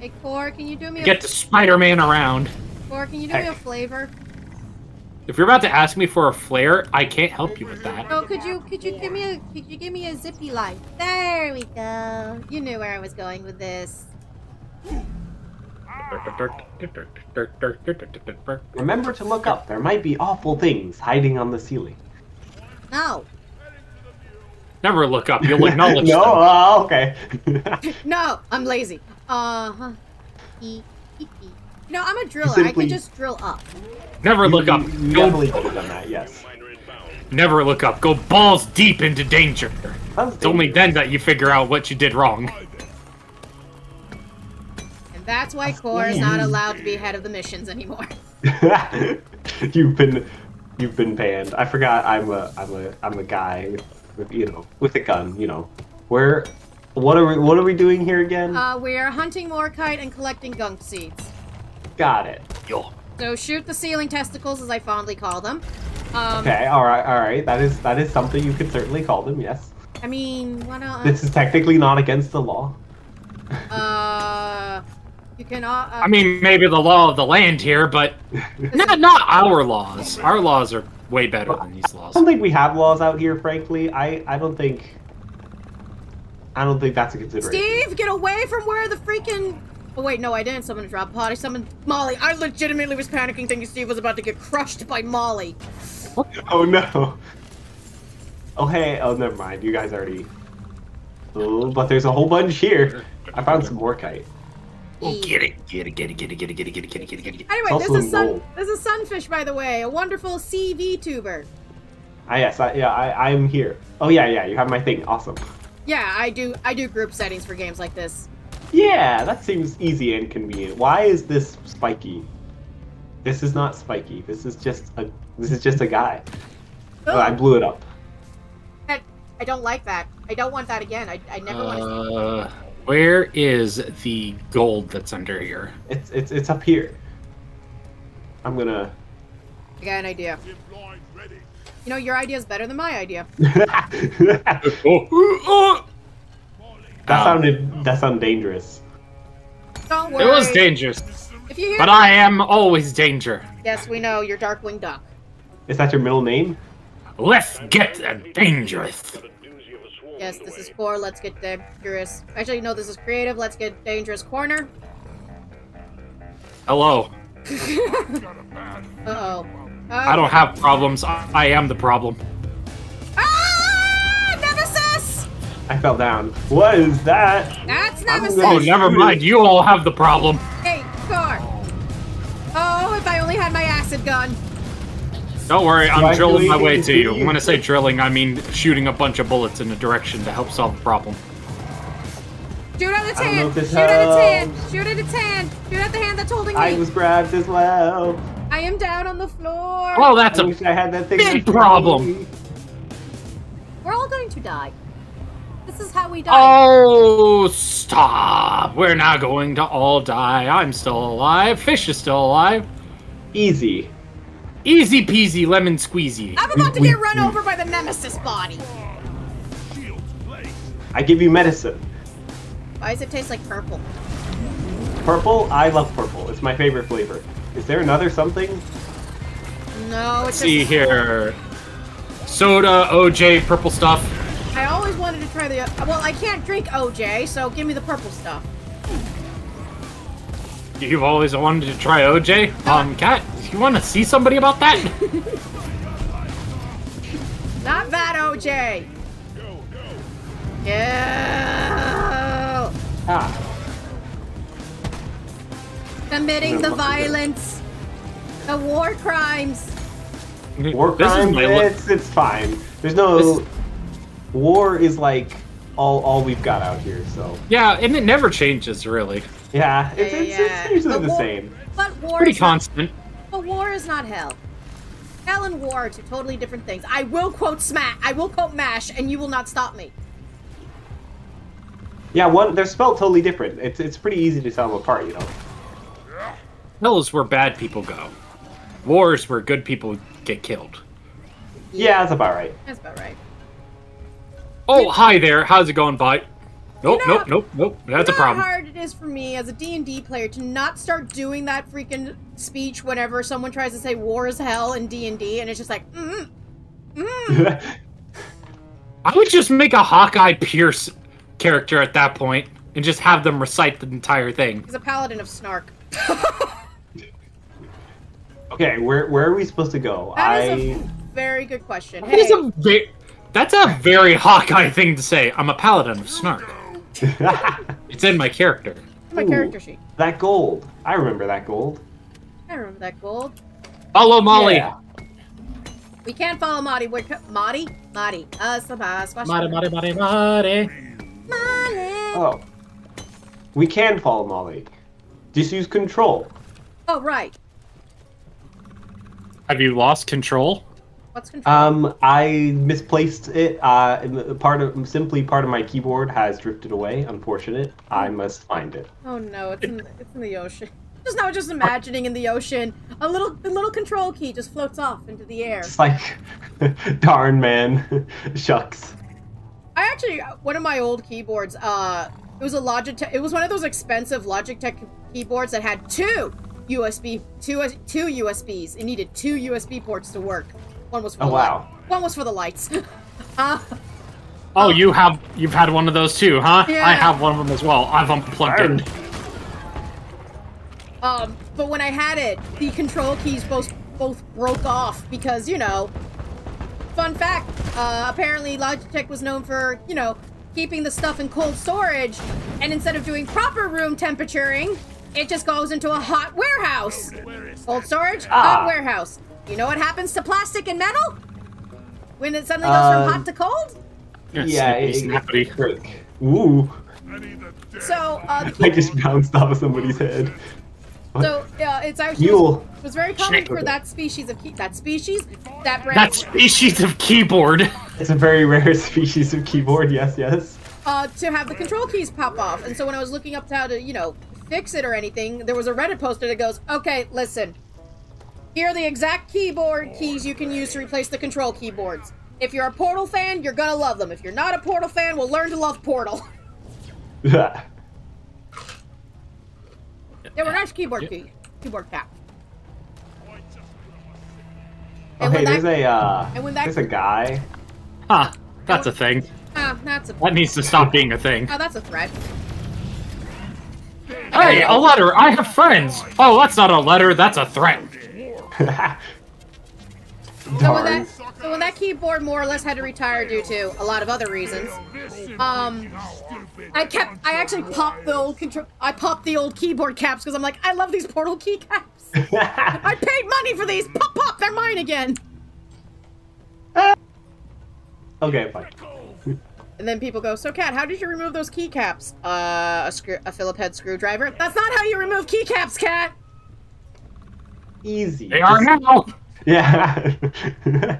Speaker 1: hey, Core, can you do me a
Speaker 2: Get the Spider-Man around.
Speaker 1: Core? Can you do me a flavor?
Speaker 2: If you're about to ask me for a flare, I can't help you with that.
Speaker 1: Oh, could you could you give me a could you give me a zippy light? There we go. You knew where I was going with this.
Speaker 12: Remember to look up. There might be awful things hiding on the ceiling.
Speaker 1: No,
Speaker 2: Never look up. You'll acknowledge
Speaker 12: no,
Speaker 2: them.
Speaker 12: uh, okay.
Speaker 1: no, I'm lazy. Uh huh. E, e, e. No, I'm a driller. I can just drill up.
Speaker 2: Never look up.
Speaker 12: You- you
Speaker 2: Go,
Speaker 12: definitely done that. Yes.
Speaker 2: never look up. Go balls deep into danger.
Speaker 12: Sounds
Speaker 2: It's only then that you figure out what you did wrong.
Speaker 1: And that's why Core is not allowed to be head of the missions anymore.
Speaker 12: you've been you've been banned. I forgot I'm a I'm a I'm a guy with you know with a gun, you know. Where what are we what are we doing here again?
Speaker 1: Uh, we are hunting Morkite and collecting gunk seeds.
Speaker 12: Got it.
Speaker 2: Yo.
Speaker 1: So shoot the ceiling testicles, as I fondly call them. Um,
Speaker 12: Okay, alright, alright. That is that is something you could certainly call them, yes.
Speaker 1: I mean, what else?
Speaker 12: This is technically not against the law.
Speaker 1: Uh, you can. Uh, uh,
Speaker 2: I mean, maybe the law of the land here, but not not our laws. Our laws are way better than these laws.
Speaker 12: I don't think we have laws out here, frankly. I I don't think I don't think that's a consideration.
Speaker 1: Steve, get away from where the freaking Oh wait, no, I didn't summon a drop pod. I summoned Molly. I legitimately was panicking thinking Steve was about to get crushed by Molly.
Speaker 12: Oh no. Oh hey, oh never mind. You guys already. Oh, but there's a whole bunch here. I found some Morkite.
Speaker 2: Oh, get it, get it, get it, get it, get it, get it, get it, get it, get it, get it.
Speaker 1: Anyway,
Speaker 12: It's
Speaker 1: this is sun.
Speaker 12: gold.
Speaker 1: This is sunfish, by the way, a wonderful CV tuber.
Speaker 12: Ah yes, I, yeah, I, I'm here. Oh yeah, yeah. You have my thing. Awesome.
Speaker 1: Yeah, I do. I do group settings for games like this.
Speaker 12: Yeah, that seems easy and convenient. Why is this spiky? This is not spiky. This is just a. This is just a guy. Oh, I blew it up.
Speaker 1: I, I don't like that. I don't want that again. I, I never want to.
Speaker 2: Uh, where is the gold that's under here?
Speaker 12: It's it's it's up here. I'm gonna.
Speaker 1: I got an idea. You know, your idea is better than my idea.
Speaker 2: Oh, oh,
Speaker 12: That um, sounded that sounded dangerous.
Speaker 1: Don't worry.
Speaker 2: it was dangerous,
Speaker 1: If you hear
Speaker 2: but I am always danger.
Speaker 1: Yes, we know you're Darkwing Duck.
Speaker 12: Is that your middle name?
Speaker 2: Let's get dangerous.
Speaker 1: Yes, this is core. Let's get dangerous. Actually, no, this is creative. Let's get dangerous corner.
Speaker 2: Hello.
Speaker 1: Uh oh.
Speaker 2: I don't have problems. I, I am the problem.
Speaker 1: Ah, Nemesis!
Speaker 12: I fell down. What is that?
Speaker 1: That's Nemesis.
Speaker 2: Oh, never mind. You all have the problem.
Speaker 1: Hey, car. Oh, if I only had my acid gun.
Speaker 2: Don't worry, I'm
Speaker 12: I do
Speaker 2: drilling my way to
Speaker 12: to
Speaker 2: you.
Speaker 12: you?
Speaker 2: When I say drilling, I mean shooting a bunch of bullets in a direction to help solve the problem.
Speaker 1: Shoot at its
Speaker 12: I don't
Speaker 1: hand.
Speaker 12: if this
Speaker 1: Shoot at its hand. Shoot at its hand. Shoot at the hand that's holding me.
Speaker 12: I was grabbed as well.
Speaker 1: I am down on the floor.
Speaker 2: Oh, that's
Speaker 12: I
Speaker 2: a
Speaker 12: wish I had that thing.
Speaker 2: big problem.
Speaker 12: me.
Speaker 1: We're all going to die. This is how we die.
Speaker 2: Oh, stop! We're not going to all die. I'm still alive. Fish is still alive.
Speaker 12: Easy.
Speaker 2: Easy peasy lemon squeezy.
Speaker 1: I'm about to get run over by the Nemesis body.
Speaker 12: I give you medicine.
Speaker 1: Why does it taste like purple?
Speaker 12: Purple. I love purple. It's my favorite flavor. Is there another something?
Speaker 1: No,
Speaker 2: Let's
Speaker 1: it's
Speaker 2: see here. Soda, OJ, purple stuff.
Speaker 1: I always wanted to try the. Well, I can't drink OJ, so give me the purple stuff.
Speaker 2: You've always wanted to try OJ? Um, Cat, you want to see somebody about that?
Speaker 1: Not that OJ. Yeah.
Speaker 12: Ah.
Speaker 1: Committing the violence, the war crimes.
Speaker 12: War
Speaker 2: This is
Speaker 12: crime.
Speaker 2: my li-
Speaker 12: It's it's fine. There's no.
Speaker 2: This-
Speaker 12: War is like all all we've got out here. So
Speaker 2: Yeah, and it never changes, really.
Speaker 12: Yeah, it's
Speaker 1: Yeah,
Speaker 12: it's,
Speaker 1: yeah.
Speaker 12: it's usually
Speaker 1: But
Speaker 12: the
Speaker 1: war-
Speaker 12: same.
Speaker 1: But war
Speaker 2: Pretty
Speaker 1: is not,
Speaker 2: constant.
Speaker 1: but war is not hell. Hell and war are two totally different things. I will quote Smash. I will quote Mash, and you will not stop me.
Speaker 12: Yeah, one they're spelled totally different. It's it's pretty easy to tell them apart. You know.
Speaker 2: Hell is where bad people go. War is where good people get killed.
Speaker 12: Yeah, that's about right.
Speaker 1: That's about right.
Speaker 2: Oh, hi there. How's it going, bite? Nope,
Speaker 1: You know-
Speaker 2: nope, nope, nope. That's a
Speaker 1: you know
Speaker 2: problem.
Speaker 1: how hard it is for me as a D&D player to not start doing that freaking speech whenever someone tries to say war is hell in D&D, and it's just like, mm, mm.
Speaker 2: I would just make a Hawkeye Pierce character at that point and just have them recite the entire thing.
Speaker 1: He's a paladin of snark.
Speaker 12: okay, where where are we supposed to go?
Speaker 1: That
Speaker 12: I
Speaker 1: is a very good question.
Speaker 2: That is
Speaker 1: Hey,
Speaker 2: a ve- that's a very Hawkeye thing to say. I'm a paladin of snark. It's in my character.
Speaker 1: my
Speaker 12: Ooh.
Speaker 1: character sheet.
Speaker 12: that gold. I remember that gold.
Speaker 1: I remember that gold.
Speaker 2: Follow Molly.
Speaker 12: Yeah.
Speaker 1: We can't follow Marty. We're co- Marty? Marty. Uh, squash, squash.
Speaker 2: Mari, mari, mari, mari.
Speaker 1: Marty.
Speaker 12: Oh, we can follow Molly. Just use control.
Speaker 1: Oh, right.
Speaker 2: Have you lost control?
Speaker 1: What's control?
Speaker 12: Um, I misplaced it. Uh, part of simply part of my keyboard has drifted away. Unfortunate. I must find it.
Speaker 1: oh no, it's in, it's in the ocean. Just now, just imagining in the ocean, a little, a little control key just floats off into the air.
Speaker 12: It's like, darn man, shucks.
Speaker 1: I actually one of my old keyboards. Uh, it was a Logitech. It was one of those expensive Logitech keyboards that had two USB, two two USBs. It needed two USB ports to work. One was for
Speaker 12: Oh
Speaker 1: the
Speaker 12: wow.
Speaker 1: light. One was for the lights. uh,
Speaker 2: Oh, you have you've had one of those too, huh?
Speaker 1: Yeah.
Speaker 2: I have one of them as well. I've unplugged
Speaker 12: Darn.
Speaker 2: it.
Speaker 1: Um, but when I had it, the control keys both both broke off because you know. Fun fact: uh, apparently Logitech was known for you know keeping the stuff in cold storage, and instead of doing proper room temperaturing, it just goes into a hot warehouse. Cold storage,
Speaker 12: Ah.
Speaker 1: hot warehouse. You know what happens to plastic and metal when it suddenly goes
Speaker 12: Um,
Speaker 1: from hot to cold?
Speaker 12: Yeah, it's it,
Speaker 2: snappity.
Speaker 12: it. Ooh,
Speaker 1: So, uh,
Speaker 12: I just bounced off of somebody's head.
Speaker 1: so uh, it's actually
Speaker 12: Mule.
Speaker 1: it was very common
Speaker 12: Snake.
Speaker 1: for that species of key, that species that brand
Speaker 2: That species of keyboard.
Speaker 12: It's a very rare species of keyboard. Yes, yes.
Speaker 1: uh, to have the control keys pop off. And so when I was looking up to how to, you know, fix it or anything, there was a Reddit poster that goes, okay, listen. Here are the exact keyboard keys you can use to replace the control keyboards. If you're a Portal fan, you're gonna love them. If you're not a Portal fan, we'll learn to love Portal. they were nice keyboard key, keyboard cap. And
Speaker 12: okay,
Speaker 1: when
Speaker 12: there's
Speaker 1: that-
Speaker 12: a uh,
Speaker 1: and when that-
Speaker 12: there's a guy.
Speaker 2: Huh. That's a thing.
Speaker 1: Ah, that's a
Speaker 2: That needs to stop being a thing.
Speaker 1: oh, that's a threat.
Speaker 2: Hey, a letter! I have friends! Oh, that's not a letter, that's a threat.
Speaker 1: So when that so when that keyboard more or less had to retire due to a lot of other reasons, um, I kept I actually popped the old control I popped the old keyboard caps because I'm like I love these portal keycaps. I paid money for these. Pop pop, they're mine again.
Speaker 12: okay, fine.
Speaker 1: And then people go, so Kat, how did you remove those keycaps? Uh, a screw, a Phillip head screwdriver. That's not how you remove keycaps, Kat.
Speaker 12: Easy.
Speaker 2: They are
Speaker 12: Just-
Speaker 2: now!
Speaker 12: Yeah.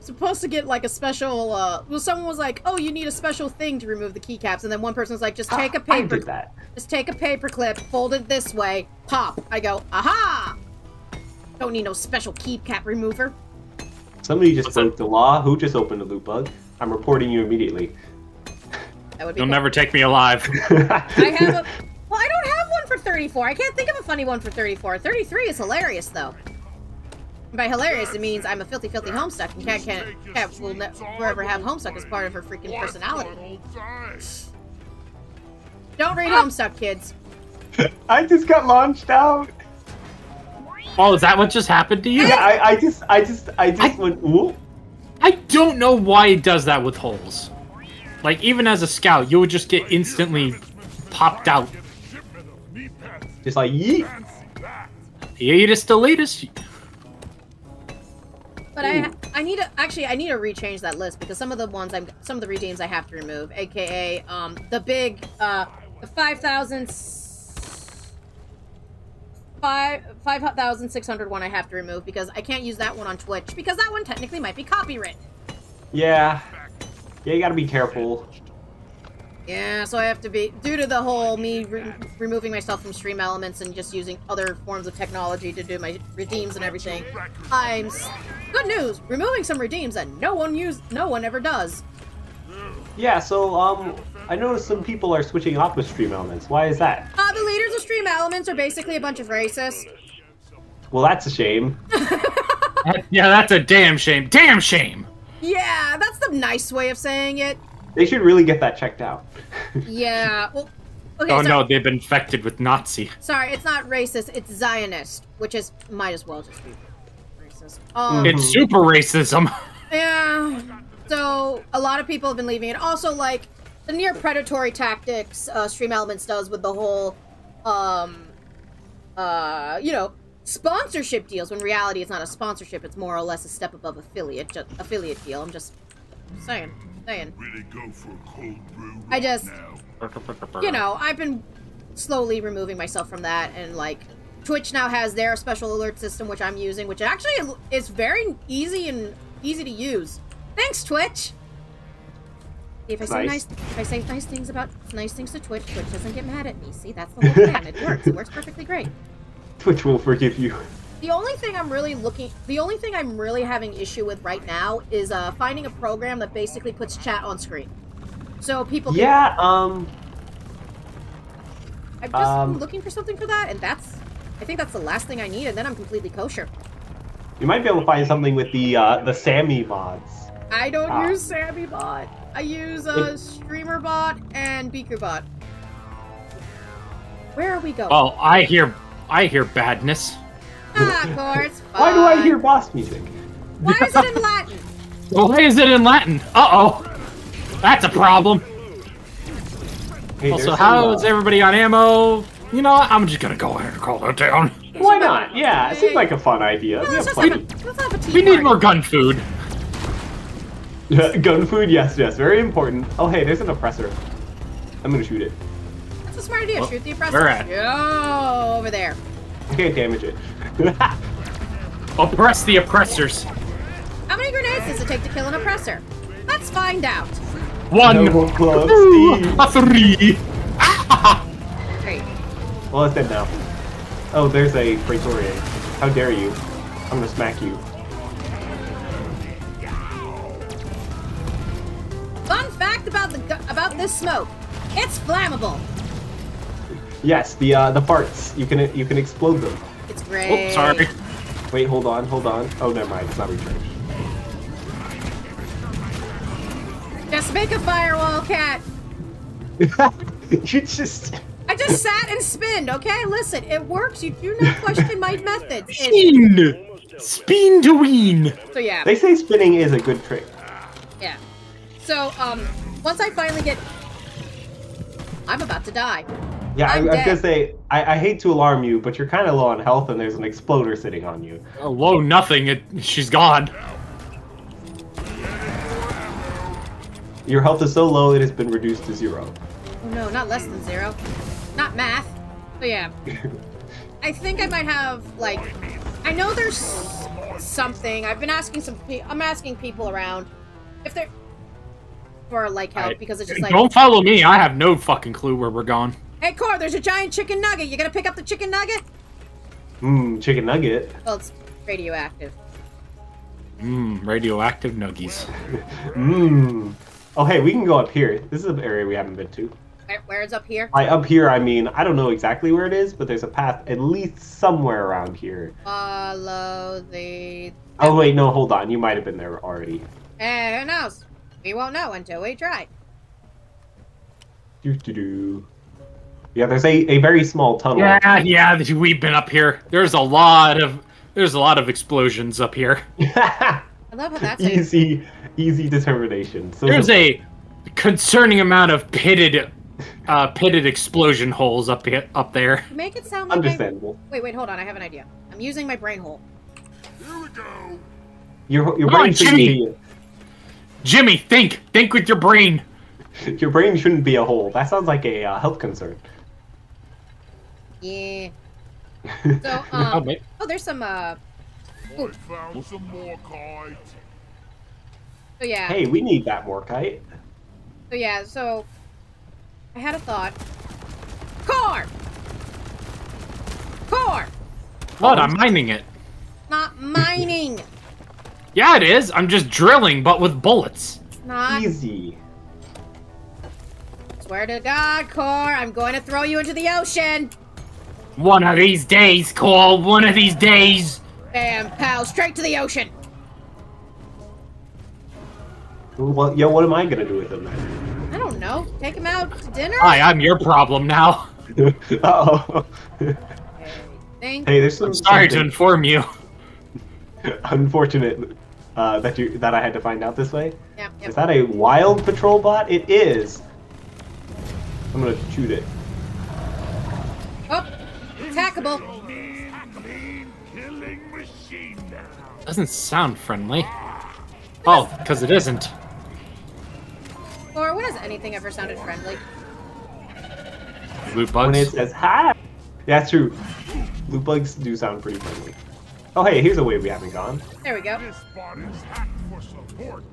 Speaker 1: supposed to get like a special uh well someone was like oh you need a special thing to remove the keycaps and then one person was like just take a
Speaker 12: I
Speaker 1: paper
Speaker 12: did that.
Speaker 1: just take a paper clip fold it this way pop i go aha don't need no special keycap remover
Speaker 12: Somebody just broke the law. Who just opened a loot bug? I'm reporting you immediately.
Speaker 1: that would be
Speaker 2: You'll
Speaker 1: cool.
Speaker 2: never take me alive.
Speaker 1: i have a well i don't have one for 34 i can't think of a funny one for 34 33 is hilarious though and by hilarious it means i'm a filthy filthy homestuck and cat can't cat will never forever have homestuck as part of her freaking personality don't read ah. homestuck kids
Speaker 12: I just got launched out.
Speaker 2: Oh, is that what just happened to you?
Speaker 12: Yeah, I, I just, I just, I just went. Ooh.
Speaker 2: I don't know why it does that with holes. Like, even as a scout, you would just get instantly popped out.
Speaker 12: Just like yeet.
Speaker 2: Hiatus deletus.
Speaker 1: But I I need to actually I need to rechange that list because some of the ones I'm some of the redeems I have to remove, aka um the big uh the five thousand five five thousand six hundred one I have to remove because I can't use that one on Twitch because that one technically might be copyright.
Speaker 12: Yeah. Yeah, you gotta be careful.
Speaker 1: Yeah, so I have to be due to the whole me re- removing myself from StreamElements and just using other forms of technology to do my redeems and everything. I'm good news, removing some redeems that no one use, no one ever does.
Speaker 12: Yeah, so um, I noticed some people are switching off with StreamElements. Why is that?
Speaker 1: Uh, the leaders of stream elements are basically a bunch of racists.
Speaker 12: Well, that's a shame.
Speaker 2: yeah, that's a damn shame. Damn shame.
Speaker 1: Yeah, that's the nice way of saying it.
Speaker 12: They should really get that checked out.
Speaker 1: Yeah, well, okay,
Speaker 2: oh
Speaker 1: so-
Speaker 2: no, they've been infected with Nazi.
Speaker 1: Sorry, it's not racist, it's Zionist, which is, might as well just be racist. Um,
Speaker 2: It's super racism.
Speaker 1: Yeah. So a lot of people have been leaving it. Also, like the near predatory tactics uh, StreamElements does with the whole, um, uh, you know, sponsorship deals. When reality, it's not a sponsorship. It's more or less a step above affiliate ju- affiliate deal. I'm just saying, saying.
Speaker 4: Really go for a cold brew
Speaker 1: I just,
Speaker 2: Uh.
Speaker 1: you know, I've been slowly removing myself from that, and like Twitch now has their special alert system, which I'm using, which actually is very easy and easy to use. Thanks, Twitch. If I say
Speaker 12: Nice.
Speaker 1: nice, if I say nice things about nice things to Twitch, Twitch doesn't get mad at me. See, that's the whole plan. It works. It works perfectly great.
Speaker 12: Twitch will forgive you.
Speaker 1: The only thing I'm really looking, the only thing I'm really having issue with right now is uh, finding a program that basically puts chat on screen, so people. Can,
Speaker 12: Yeah, um,
Speaker 1: I'm just
Speaker 12: um,
Speaker 1: looking for something for that, and that's. I think that's the last thing I need, and then I'm completely kosher.
Speaker 12: you might be able to find something with the uh, the Sammy mods.
Speaker 1: I don't
Speaker 12: Ah.
Speaker 1: use Sammy Bot. I use uh, Streamer Bot and Beaker Bot. Where are we going?
Speaker 2: Oh, I hear I hear badness.
Speaker 1: Ah, of.
Speaker 12: Why do I hear boss music?
Speaker 1: Why is it in Latin?
Speaker 2: Why is it in Latin? Uh oh. That's a problem.
Speaker 12: Hey,
Speaker 2: also,
Speaker 12: there's
Speaker 2: how
Speaker 12: some,
Speaker 2: is everybody on ammo? You know what? I'm just gonna go ahead and call it down.
Speaker 12: Why not? Yeah, it seems like a fun idea.
Speaker 1: Well,
Speaker 12: We
Speaker 1: let's
Speaker 12: have
Speaker 1: just have a, let's have a tea
Speaker 2: We need more gun food.
Speaker 12: Gun food, yes, yes, very important. Oh, hey, there's an oppressor. I'm gonna shoot it.
Speaker 1: That's a smart idea.
Speaker 2: Well,
Speaker 1: Shoot the oppressor.
Speaker 2: where at?
Speaker 1: Yo, over there.
Speaker 12: I can't damage it.
Speaker 2: Oppress the oppressors.
Speaker 1: How many grenades does it take to kill an oppressor? Let's find out.
Speaker 2: One,
Speaker 12: No gloves,
Speaker 2: two, a three.
Speaker 1: Great.
Speaker 12: Well, it's dead now. Oh, there's a Praetorian. How dare you? I'm gonna smack you.
Speaker 1: Fun fact about the about this smoke. It's flammable.
Speaker 12: Yes, the uh, the farts. You can you can explode them.
Speaker 1: It's great.
Speaker 2: Oh, sorry.
Speaker 12: Wait, hold on, hold on. Oh, never mind. It's not recharged.
Speaker 1: Just make a firewall, cat.
Speaker 12: you just.
Speaker 1: I just sat and spinned, okay? Listen, it works. You do not question my methods. It-
Speaker 2: Spin. Spin to win.
Speaker 1: so yeah,
Speaker 12: They say spinning is a good trick.
Speaker 1: yeah. So um, once I finally get, I'm about to die.
Speaker 12: Yeah, I, I
Speaker 1: I'm
Speaker 12: was gonna say I, I hate to alarm you, but you're kind of low on health, and there's an exploder sitting on you.
Speaker 2: Oh, whoa, nothing. It, she's gone.
Speaker 12: Your health is so low it has been reduced to zero.
Speaker 1: Oh no, not less than zero. Not math. So yeah. I think I might have like I know there's something. I've been asking some pe- I'm asking people around if they're for like help
Speaker 2: I-
Speaker 1: because it's just like
Speaker 2: Don't follow me. I have no fucking clue where we're going.
Speaker 1: Hey Core, there's a giant chicken nugget. You gonna pick up the chicken nugget?
Speaker 12: Mmm, chicken nugget.
Speaker 1: Well, it's radioactive.
Speaker 2: Mmm, radioactive nuggies.
Speaker 12: Mmm. Oh, hey, we can go up here. This is an area we haven't been to.
Speaker 1: Where, where it's up here?
Speaker 12: By up here, I mean I don't know exactly where it is, but there's a path at least somewhere around here.
Speaker 1: Follow the.
Speaker 12: Oh wait, no, hold on. You might have been there already.
Speaker 1: Eh, who knows? We won't know until we try.
Speaker 12: Do do do. Yeah, there's a, a very small tunnel.
Speaker 2: Yeah, yeah, we've been up here. There's a lot of there's a lot of explosions up here.
Speaker 1: I love how that's a,
Speaker 12: easy, easy determination. So
Speaker 2: There's a concerning amount of pitted uh pitted explosion holes up here, up there.
Speaker 1: make it sound like I-
Speaker 12: understandable.
Speaker 1: Wait, wait, hold on. I have an idea. I'm using my brain hole. Here we go.
Speaker 12: Your your
Speaker 2: Come
Speaker 12: brain shouldn't
Speaker 2: Jimmy.
Speaker 12: be
Speaker 2: Jimmy, think, think with your brain.
Speaker 12: your brain shouldn't be a hole. That sounds like a uh, health concern.
Speaker 1: Yeah. So,
Speaker 2: Oh,
Speaker 1: um,
Speaker 2: wait.
Speaker 1: oh, there's some, uh,
Speaker 4: I found some more cards.
Speaker 1: so yeah.
Speaker 12: hey, we need that Morkite.
Speaker 1: So yeah, so I had a thought. Core! Core!
Speaker 2: What? I'm mining it.
Speaker 1: Not mining!
Speaker 2: Yeah, it is. I'm just drilling, but with bullets.
Speaker 1: Not.
Speaker 12: Easy.
Speaker 1: Swear to God, Core, I'm going to throw you into the ocean!
Speaker 2: One of these days, Cole. One of these days.
Speaker 1: Bam, pal, straight to the ocean!
Speaker 12: Well, yo, what am I gonna do with them then?
Speaker 1: I don't know. Take him out to dinner?
Speaker 2: Hi, I'm your problem now.
Speaker 12: Uh oh.
Speaker 1: Think.
Speaker 12: hey, there's some
Speaker 2: I'm sorry to inform you.
Speaker 12: unfortunate uh, that you that I had to find out this way.
Speaker 1: Yep, yep.
Speaker 12: Is that a wild patrol bot? It is. I'm gonna shoot it.
Speaker 1: Attackable.
Speaker 4: Machine now.
Speaker 2: Doesn't sound friendly. Oh, because it isn't.
Speaker 1: Or when has anything ever sounded friendly?
Speaker 2: Loot
Speaker 12: When it says hi. Yeah, true. Loot bugs do sound pretty friendly. Oh, hey, here's a way we haven't gone.
Speaker 1: There we go.
Speaker 4: This spot is hacked for support.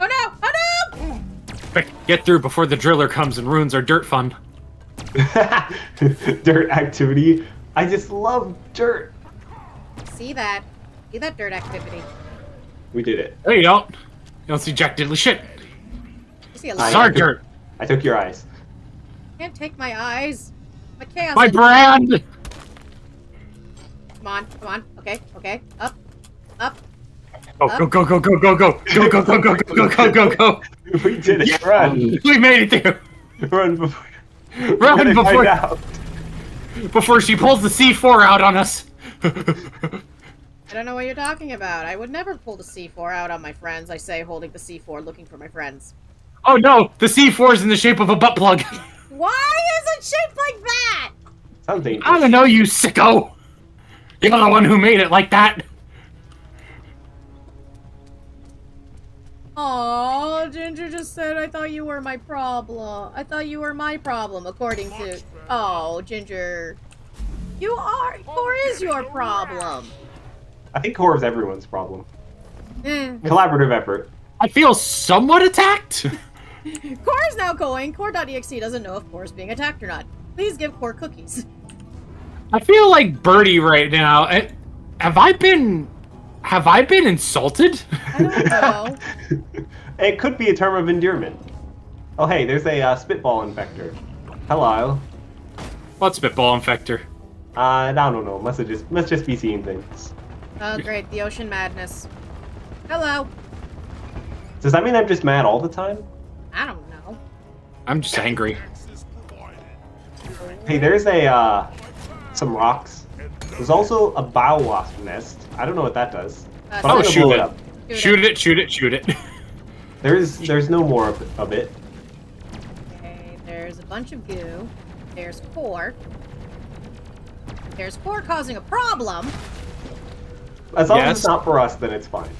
Speaker 1: Oh no! Oh no!
Speaker 2: Quick, get through before the driller comes and ruins our dirt fun.
Speaker 12: Dirt activity. I just love dirt.
Speaker 1: See that? See that dirt activity?
Speaker 12: We did it.
Speaker 2: There you go. You don't see Jack Diddley shit.
Speaker 1: You see a
Speaker 12: I-
Speaker 1: lot.
Speaker 2: Sorry, dirt.
Speaker 12: I took your eyes.
Speaker 1: Can't take my eyes. My chaos.
Speaker 2: My brand.
Speaker 1: Come on, come on. Okay, okay. Up, up.
Speaker 2: Go go go go go go go go go go go go go go go.
Speaker 12: We did it. Run.
Speaker 2: We made it through.
Speaker 12: Run before.
Speaker 2: Run before. before she pulls the C4 out on us.
Speaker 1: I don't know what you're talking about. I would never pull the C4 out on my friends. I say holding the C4, looking for my friends.
Speaker 2: oh no, the C4 is in the shape of a butt plug.
Speaker 1: Why is it shaped like that?
Speaker 12: Sounds dangerous.
Speaker 2: I don't know, you sicko. You're the one who made it like that.
Speaker 1: Oh, Ginger just said I thought you were my problem. I thought you were my problem, according to. Oh, Ginger. You are. Core is your problem?
Speaker 12: I think core is everyone's problem.
Speaker 1: Eh.
Speaker 12: Collaborative effort.
Speaker 2: I feel somewhat attacked.
Speaker 1: Core is now going. Core.exe doesn't know if Core is being attacked or not. Please give Core cookies.
Speaker 2: I feel like Birdie right now. Eh, Have I been? Have I been insulted?
Speaker 1: I don't know.
Speaker 12: It could be a term of endearment. Oh, hey, there's a uh, spitball infector. Hello.
Speaker 2: What spitball infector?
Speaker 12: Uh, I don't know. Must have just must just be seeing things.
Speaker 1: oh, great. The ocean madness. Hello.
Speaker 12: Does that mean I'm just mad all the time?
Speaker 1: I don't know.
Speaker 2: I'm just angry.
Speaker 12: Hey, there's a uh, some rocks. There's also a bow wasp nest. I don't know what that does.
Speaker 1: Uh,
Speaker 12: But I'm
Speaker 2: Oh,
Speaker 12: gonna
Speaker 2: shoot
Speaker 12: blow
Speaker 2: it.
Speaker 12: up.
Speaker 2: Shoot it, shoot it, shoot it.
Speaker 12: There's there's no more of, of it.
Speaker 1: Okay, there's a bunch of goo. There's Core. There's Core causing a problem.
Speaker 12: As long as it's not for us, then it's fine.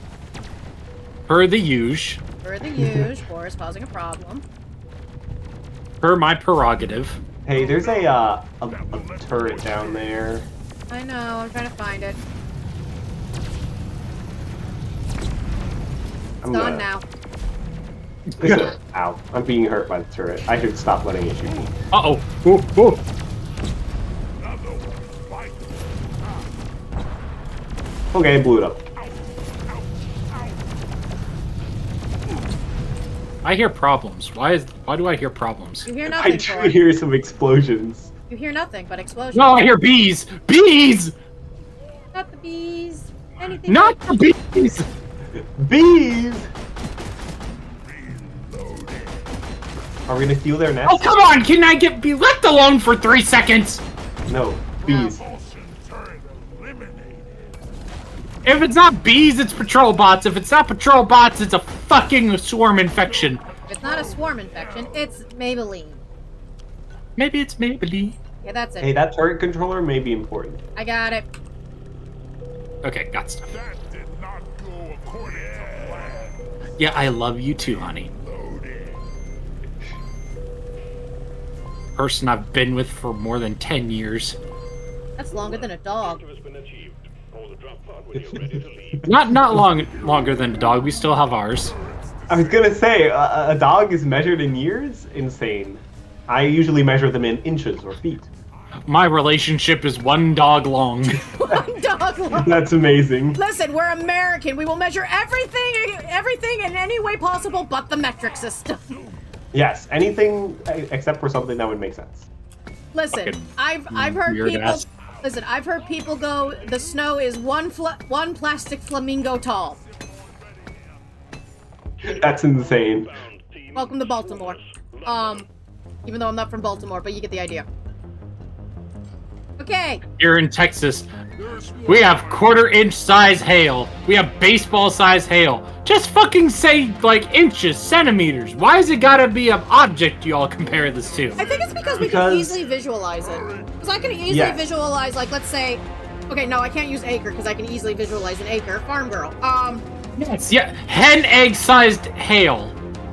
Speaker 2: Per the usual.
Speaker 1: For the huge, Core is causing a problem.
Speaker 2: Per my prerogative.
Speaker 12: Hey, there's a uh, a, a turret down there.
Speaker 1: I know, I'm trying to find it.
Speaker 12: I'm
Speaker 1: gone
Speaker 12: gonna-
Speaker 1: now.
Speaker 12: This- Ow! I'm being hurt by the turret. I should stop letting it shoot me.
Speaker 2: Uh oh. Ooh, ooh.
Speaker 12: Okay, blew it up.
Speaker 2: I hear problems. Why is? Why do I hear problems?
Speaker 1: You hear
Speaker 12: I
Speaker 1: nothing,
Speaker 12: do
Speaker 1: Core.
Speaker 12: hear some explosions.
Speaker 1: You hear nothing but explosions.
Speaker 2: No, I hear bees. Bees.
Speaker 1: Not the bees. Anything.
Speaker 2: Not the bees.
Speaker 12: Bees! Are we gonna steal their nest?
Speaker 2: Oh come on! Can I get be left alone for three seconds?
Speaker 12: No, bees.
Speaker 2: If it's not bees, it's patrol bots. If it's not patrol bots, it's a fucking swarm infection.
Speaker 1: It's not a swarm infection. It's Maybelline.
Speaker 2: Maybe it's Maybelline.
Speaker 1: Yeah, that's it.
Speaker 12: Hey, that turret controller may be important.
Speaker 1: I got it.
Speaker 2: Okay, got stuff. Yeah, I love you too, honey. Person I've been with for more than 10 years.
Speaker 1: That's longer than a dog.
Speaker 2: Not not long longer than a dog. We still have ours.
Speaker 12: I was gonna say, a, a dog is measured in years? Insane. I usually measure them in inches or feet.
Speaker 2: My relationship is one dog long.
Speaker 1: One dog long.
Speaker 12: That's amazing.
Speaker 1: Listen, we're American. We will measure everything, everything in any way possible, but the metric system.
Speaker 12: Yes, anything uh, except for something that would make sense.
Speaker 1: Listen,
Speaker 2: Fucking
Speaker 1: I've I've heard people.
Speaker 2: ass.
Speaker 1: Listen, I've heard people go. The snow is one fla- one plastic flamingo tall.
Speaker 12: That's insane.
Speaker 1: Welcome to Baltimore. Um, even though I'm not from Baltimore, but you get the idea. Okay,
Speaker 2: Here in Texas, we have quarter inch size hail. We have baseball size hail. Just fucking say like inches, centimeters. Why is it gotta be an object you all compare this to?
Speaker 1: I think it's because we
Speaker 12: Because-
Speaker 1: can easily visualize it. Because I can easily
Speaker 12: Yes.
Speaker 1: visualize, like, let's say, okay, no, I can't use acre because I can easily visualize an acre. Farm girl. Um,
Speaker 2: Yes, yeah, hen egg sized hail.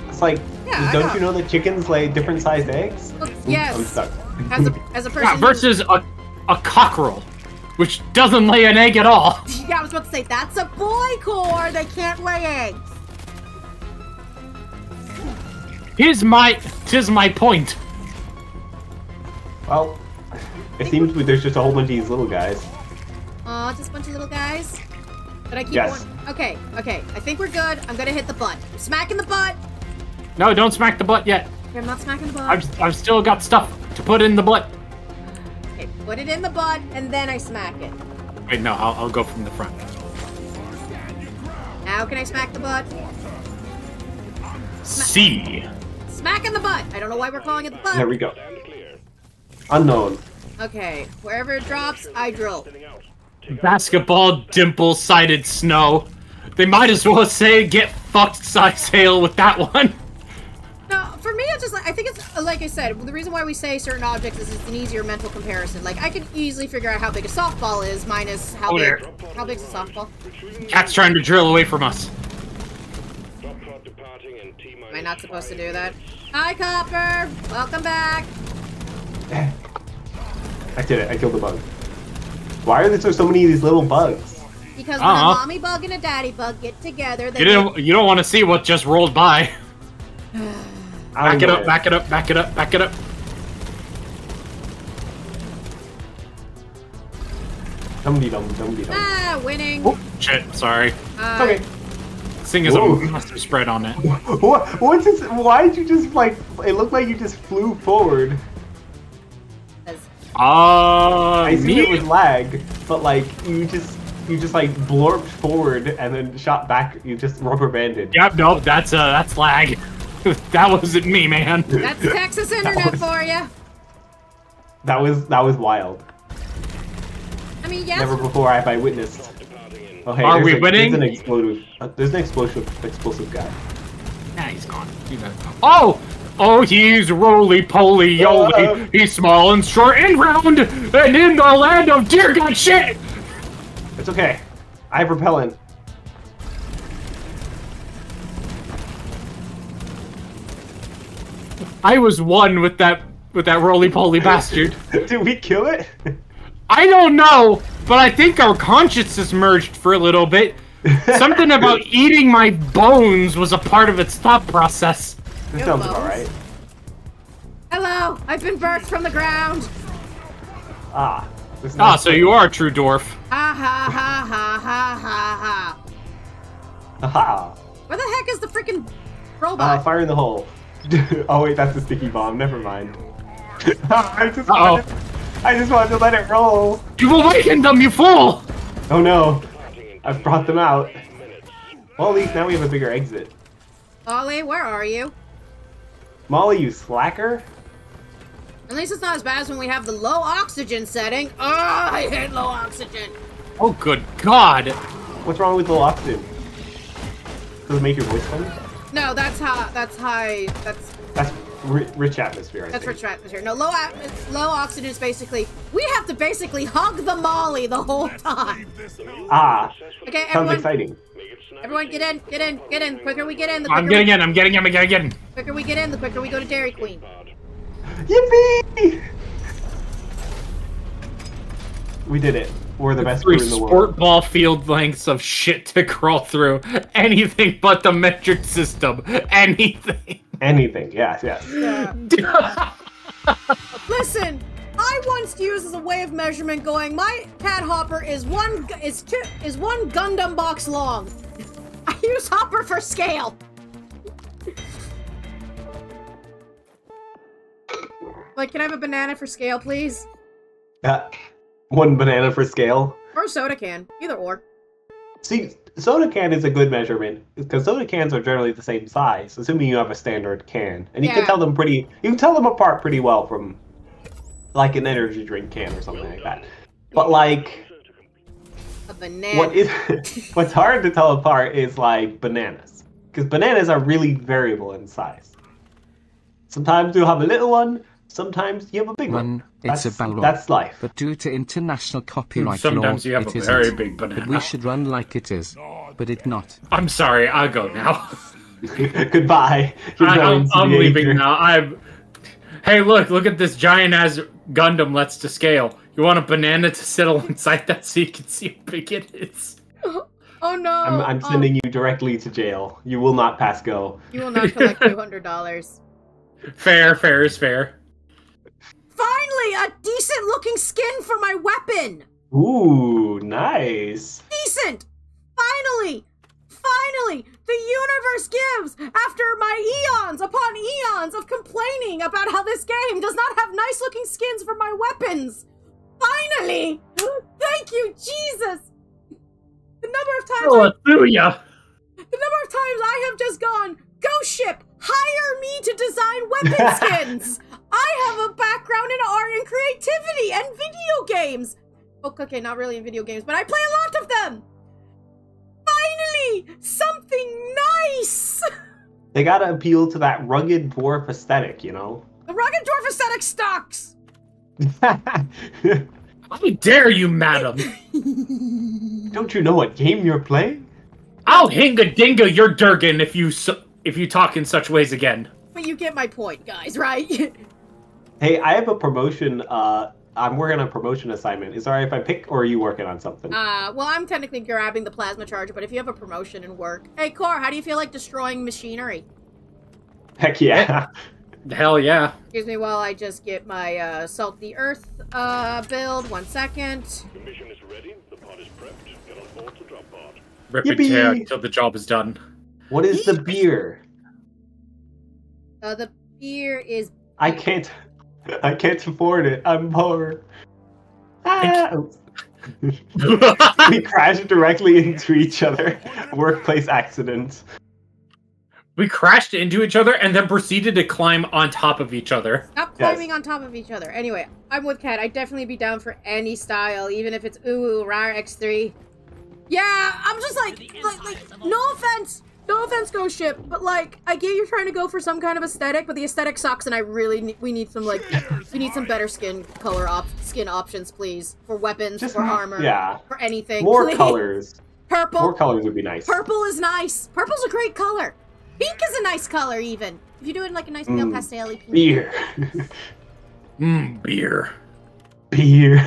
Speaker 12: It's like,
Speaker 1: Yeah, I
Speaker 12: don't
Speaker 1: know.
Speaker 12: you know that chickens lay different sized eggs?
Speaker 1: look,
Speaker 12: Oops, I'm
Speaker 1: yes,
Speaker 12: stuck.
Speaker 1: as a as a person.
Speaker 2: Yeah, versus a a cockerel, which doesn't lay an egg at all.
Speaker 1: yeah, I was about to say that's a boy core. They can't lay eggs.
Speaker 2: Here's my tis my point.
Speaker 12: Well, it seems we- there's just a whole bunch of these little guys.
Speaker 1: Aw, just a bunch of little guys. But I keep
Speaker 12: Yes.
Speaker 1: going. Okay, okay. I think we're good. I'm gonna hit the butt. I'm smacking the butt.
Speaker 2: No, don't smack the butt yet.
Speaker 1: Okay, I'm not smacking the butt.
Speaker 2: I've I've still got stuff to put in the butt.
Speaker 1: Okay, put it in the butt and then I smack it.
Speaker 2: Wait, no, I'll, I'll go from the front.
Speaker 1: How can I smack the butt?
Speaker 2: C.
Speaker 1: Smack in the butt. I don't know why we're calling it the butt.
Speaker 12: There we go. Unknown.
Speaker 1: Okay, wherever it drops, I drill.
Speaker 2: Basketball dimple-sided snow. They might as well say get fucked size hail with that one.
Speaker 1: No, for me, it's just like I think it's like I said. The reason why we say certain objects is it's an easier mental comparison. Like I can easily figure out how big a softball is minus how
Speaker 2: Oh,
Speaker 1: big.
Speaker 2: there.
Speaker 1: How big's a softball?
Speaker 2: Cat's trying to drill away from us.
Speaker 1: Am I not supposed to do that? Hi, Croppa. Welcome back.
Speaker 12: I did it. I killed the bug. Why are there so, so many of these little bugs?
Speaker 1: Because when
Speaker 2: Uh-huh.
Speaker 1: a mommy bug and a daddy bug get together, they
Speaker 2: You don't. You don't want to see what just rolled by.
Speaker 12: I
Speaker 2: Back it
Speaker 12: know
Speaker 2: up. Back it up. Back it up. Back it up.
Speaker 12: Dum dee dum dum dee dum.
Speaker 1: ah winning.
Speaker 2: Oh shit! Sorry.
Speaker 1: Uh,
Speaker 12: Okay.
Speaker 2: This thing has a
Speaker 12: Ooh.
Speaker 2: spread on it.
Speaker 12: What? What's this? Why did you just like? It looked like you just flew forward.
Speaker 2: Uh,
Speaker 12: I see it was lag, but like you just you just like blorped forward and then shot back. You just rubber banded.
Speaker 2: Yep. No, that's uh, that's lag. that wasn't me, man.
Speaker 1: That's Texas internet for you.
Speaker 12: That was that was wild.
Speaker 1: I mean, yes.
Speaker 12: Never before have I witnessed. Oh hey,
Speaker 2: Are
Speaker 12: there's
Speaker 2: we
Speaker 12: a,
Speaker 2: winning?
Speaker 12: There's an explosive. Uh, there's an explosive explosive guy.
Speaker 2: Yeah, he's gone. You know. Oh! Oh, he's roly poly yoly. He's small and short and round, and in the land of dear God shit.
Speaker 12: It's okay. I have repellent.
Speaker 2: I was one with that with that roly poly bastard.
Speaker 12: Did we kill it?
Speaker 2: I don't know, but I think our consciences merged for a little bit. Something about eating my bones was a part of its thought process.
Speaker 12: That sounds
Speaker 1: bones.
Speaker 12: about right.
Speaker 1: Hello, I've been birthed from the ground.
Speaker 12: Ah.
Speaker 2: Ah,
Speaker 12: nice.
Speaker 2: so you are a true dwarf.
Speaker 1: Ha ha ha ha ha ha ha.
Speaker 12: Aha.
Speaker 1: Where the heck is the freaking
Speaker 12: Uh,
Speaker 1: robot?
Speaker 12: fire in the hole. oh wait, that's a sticky bomb. Never mind. I just
Speaker 2: Uh-oh.
Speaker 12: wanted, I just wanted to let it roll.
Speaker 2: You've awakened them, you fool!
Speaker 12: Oh no, I've brought them out. Well, at least now we have a bigger exit.
Speaker 1: Ollie, where are you?
Speaker 12: Molly, you slacker.
Speaker 1: At least it's not as bad as when we have the low oxygen setting. Oh, I hate low oxygen.
Speaker 2: Oh, good God!
Speaker 12: What's wrong with the oxygen? Does it make your voice funny?
Speaker 1: No, that's how. That's high. That's
Speaker 12: That's ri- rich atmosphere. I
Speaker 1: that's
Speaker 12: think.
Speaker 1: rich atmosphere. No, low at, low oxygen is basically we have to basically hug the molly the whole time.
Speaker 12: Ah,
Speaker 1: Okay,
Speaker 12: sounds
Speaker 1: everyone,
Speaker 12: exciting.
Speaker 1: everyone, get in, get in, get in. The quicker we get in, the
Speaker 2: I'm getting
Speaker 1: we,
Speaker 2: in, I'm getting in, I'm getting in.
Speaker 1: quicker we get in, the quicker we go to Dairy Queen.
Speaker 12: Yippee! We did it. We're the best crew
Speaker 2: Three
Speaker 12: in the
Speaker 2: sport
Speaker 12: world.
Speaker 2: ball field lengths of shit to crawl through. Anything but the metric system. Anything.
Speaker 12: Anything. Yes, yes.
Speaker 1: Listen, I once used as a way of measurement going, my cat hopper is one gu- is two is one Gundam box long. I use hopper for scale. Like, can I have a banana for scale, please?
Speaker 12: Uh, one banana for scale.
Speaker 1: Or a soda can, either or.
Speaker 12: See, soda can is a good measurement because soda cans are generally the same size, assuming you have a standard can, and you can tell them pretty. You can tell them apart pretty well from, like an energy drink can or something like that. But like,
Speaker 1: A banana.
Speaker 12: what is what's hard to tell apart is like bananas, because bananas are really variable in size. Sometimes you'll have a little one. Sometimes you have a big one.
Speaker 11: One, it's
Speaker 12: That's-
Speaker 11: a ballon.
Speaker 12: That's life.
Speaker 11: But due to international copyright
Speaker 2: Sometimes
Speaker 11: law,
Speaker 2: you have
Speaker 11: it
Speaker 2: a
Speaker 11: isn't.
Speaker 2: very big
Speaker 11: But we should run like it is. But it not.
Speaker 2: I'm sorry, I'll go now.
Speaker 12: Goodbye. You're
Speaker 2: I, am I'm leaving now. I'm. Hey, look! Look at this giant as Gundam. Let's to scale. You want a banana to sit alongside that so you can see how big it is.
Speaker 1: Oh no!
Speaker 12: I'm, I'm
Speaker 1: Oh,
Speaker 12: sending you directly to jail. You will not pass go.
Speaker 1: you will not collect two hundred dollars.
Speaker 2: Fair, fair is fair.
Speaker 1: Finally, a decent looking skin for my weapon.
Speaker 12: Ooh, nice.
Speaker 1: Decent. Finally, finally, the universe gives after my eons upon eons of complaining about how this game does not have nice looking skins for my weapons. Finally, thank you, Jesus. The number of times oh, I
Speaker 2: Hallelujah!
Speaker 1: The number of times I have just gone, Ghost Ship, hire me to design weapon skins. I have a background in art and creativity and video games. Oh, okay, not really in video games, but I play a lot of them. Finally, something nice.
Speaker 12: They gotta appeal to that rugged dwarf aesthetic, you know?
Speaker 1: The rugged dwarf aesthetic stocks.
Speaker 2: How dare you, madam?
Speaker 12: Don't you know what game you're playing?
Speaker 2: I'll hinga dinga your Durgan if you so, if you talk in such ways again.
Speaker 1: But you get my point, guys, right?
Speaker 12: Hey, I have a promotion. Uh, I'm working on a promotion assignment. Is it alright if I pick, or are you working on something?
Speaker 1: Uh, well, I'm technically grabbing the plasma charger, but if you have a promotion in work, hey, Core, how do you feel like destroying machinery?
Speaker 12: Heck yeah.
Speaker 2: Hell yeah.
Speaker 1: Excuse me while I just get my uh, salt the earth uh, build. One second.
Speaker 3: The mission is ready. The pod is prepped. Get on board to drop pod.
Speaker 2: Rip it
Speaker 12: Yippee!
Speaker 2: tear until the job is done.
Speaker 12: What is the beer?
Speaker 1: Uh, the beer is.
Speaker 12: I can't. I can't afford it. I'm poor. Ah. we crashed directly into each other. Workplace accident.
Speaker 2: we crashed into each other and then proceeded to climb on top of each other.
Speaker 1: Stop
Speaker 12: Yes.
Speaker 1: climbing on top of each other. Anyway, I'm with Kat. I'd definitely be down for any style, even if it's ooh, ooh rare X3. Yeah, I'm just like, like, like, no offense, no offense, Ghost Ship, but like, I get you're trying to go for some kind of aesthetic, but the aesthetic sucks, and I really need, we need some like, we need some better skin color op, skin options, please, for weapons,
Speaker 12: Just
Speaker 1: for armor,
Speaker 12: yeah.
Speaker 1: for anything.
Speaker 12: More
Speaker 1: please.
Speaker 12: colors.
Speaker 1: Purple.
Speaker 12: More colors would be nice.
Speaker 1: Purple is nice. Purple's a great color. Pink is a nice color, even. If you do it in like a nice pale
Speaker 12: Mm.
Speaker 1: pastel pink.
Speaker 12: Beer.
Speaker 2: Mmm, beer.
Speaker 12: Beer.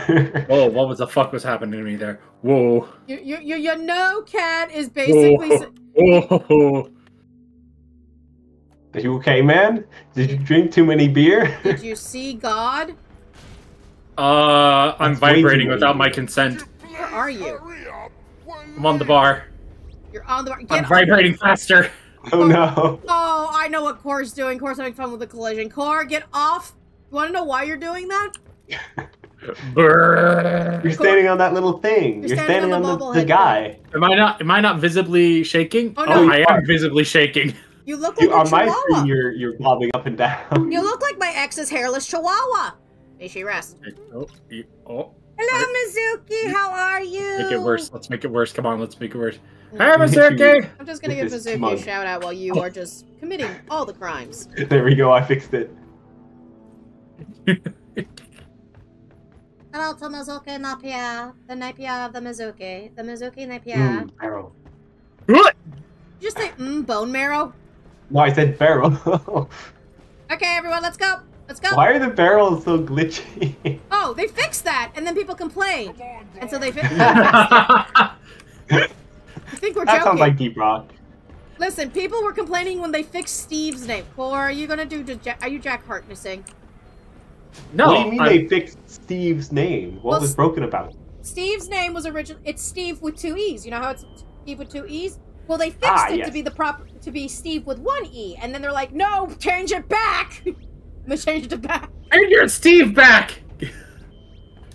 Speaker 2: Whoa, what was the fuck was happening to me there? Whoa.
Speaker 1: You, you, you, you know, Cat is basically. S-
Speaker 2: Whoa.
Speaker 12: Are you okay, man? Did you drink too many beer?
Speaker 1: Did you see God?
Speaker 2: Uh, I'm
Speaker 12: That's
Speaker 2: vibrating without my consent.
Speaker 1: Where are you?
Speaker 2: I'm on the bar.
Speaker 1: You're on the. Get
Speaker 2: I'm vibrating faster.
Speaker 12: oh no.
Speaker 1: Oh, I know what Core's doing. Core's having fun with the collision. Core, get off. You want to know why you're doing that?
Speaker 12: You're standing on that little thing.
Speaker 1: You're
Speaker 12: You're,
Speaker 1: standing
Speaker 12: standing,
Speaker 1: on the
Speaker 12: on the, the guy.
Speaker 2: Am I not? Am I not visibly shaking?
Speaker 1: Oh, oh no.
Speaker 2: I am visibly shaking.
Speaker 1: You look like
Speaker 12: You,
Speaker 1: a
Speaker 12: on my screen, you're you're bobbing up and down.
Speaker 1: You look like my ex's hairless chihuahua. May she rest.
Speaker 2: Oh, you- oh,
Speaker 1: Hello, Mizuki. How are you?
Speaker 2: make it worse. Let's make it worse. Come on, let's make it worse. Mm. Hey, Mizuki.
Speaker 1: I'm just gonna give
Speaker 12: This
Speaker 1: Mizuki a shout out while you are just committing all the crimes.
Speaker 12: there we go. I fixed it.
Speaker 1: Hello to Mizuki Napier, the Napier of the Mizuki, the Mizuki Napier.
Speaker 12: Mm, barrel.
Speaker 2: What?
Speaker 1: Did you just say mm, bone marrow?
Speaker 12: No, I said barrel.
Speaker 1: Okay, everyone, let's go. Let's go.
Speaker 12: Why are the barrels so glitchy?
Speaker 1: Oh, they fixed that, and then people complain, and so they. Fi- I think we're
Speaker 12: that
Speaker 1: joking.
Speaker 12: sounds like deep rock.
Speaker 1: Listen, people were complaining when they fixed Steve's name. Or are you gonna do? Are you Jack Hartnessing?
Speaker 2: no,
Speaker 12: what do you mean
Speaker 2: I'm-
Speaker 12: they fixed Steve's name? What
Speaker 1: Well,
Speaker 12: was broken about?
Speaker 1: Steve's name was original. It's Steve with two e's. You know how it's Steve with two e's? Well, they fixed
Speaker 12: Ah,
Speaker 1: it to be the proper to be Steve with one e, and then they're like, "No, change it back." and they changed it back.
Speaker 2: And you're Steve back.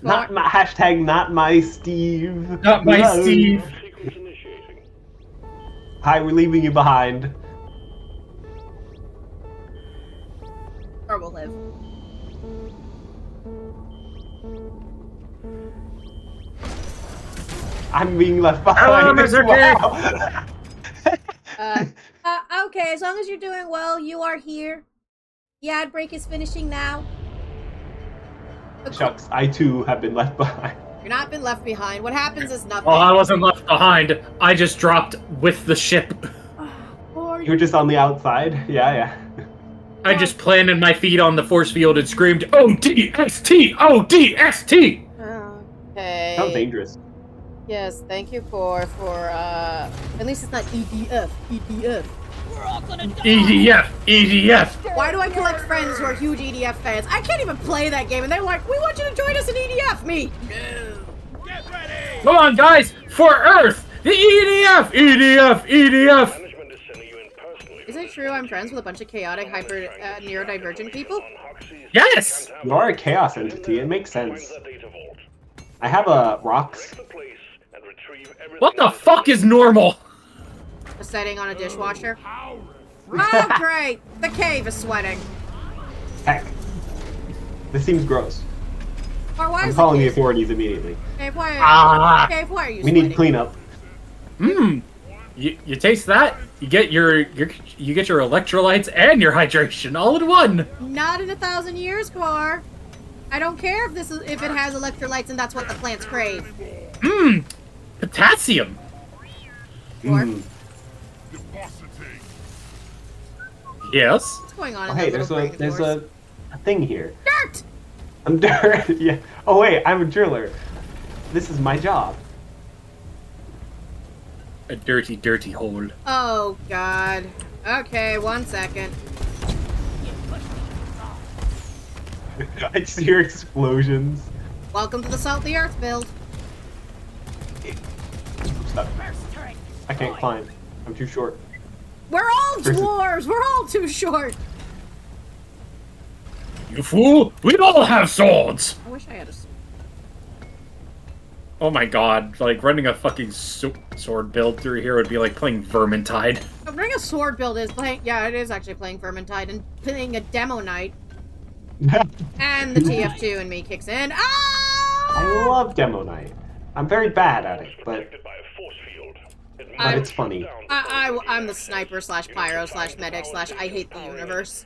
Speaker 12: Not my hashtag. Not my Steve.
Speaker 2: Not my
Speaker 12: No.
Speaker 2: Steve.
Speaker 12: Hi, we're leaving you behind.
Speaker 1: Or we'll live.
Speaker 12: I'm being left
Speaker 2: Hello,
Speaker 12: behind. as
Speaker 2: Mizuki.
Speaker 12: well.
Speaker 1: Uh, uh, okay, as long as you're doing well, you are here. The ad break is finishing now. The
Speaker 12: Shucks, I too have been left behind.
Speaker 1: You're not been left behind. What happens is nothing.
Speaker 2: Well, I wasn't left behind. I just dropped with the ship.
Speaker 1: Or
Speaker 12: You're just on the outside. Yeah, yeah.
Speaker 2: I just planted my feet on the force field and screamed, "O D S T! O D S T!"
Speaker 1: Okay.
Speaker 12: Sounds dangerous.
Speaker 1: Yes, thank you, for for uh. At least it's not EDF. EDF.
Speaker 5: We're all gonna die.
Speaker 2: EDF! EDF!
Speaker 1: Why do I collect friends who are huge EDF fans? I can't even play that game, and they're like, "We want you to join us in EDF." Me.
Speaker 4: Get ready!
Speaker 2: Come on, guys! For Earth! The EDF! EDF! EDF!
Speaker 3: Is sending you in personally.
Speaker 1: Is it true I'm friends with a bunch of chaotic, hyper, uh, neurodivergent people?
Speaker 2: Yes!
Speaker 12: You are a chaos entity. It makes sense.
Speaker 3: the data vault.
Speaker 12: I have a rocks.
Speaker 2: What the fuck is normal?
Speaker 1: A setting on a dishwasher.
Speaker 4: How
Speaker 1: Oh, ah, great! The cave is sweating.
Speaker 12: Heck. This seems gross.
Speaker 1: Or why
Speaker 12: I'm
Speaker 1: is
Speaker 12: calling the
Speaker 1: it
Speaker 12: authorities immediately.
Speaker 1: Dave, why,
Speaker 2: Ah.
Speaker 1: Dave, why are you
Speaker 12: We need
Speaker 1: sweating?
Speaker 12: cleanup.
Speaker 2: Mmm. You, you taste that? You get your, your you get your electrolytes and your hydration all in one.
Speaker 1: Not in a thousand years, Core. I don't care if this is if it has electrolytes and that's what the plants crave.
Speaker 2: Mmm. Potassium.
Speaker 12: Mm.
Speaker 2: Yes.
Speaker 1: what's going on
Speaker 12: Oh,
Speaker 1: in
Speaker 12: hey, there's a there's a, a thing here.
Speaker 1: dirt.
Speaker 12: I'm dirt. yeah. Oh wait, I'm a driller. This is my job.
Speaker 2: A dirty, dirty hole.
Speaker 1: Oh God. Okay, one second.
Speaker 12: I just hear explosions.
Speaker 1: Welcome to the Salt the Earth build.
Speaker 12: Stop. I can't climb. I'm too short.
Speaker 1: We're all dwarves. We're all too short.
Speaker 2: You fool! We all have swords.
Speaker 1: I wish I had a sword.
Speaker 2: Oh my god! Like running a fucking so- sword build through here would be like playing Vermintide.
Speaker 1: Running a sword build is playing. Yeah, it is actually playing Vermintide and playing a demo night. And the TF2 and me kicks in. Ah!
Speaker 12: I love demo night. I'm very bad at it, but but
Speaker 1: I'm-
Speaker 12: it's funny.
Speaker 1: I, I, am the sniper slash pyro slash medic slash I hate the universe.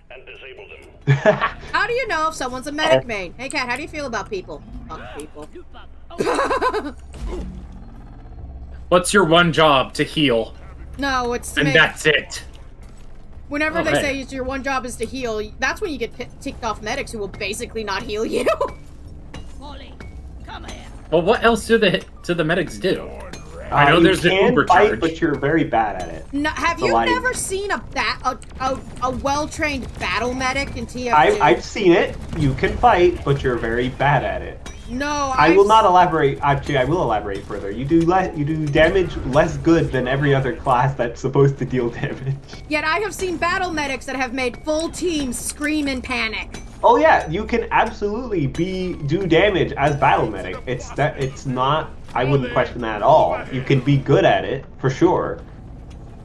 Speaker 1: How do you know if someone's a medic oh. main? Hey, Cat, how do you feel about people? Fuck people.
Speaker 2: What's your one job to heal?
Speaker 1: no, it's to
Speaker 2: And
Speaker 1: make.
Speaker 2: that's it.
Speaker 1: Whenever
Speaker 2: Oh,
Speaker 1: they
Speaker 2: hey.
Speaker 1: say it's your one job is to heal, that's when you get ticked off medics who will basically not heal you.
Speaker 5: Molly, come here.
Speaker 2: Well, what else do the do the medics do? I
Speaker 12: Uh,
Speaker 2: know
Speaker 12: you
Speaker 2: there's the
Speaker 12: can
Speaker 2: Uber
Speaker 12: fight,
Speaker 2: charge.
Speaker 12: but you're very bad at it.
Speaker 1: no, have
Speaker 12: So,
Speaker 1: you
Speaker 12: like-
Speaker 1: never seen a bat a, a, a well trained battle medic in TF2?
Speaker 12: I, I've seen it. You can fight, but you're very bad at it.
Speaker 1: no,
Speaker 12: I will
Speaker 1: I've
Speaker 12: not elaborate. Actually, I will elaborate further. You do less. You do damage less good than every other class that's supposed to deal damage.
Speaker 1: Yet I have seen battle medics that have made full teams scream in panic.
Speaker 12: Oh yeah, you can absolutely be do damage as battle medic. It's that. It's not. I wouldn't question that at all. You can be good at it for sure.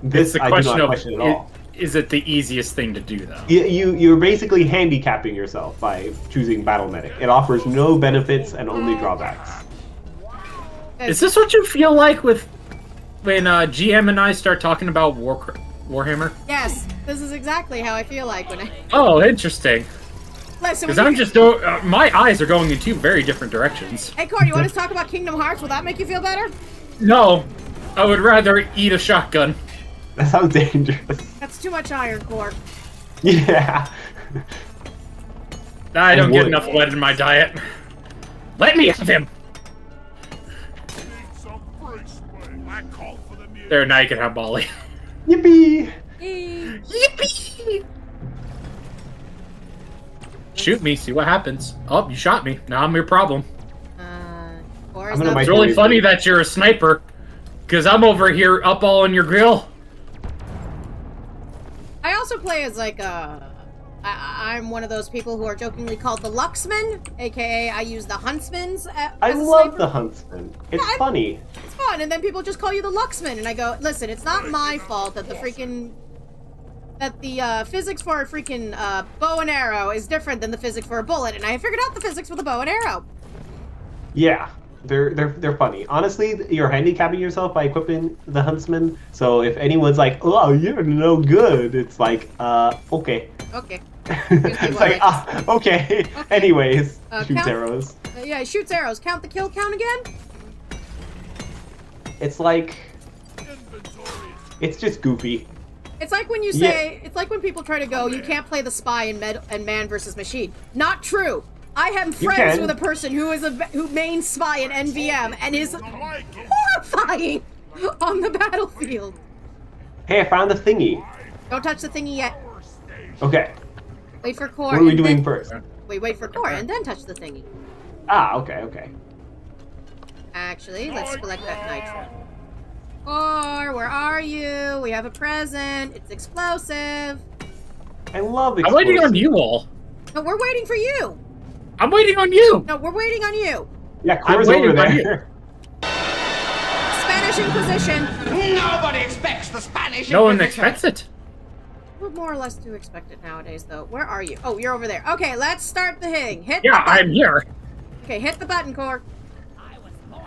Speaker 12: This
Speaker 2: It's the
Speaker 12: I do
Speaker 2: question
Speaker 12: not
Speaker 2: of
Speaker 12: question at all.
Speaker 2: is it the easiest thing to do though?
Speaker 12: You, you you're basically handicapping yourself by choosing battle medic. It offers no benefits and only drawbacks.
Speaker 2: Is this what you feel like with when uh, GM and I start talking about War Warhammer?
Speaker 1: Yes, this is exactly how I feel like when I
Speaker 2: Oh, interesting.
Speaker 1: Listen.
Speaker 2: Because I'm just do- uh, my eyes are going in two very different directions.
Speaker 1: Hey, Corey, you want to talk about Kingdom Hearts? Will that make you feel better?
Speaker 2: No, I would rather eat a shotgun.
Speaker 12: That sounds dangerous.
Speaker 1: That's too much iron core.
Speaker 12: Yeah.
Speaker 2: I don't get enough lead in my diet. Let me have him.
Speaker 4: I call for the music.
Speaker 2: There, now you can have Molly.
Speaker 12: Yippee!
Speaker 2: Yippee! Shoot me, see what happens. Oh, you shot me. Now I'm your problem.
Speaker 1: Uh, Core
Speaker 12: I'm
Speaker 1: is
Speaker 12: gonna
Speaker 2: It's really funny that you're a sniper. Because I'm over here up all in your grill.
Speaker 1: I also play as like a. I, I'm one of those people who are jokingly called the Lucksman, aka I use the Huntsmans. a-
Speaker 12: I
Speaker 1: as a
Speaker 12: love
Speaker 1: sniper.
Speaker 12: the Huntsman. It's
Speaker 1: Yeah, I-
Speaker 12: funny.
Speaker 1: It's fun, and then people just call you the Lucksman, and I go, listen, it's not my fault that the freaking that the uh, physics for a freaking uh, bow and arrow is different than the physics for a bullet, and I figured out the physics with a bow and arrow.
Speaker 12: Yeah, they're they're they're funny. Honestly, you're handicapping yourself by equipping the huntsman. So if anyone's like, "Oh, you're no good," it's like, uh, okay.
Speaker 1: Okay.
Speaker 12: it's like, ah, okay. Anyways,
Speaker 1: Uh,
Speaker 12: shoots
Speaker 1: count-
Speaker 12: arrows.
Speaker 1: Uh, yeah, shoots arrows. Count the kill count again.
Speaker 12: It's like, it's just goofy.
Speaker 1: It's like when you
Speaker 12: Yeah.
Speaker 1: say, it's like when people try to go, you can't play the spy in med- and man versus machine. Not true. I am
Speaker 12: You
Speaker 1: friends with a person who is a who main spy in MVM and is horrifying on the battlefield.
Speaker 12: Hey, I found the thingy.
Speaker 1: Don't touch the thingy yet.
Speaker 12: Okay,
Speaker 1: Wait for core.
Speaker 12: what are we doing
Speaker 1: then-
Speaker 12: first?
Speaker 1: Wait, wait for core and then touch the thingy.
Speaker 12: Ah, okay, okay.
Speaker 1: Actually, let's collect that nitro. Core, where are you? We have a present. It's explosive.
Speaker 12: I love
Speaker 2: I'm waiting on you all.
Speaker 1: No, we're waiting for you.
Speaker 2: I'm waiting on you.
Speaker 1: No, we're waiting on you.
Speaker 12: Yeah,
Speaker 2: I'm waiting
Speaker 12: over
Speaker 2: on you.
Speaker 12: there.
Speaker 1: Spanish Inquisition.
Speaker 13: Nobody expects the Spanish
Speaker 2: No one expects it.
Speaker 1: People more or less do expect it nowadays, though. Where are you? Oh, you're over there. Okay, let's start the thing. Hit.
Speaker 2: Yeah,
Speaker 1: the.
Speaker 2: I'm here.
Speaker 1: Okay, hit the button, Core.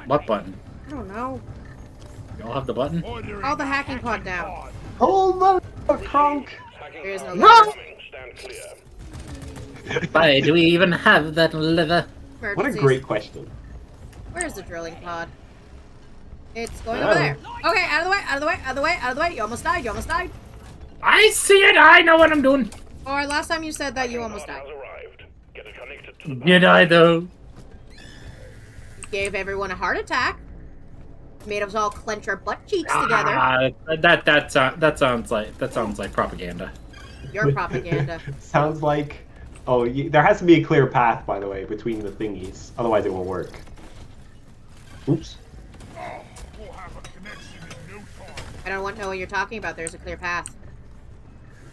Speaker 2: What button?
Speaker 1: I don't know.
Speaker 2: Y'all have the button?
Speaker 1: All the hacking pod down.
Speaker 12: Hold the Kronk.
Speaker 1: There is no.
Speaker 2: No!
Speaker 1: lever.
Speaker 3: Stand clear.
Speaker 2: Why do we even have that lever?
Speaker 12: What a great question.
Speaker 1: Where's the drilling pod? It's going
Speaker 12: Oh.
Speaker 1: over there. Okay, out of the way, out of the way, out of the way, out of the way. You almost died. You almost died.
Speaker 2: I see it. I know what I'm doing.
Speaker 1: Or last time you said that you almost died.
Speaker 3: Has arrived. Get it connected to the
Speaker 2: Did I though?
Speaker 1: You gave everyone a heart attack. Made us all clench our butt cheeks together.
Speaker 2: Ah, that that uh, that sounds like that sounds like propaganda.
Speaker 1: Your propaganda.
Speaker 12: Sounds like. Oh, y there has to be a clear path, by the way, between the thingies. Otherwise, it won't work. Oops.
Speaker 4: We'll have a connection in no.
Speaker 1: I don't want to know what you're talking about. There's a clear path.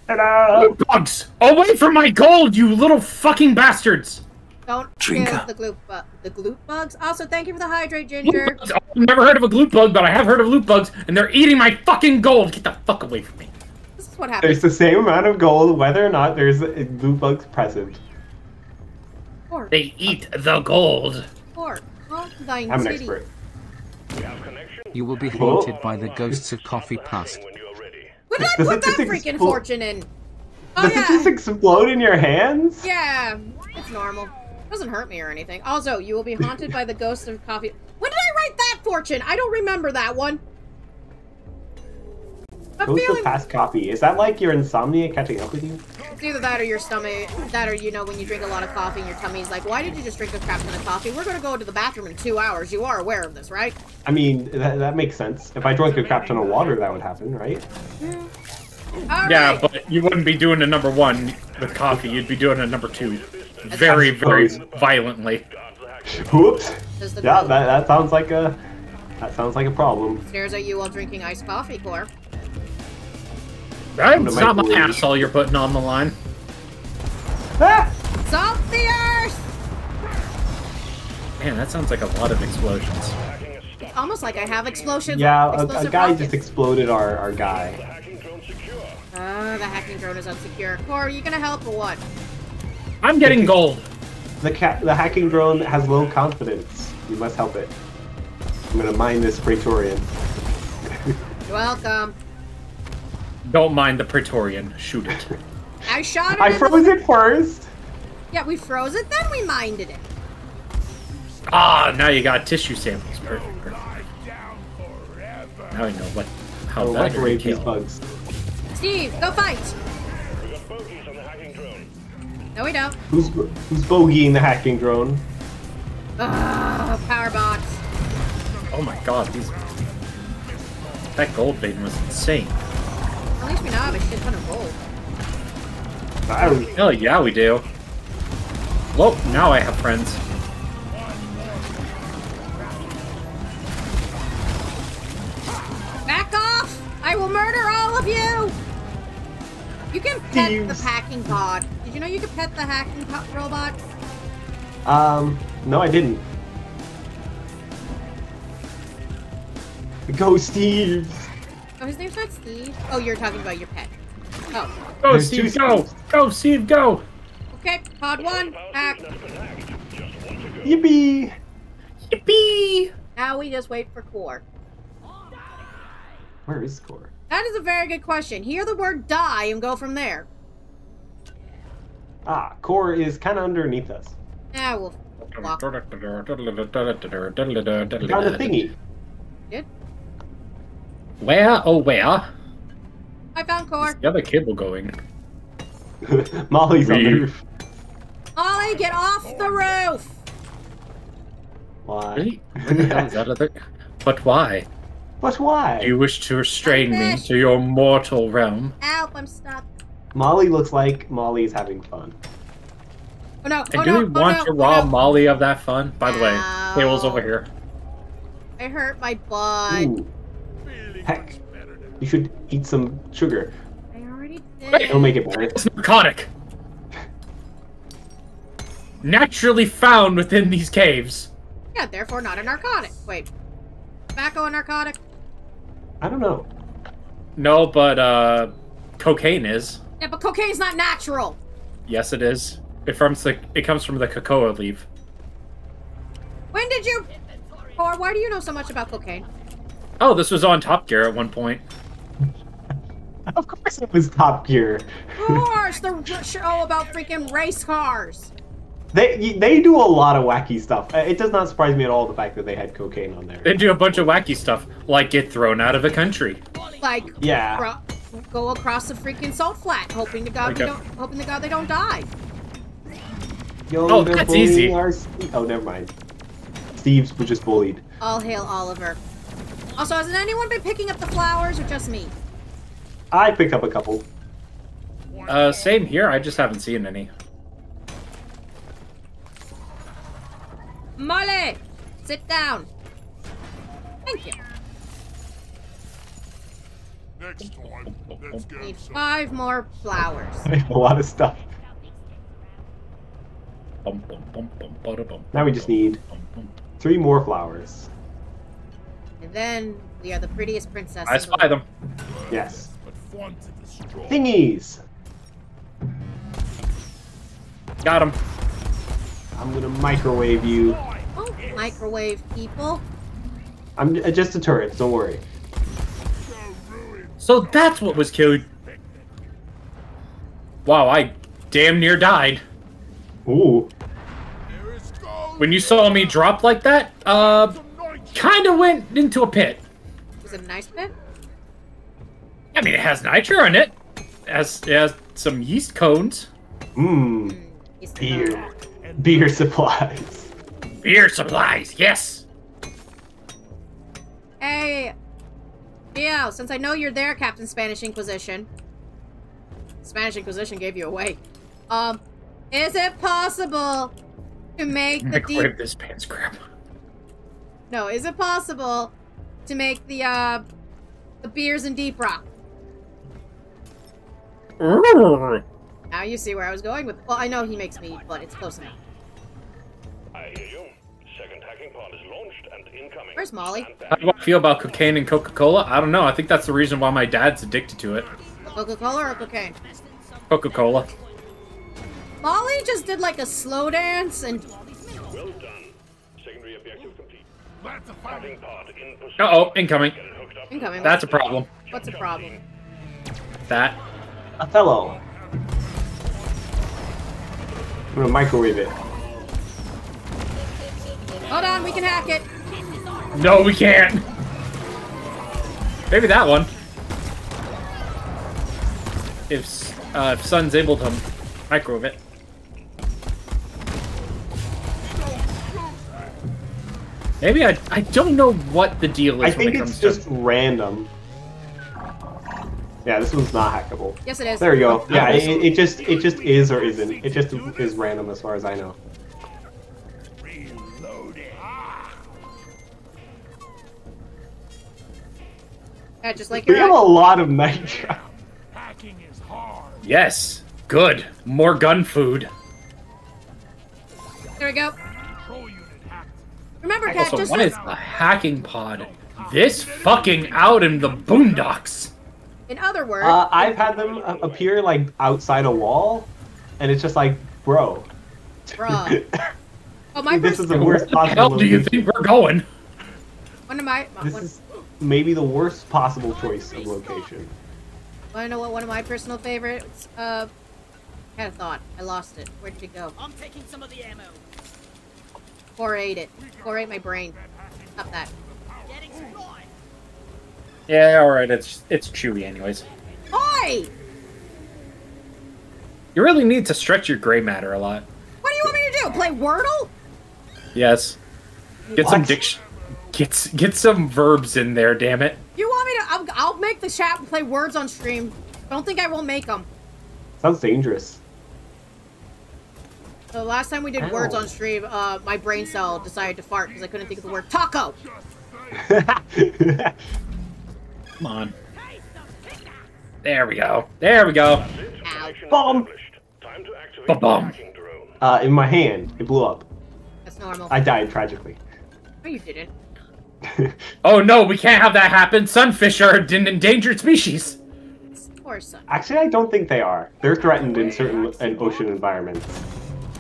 Speaker 12: Ta-da!
Speaker 2: Bugs! Away from my gold, you little fucking bastards!
Speaker 1: Don't
Speaker 8: Drinka.
Speaker 1: kill the glute bu- the glute bugs. Also, thank you for the hydrate, Ginger.
Speaker 2: I've never heard of a glute bug, but I have heard of loot bugs, and they're eating my fucking gold. Get the fuck away from me.
Speaker 1: This is what happens.
Speaker 12: There's the same amount of gold, whether or not there's a blue bugs present.
Speaker 1: Pork,
Speaker 2: They eat the gold.
Speaker 1: pork, calm thine
Speaker 12: I'm an
Speaker 1: city.
Speaker 12: expert.
Speaker 3: We have connection.
Speaker 11: You will be haunted by the ghosts of coffee past.
Speaker 3: When you are ready.
Speaker 1: When did I
Speaker 12: Does
Speaker 1: put
Speaker 12: it
Speaker 1: that
Speaker 12: just
Speaker 1: freaking fortune in? Oh
Speaker 12: Does it just explode in your hands?
Speaker 1: yeah, it's normal. Doesn't hurt me or anything. Also, you will be haunted by the ghost of coffee. When did I write that fortune? I don't remember that one. I'm
Speaker 12: Ghost
Speaker 1: feeling
Speaker 12: of past coffee. Is that like your insomnia catching up with you?
Speaker 1: it's either that or your stomach, that or you know when you drink a lot of coffee and your tummy's like, why did you just drink a crap ton of coffee? We're gonna go to the bathroom in two hours. You are aware of this, right?
Speaker 12: I mean, that, that makes sense. If I drank a crap ton of water, that would happen, right? Mm.
Speaker 1: All
Speaker 2: Yeah,
Speaker 1: right.
Speaker 2: but you wouldn't be doing a number one with coffee. You'd be doing a number two, very, very violently.
Speaker 12: Whoops. Yeah, that, that sounds like a that sounds like a problem.
Speaker 1: stares at you while drinking iced coffee, Core.
Speaker 2: That's
Speaker 12: the
Speaker 2: not my
Speaker 12: microwave.
Speaker 2: asshole you're putting on the line.
Speaker 12: Ah!
Speaker 1: Salt the earth!
Speaker 2: Man, that sounds like a lot of explosions.
Speaker 1: It's almost like I have explosions.
Speaker 12: Yeah, a, a guy
Speaker 1: rockets.
Speaker 12: just exploded our, our guy.
Speaker 3: Hacking drone secure.
Speaker 1: Ah, the hacking drone is unsecure. Core, are you gonna help or what?
Speaker 2: I'm getting gold.
Speaker 12: The cat, the hacking drone has low confidence. You must help it. I'm gonna mine this Praetorian.
Speaker 1: You're welcome.
Speaker 2: Don't mind the Praetorian. Shoot it.
Speaker 1: I shot it.
Speaker 12: I
Speaker 1: in the-
Speaker 12: froze it first.
Speaker 1: Yeah, we froze it, then we minded it.
Speaker 2: Ah, now you got tissue samples. Perfect. perfect.
Speaker 4: Lie.
Speaker 2: Now I know what how
Speaker 12: I'll
Speaker 2: that are
Speaker 12: microwave these bugs.
Speaker 1: Steve, go fight. No, we don't.
Speaker 12: Who's who's bogeying the hacking drone?
Speaker 1: Ah, power box.
Speaker 2: Oh my god, these that gold baiting was insane.
Speaker 1: At least we now have a shit ton of gold.
Speaker 12: I
Speaker 2: Hell yeah, we do. Well, now I have friends.
Speaker 1: Back off! I will murder all of you! You can pet the
Speaker 12: Thieves.
Speaker 1: hacking pod. Did you know you could pet the hacking po- robot?
Speaker 12: Um, no, I didn't. Go, Steve!
Speaker 1: Oh, his name's not Steve. Oh, you're talking about your pet. Oh,
Speaker 2: Go,
Speaker 12: There's
Speaker 2: Steve, go! Go, Steve, go!
Speaker 1: okay. Pod one, hack.
Speaker 12: Yippee!
Speaker 2: Yippee!
Speaker 1: Now we just wait for core.
Speaker 12: Where is Core?
Speaker 1: That is a very good question. Hear the word die and go from there.
Speaker 12: Ah, Core is kind of underneath us.
Speaker 1: Yeah, we'll walk.
Speaker 12: Found a thingy.
Speaker 1: Did?
Speaker 2: Where, oh where?
Speaker 1: I found core.
Speaker 2: The other cable going.
Speaker 12: Molly's on the roof.
Speaker 1: Ollie, get off the roof!
Speaker 12: Why?
Speaker 2: Really? Where the hell is that other? But why?
Speaker 12: But why?
Speaker 2: Do you wish to restrain me to your mortal realm?
Speaker 1: Help, I'm stuck.
Speaker 12: Molly looks like Molly's having fun.
Speaker 1: Oh no,
Speaker 2: And
Speaker 1: oh
Speaker 2: do
Speaker 1: no,
Speaker 2: we
Speaker 1: oh
Speaker 2: want
Speaker 1: no,
Speaker 2: to
Speaker 1: oh
Speaker 2: rob
Speaker 1: no.
Speaker 2: Molly of that fun? By the way,
Speaker 1: Ow.
Speaker 2: cable's over here.
Speaker 1: I hurt my butt.
Speaker 12: Ooh, heck. You should eat some sugar.
Speaker 1: I already did.
Speaker 12: It'll make it better.
Speaker 2: It's narcotic. Naturally found within these caves.
Speaker 1: Yeah, therefore not a narcotic. Wait. Tobacco a narcotic?
Speaker 12: I don't know.
Speaker 2: No, but uh, cocaine is.
Speaker 1: Yeah, but cocaine's not natural.
Speaker 2: Yes, it is. It from the it comes from the cocoa leaf.
Speaker 1: When did you? Or why do you know so much about cocaine?
Speaker 2: Oh, this was on Top Gear at one point.
Speaker 12: Of course it was Top Gear.
Speaker 1: Of course, the r- show about freaking race cars.
Speaker 12: They they do a lot of wacky stuff. Uh, It does not surprise me at all the fact that they had cocaine on there.
Speaker 2: They do a bunch of wacky stuff, like get thrown out of a country.
Speaker 1: Like,
Speaker 12: Yeah.
Speaker 1: Cro- go across the freaking salt flat, hoping to God they
Speaker 2: Okay.
Speaker 1: don't, hoping to God they don't die.
Speaker 12: Yo,
Speaker 2: Oh, that's easy.
Speaker 12: our Oh, never mind. Steve's was just bullied.
Speaker 1: All hail Oliver. Also, hasn't anyone been picking up the flowers or just me?
Speaker 12: I picked up a couple.
Speaker 2: Uh, same here. I just haven't seen any.
Speaker 1: Molly, sit down. Thank you.
Speaker 4: Next time, let's get
Speaker 1: Need five more flowers.
Speaker 12: I have a lot of stuff. Now we just need
Speaker 2: bum, bum.
Speaker 12: three more flowers.
Speaker 1: And then we are the prettiest princess.
Speaker 2: I spy them.
Speaker 12: Yes.
Speaker 4: But fun to destroy.
Speaker 12: Thingies!
Speaker 2: Got them.
Speaker 12: I'm gonna microwave you.
Speaker 1: Oh, microwave people.
Speaker 12: I'm uh, just a turret, don't worry.
Speaker 2: So that's what was killed. Wow, I damn near died.
Speaker 12: Ooh.
Speaker 4: Here it goes.
Speaker 2: When you saw me drop like that, uh, kind of went into a pit.
Speaker 1: Was it a nice pit?
Speaker 2: I mean, it has nitro in it. It has, it has some yeast cones.
Speaker 12: Mmm.
Speaker 1: Yes,
Speaker 12: Beer. Beer supplies.
Speaker 2: Beer supplies, yes.
Speaker 1: Hey, Theo, since I know you're there, Captain Spanish Inquisition. Spanish Inquisition gave you away. Um, is it possible to make the
Speaker 2: Microwave
Speaker 1: deep?
Speaker 2: this pants crap.
Speaker 1: No, is it possible to make the uh the beers in Deep Rock? Now you see where I was going with. Well, I know he makes mead, but it's close enough.
Speaker 3: I hear you. Second hacking pod is launched and incoming.
Speaker 1: Where's Molly?
Speaker 2: How do I feel about cocaine and Coca-Cola? I don't know. I think that's the reason why my dad's addicted to it.
Speaker 1: Coca-Cola or cocaine?
Speaker 2: Coca-Cola.
Speaker 1: Molly just did like a slow dance and
Speaker 3: Well done. Secondary objective complete.
Speaker 4: Plant a fire.
Speaker 3: In.
Speaker 2: Uh-oh, incoming.
Speaker 3: Get it hooked up.
Speaker 1: incoming.
Speaker 2: That's a problem.
Speaker 1: What's a problem?
Speaker 2: That.
Speaker 12: Othello. I'm gonna microwave it.
Speaker 1: Hold on, we can hack it.
Speaker 2: No, we can't. Maybe that one. If uh, if Sun's able to microwave it. Maybe I I don't know what the deal
Speaker 12: I
Speaker 2: is when
Speaker 12: think
Speaker 2: it
Speaker 12: it's just
Speaker 2: to.
Speaker 12: random. Yeah, this one's not hackable.
Speaker 1: Yes, it is.
Speaker 12: There you go. Yeah, it, it just it just is or isn't. It just is random as far as I know.
Speaker 1: Yeah, just like
Speaker 12: We have a lot of nitro.
Speaker 4: Hacking is hard.
Speaker 2: Yes, good. More gun food.
Speaker 1: There we go.
Speaker 4: Control unit hacked.
Speaker 1: Remember, Cat,
Speaker 2: Also,
Speaker 1: just
Speaker 2: what
Speaker 1: like,
Speaker 2: is the hacking pod? This fucking out in the boondocks.
Speaker 1: in other words,
Speaker 12: Uh, I've had them appear like outside a wall, and it's just like, bro.
Speaker 1: Bruh. oh my
Speaker 12: this
Speaker 1: first,
Speaker 12: is the worst
Speaker 2: Where the hell
Speaker 12: possible.
Speaker 2: do you
Speaker 12: location.
Speaker 2: think we're going?
Speaker 1: one of my,
Speaker 12: This
Speaker 1: one,
Speaker 12: is maybe the worst possible choice of location.
Speaker 1: wanna know what one of my personal favorites? Uh, had a thought. I lost it. Where did it go?
Speaker 5: I'm taking some of the ammo.
Speaker 1: 4-8 it. 4-8 my brain. Stop that.
Speaker 2: Yeah, all right. It's it's chewy, anyways.
Speaker 1: Oi!
Speaker 2: You really need to stretch your gray matter a lot.
Speaker 1: What do you want me to do? Play Wordle?
Speaker 2: Yes. Get some
Speaker 12: What?
Speaker 2: diction. Get get some verbs in there. Damn it.
Speaker 1: You want me to? I'll, I'll make the chat play words on stream. Don't think I won't make them.
Speaker 12: Sounds dangerous.
Speaker 1: The last time we did
Speaker 12: Ow.
Speaker 1: words on stream, uh, my brain cell decided to fart because I couldn't think of the word taco.
Speaker 2: Come on. There we go. There we go.
Speaker 3: Information
Speaker 12: Bomb.
Speaker 3: established. Time to activate
Speaker 2: Ba-bum.
Speaker 3: the hacking drone.
Speaker 12: uh, in my hand, it blew up.
Speaker 1: That's normal.
Speaker 12: I died tragically.
Speaker 1: No, you didn't.
Speaker 2: Oh no, we can't have that happen. Sunfish are an endangered species.
Speaker 1: Poor son.
Speaker 12: Actually, I don't think they are. They're threatened in certain in ocean environments.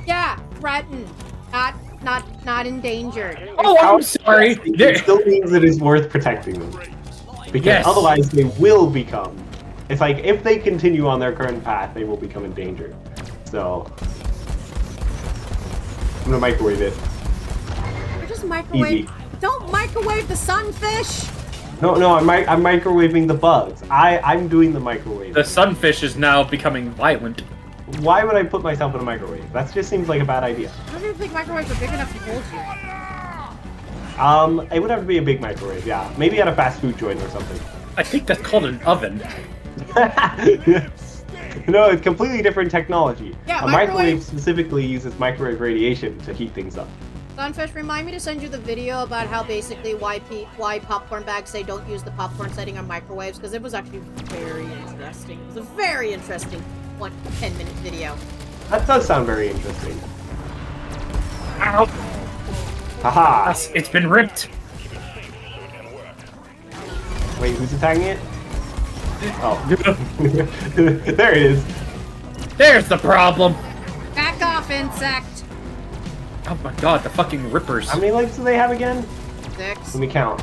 Speaker 1: Yeah, threatened. Not not not endangered.
Speaker 2: Oh, I'm sorry.
Speaker 12: It still means it is worth protecting them. Because
Speaker 2: Yes.
Speaker 12: otherwise they will become. It's like if they continue on their current path, they will become endangered. So I'm gonna microwave it.
Speaker 1: You're just microwave.
Speaker 12: Easy.
Speaker 1: Don't microwave the sunfish.
Speaker 12: No, no, I'm, mi- I'm microwaving the bugs. I I'm doing the microwave.
Speaker 2: The sunfish is now becoming violent.
Speaker 12: Why would I put myself in a microwave? That just seems like a bad idea.
Speaker 1: I don't even think microwaves are big enough to hold you.
Speaker 12: Um, it would have to be a big microwave, yeah. Maybe at a fast food joint or something.
Speaker 2: I think that's called an oven.
Speaker 12: no, it's completely different technology.
Speaker 1: Yeah,
Speaker 12: a
Speaker 1: microwave-
Speaker 12: microwave specifically uses microwave radiation to heat things up.
Speaker 1: Sunfish, remind me to send you the video about how basically why pe- why popcorn bags say don't use the popcorn setting on microwaves because it was actually very interesting. It was a very interesting one 10 minute video.
Speaker 12: That does sound very interesting.
Speaker 2: Ow!
Speaker 12: Haha!
Speaker 2: It's- It's been ripped.
Speaker 12: Wait, who's attacking it? Oh. there it is.
Speaker 2: There's the problem.
Speaker 1: Back off, insect.
Speaker 2: Oh my god, the fucking rippers.
Speaker 12: How many legs do they have again?
Speaker 1: Six.
Speaker 12: Let me count.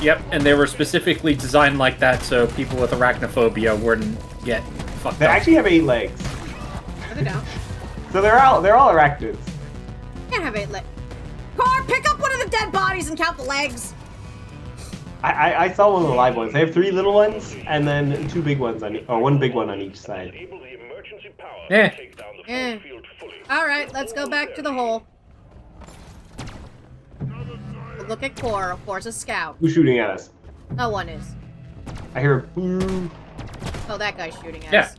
Speaker 2: Yep, and they were specifically designed like that so people with arachnophobia wouldn't get fucked
Speaker 12: They
Speaker 2: up.
Speaker 12: actually have eight legs.
Speaker 1: Are they don't.
Speaker 12: So they're all they're all arachnids.
Speaker 1: Can't have eight legs. Car, pick up one of the dead bodies and count the legs.
Speaker 12: I, I, I saw one of the live ones. They have three little ones and then two big ones on or one big one on each side.
Speaker 2: Yeah.
Speaker 1: Eh. All right, let's go back to the hole. Look at Core. Core's a scout.
Speaker 12: Who's shooting at us?
Speaker 1: No one is.
Speaker 12: I hear a boo.
Speaker 1: Oh, that guy's shooting at
Speaker 2: Yeah.
Speaker 1: us.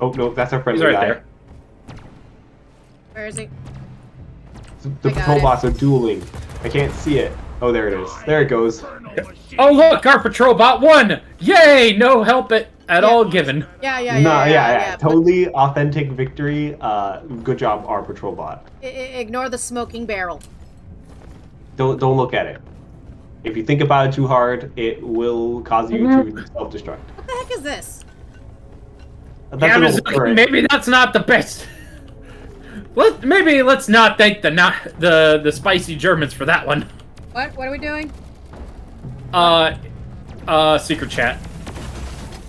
Speaker 12: Oh no, that's our
Speaker 2: He's
Speaker 12: friendly
Speaker 2: right
Speaker 12: guy.
Speaker 2: there.
Speaker 1: Where is he?
Speaker 12: The
Speaker 1: I
Speaker 12: patrol
Speaker 1: it.
Speaker 12: bots are dueling. I can't see it. Oh, there it is. There it goes.
Speaker 2: Oh look, our patrol bot won! Yay! No help it at all given.
Speaker 1: Yeah, yeah, yeah,
Speaker 12: no,
Speaker 1: yeah,
Speaker 12: yeah,
Speaker 1: yeah. but
Speaker 12: Totally authentic victory. Uh, good job, our patrol bot.
Speaker 1: i- i- ignore the smoking barrel.
Speaker 12: Don't don't look at it. If you think about it too hard, it will cause you
Speaker 1: Mm-hmm.
Speaker 12: to self-destruct.
Speaker 1: What the heck is this?
Speaker 12: That's an old
Speaker 2: maybe that's not the best. Let maybe let's not thank the not the the spicy Germans for that one.
Speaker 1: What? What are we doing?
Speaker 2: Uh, uh, secret chat.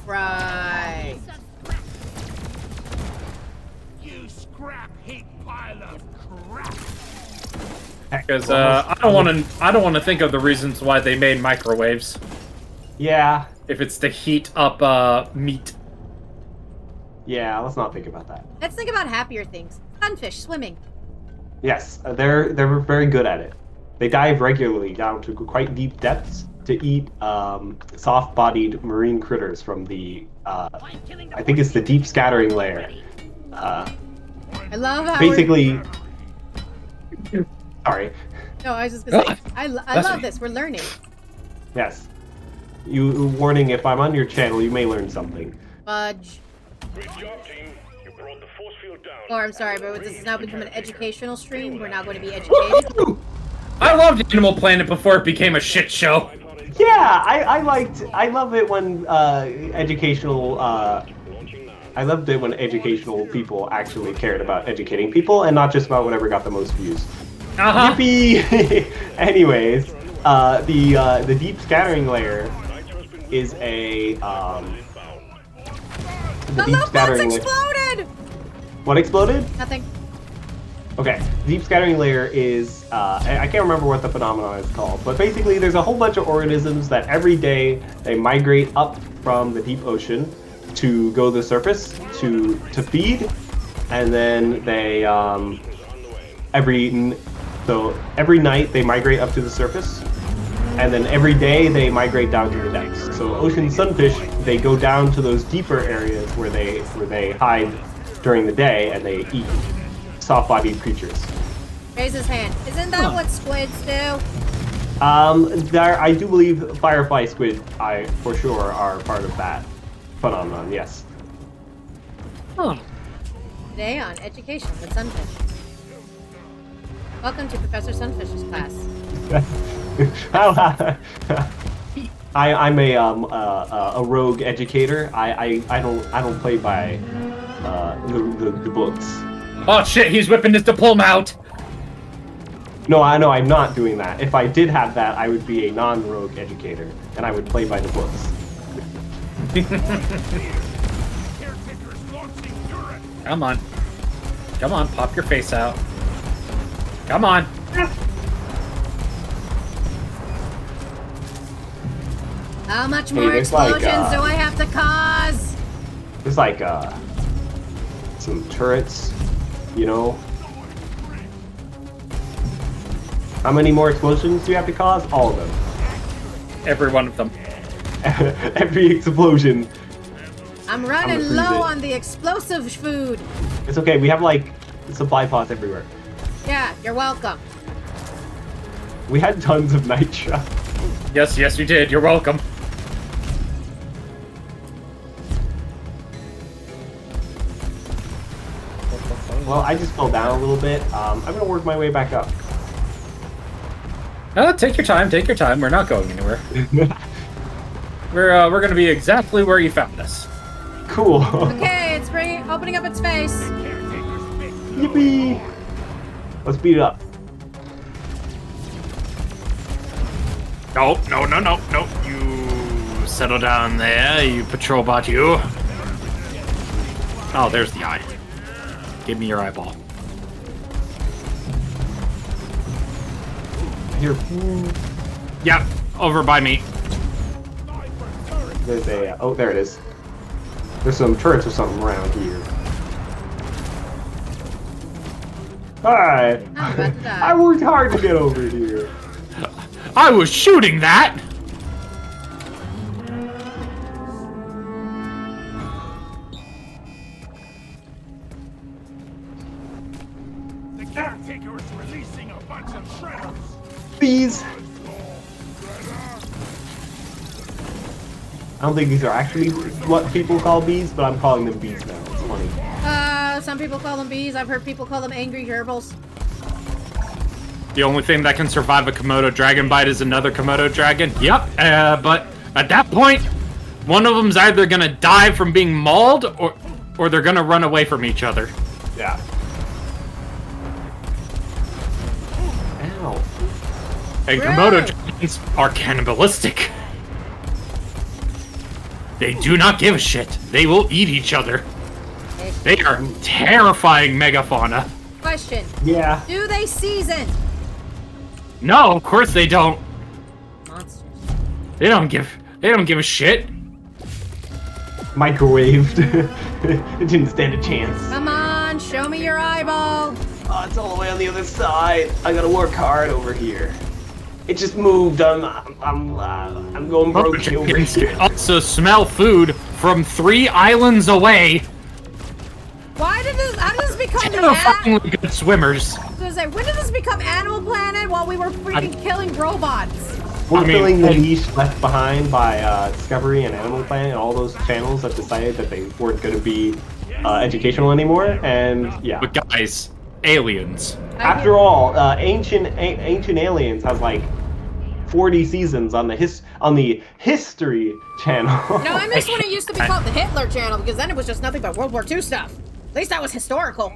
Speaker 1: Right.
Speaker 4: You scrap heap pile of crap.
Speaker 2: Because uh, I don't want to. I don't want to think of the reasons why they made microwaves.
Speaker 12: Yeah,
Speaker 2: If it's to heat up uh meat.
Speaker 12: yeah. Let's not think about that.
Speaker 1: Let's think about happier things. Sunfish swimming.
Speaker 12: Yes, uh, they're they're very good at it. They dive regularly down to quite deep depths to eat um, soft-bodied marine critters from the uh, I think it's the deep scattering layer. Uh,
Speaker 1: I love how we're-
Speaker 12: basically, sorry.
Speaker 1: No, I was just gonna say. I, I love
Speaker 2: me.
Speaker 1: this. We're learning.
Speaker 12: Yes. You warning if I'm on your channel, you may learn something.
Speaker 1: Fudge.
Speaker 3: Great job, team. You brought the force field down.
Speaker 1: Or I'm sorry, but this has now become an educational stream. We're now going to be educated.
Speaker 2: I loved Animal Planet before it became a shit show.
Speaker 12: Yeah, I, I liked I love it when uh, educational uh, I loved it when educational people actually cared about educating people and not just about whatever got the most views.
Speaker 2: Uh huh.
Speaker 12: Yippee! Anyways, uh, the uh, the deep scattering layer is a um, the
Speaker 1: The
Speaker 12: deep
Speaker 1: love box
Speaker 12: scattering layer.
Speaker 1: exploded!
Speaker 12: What exploded?
Speaker 1: Nothing.
Speaker 12: Okay, deep scattering layer is uh, I can't remember what the phenomenon is called, but basically there's a whole bunch of organisms that every day they migrate up from the deep ocean to go to the surface to to feed, and then they um, every so every night they migrate up to the surface, and then every day they migrate down to the depths. So ocean sunfish they go down to those deeper areas where they where they hide during the day and they eat soft-bodied creatures.
Speaker 1: Raise his hand. Isn't that what squids do?
Speaker 12: Um, there, I do believe firefly squid, I for sure are part of that phenomenon. Yes. Huh.
Speaker 1: Today on Education with Sunfish. Welcome to Professor Sunfish's class.
Speaker 12: I, I'm a um uh, uh, a rogue educator. I, I, I don't I don't play by uh, the, the the books.
Speaker 2: Oh shit, he's whipping his diploma out.
Speaker 12: No, I know I'm not doing that. If I did have that, I would be a non-rogue educator, and I would play by the books.
Speaker 2: Come on. Come on, pop your face out. Come on.
Speaker 1: How much
Speaker 12: Hey,
Speaker 1: more
Speaker 12: there's like,
Speaker 1: explosions
Speaker 12: uh,
Speaker 1: do I have to cause?
Speaker 12: There's like uh some turrets, you know. How many more explosions do you have to cause? All of them.
Speaker 2: Every one of them.
Speaker 12: Every explosion.
Speaker 1: I'm
Speaker 12: gonna
Speaker 1: running low
Speaker 12: it.
Speaker 1: on the explosive food.
Speaker 12: It's okay. We have like supply pods everywhere.
Speaker 1: Yeah, you're welcome.
Speaker 12: We had tons of nitro.
Speaker 2: Yes, yes, you did. You're welcome.
Speaker 12: Well, I just fell down a little bit. Um, I'm gonna work my way back up.
Speaker 2: No, take your time. Take your time. We're not going anywhere. we're uh, we're gonna be exactly where you found us.
Speaker 12: Cool.
Speaker 1: Okay, it's bringing, opening up its face.
Speaker 12: Yippee! Let's beat it up.
Speaker 2: No, no, no, no, no. You settle down there. You patrol bot. You. Oh, there's the eye. Give me your eyeball.
Speaker 12: Here,
Speaker 2: Yep, over by me.
Speaker 12: there's a. Uh, oh, there it is. There's some turrets or something around here. Alright.
Speaker 1: I'm about to die.
Speaker 12: I worked hard to get over here.
Speaker 2: I was shooting that.
Speaker 4: Shredders.
Speaker 12: Bees! I don't think these are actually what people call bees, but I'm calling them bees now. It's funny.
Speaker 1: Uh, some people call them bees. I've heard people call them angry gerbils.
Speaker 2: The only thing that can survive a Komodo dragon bite is another Komodo dragon. Yep, uh, but at that point, one of them's either gonna die from being mauled or, or they're gonna run away from each other.
Speaker 12: Yeah.
Speaker 2: And
Speaker 1: Right.
Speaker 2: Komodo dragons are cannibalistic. They do not give a shit. They will eat each other. They are terrifying megafauna.
Speaker 1: Question:
Speaker 12: Yeah.
Speaker 1: Do they season?
Speaker 2: No, of course they don't.
Speaker 1: Monsters.
Speaker 2: They don't give. They don't give a shit.
Speaker 12: Microwaved. it didn't stand a chance.
Speaker 1: Come on, show me your eyeball.
Speaker 12: Oh, it's all the way on the other side. I gotta work hard over here. It just moved. I'm, I'm, I'm, uh, I'm going broke over
Speaker 2: can also smell food from three islands away.
Speaker 1: Why did this? How did this become the?
Speaker 2: Terrifyingly good swimmers.
Speaker 1: I was gonna say, when did this become Animal Planet while we were freaking killing robots?
Speaker 12: We're
Speaker 2: I mean,
Speaker 12: filling the niche left behind by uh, Discovery and Animal Planet and all those channels that decided that they weren't going to be uh, educational anymore. And yeah,
Speaker 2: But guys, aliens.
Speaker 12: after all, uh, Ancient A- Ancient Aliens has like 40 seasons on the his on the History channel.
Speaker 1: No, I miss when it used to be called the Hitler Channel because then it was just nothing but World War II stuff. At least that was historical.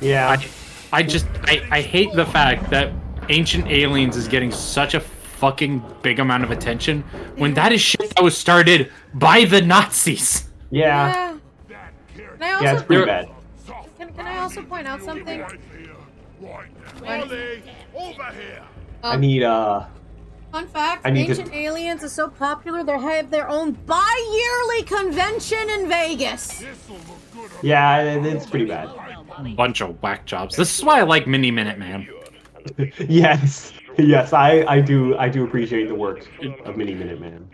Speaker 12: yeah,
Speaker 2: I, I just, I, I hate the fact that Ancient Aliens is getting such a fucking big amount of attention when that is shit that was started by the Nazis.
Speaker 12: yeah,
Speaker 1: Yeah. Can I also,
Speaker 12: yeah. It's pretty bad.
Speaker 1: can, can I also point out something?
Speaker 4: Right here. Right now. Over here.
Speaker 12: I
Speaker 1: Um,
Speaker 12: need uh.
Speaker 1: Fun fact:
Speaker 12: I need to-
Speaker 1: Ancient Aliens is so popular they have their own bi-yearly convention in Vegas.
Speaker 4: This'll look good on
Speaker 12: Yeah, it's pretty bad.
Speaker 2: Bunch of whack jobs. This is why I like Mini Minute Man.
Speaker 12: yes, yes. I I do I do appreciate the work of Mini Minute Man.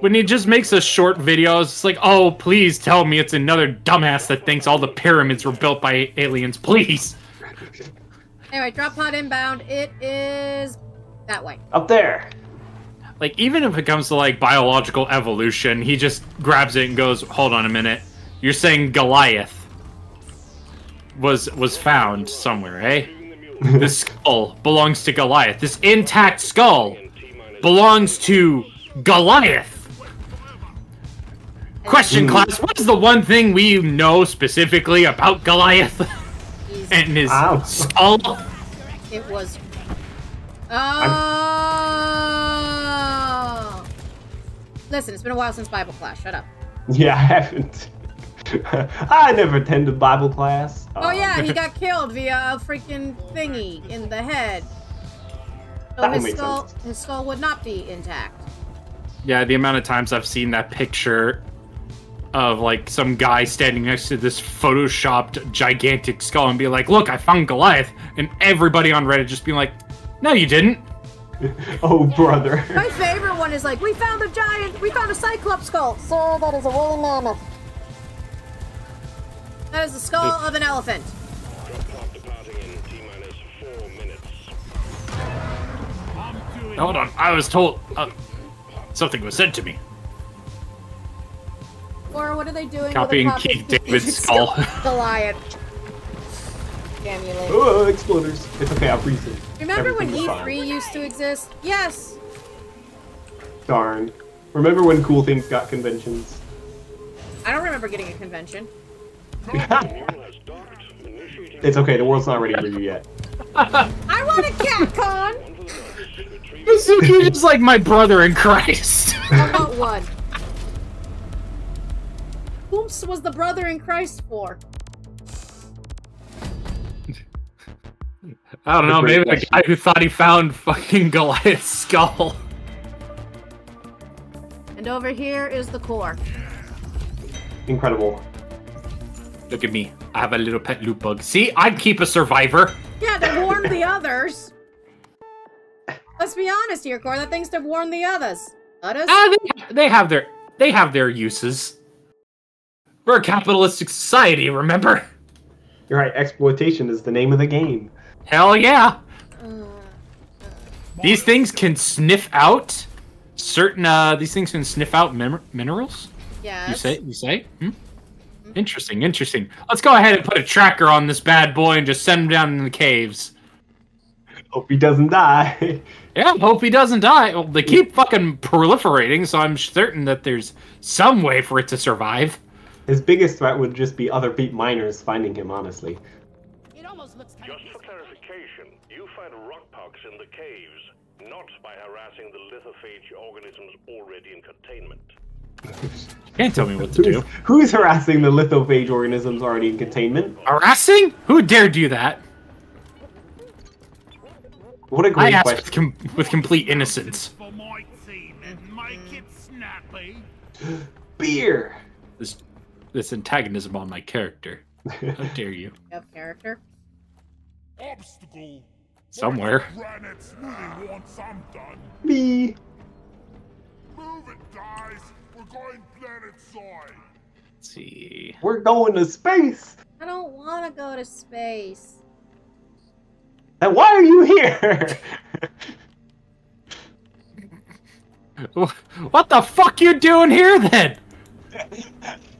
Speaker 2: When he just makes a short video, it's just like, oh, please tell me it's another dumbass that thinks all the pyramids were built by aliens. Please.
Speaker 1: Anyway, drop pod inbound. It is that way.
Speaker 12: Up there.
Speaker 2: Like, even if it comes to like biological evolution, he just grabs it and goes, hold on a minute. You're saying Goliath was was found somewhere, eh? the skull belongs to Goliath. This intact skull belongs to Goliath. Question, class. What is the one thing we know specifically about Goliath and his
Speaker 12: Ow.
Speaker 2: skull?
Speaker 1: It was. Oh. Listen, it's been a while since Bible class. Shut up.
Speaker 12: Yeah, I haven't. I never attended Bible class.
Speaker 1: Oh
Speaker 12: Um,
Speaker 1: yeah, he got killed via a freaking thingy in the head. So
Speaker 12: That would
Speaker 1: his
Speaker 12: make
Speaker 1: skull,
Speaker 12: sense.
Speaker 1: his skull would not be intact.
Speaker 2: Yeah, the amount of times I've seen that picture of like some guy standing next to this photoshopped gigantic skull and be like, "Look, I found Goliath," and everybody on Reddit just being like, "No, you didn't."
Speaker 12: Oh, brother.
Speaker 1: My favorite one is like, we found a giant, we found a cyclops skull. Sir, that is a woolly mammoth. That is the skull of an elephant.
Speaker 2: Hold on, I was told uh, something was said to me.
Speaker 1: Or what are they doing?
Speaker 2: Copying
Speaker 1: with a
Speaker 2: Keith David's skull.
Speaker 1: Goliath. Damn you, lady.
Speaker 12: Oh, uh, exploders. It's okay, I'll freeze it.
Speaker 1: Remember when E3
Speaker 12: fine.
Speaker 1: used to exist? Yes.
Speaker 12: Darn. Remember when cool things got conventions?
Speaker 1: I don't remember getting a convention.
Speaker 12: It's okay, the world's not ready for you yet.
Speaker 1: I want a cat con.
Speaker 2: You're like my brother in Christ.
Speaker 1: I want one. Whomst was the brother in Christ for?
Speaker 2: I don't know, maybe the guy who thought he found fucking Goliath's skull.
Speaker 1: And over here is the core.
Speaker 12: Incredible.
Speaker 2: Look at me. I have a little pet loot bug. See, I'd keep a survivor.
Speaker 1: Yeah, to warn the others. Let's be honest here, Core. That thing's to warn the others. Others?
Speaker 2: Ah, they, they have their they have their uses. We're a capitalistic society, remember?
Speaker 12: You're right, exploitation is the name of the game.
Speaker 2: Hell yeah. These things can sniff out certain uh these things can sniff out minerals?
Speaker 1: Yes.
Speaker 2: You say you say? Hmm? Interesting, interesting. Let's go ahead and put a tracker on this bad boy and just send him down in the caves.
Speaker 12: Hope he doesn't die.
Speaker 2: Yeah, hope he doesn't die. Well, they keep fucking proliferating, so I'm certain that there's some way for it to survive.
Speaker 12: His biggest threat would just be other peat miners finding him, honestly.
Speaker 5: It almost looks kind
Speaker 3: Just for clarification, you find rockpox in the caves, not by harassing the lithophage organisms already in containment.
Speaker 2: Can't tell me what to do.
Speaker 12: Who's harassing the lithophage organisms already in containment?
Speaker 2: Harassing? Who dare do that?
Speaker 12: What a great
Speaker 2: asked
Speaker 12: question.
Speaker 2: with, com- with complete innocence.
Speaker 4: For my team and make it snappy.
Speaker 12: Beer!
Speaker 2: This, this antagonism on my character. How dare you?
Speaker 1: Of character.
Speaker 4: Obstacle.
Speaker 2: Somewhere.
Speaker 4: Granite's really want some done.
Speaker 12: Me.
Speaker 4: Move it, guys. We're going planet side.
Speaker 2: Let's see.
Speaker 12: We're going to space!
Speaker 1: I don't want to go to space.
Speaker 12: And why are you here?
Speaker 2: What the fuck you doing here then?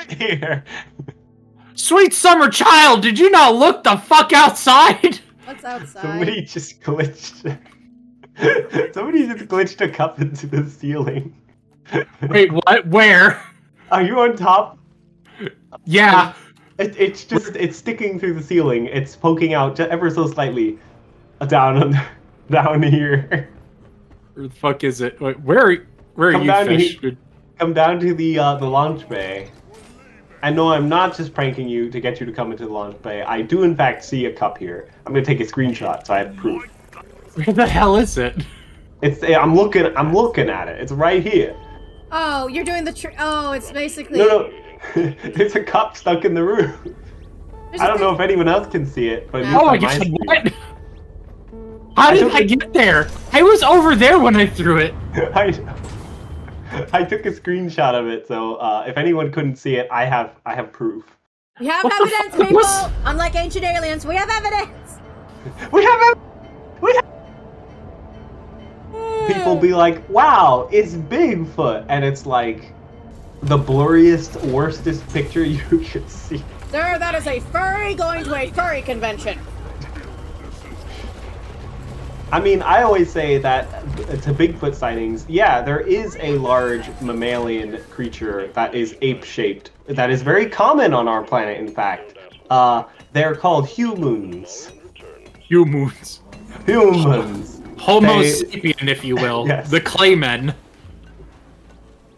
Speaker 12: you get here?
Speaker 2: Sweet summer child, did you not look the fuck outside?
Speaker 1: What's outside?
Speaker 12: Somebody just glitched. Somebody just glitched a cup into the ceiling.
Speaker 2: Wait, what? Where?
Speaker 12: Are you on top?
Speaker 2: Yeah.
Speaker 12: It, it's just it's sticking through the ceiling. It's poking out ju- ever so slightly uh, down down here.
Speaker 2: Where the fuck is it? Wait, where are, where are
Speaker 12: Come
Speaker 2: you,
Speaker 12: down
Speaker 2: fish?
Speaker 12: here. Come down to the uh, the launch bay. I know I'm not just pranking you to get you to come into the launch bay. I do in fact see a cup here. I'm gonna take a screenshot so I have proof.
Speaker 2: Where the hell is it?
Speaker 12: It's I'm looking I'm looking at it. It's right here.
Speaker 1: Oh, you're doing the tr- Oh, it's basically.
Speaker 12: No, no. There's a cup stuck in the roof.
Speaker 1: There's
Speaker 12: I
Speaker 1: a
Speaker 12: don't know if anyone else can see it, but at
Speaker 2: Oh my
Speaker 12: on my
Speaker 2: god, what? How
Speaker 12: I
Speaker 2: did
Speaker 12: I,
Speaker 2: I
Speaker 12: a-
Speaker 2: get there? I was over there when I threw it.
Speaker 12: I, I took a screenshot of it, so uh, if anyone couldn't see it, I have I have proof.
Speaker 1: We have
Speaker 2: What
Speaker 1: evidence, people!
Speaker 2: was-
Speaker 1: Unlike ancient aliens, we have evidence!
Speaker 12: We have ev- we have people be like, "Wow, it's Bigfoot," and it's like the blurriest, worstest picture you could see.
Speaker 1: Sir, that is a furry going to a furry convention.
Speaker 12: I mean, I always say that to Bigfoot sightings, yeah, there is a large mammalian creature that is ape-shaped. That is very common on our planet, in fact. Uh, they're called humans.
Speaker 2: Humans.
Speaker 12: Humans.
Speaker 2: Homo
Speaker 12: They-
Speaker 2: sapien, if you will.
Speaker 12: Yes.
Speaker 2: The claymen.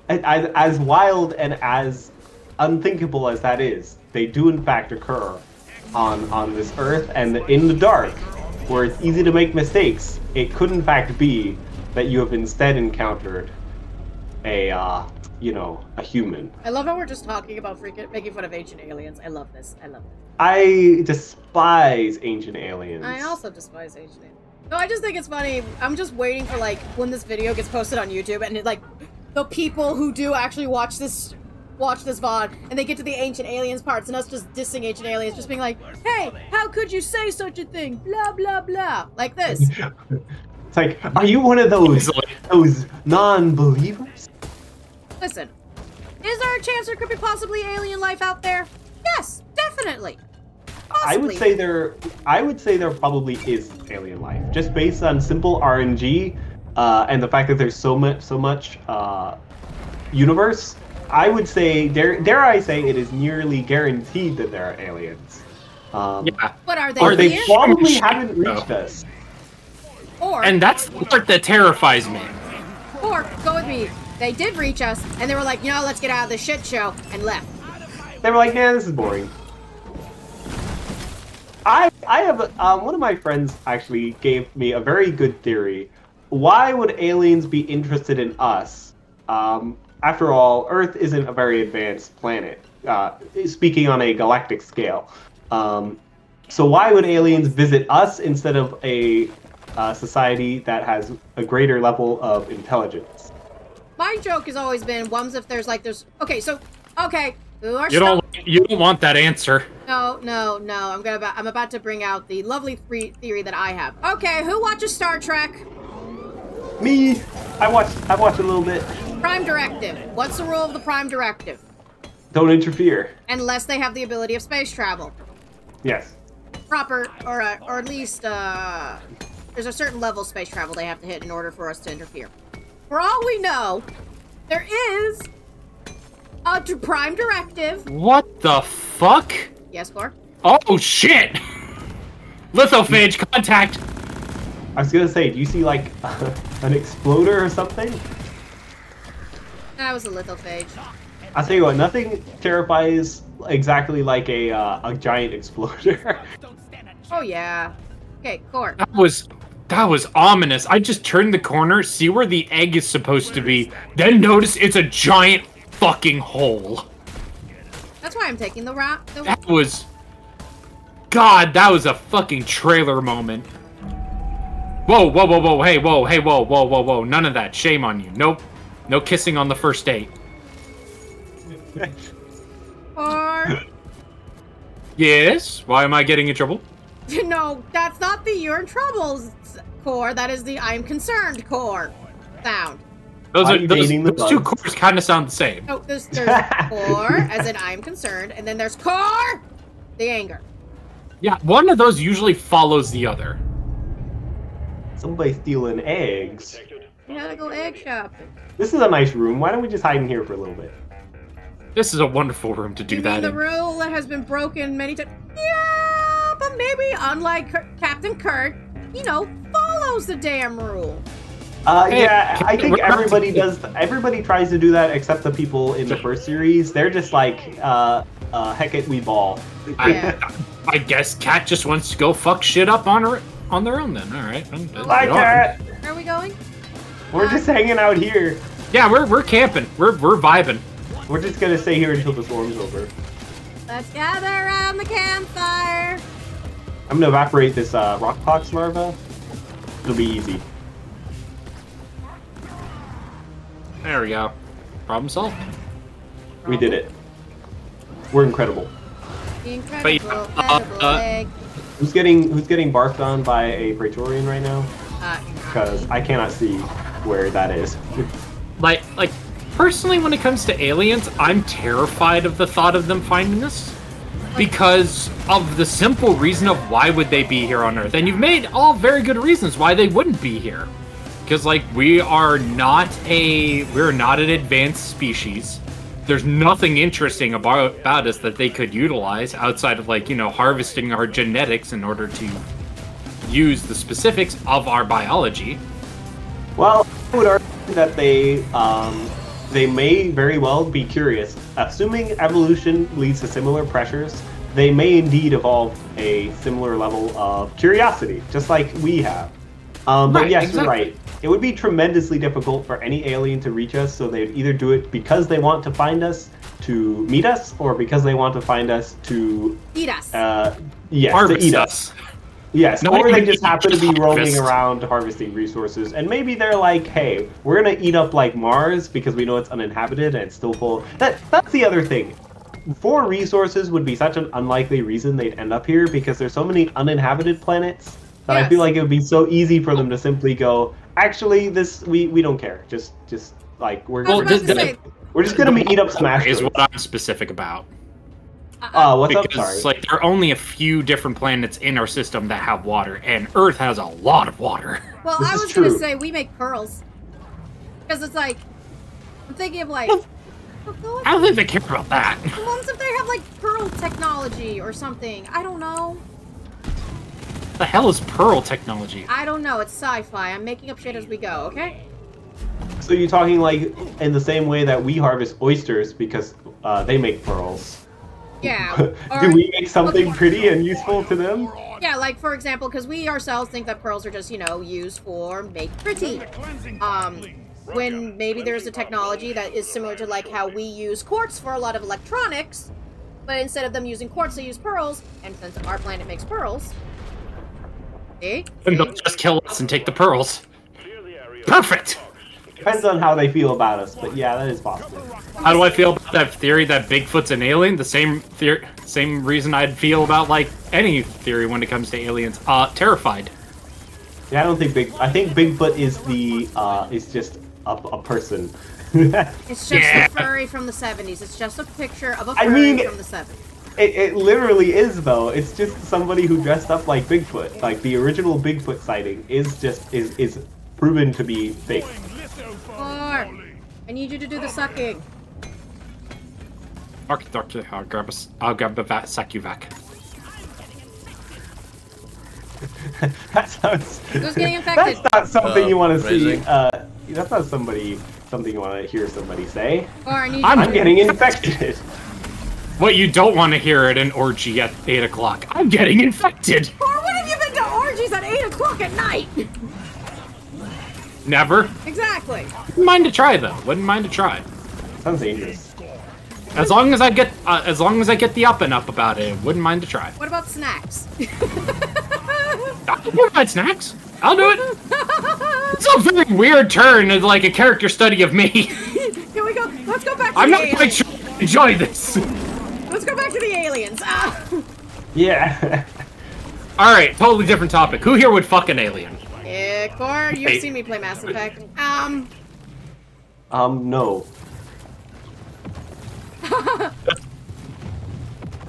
Speaker 12: As, as wild and as unthinkable as that is, they do in fact occur on on this earth and in the dark, where it's easy to make mistakes. It could in fact be that you have instead encountered a uh, you know a human.
Speaker 1: I love how we're just talking about freaking making fun of ancient aliens. I love this. I love it.
Speaker 12: I despise ancient aliens.
Speaker 1: I also despise ancient aliens. No, I just think it's funny. I'm just waiting for like when this video gets posted on YouTube and it, like the people who do actually watch this watch this VOD and they get to the ancient aliens parts and us just dissing ancient aliens, just being like, hey, how could you say such a thing? Blah blah blah. Like this.
Speaker 12: It's like, are you one of those those non-believers?
Speaker 1: Listen, is there a chance there could be possibly alien life out there? Yes, definitely.
Speaker 12: I would say there. I would say there probably is alien life, just based on simple RNG uh, and the fact that there's so much, so much uh, universe. I would say, dare, dare I say, it is nearly guaranteed that there are aliens. Um,
Speaker 2: Yeah.
Speaker 1: But are they
Speaker 12: or they
Speaker 1: here?
Speaker 12: probably haven't
Speaker 2: though.
Speaker 12: reached us.
Speaker 1: Or
Speaker 2: And that's the part that terrifies me.
Speaker 1: or go with me. They did reach us and they were like, you know, let's get out of this shit show and left.
Speaker 12: They were like, "Nah, this is boring." I I have um, one of my friends actually gave me a very good theory. Why would aliens be interested in us? Um, after all, Earth isn't a very advanced planet, uh, speaking on a galactic scale. Um, so why would aliens visit us instead of a uh, society that has a greater level of intelligence?
Speaker 1: My joke has always been, ones if there's like there's okay, so okay, who are
Speaker 2: You don't. You don't want that answer.
Speaker 1: No, no, no. I'm gonna. I'm about to bring out the lovely free theory that I have. Okay, who watches Star Trek?
Speaker 12: Me, I watch. I watch a little bit.
Speaker 1: Prime Directive. What's the rule of the Prime Directive?
Speaker 12: Don't interfere.
Speaker 1: Unless they have the ability of space travel,
Speaker 12: Yes.
Speaker 1: proper, or uh, or at least uh, there's a certain level of space travel they have to hit in order for us to interfere. For all we know, there is a Prime Directive.
Speaker 2: What the fuck?
Speaker 1: Yes, Core.
Speaker 2: Oh shit! Lithophage contact.
Speaker 12: I was gonna say, do you see like an exploder or something?
Speaker 1: That was a lithophage.
Speaker 12: I'll tell you what, nothing terrifies exactly like a uh, a giant exploder.
Speaker 1: Oh yeah. Okay, Core.
Speaker 2: That was that was ominous. I just turned the corner, see where the egg is supposed to be, then notice it's a giant fucking hole.
Speaker 1: That's why I'm taking the route. The-
Speaker 2: That was God, that was a fucking trailer moment. Whoa, whoa, whoa, whoa, hey, whoa, hey, whoa, whoa, whoa, whoa. None of that. Shame on you. Nope. No kissing on the first date.
Speaker 1: Or
Speaker 2: Yes? Why am I getting in trouble?
Speaker 1: no, that's not the "you're in trouble" core. That is the "I'm concerned" core sound.
Speaker 2: Those are
Speaker 12: are
Speaker 2: those, those two cores kind of sound the same.
Speaker 1: No, there's there's core, as in "I'm concerned," and then there's core, the anger.
Speaker 2: Yeah, one of those usually follows the other.
Speaker 12: Somebody stealing eggs.
Speaker 1: You gotta go egg shopping.
Speaker 12: This is a nice room. Why don't we just hide in here for a little bit?
Speaker 2: This is a wonderful room to do
Speaker 1: You
Speaker 2: that
Speaker 1: mean the rule that has been broken many times? Yeah, but maybe unlike Kirk, Captain Kirk, you know, follows the damn rule.
Speaker 12: Uh,
Speaker 2: Hey,
Speaker 12: yeah, I think everybody does. Everybody tries to do that except the people in the first series. They're just like, uh, uh, heck it, we ball.
Speaker 2: I, I guess Cat just wants to go fuck shit up on her on their own then. All right. I'm-
Speaker 12: Like
Speaker 2: go on.
Speaker 12: that.
Speaker 1: Where are we going?
Speaker 12: We're just hanging out here.
Speaker 2: Yeah, we're we're camping. We're we're vibing.
Speaker 12: We're just gonna stay here until the storm's over.
Speaker 1: Let's gather around the campfire.
Speaker 12: I'm gonna evaporate this uh, rock pox larva. It'll be easy.
Speaker 2: There we go. Problem solved.
Speaker 12: We did it. We're incredible.
Speaker 1: The
Speaker 2: But
Speaker 1: incredible,
Speaker 2: uh,
Speaker 1: edible
Speaker 2: uh,
Speaker 1: egg.
Speaker 12: Who's getting Who's getting barked on by a Praetorian right now?
Speaker 1: Uh,
Speaker 12: Because I cannot see where that is.
Speaker 2: Like like personally, when it comes to aliens, I'm terrified of the thought of them finding us. because of the simple reason of why would they be here on Earth. And you've made all very good reasons why they wouldn't be here. Because like we are not a we're not an advanced species. There's nothing interesting about about us that they could utilize outside of like, you know, harvesting our genetics in order to use the specifics of our biology.
Speaker 12: Well, I would argue that they um, they may very well be curious. Assuming evolution leads to similar pressures, they may indeed evolve a similar level of curiosity, just like we have. Um, but
Speaker 2: Right,
Speaker 12: yes,
Speaker 2: exactly.
Speaker 12: you're right. It would be tremendously difficult for any alien to reach us, so they'd either do it because they want to find us to meet us, or because they want to find us to,
Speaker 1: Eat us.
Speaker 12: uh, yes,
Speaker 2: Harvest
Speaker 12: to eat
Speaker 2: us.
Speaker 12: us. Yes,
Speaker 2: No,
Speaker 12: or they just happen to be
Speaker 2: just
Speaker 12: roaming around harvesting resources, and maybe they're like, "Hey, we're gonna eat up like Mars because we know it's uninhabited and it's still full." That that's the other thing. For resources would be such an unlikely reason they'd end up here because there's so many uninhabited planets that I feel like it would be so easy for them to simply go, "Actually, this we we don't care. Just just like we're
Speaker 1: I was
Speaker 12: we're just
Speaker 1: to
Speaker 12: gonna
Speaker 1: say,
Speaker 12: we're just gonna be eat up smash."
Speaker 2: is what I'm specific about.
Speaker 12: Uh, what's up?
Speaker 2: because
Speaker 12: Sorry.
Speaker 2: like there are only a few different planets in our system that have water, and Earth has a lot of water.
Speaker 1: well,
Speaker 12: This
Speaker 1: I was gonna say we make pearls. Because it's like, I'm thinking of like,
Speaker 2: I don't think they care about that.
Speaker 1: ones if they have like pearl technology or something. I don't know.
Speaker 2: The hell is Pearl technology?
Speaker 1: I don't know. It's sci-fi. I'm making up shit as we go. Okay.
Speaker 12: So you're talking like in the same way that we harvest oysters because uh, they make pearls.
Speaker 1: Yeah.
Speaker 12: Do we make something pretty and useful to them?
Speaker 1: Yeah, like for example, because we ourselves think that pearls are just you know used for make pretty. Um, when maybe there's a technology that is similar to like how we use quartz for a lot of electronics, but instead of them using quartz, they use pearls. And since our planet makes pearls, see,
Speaker 2: And they'll just kill us and take the pearls. Perfect.
Speaker 12: Depends on how they feel about us, but yeah, that is possible.
Speaker 2: How do I feel about that theory that Bigfoot's an alien? The same theory, same reason I'd feel about like any theory when it comes to aliens. Uh, terrified.
Speaker 12: Yeah, I don't think big. I think Bigfoot is the uh, is just a, a person.
Speaker 1: it's just
Speaker 2: Yeah.
Speaker 1: a furry from the '70s. It's just a picture of a furry
Speaker 12: mean-
Speaker 1: from the '70s.
Speaker 12: it literally is though. It's just somebody who dressed up like Bigfoot. Like the original Bigfoot sighting is just is is proven to be fake.
Speaker 1: Or, I need you to do the sucking.
Speaker 2: Okay, doctor, I'll grab a, s- I'll grab a vac, sacuvac.
Speaker 12: that sounds.
Speaker 1: Who's getting infected?
Speaker 12: That's not something
Speaker 9: Uh,
Speaker 12: you want to see. Uh, that's not somebody something you want to hear somebody say.
Speaker 1: Or I need
Speaker 2: I'm
Speaker 1: to
Speaker 12: I'm getting infected.
Speaker 2: What you don't want to hear at an orgy at eight o'clock? I'm getting infected.
Speaker 1: Or when have you been to orgies at 8 o'clock at night?
Speaker 2: Never.
Speaker 1: exactly.
Speaker 2: Wouldn't mind to try though. Wouldn't mind to try.
Speaker 12: Sounds dangerous.
Speaker 2: As long as I get, uh, as long as I get the up and up about it, wouldn't mind to try.
Speaker 1: What about snacks?
Speaker 2: I can provide snacks. I'll do it. It's a very weird turn in like a character study of me.
Speaker 1: Here we go. Let's go back to
Speaker 2: I'm
Speaker 1: the
Speaker 2: not
Speaker 1: aliens.
Speaker 2: quite sure I enjoy this.
Speaker 1: Let's go back to the aliens. Ah.
Speaker 12: Yeah.
Speaker 2: All right, totally different topic. Who here would fuck an alien?
Speaker 1: Yeah, Cor, you've
Speaker 2: Hey.
Speaker 1: seen me play Mass Effect. Um,
Speaker 12: um. No.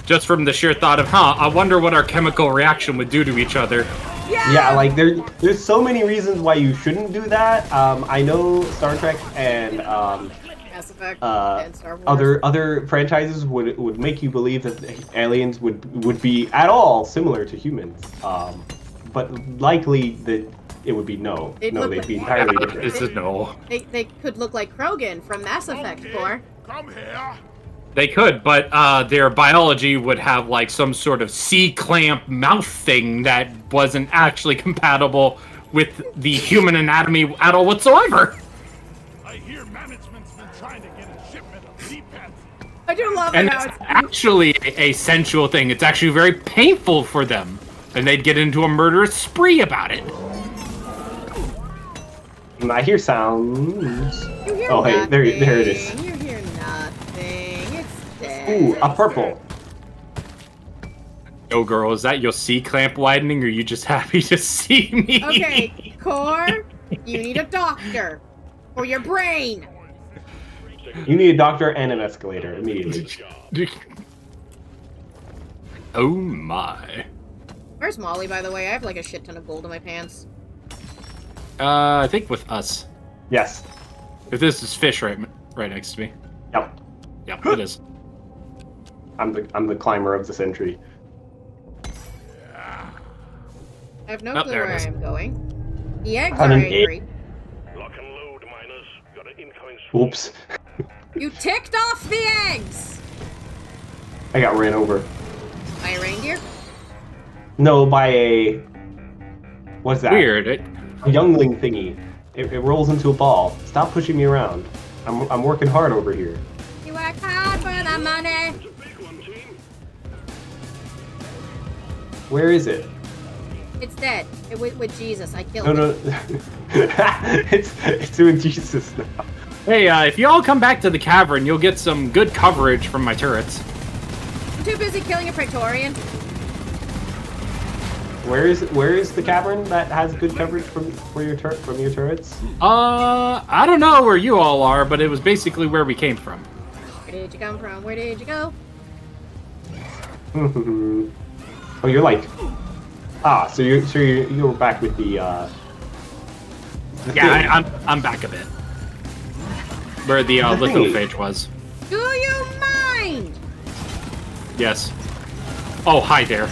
Speaker 2: Just from the sheer thought of, huh? I wonder what our chemical reaction would do to each other.
Speaker 1: yeah.
Speaker 12: Yeah, like there, there's so many reasons why you shouldn't do that. Um, I know Star Trek and um,
Speaker 1: Mass Effect
Speaker 12: uh,
Speaker 1: and Star Wars.
Speaker 12: other other franchises would would make you believe that aliens would would be at all similar to humans. Um, but likely that it would be no,
Speaker 1: They'd
Speaker 12: no, they'd
Speaker 1: like-
Speaker 12: be entirely different.
Speaker 2: This is no.
Speaker 1: They, they could look like Krogan from Mass Effect, Four.
Speaker 4: Come here.
Speaker 2: They could, but uh, their biology would have like some sort of C clamp mouth thing that wasn't actually compatible with the human anatomy at all whatsoever.
Speaker 4: I hear management's been trying to get a shipment of D-pads.
Speaker 1: I do love
Speaker 2: And
Speaker 1: it how
Speaker 2: it's
Speaker 1: it's
Speaker 2: actually a sensual thing. It's actually very painful for them. And they'd get into a murderous spree about it.
Speaker 12: And I hear sounds.
Speaker 1: You hear
Speaker 12: Oh, hey, there, there it is.
Speaker 1: nothing. You hear nothing. It's dead.
Speaker 12: Ooh, a purple.
Speaker 2: Yo, girl, is that your C clamp widening, or you just happy to see me?
Speaker 1: Okay, Core, you need a doctor for your brain.
Speaker 12: You need a doctor and an escalator immediately.
Speaker 2: Oh my.
Speaker 1: Where's Molly, by the way? I have like a shit ton of gold in my pants.
Speaker 2: Uh, I think with us.
Speaker 12: Yes.
Speaker 2: If this is fish right, right next to me.
Speaker 12: Yep.
Speaker 2: Yep, it is.
Speaker 12: I'm the I'm the climber of the century.
Speaker 1: I have no
Speaker 2: Oh,
Speaker 1: clue where I am going. The eggs
Speaker 12: On
Speaker 1: are
Speaker 12: an
Speaker 1: angry.
Speaker 3: Lock and load, miners. Got an incoming
Speaker 12: Oops.
Speaker 1: You ticked off the eggs!
Speaker 12: I got ran over.
Speaker 1: By a reindeer?
Speaker 12: No, by a what's that?
Speaker 2: Weird. It,
Speaker 12: A youngling thingy. It, it rolls into a ball. Stop pushing me around. I'm I'm working hard over here.
Speaker 1: You work hard for the money.
Speaker 12: Where is it?
Speaker 1: It's dead. It with, with Jesus. I killed
Speaker 12: No,
Speaker 1: it.
Speaker 12: no. it's it's doing Jesus now.
Speaker 2: hey, uh, if you all come back to the cavern, you'll get some good coverage from my turrets.
Speaker 1: I'm too busy killing a Praetorian.
Speaker 12: Where is where is the cavern that has good coverage from for your tur- from your turrets?
Speaker 2: Uh, I don't know where you all are, but it was basically where we came from.
Speaker 1: Where did you come from? Where did you go?
Speaker 12: oh, you're like ah, so you're so you're, you're back with the uh. the
Speaker 2: Yeah,
Speaker 12: thing.
Speaker 2: I, I'm I'm back a bit. Where the uh,
Speaker 12: The
Speaker 2: lithophage was.
Speaker 1: Do you mind?
Speaker 2: Yes. Oh, hi there.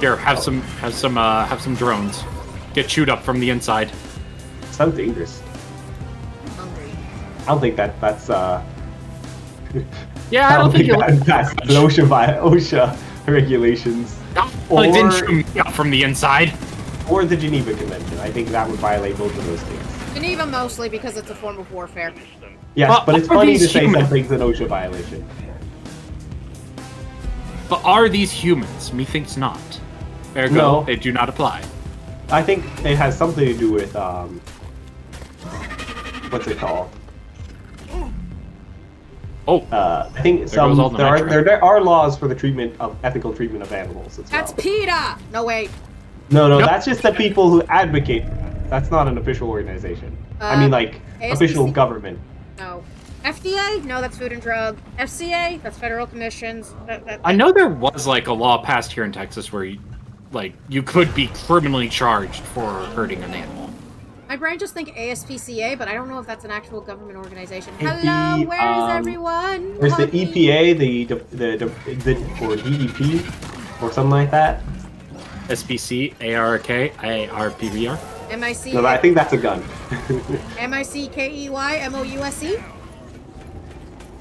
Speaker 2: Here, have some have some uh have some drones. Get chewed up from the inside.
Speaker 12: Sounds dangerous.
Speaker 1: Hungry.
Speaker 12: I don't think that that's uh.
Speaker 2: Yeah, I don't think you'll
Speaker 12: that, that's the OSHA vi- OSHA regulations
Speaker 2: Well, it didn't
Speaker 12: Or-
Speaker 2: chew me up from the inside.
Speaker 12: or the Geneva Convention. I think that would violate both of those things.
Speaker 1: Geneva mostly because it's a form of warfare.
Speaker 12: Yes,
Speaker 2: Well,
Speaker 12: but it's funny to
Speaker 2: these
Speaker 12: say
Speaker 2: human-
Speaker 12: something's an OSHA violation.
Speaker 2: But are these humans? Methinks not. Ergo,
Speaker 12: No.
Speaker 2: they do not apply.
Speaker 12: I think it has something to do with um. What's it called?
Speaker 2: Oh,
Speaker 12: Uh, I think
Speaker 2: There
Speaker 12: some
Speaker 2: goes the
Speaker 12: there are there, there are laws for the treatment of ethical treatment of animals as well.
Speaker 1: That's PETA! No, wait.
Speaker 12: No, no,
Speaker 2: Nope.
Speaker 12: that's just the people who advocate. That. That's not an official organization. I mean,
Speaker 1: Uh,
Speaker 12: like
Speaker 1: ASPC?
Speaker 12: official government.
Speaker 1: No. FDA? No, that's Food and Drug. FCA? That's Federal Commissions. That, that,
Speaker 2: I know there was like a law passed here in Texas where you, like, you could be criminally charged for hurting an animal.
Speaker 1: My brain just think ASPCA, but I don't know if that's an actual government organization. Hello,
Speaker 12: be,
Speaker 1: where is
Speaker 12: um,
Speaker 1: everyone?
Speaker 12: There's the EPA, the the the, the, the or DEP, or something like that.
Speaker 2: SPC, ARK, ARPVR.
Speaker 1: M-I-C-
Speaker 12: No, I think that's a gun.
Speaker 1: M-I-C-K-E-Y, M-O-U-S-E?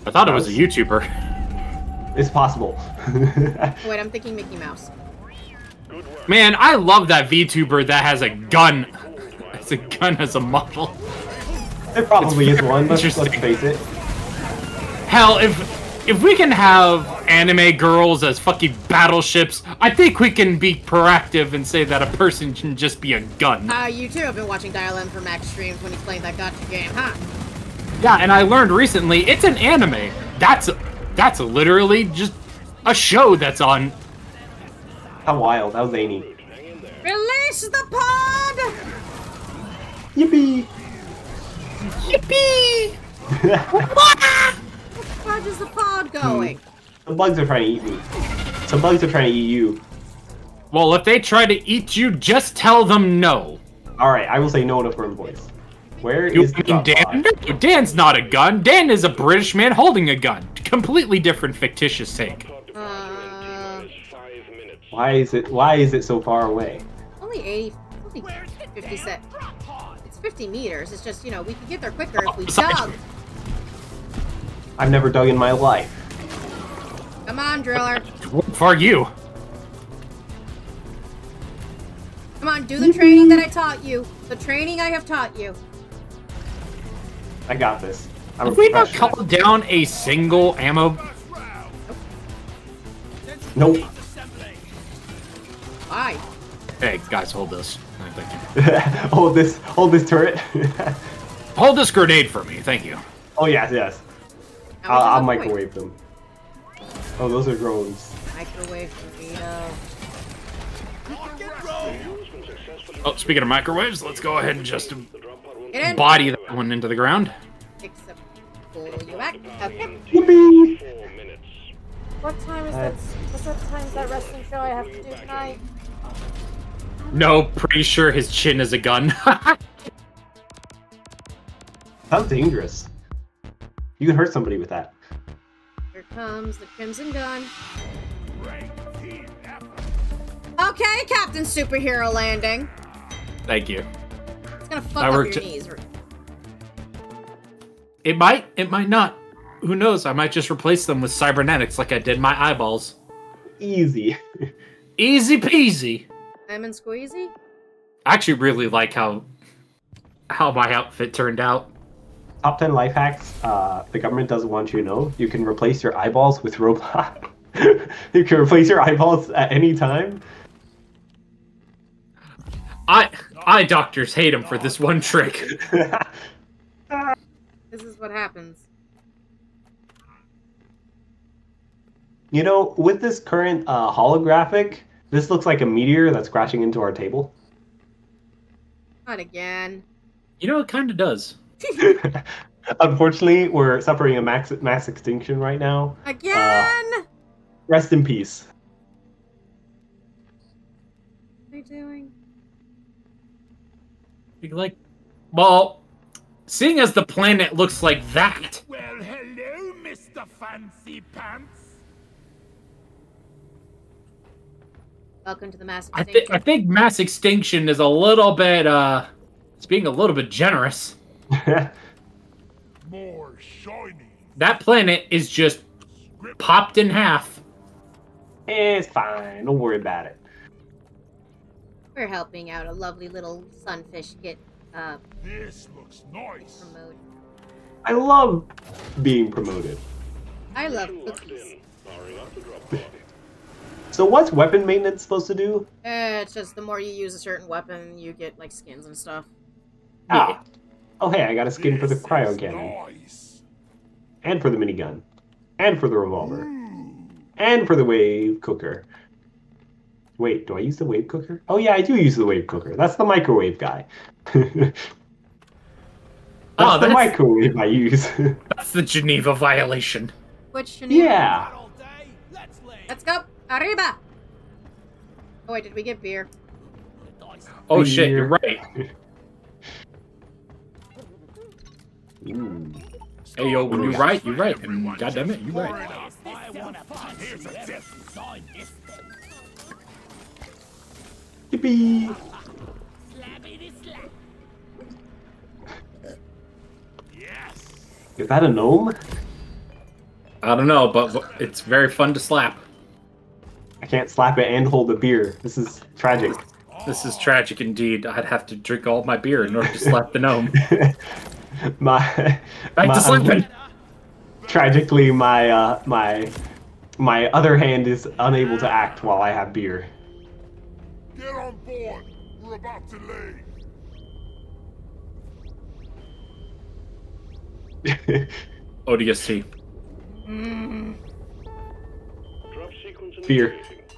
Speaker 2: I thought it was a YouTuber.
Speaker 12: it's possible.
Speaker 1: Wait, I'm thinking Mickey Mouse.
Speaker 2: Man, I love that VTuber that has a gun. It's a gun as a model.
Speaker 12: It probably is one. Let's, let's face it.
Speaker 2: Hell, if if we can have anime girls as fucking battleships, I think we can be proactive and say that a person can just be a gun.
Speaker 1: Uh, you too have been watching Dial M for Mac's streams when he's playing that gotcha game, huh?
Speaker 2: Yeah, and I learned recently it's an anime. That's that's literally just a show that's on.
Speaker 12: How wild. That was zany.
Speaker 1: Release the pod!
Speaker 12: Yippee!
Speaker 2: Yippee!
Speaker 1: Where is the pod going?
Speaker 12: Some bugs are trying to eat me. Some bugs are trying to eat you.
Speaker 2: Well, if they try to eat you, just tell them no.
Speaker 12: Alright, I will say no in a firm voice. Where
Speaker 2: You
Speaker 12: is the
Speaker 2: mean
Speaker 12: drop
Speaker 2: Dan?
Speaker 12: pod?
Speaker 2: No, Dan's not a gun. Dan is a British man holding a gun. Completely different fictitious take.
Speaker 1: Uh,
Speaker 12: Why is it why is it so far away?
Speaker 1: only 80, only 50 set. It's 50 meters. It's just, you know, we could get there quicker if we oh, dug.
Speaker 12: I've never dug in my life.
Speaker 1: Come on, driller.
Speaker 2: For you.
Speaker 1: Come on, do the training that I taught you. The training I have taught you.
Speaker 12: I got this. I'm a
Speaker 2: Have we not
Speaker 12: professional.
Speaker 2: down a single ammo?
Speaker 12: Nope.
Speaker 1: Why?
Speaker 2: Hey, guys, hold this. Thank you.
Speaker 12: hold this hold this turret.
Speaker 2: Hold this grenade for me. Thank you.
Speaker 12: oh yes, yes. I'll, I'll
Speaker 1: is a point?
Speaker 12: microwave them. Oh, those are drones.
Speaker 1: Microwave burrito.
Speaker 2: Oh, speaking of microwaves, let's go ahead and just
Speaker 1: Get in.
Speaker 2: body that one into the ground.
Speaker 1: Except pull you back. Okay.
Speaker 12: Yippee!
Speaker 1: What time is that? What's that time? Is that wrestling show I have to do tonight?
Speaker 2: No, pretty sure his chin is a gun.
Speaker 12: How dangerous. You can hurt somebody with that.
Speaker 1: Here comes the Crimson Gun. Okay, Captain Superhero Landing.
Speaker 2: Thank you.
Speaker 1: It's gonna fuck
Speaker 2: I
Speaker 1: up your knees.
Speaker 2: It might, it might not. Who knows? I might just replace them with cybernetics like I did my eyeballs.
Speaker 12: Easy.
Speaker 2: Easy peasy.
Speaker 1: Lemon squeezy?
Speaker 2: I actually really like how how my outfit turned out.
Speaker 12: Top 10 life hacks uh, the government doesn't want you to know. You can replace your eyeballs with robot. you can replace your eyeballs at any time.
Speaker 2: I eye doctors hate him for this one trick.
Speaker 1: This is what happens.
Speaker 12: You know, with this current uh, holographic, this looks like a meteor that's crashing into our table.
Speaker 1: Not again.
Speaker 2: You know, it kind of does.
Speaker 12: Unfortunately, we're suffering a max mass extinction right now.
Speaker 1: Again!
Speaker 12: Uh, rest in peace.
Speaker 1: what are you doing?
Speaker 2: You Like, well, seeing as the planet looks like that,
Speaker 4: Well, hello, Mr. Fancy Pants.
Speaker 1: Welcome to the mass
Speaker 2: I
Speaker 1: extinction.
Speaker 2: think I think mass extinction is a little bit uh, it's being a little bit generous.
Speaker 4: More shiny.
Speaker 2: That planet is just popped in half.
Speaker 12: it's fine. Don't worry about it.
Speaker 1: We're helping out a lovely little sunfish get uh
Speaker 4: This looks nice.
Speaker 1: promoted.
Speaker 12: I love being promoted.
Speaker 1: I love cookies.
Speaker 12: So, what's weapon maintenance supposed to do?
Speaker 1: Eh, it's just the more you use a certain weapon, you get like skins and stuff.
Speaker 12: Ah. Oh, hey, I got a skin for the
Speaker 4: This
Speaker 12: cryo cannon,
Speaker 4: Nice.
Speaker 12: and for the minigun, and for the revolver, and for the wave cooker. Wait, do I use the wave cooker? Oh yeah, I do use the wave cooker. That's the microwave guy. that's
Speaker 2: Oh,
Speaker 12: the
Speaker 2: that's-
Speaker 12: microwave I use.
Speaker 2: That's the Geneva violation.
Speaker 1: Which Geneva?
Speaker 12: yeah.
Speaker 1: Let's go. Arriba. Oh wait, did we get beer?
Speaker 2: Oh
Speaker 12: The
Speaker 2: shit, you're right.
Speaker 12: Ooh.
Speaker 2: Hey yo, when you're right, you're right. And goddamn it, you're
Speaker 4: Pour
Speaker 2: right.
Speaker 4: it up. Here's a.
Speaker 12: Yippee!
Speaker 4: Yes.
Speaker 12: Is that a gnome?
Speaker 2: I don't know, but but it's very fun to slap.
Speaker 12: I can't slap it and hold a beer. This is tragic.
Speaker 2: This is tragic indeed. I'd have to drink all my beer in order to slap the gnome.
Speaker 12: my,
Speaker 2: Back
Speaker 12: my
Speaker 2: to slapping.
Speaker 12: tragically, my uh, my my other hand is unable to act while I have beer.
Speaker 4: Get on board. We're about to leave.
Speaker 2: ODST.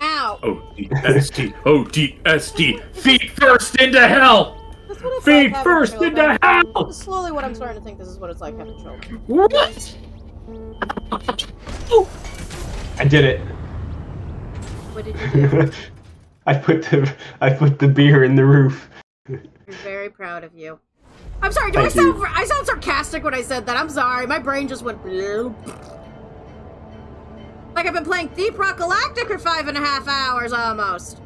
Speaker 3: Drop sequence
Speaker 12: Beer.
Speaker 1: Ow.
Speaker 2: ODST. ODST. Feet first into hell.
Speaker 1: That's what it's
Speaker 2: Feet
Speaker 1: like having
Speaker 2: first
Speaker 1: children.
Speaker 2: into hell.
Speaker 1: This is slowly what I'm starting to think this is what it's like having children.
Speaker 2: What?
Speaker 12: I did it.
Speaker 1: What did you do?
Speaker 12: I put the I put the beer in the roof.
Speaker 1: I'm very proud of you. I'm sorry. Do
Speaker 12: Thank
Speaker 1: I sound
Speaker 12: you.
Speaker 1: I sound sarcastic when I said that? I'm sorry. My brain just went. bloop. Like I've been playing Deep Rock Galactic for five and a half hours almost.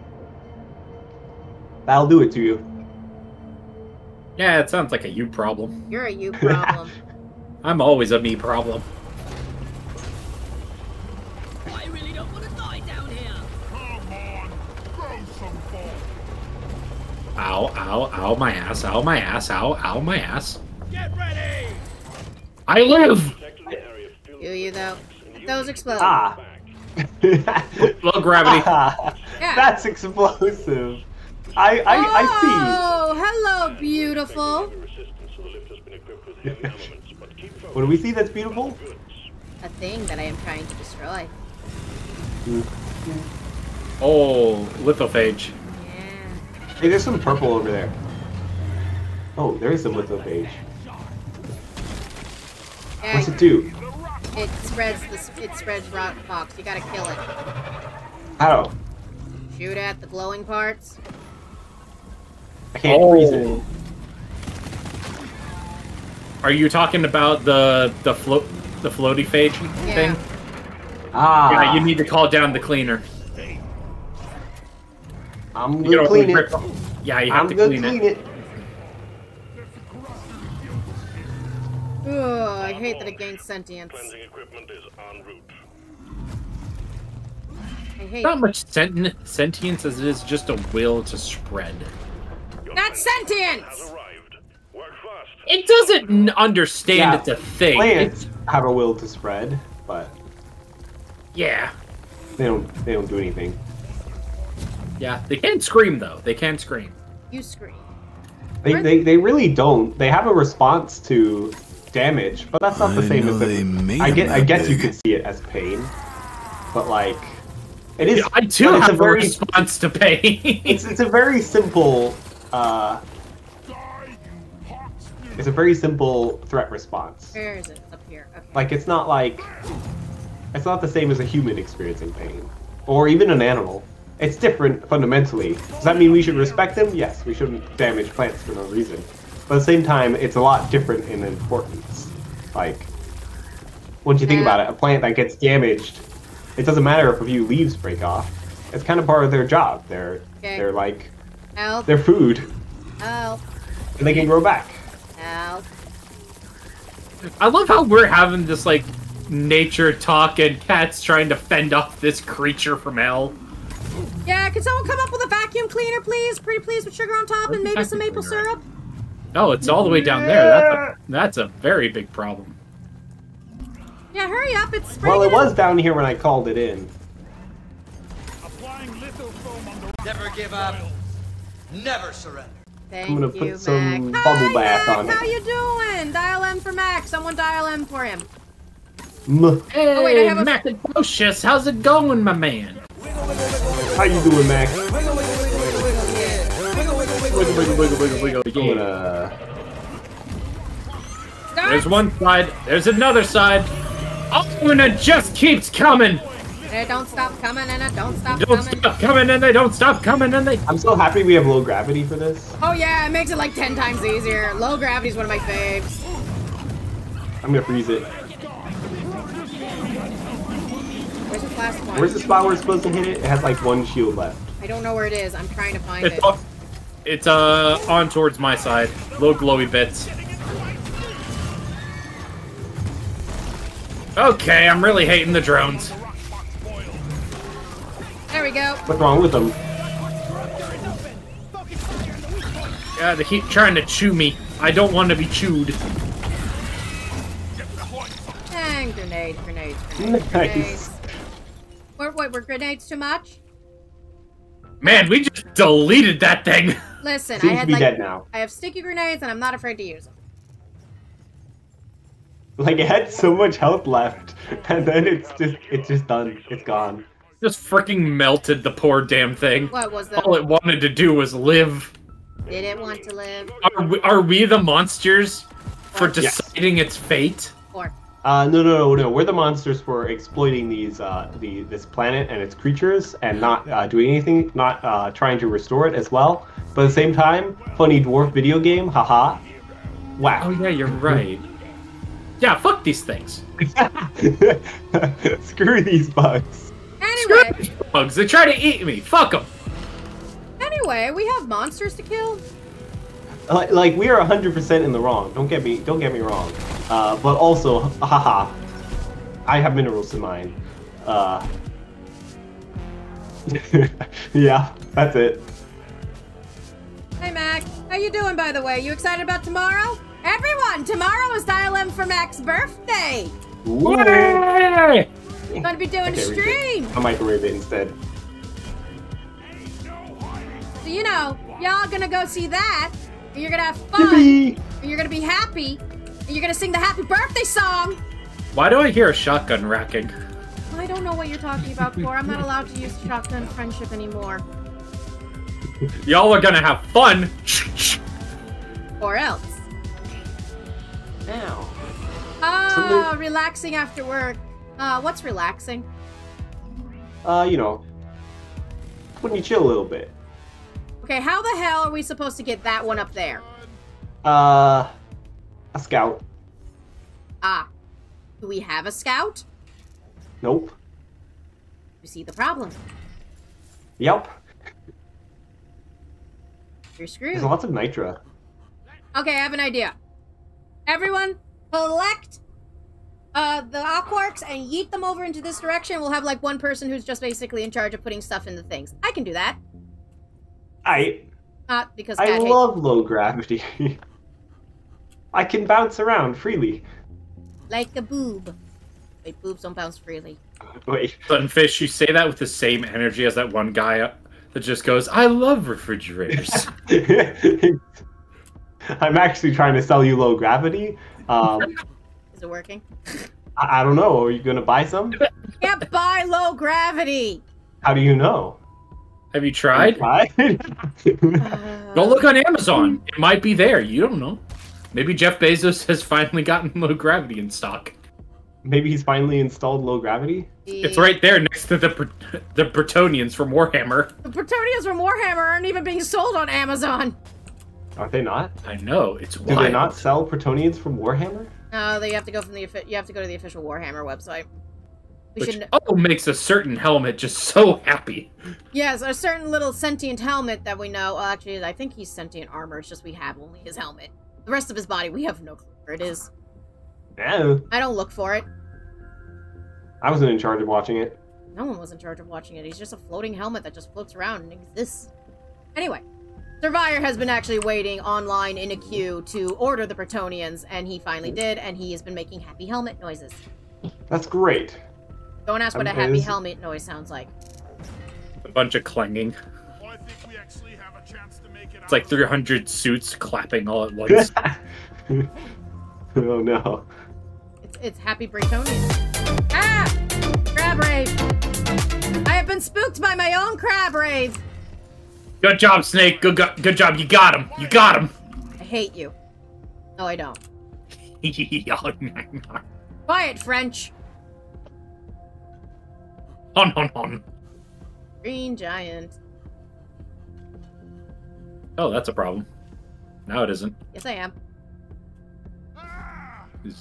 Speaker 12: That'll do it to you.
Speaker 2: Yeah, it sounds like a you problem.
Speaker 1: You're a you problem.
Speaker 2: I'm always a me problem.
Speaker 5: I really don't want to die down here.
Speaker 4: Come on. Throw some ball.
Speaker 2: Ow, ow, ow, my ass, ow, my ass, ow, ow, my ass.
Speaker 4: Get ready.
Speaker 2: I live!
Speaker 1: do you though? Those explode.
Speaker 12: Ah.
Speaker 2: Low gravity.
Speaker 1: Yeah.
Speaker 12: That's explosive. I I, I
Speaker 1: Oh, hello, beautiful.
Speaker 12: What do we see that's beautiful?
Speaker 1: A thing that I am trying to destroy.
Speaker 2: Oh, lithophage.
Speaker 1: Yeah.
Speaker 12: Hey, there's some purple over there. Oh, there is some lithophage.
Speaker 1: Yeah,
Speaker 12: What's it do?
Speaker 1: It spreads the it spreads rock pox. You gotta kill it.
Speaker 12: How?
Speaker 1: Shoot at the glowing parts.
Speaker 12: I can't
Speaker 2: Oh.
Speaker 12: freeze it.
Speaker 2: Are you talking about the the float the floaty phage thing?
Speaker 12: Ah.
Speaker 2: Yeah, you need to call down the cleaner.
Speaker 12: I'm gonna
Speaker 2: gotta
Speaker 12: clean
Speaker 2: rip-
Speaker 12: it.
Speaker 2: Yeah, you have
Speaker 12: I'm
Speaker 2: to
Speaker 12: gonna
Speaker 2: clean,
Speaker 12: clean
Speaker 2: it.
Speaker 12: it.
Speaker 1: Ugh, I hate that it gains sentience.
Speaker 3: Cleansing equipment is en route.
Speaker 1: I hate
Speaker 2: Not much sent- sentience as it is just a will to spread.
Speaker 1: That's sentience!
Speaker 2: It doesn't n- understand
Speaker 12: Yeah,
Speaker 2: it's a thing.
Speaker 12: Plants have a will to spread, but
Speaker 2: Yeah.
Speaker 12: they don't. They don't do anything.
Speaker 2: Yeah, they can't scream though. They can't scream.
Speaker 1: You scream.
Speaker 12: They, they, they really don't. They have a response to damage, but that's not the
Speaker 8: I
Speaker 12: same as
Speaker 8: they
Speaker 12: it. I get. I
Speaker 8: that
Speaker 12: guess you could see it as pain, but like, it is.
Speaker 2: I too
Speaker 12: it's
Speaker 2: have
Speaker 12: a very.
Speaker 2: response to pain.
Speaker 12: it's it's a very simple. Uh, it's a very simple threat response.
Speaker 1: Where is it? Up here. Okay.
Speaker 12: Like it's not like it's not the same as a human experiencing pain, or even an animal. It's different fundamentally. Does that mean we should respect them? Yes, we shouldn't damage plants for no reason. But at the same time, it's a lot different in importance. Like, once you think about it, a plant that gets damaged, it doesn't matter if a few leaves break off. It's kind of part of their job. They're
Speaker 1: Okay.
Speaker 12: they're like
Speaker 1: Help.
Speaker 12: they're food,
Speaker 1: Help.
Speaker 12: and they can grow back.
Speaker 1: Help.
Speaker 2: I love how we're having this like nature talk and cats trying to fend off this creature from hell.
Speaker 1: Yeah, can someone come up with a vacuum cleaner, please? Pretty please with sugar on top and maybe some maple syrup?
Speaker 2: Oh, it's all the way down there. That's a, that's a very big problem.
Speaker 1: Yeah, hurry up. It's
Speaker 12: Well, it was down here when I called it in.
Speaker 13: Never give up. Never surrender.
Speaker 1: Thank
Speaker 12: I'm gonna
Speaker 1: you,
Speaker 12: put some
Speaker 1: Mac.
Speaker 12: bubble
Speaker 1: Hi,
Speaker 12: bath
Speaker 1: Mac.
Speaker 12: on
Speaker 1: How
Speaker 12: it.
Speaker 1: you doing? Dial M for Mac. Someone dial M for him.
Speaker 12: M-
Speaker 2: Hey,
Speaker 1: Oh, wait, I have a-
Speaker 2: Macadocious, how's it going, my man?
Speaker 12: How you doing, Mac?
Speaker 2: Wiggle, wiggle, wiggle, wiggle, wiggle.
Speaker 12: I'm
Speaker 2: Yeah. There's one side. There's another side. Oh, and it just keeps coming.
Speaker 1: And it don't stop coming and it don't stop
Speaker 2: Don't
Speaker 1: coming.
Speaker 2: stop coming, and they don't stop coming, and they.
Speaker 12: I'm so happy we have low gravity for this.
Speaker 1: Oh yeah, it makes it like 10 times easier. Low gravity is one of my faves.
Speaker 12: I'm gonna freeze it.
Speaker 1: Where's the last one?
Speaker 12: Where's the spot where it's supposed to hit it? It has like one shield left.
Speaker 1: I don't know where it is. I'm trying to find
Speaker 2: It's
Speaker 1: it.
Speaker 2: uh, it's uh on towards my side. Low glowy bits. Okay, I'm really hating the drones.
Speaker 1: There we go.
Speaker 12: What's wrong with them?
Speaker 2: Yeah, they keep trying to chew me. I don't want to be chewed.
Speaker 1: And grenade, grenades, grenades,
Speaker 12: Nice.
Speaker 1: grenades. Wait, wait, were grenades too much?
Speaker 2: Man, we just deleted that thing.
Speaker 1: Listen,
Speaker 12: Seems
Speaker 1: I
Speaker 12: to
Speaker 1: had
Speaker 12: be
Speaker 1: like
Speaker 12: dead now.
Speaker 1: I have sticky grenades and I'm not afraid to use them.
Speaker 12: Like it had so much health left, and then it's just it's just done. It's gone.
Speaker 2: Just freaking melted the poor damn thing.
Speaker 1: What was that?
Speaker 2: All it wanted to do was live.
Speaker 1: Did it want to live?
Speaker 2: Are we, are we the monsters for
Speaker 12: Yes.
Speaker 2: deciding its fate?
Speaker 1: Or
Speaker 12: Uh, no, no, no, no. We're the monsters for exploiting these, uh, the this planet and its creatures, and not uh, doing anything, not uh, trying to restore it as well. But at the same time, funny dwarf video game, haha. Wow.
Speaker 2: Oh yeah, you're right. Yeah, fuck these things.
Speaker 12: Screw these bugs.
Speaker 2: Screw
Speaker 1: anyway,
Speaker 2: these bugs. They try to eat me. Fuck them.
Speaker 1: anyway, we have monsters to kill.
Speaker 12: Like, like we are hundred percent in the wrong. Don't get me, don't get me wrong. Uh, but also, haha, I have minerals in mine. Uh, yeah, that's it.
Speaker 1: Hey Mac, how you doing by the way? You excited about tomorrow? Everyone, tomorrow is Dial M for Mac's birthday.
Speaker 12: Ooh.
Speaker 2: Yay!
Speaker 1: We're gonna be doing a
Speaker 12: Okay, we did.
Speaker 1: stream.
Speaker 12: I'll microwave it instead.
Speaker 1: So you know, y'all gonna go see that, and you're gonna have fun,
Speaker 12: Yippee!
Speaker 1: and you're gonna be happy, and you're gonna sing the happy birthday song.
Speaker 2: Why do I hear a shotgun racking?
Speaker 1: I don't know what you're talking about, Cor. I'm not allowed to use shotgun friendship anymore.
Speaker 2: Y'all are gonna have fun.
Speaker 1: Or else.
Speaker 12: Now.
Speaker 1: Uh,
Speaker 12: So
Speaker 1: Ah, relaxing after work. Uh, what's relaxing?
Speaker 12: Uh, you know, when you chill a little bit.
Speaker 1: Okay, how the hell are we supposed to get that one up there?
Speaker 12: Uh, a scout.
Speaker 1: Ah, do we have a scout?
Speaker 12: Nope.
Speaker 1: You see the problem.
Speaker 12: Yep.
Speaker 1: You're screwed.
Speaker 12: There's lots of nitra.
Speaker 1: Okay, I have an idea. Everyone, collect uh, the Aquarqs and yeet them over into this direction. We'll have like one person who's just basically in charge of putting stuff in the things. I can do that.
Speaker 12: I
Speaker 1: Not because
Speaker 12: I
Speaker 1: Cat
Speaker 12: love low gravity. I can bounce around freely.
Speaker 1: like a boob. Wait, boobs don't bounce freely.
Speaker 12: Wait.
Speaker 2: Sunfish, you say that with the same energy as that one guy that just goes, I love refrigerators.
Speaker 12: I'm actually trying to sell you low gravity. Um,
Speaker 1: Is it working?
Speaker 12: I, I don't know. Are you gonna buy some?
Speaker 1: Can't buy low gravity.
Speaker 12: How do you know?
Speaker 2: Have you tried?
Speaker 12: Tried?
Speaker 2: Uh, go look on Amazon. It might be there. You don't know. Maybe Jeff Bezos has finally gotten low gravity in stock.
Speaker 12: Maybe he's finally installed low gravity.
Speaker 2: It's right there next to the Br- the Bretonnians from Warhammer.
Speaker 1: The Bretonnians from Warhammer aren't even being sold on Amazon.
Speaker 12: Aren't they not?
Speaker 2: I know it's
Speaker 12: Do
Speaker 2: wild.
Speaker 12: they not sell Bretonnians from Warhammer?
Speaker 1: No, they have to go from the you have to go to the official Warhammer website. We
Speaker 2: Which
Speaker 1: should
Speaker 2: oh makes a certain helmet just so happy.
Speaker 1: Yes, a certain little sentient helmet that we know. Well, actually, I think he's sentient armor. It's just we have only his helmet. The rest of his body, we have no clue where it is.
Speaker 12: Yeah.
Speaker 1: I don't look for it.
Speaker 12: I wasn't in charge of watching it.
Speaker 1: No one was in charge of watching it. He's just a floating helmet that just floats around and exists. Anyway, Survivor has been actually waiting online in a queue to order the Bretonnians, and he finally did, and he has been making happy helmet noises.
Speaker 12: That's great.
Speaker 1: Don't ask what a happy
Speaker 12: is-
Speaker 1: helmet noise sounds like.
Speaker 2: A bunch of clanging. It's like 300 suits clapping all at once.
Speaker 12: oh no.
Speaker 1: It's, it's happy Bretonnians. Ah! Crab rave! I have been spooked by my own crab rave!
Speaker 2: good job, Snake. Good go- good job. You got him. You got him.
Speaker 1: I hate you. No, I don't.
Speaker 2: on,
Speaker 1: Quiet, French!
Speaker 2: On, on.
Speaker 1: Green giant.
Speaker 2: Oh, that's a problem. Now it isn't.
Speaker 1: Yes, I am.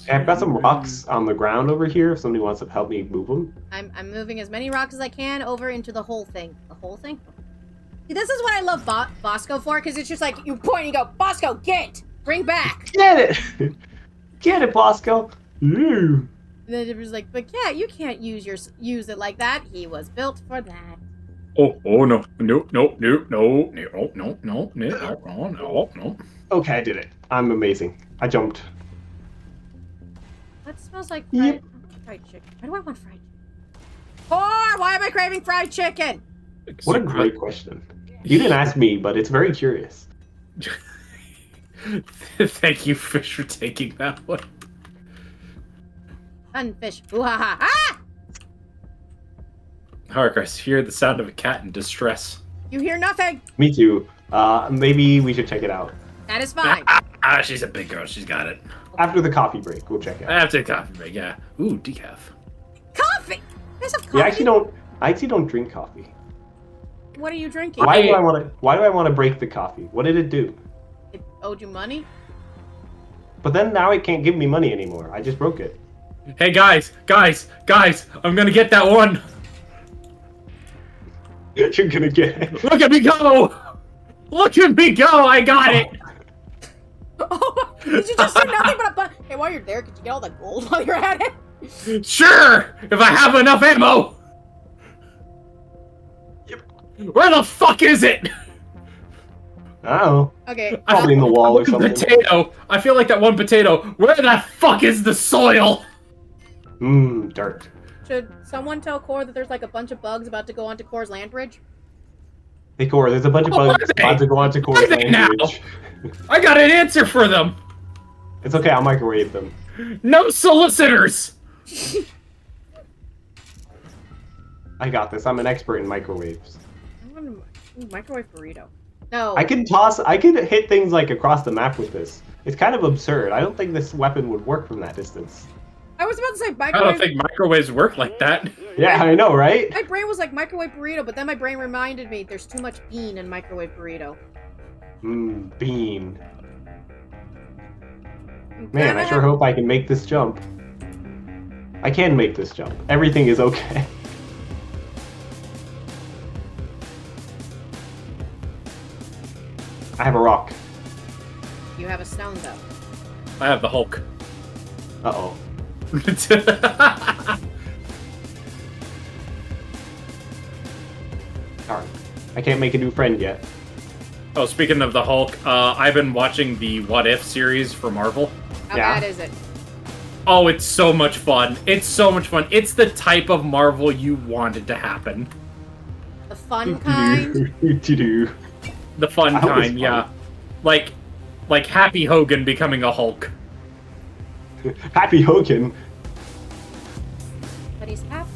Speaker 12: Hey, I've got some rocks on the ground over here. If somebody wants to help me move them.
Speaker 1: I'm, I'm moving as many rocks as I can over into the whole thing. The whole thing? See, this is what I love Bo- Bosco for, because it's just like, you point and you go, Bosco, get! Bring back!
Speaker 12: Get it! Get it, Bosco! Ooh.
Speaker 1: And then it was like, but yeah, you can't use your use it like that. He was built for that.
Speaker 2: Oh, oh no, no, no, no, no, no, no, no, no, no, no, no.
Speaker 12: Okay, I did it. I'm amazing. I jumped.
Speaker 1: That smells like fried, fried chicken. Why do I want fried chicken? Or why am I craving fried chicken?
Speaker 12: What a great question. You didn't ask me, but it's very curious.
Speaker 2: Thank you, Fish, for taking that one.
Speaker 1: Sunfish. Ooh ha ha. Ah!
Speaker 2: Harkris, hear the sound of a cat in distress.
Speaker 1: You hear nothing.
Speaker 12: Me too. Uh, maybe we should check it out.
Speaker 1: That is fine.
Speaker 2: Ah, she's a big girl. She's got it.
Speaker 12: After the coffee break, we'll check it out.
Speaker 2: After the coffee break, yeah. Ooh, decaf.
Speaker 1: Coffee! There's a coffee.
Speaker 12: Yeah, I actually don't. I actually don't drink coffee.
Speaker 1: What are you drinking?
Speaker 12: Why do I want to? Why do I want to break the coffee? What did it do?
Speaker 1: It owed you money?
Speaker 12: But then now it can't give me money anymore. I just broke it.
Speaker 2: Hey guys, guys, guys! I'm gonna get that one.
Speaker 12: You're gonna get it.
Speaker 2: Look at me go! Look at me go! I got it.
Speaker 1: Oh, did you just say nothing but a bun? Hey, while you're there, could you get all the gold while you're at it?
Speaker 2: Sure, if I have enough ammo. Where the fuck is it?
Speaker 12: Oh.
Speaker 1: Okay.
Speaker 12: Probably in the wall or something.
Speaker 2: Potato. I feel like that one potato. Where the fuck is the soil?
Speaker 12: Mmm, dirt.
Speaker 1: Should someone tell Core that there's like a bunch of bugs about to go onto Core's land bridge?
Speaker 12: Hey, Core, there's a bunch of
Speaker 2: Oh,
Speaker 12: bugs
Speaker 2: are they?
Speaker 12: about to go onto Core's
Speaker 2: Are they now?
Speaker 12: language.
Speaker 2: I got an answer for them.
Speaker 12: It's okay, I'll microwave them.
Speaker 2: No solicitors.
Speaker 12: I got this. I'm an expert in microwaves.
Speaker 1: I want a microwave burrito. No.
Speaker 12: I can toss. I can hit things like across the map with this. It's kind of absurd. I don't think this weapon would work from that distance.
Speaker 1: I was about to say microwave.
Speaker 2: I don't
Speaker 1: microwave.
Speaker 2: think microwaves work like that.
Speaker 12: Yeah, I know, right?
Speaker 1: My brain was like microwave burrito, but then my brain reminded me there's too much bean in microwave burrito.
Speaker 12: Mmm, bean. Man, I sure hope I can make this jump. I can make this jump. Everything is okay. I have a rock.
Speaker 1: You have a stone though.
Speaker 2: I have the Hulk.
Speaker 12: Uh oh. Darn. I can't make a new friend yet.
Speaker 2: oh, speaking of the Hulk, uh, I've been watching the What If series for Marvel.
Speaker 1: How
Speaker 12: Yeah.
Speaker 1: bad is it?
Speaker 2: Oh, it's so much fun. It's so much fun. It's the type of Marvel you wanted to happen.
Speaker 1: The fun kind.
Speaker 2: The fun
Speaker 12: That
Speaker 2: kind,
Speaker 12: fun.
Speaker 2: yeah. Like like Happy Hogan becoming a Hulk.
Speaker 12: Happy Hogan.
Speaker 1: but he's happy.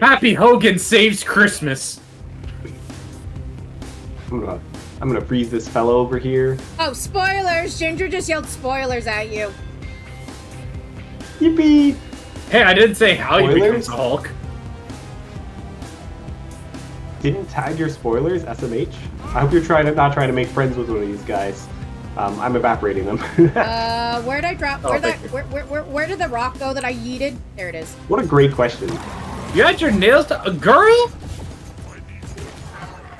Speaker 2: Happy Hogan saves Christmas.
Speaker 12: I'm gonna, I'm gonna freeze this fellow over here.
Speaker 1: Oh, spoilers! Ginger just yelled spoilers at you.
Speaker 12: Yippee!
Speaker 2: Hey, I didn't say how he
Speaker 12: Spoilers?
Speaker 2: becomes a Hulk.
Speaker 12: Didn't tag your spoilers, SMH? I hope you're trying to not trying to make friends with one of these guys. Um, I'm evaporating them.
Speaker 1: Uh, where'd I drop?
Speaker 12: Oh,
Speaker 1: Where that?
Speaker 12: thank.
Speaker 1: Where, where, where, where did the rock go that I yeeted? There it is.
Speaker 12: what a great question.
Speaker 2: You had your nails done, a girl.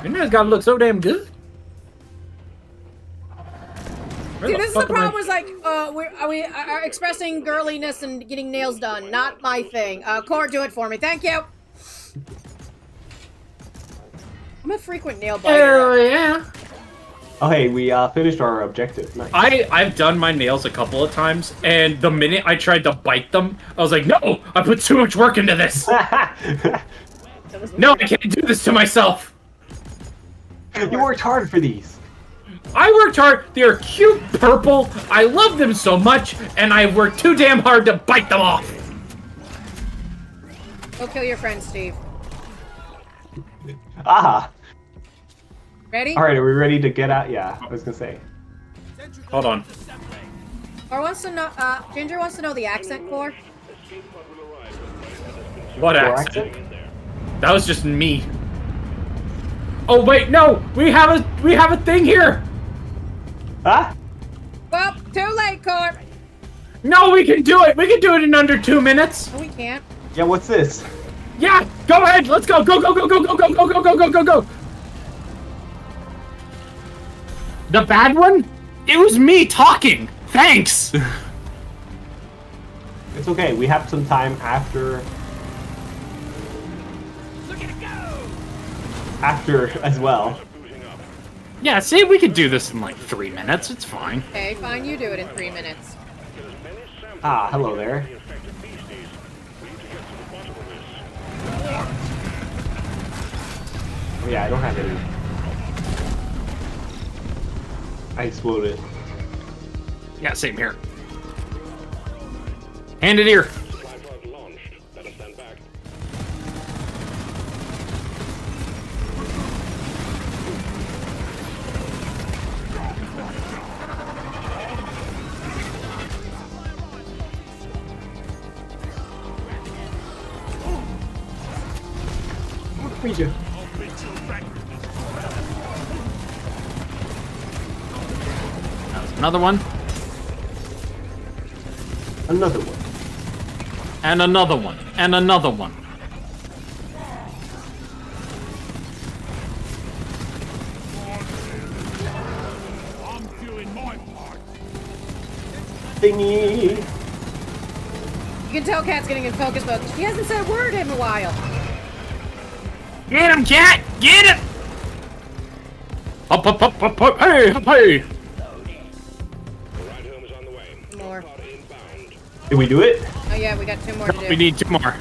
Speaker 2: Your nails gotta look so damn good. Where
Speaker 1: See, this is the
Speaker 2: fuck I-
Speaker 1: problem. Was like, uh, we're are we are expressing girliness and getting nails done. Not my thing. Uh, Core, do it for me. Thank you. I'm a frequent nail biter.
Speaker 2: Hell yeah.
Speaker 12: Oh hey, we uh, finished our objective. Nice.
Speaker 2: I I've done my nails a couple of times, and the minute I tried to bite them, I was like, no, I put too much work into this. no, I can't do this to myself.
Speaker 12: you worked hard for these.
Speaker 2: I worked hard. They're cute purple. I love them so much, and I worked too damn hard to bite them off.
Speaker 1: Go kill your friend, Steve.
Speaker 12: Ah.
Speaker 1: Ready?
Speaker 12: All right, are we ready to get out? Yeah, I was gonna say.
Speaker 2: Hold on.
Speaker 1: Or wants to know? Uh, Ginger wants to know the accent, Core.
Speaker 2: What
Speaker 12: Or
Speaker 2: accent? That was just me. Oh wait, no, we have a we have a thing here.
Speaker 12: Huh?
Speaker 1: Well, too late, Core.
Speaker 2: No, we can do it. We can do it in under two minutes.
Speaker 1: No, we can't.
Speaker 12: Yeah, what's this?
Speaker 2: Yeah, go ahead. Let's go. Go go go go go go go go go go go go. The bad one? It was me talking. Thanks.
Speaker 12: It's okay. We have some time after. After as well.
Speaker 2: Yeah, see, we could do this in like three minutes. It's fine.
Speaker 1: Okay, fine. You do it in three minutes.
Speaker 12: Ah, hello there. Oh, yeah, I don't have any. I exploded.
Speaker 2: Yeah, same here. Hand it here. Another one.
Speaker 12: Another one.
Speaker 2: And another one. And another one.
Speaker 4: I'm doing my part.
Speaker 12: Thingy.
Speaker 1: You can tell Cat's getting in focus mode. He hasn't said a word in a while.
Speaker 2: Get him, cat! Get him! Up, up, up, up, up, hey, up, hey!
Speaker 12: Did we do it?
Speaker 1: Oh yeah, we got two more to do.
Speaker 2: We need two more.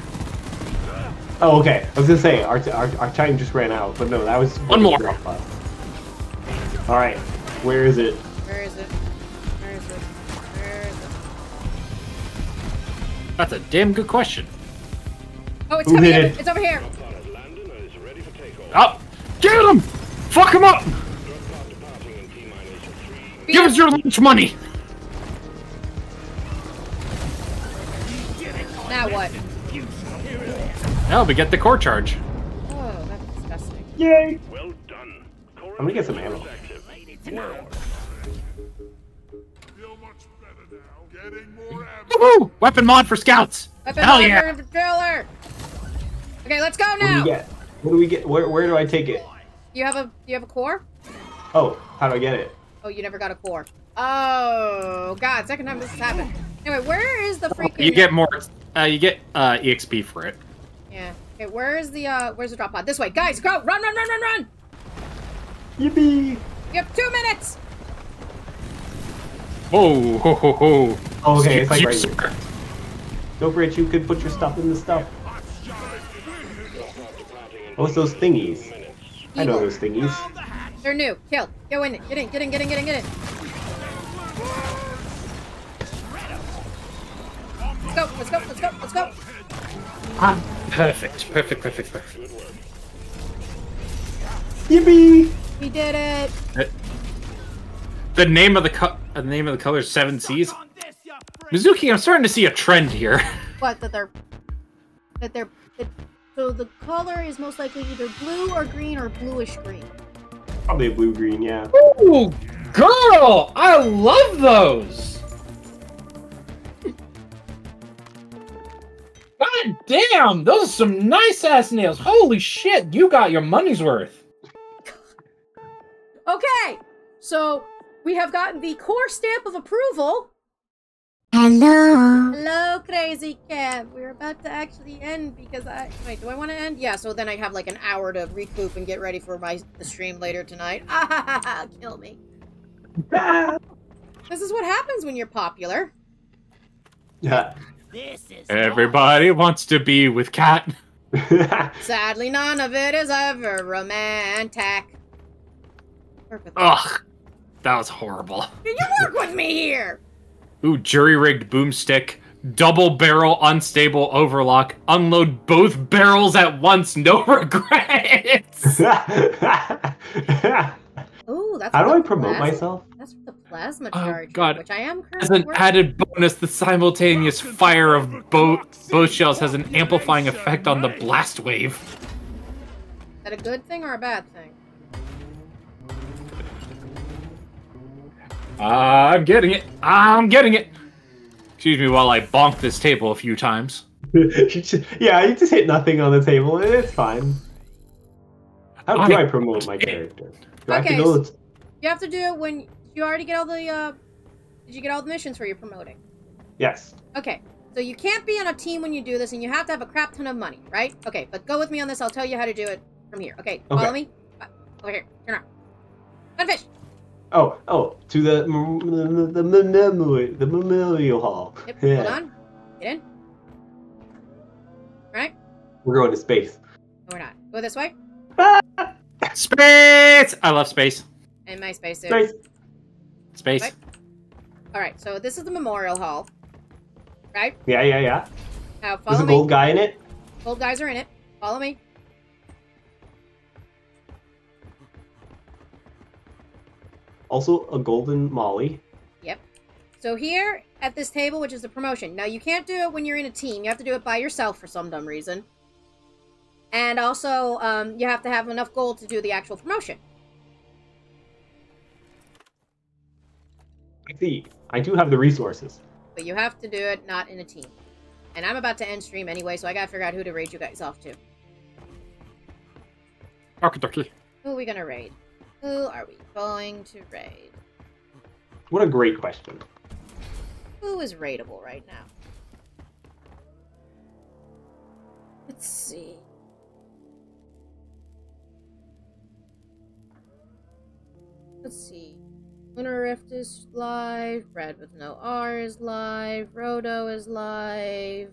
Speaker 12: Oh, okay. I was gonna say our our, our time just ran out, but no, that was
Speaker 2: One more.
Speaker 12: All right, where is it?
Speaker 1: Where is it? Where is it? Where is it?
Speaker 2: That's a damn good question.
Speaker 1: Oh, it's
Speaker 12: Who
Speaker 1: coming
Speaker 12: hit
Speaker 1: It's over here.
Speaker 2: Up! Get him! Fuck him up! Give us your lunch money! Oh, we get the core charge.
Speaker 1: Oh, that's disgusting.
Speaker 12: Yay!
Speaker 3: Well done.
Speaker 12: I'm gonna get some ammo.
Speaker 2: Woohoo! Weapon mod for scouts.
Speaker 1: Weapon
Speaker 2: Hell
Speaker 1: mod
Speaker 2: yeah!
Speaker 1: for driller. Okay, let's go
Speaker 12: What do
Speaker 1: now.
Speaker 12: we get? What do we get? Where, where do I take it?
Speaker 1: You have a you have a core?
Speaker 12: Oh, how do I get it?
Speaker 1: Oh, you never got a core. Oh God, second time this has happened. Anyway, where is the freaking?
Speaker 2: You get more. Uh, you get uh, exp for it.
Speaker 1: Yeah. Okay, where is the uh where's the drop pod? This way, guys, go! Run, run, run, run, run!
Speaker 12: Yippee!
Speaker 1: You have two minutes.
Speaker 2: Whoa, ho, ho, ho.
Speaker 12: Oh, okay, it's like
Speaker 2: You-
Speaker 12: right here. Don't forget you could put your stuff in the stuff. What's those thingies? I know those thingies.
Speaker 1: They're new. Kill. Go in. Get in. Get in. Get in. Get in. Get in. Let's go. Let's go. Let's go. Let's go.
Speaker 2: Ah, perfect, perfect, perfect, perfect.
Speaker 12: Yippee!
Speaker 1: We did it.
Speaker 2: Uh, The name of the co- uh, the name of the color is Seven Seas. Mizuki, I'm starting to see a trend here.
Speaker 1: What? That they're. That they're. That, so the color is most likely either blue or green or bluish green.
Speaker 12: Probably a blue green, yeah.
Speaker 2: Ooh, girl, I love those. God damn, those are some nice ass nails. Holy shit, you got your money's worth.
Speaker 1: Okay. So we have gotten the core stamp of approval.
Speaker 14: Hello.
Speaker 1: Hello, crazy cat. We're about to actually end because I wait. Do I want to end? Yeah. So then I have like an hour to recoup and get ready for my stream later tonight. Ah, kill me. this is what happens when you're popular.
Speaker 12: Yeah.
Speaker 2: Everybody wants to be with Cat.
Speaker 1: Sadly, none of it is ever romantic. Work.
Speaker 2: Ugh, that was horrible.
Speaker 1: Can you work with me here?
Speaker 2: Ooh, jury rigged boomstick, double barrel unstable overclock, unload both barrels at once, no regrets.
Speaker 1: Ooh, that's
Speaker 12: How do I promote
Speaker 1: plasma-
Speaker 12: myself?
Speaker 1: That's for the plasma
Speaker 2: Oh,
Speaker 1: charge,
Speaker 2: God.
Speaker 1: which I am
Speaker 2: As an
Speaker 1: working.
Speaker 2: added bonus, the simultaneous fire of both both shells has an amplifying effect on the blast wave.
Speaker 1: Is that a good thing or a bad thing?
Speaker 2: I'm getting it. I'm getting it. Excuse me while I bonk this table a few times.
Speaker 12: yeah, you just hit nothing on the table and it's fine. How do
Speaker 2: I-
Speaker 12: I promote my character? Do I have to
Speaker 1: Okay,
Speaker 12: go?
Speaker 1: You have to do it when you already get all the. uh Did you get all the missions for your promoting?
Speaker 12: Yes.
Speaker 1: Okay, so you can't be on a team when you do this, and you have to have a crap ton of money, right? Okay, but go with me on this. I'll tell you how to do it from here. Okay, follow me. Uh, Over here. Turn around. Unfish.
Speaker 12: Oh, oh, to the the the memorial the memorial hall.
Speaker 1: Yep.
Speaker 12: Yeah.
Speaker 1: Hold on. Get in. Right?
Speaker 12: We're going to space.
Speaker 1: No, we're not. Go this way.
Speaker 2: Space! I love space.
Speaker 1: And my space suit.
Speaker 12: Space.
Speaker 2: Space.
Speaker 1: Right. All right. So this is the memorial hall. Right?
Speaker 12: Yeah, yeah, yeah.
Speaker 1: Now
Speaker 12: There's
Speaker 1: follow
Speaker 12: a
Speaker 1: me.
Speaker 12: gold guy in it.
Speaker 1: Gold guys are in it. Follow me.
Speaker 12: Also a golden Molly.
Speaker 1: Yep. So here at this table, which is the promotion. Now you can't do it when you're in a team. You have to do it by yourself for some dumb reason. And also, um, you have to have enough gold to do the actual promotion.
Speaker 12: See. I do have the resources.
Speaker 1: But you have to do it not in a team. And I'm about to end stream anyway, so I gotta figure out who to raid you guys off to.
Speaker 2: Arkidoki.
Speaker 1: Who are we gonna raid? Who are we going to raid?
Speaker 12: What a great question.
Speaker 1: Who is raidable right now? Let's see. Let's see. Lunar Rift is live. Red with no R is live. Roto is live.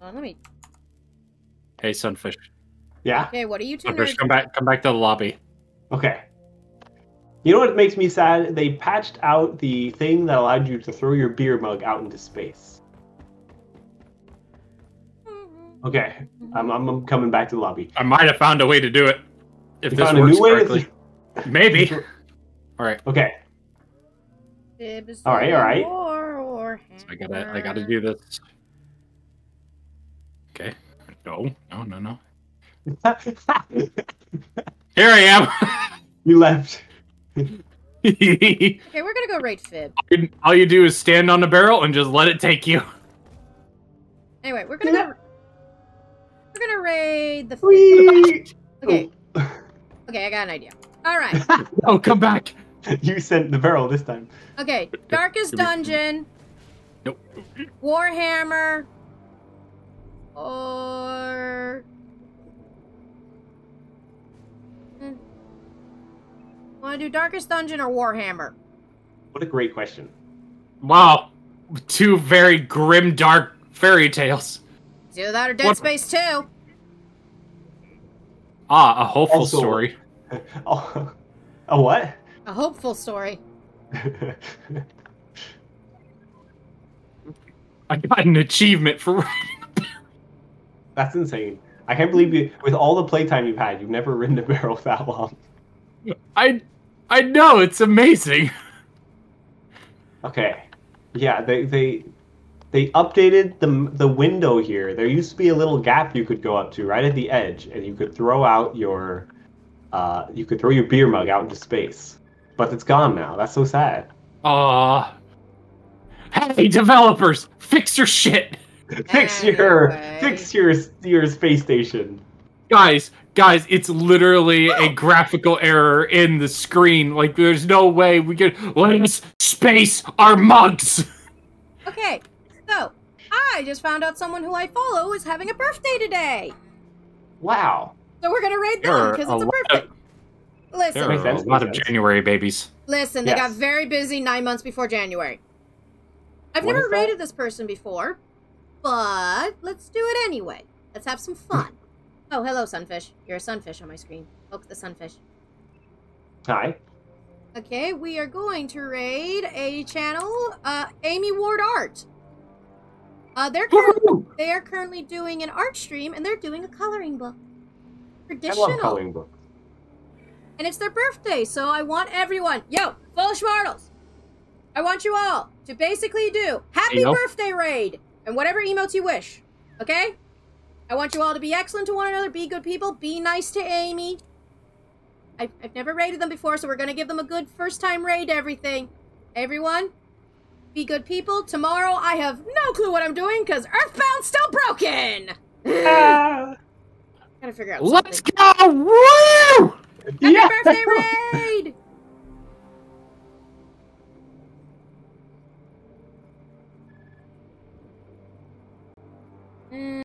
Speaker 1: Oh, let me.
Speaker 2: Hey, Sunfish.
Speaker 12: Yeah.
Speaker 1: Okay, what are you two
Speaker 2: Sunfish,
Speaker 1: nerds?
Speaker 2: come back. Come back to the lobby.
Speaker 12: Okay. You know what makes me sad? They patched out the thing that allowed you to throw your beer mug out into space. Okay, I'm, I'm, I'm coming back to the lobby.
Speaker 2: I might have found a way to do it. If
Speaker 12: You
Speaker 2: this
Speaker 12: found a
Speaker 2: works
Speaker 12: new way to-
Speaker 2: correctly. Maybe. All right.
Speaker 12: Okay.
Speaker 1: Fib is
Speaker 12: All right, all right.
Speaker 1: War, war
Speaker 2: So I gotta I gotta do this. Okay. No, no, no, no. Here I am.
Speaker 12: you left.
Speaker 1: Okay, we're gonna go raid Fib.
Speaker 2: All you do is stand on the barrel and just let it take you.
Speaker 1: Anyway, we're gonna go. We're gonna raid the. Fib.
Speaker 12: Whee!
Speaker 1: Okay. Oh. Okay, I got an idea. All right.
Speaker 2: Oh, come back.
Speaker 12: you sent the barrel this time.
Speaker 1: Okay, Darkest Dungeon.
Speaker 2: Nope.
Speaker 1: Warhammer. Or. Hmm. Want to do Darkest Dungeon or Warhammer?
Speaker 12: What a great question.
Speaker 2: Wow. Two very grim, dark fairy tales.
Speaker 1: It's either that or Dead
Speaker 2: What-
Speaker 1: Space 2.
Speaker 2: Ah, a hopeful
Speaker 12: Also-
Speaker 2: story.
Speaker 12: Oh, a what?
Speaker 1: A hopeful story.
Speaker 2: I got an achievement for
Speaker 12: That's insane. I can't believe you, with all the playtime you've had, you've never ridden a barrel that long.
Speaker 2: I I know, it's amazing.
Speaker 12: Okay. Yeah, they they they updated the the window here. There used to be a little gap you could go up to right at the edge, and you could throw out your uh you could throw your beer mug out into space. But it's gone now. That's so sad.
Speaker 2: Aw. hey, developers, fix your shit.
Speaker 12: fix your
Speaker 1: Anyway.
Speaker 12: fix your your space station.
Speaker 2: Guys, guys, it's literally a graphical error in the screen. Like, there's no way we could let us space our mugs.
Speaker 1: Okay, so I just found out someone who I follow is having a birthday today.
Speaker 12: Wow.
Speaker 1: So we're gonna raid them
Speaker 2: There are
Speaker 1: because it's a
Speaker 2: lot
Speaker 1: birthday.
Speaker 2: of,
Speaker 1: Listen,
Speaker 2: there are a lot of. January babies.
Speaker 1: listen, they got very busy nine months before January. I've
Speaker 12: What
Speaker 1: never
Speaker 12: is that?
Speaker 1: raided this person before, but let's do it anyway. Let's have some fun. oh, hello, sunfish. You're a sunfish on my screen. Poke the sunfish.
Speaker 12: Hi.
Speaker 1: Okay, we are going to raid a channel, uh, Amy Ward Art. Uh, they're cur-
Speaker 2: Woo!
Speaker 1: they are currently doing an art stream, and they're doing a coloring book.
Speaker 12: I
Speaker 1: Traditional,
Speaker 12: love coloring books.
Speaker 1: and it's their birthday, so I want everyone, yo, Foolish Mortals, I want you all to basically do Happy. Birthday Raid and whatever emotes you wish. Okay? I want you all to be excellent to one another, be good people, be nice to Amy. I've, I've never raided them before, so we're gonna give them a good first time raid everything. Everyone, be good people. Tomorrow I have no clue what I'm doing because Earthbound's still broken.
Speaker 12: Ah.
Speaker 1: Gotta figure out
Speaker 2: Let's
Speaker 1: something.
Speaker 2: go! Woo!
Speaker 1: Happy
Speaker 12: Yeah.
Speaker 1: birthday raid! Mm,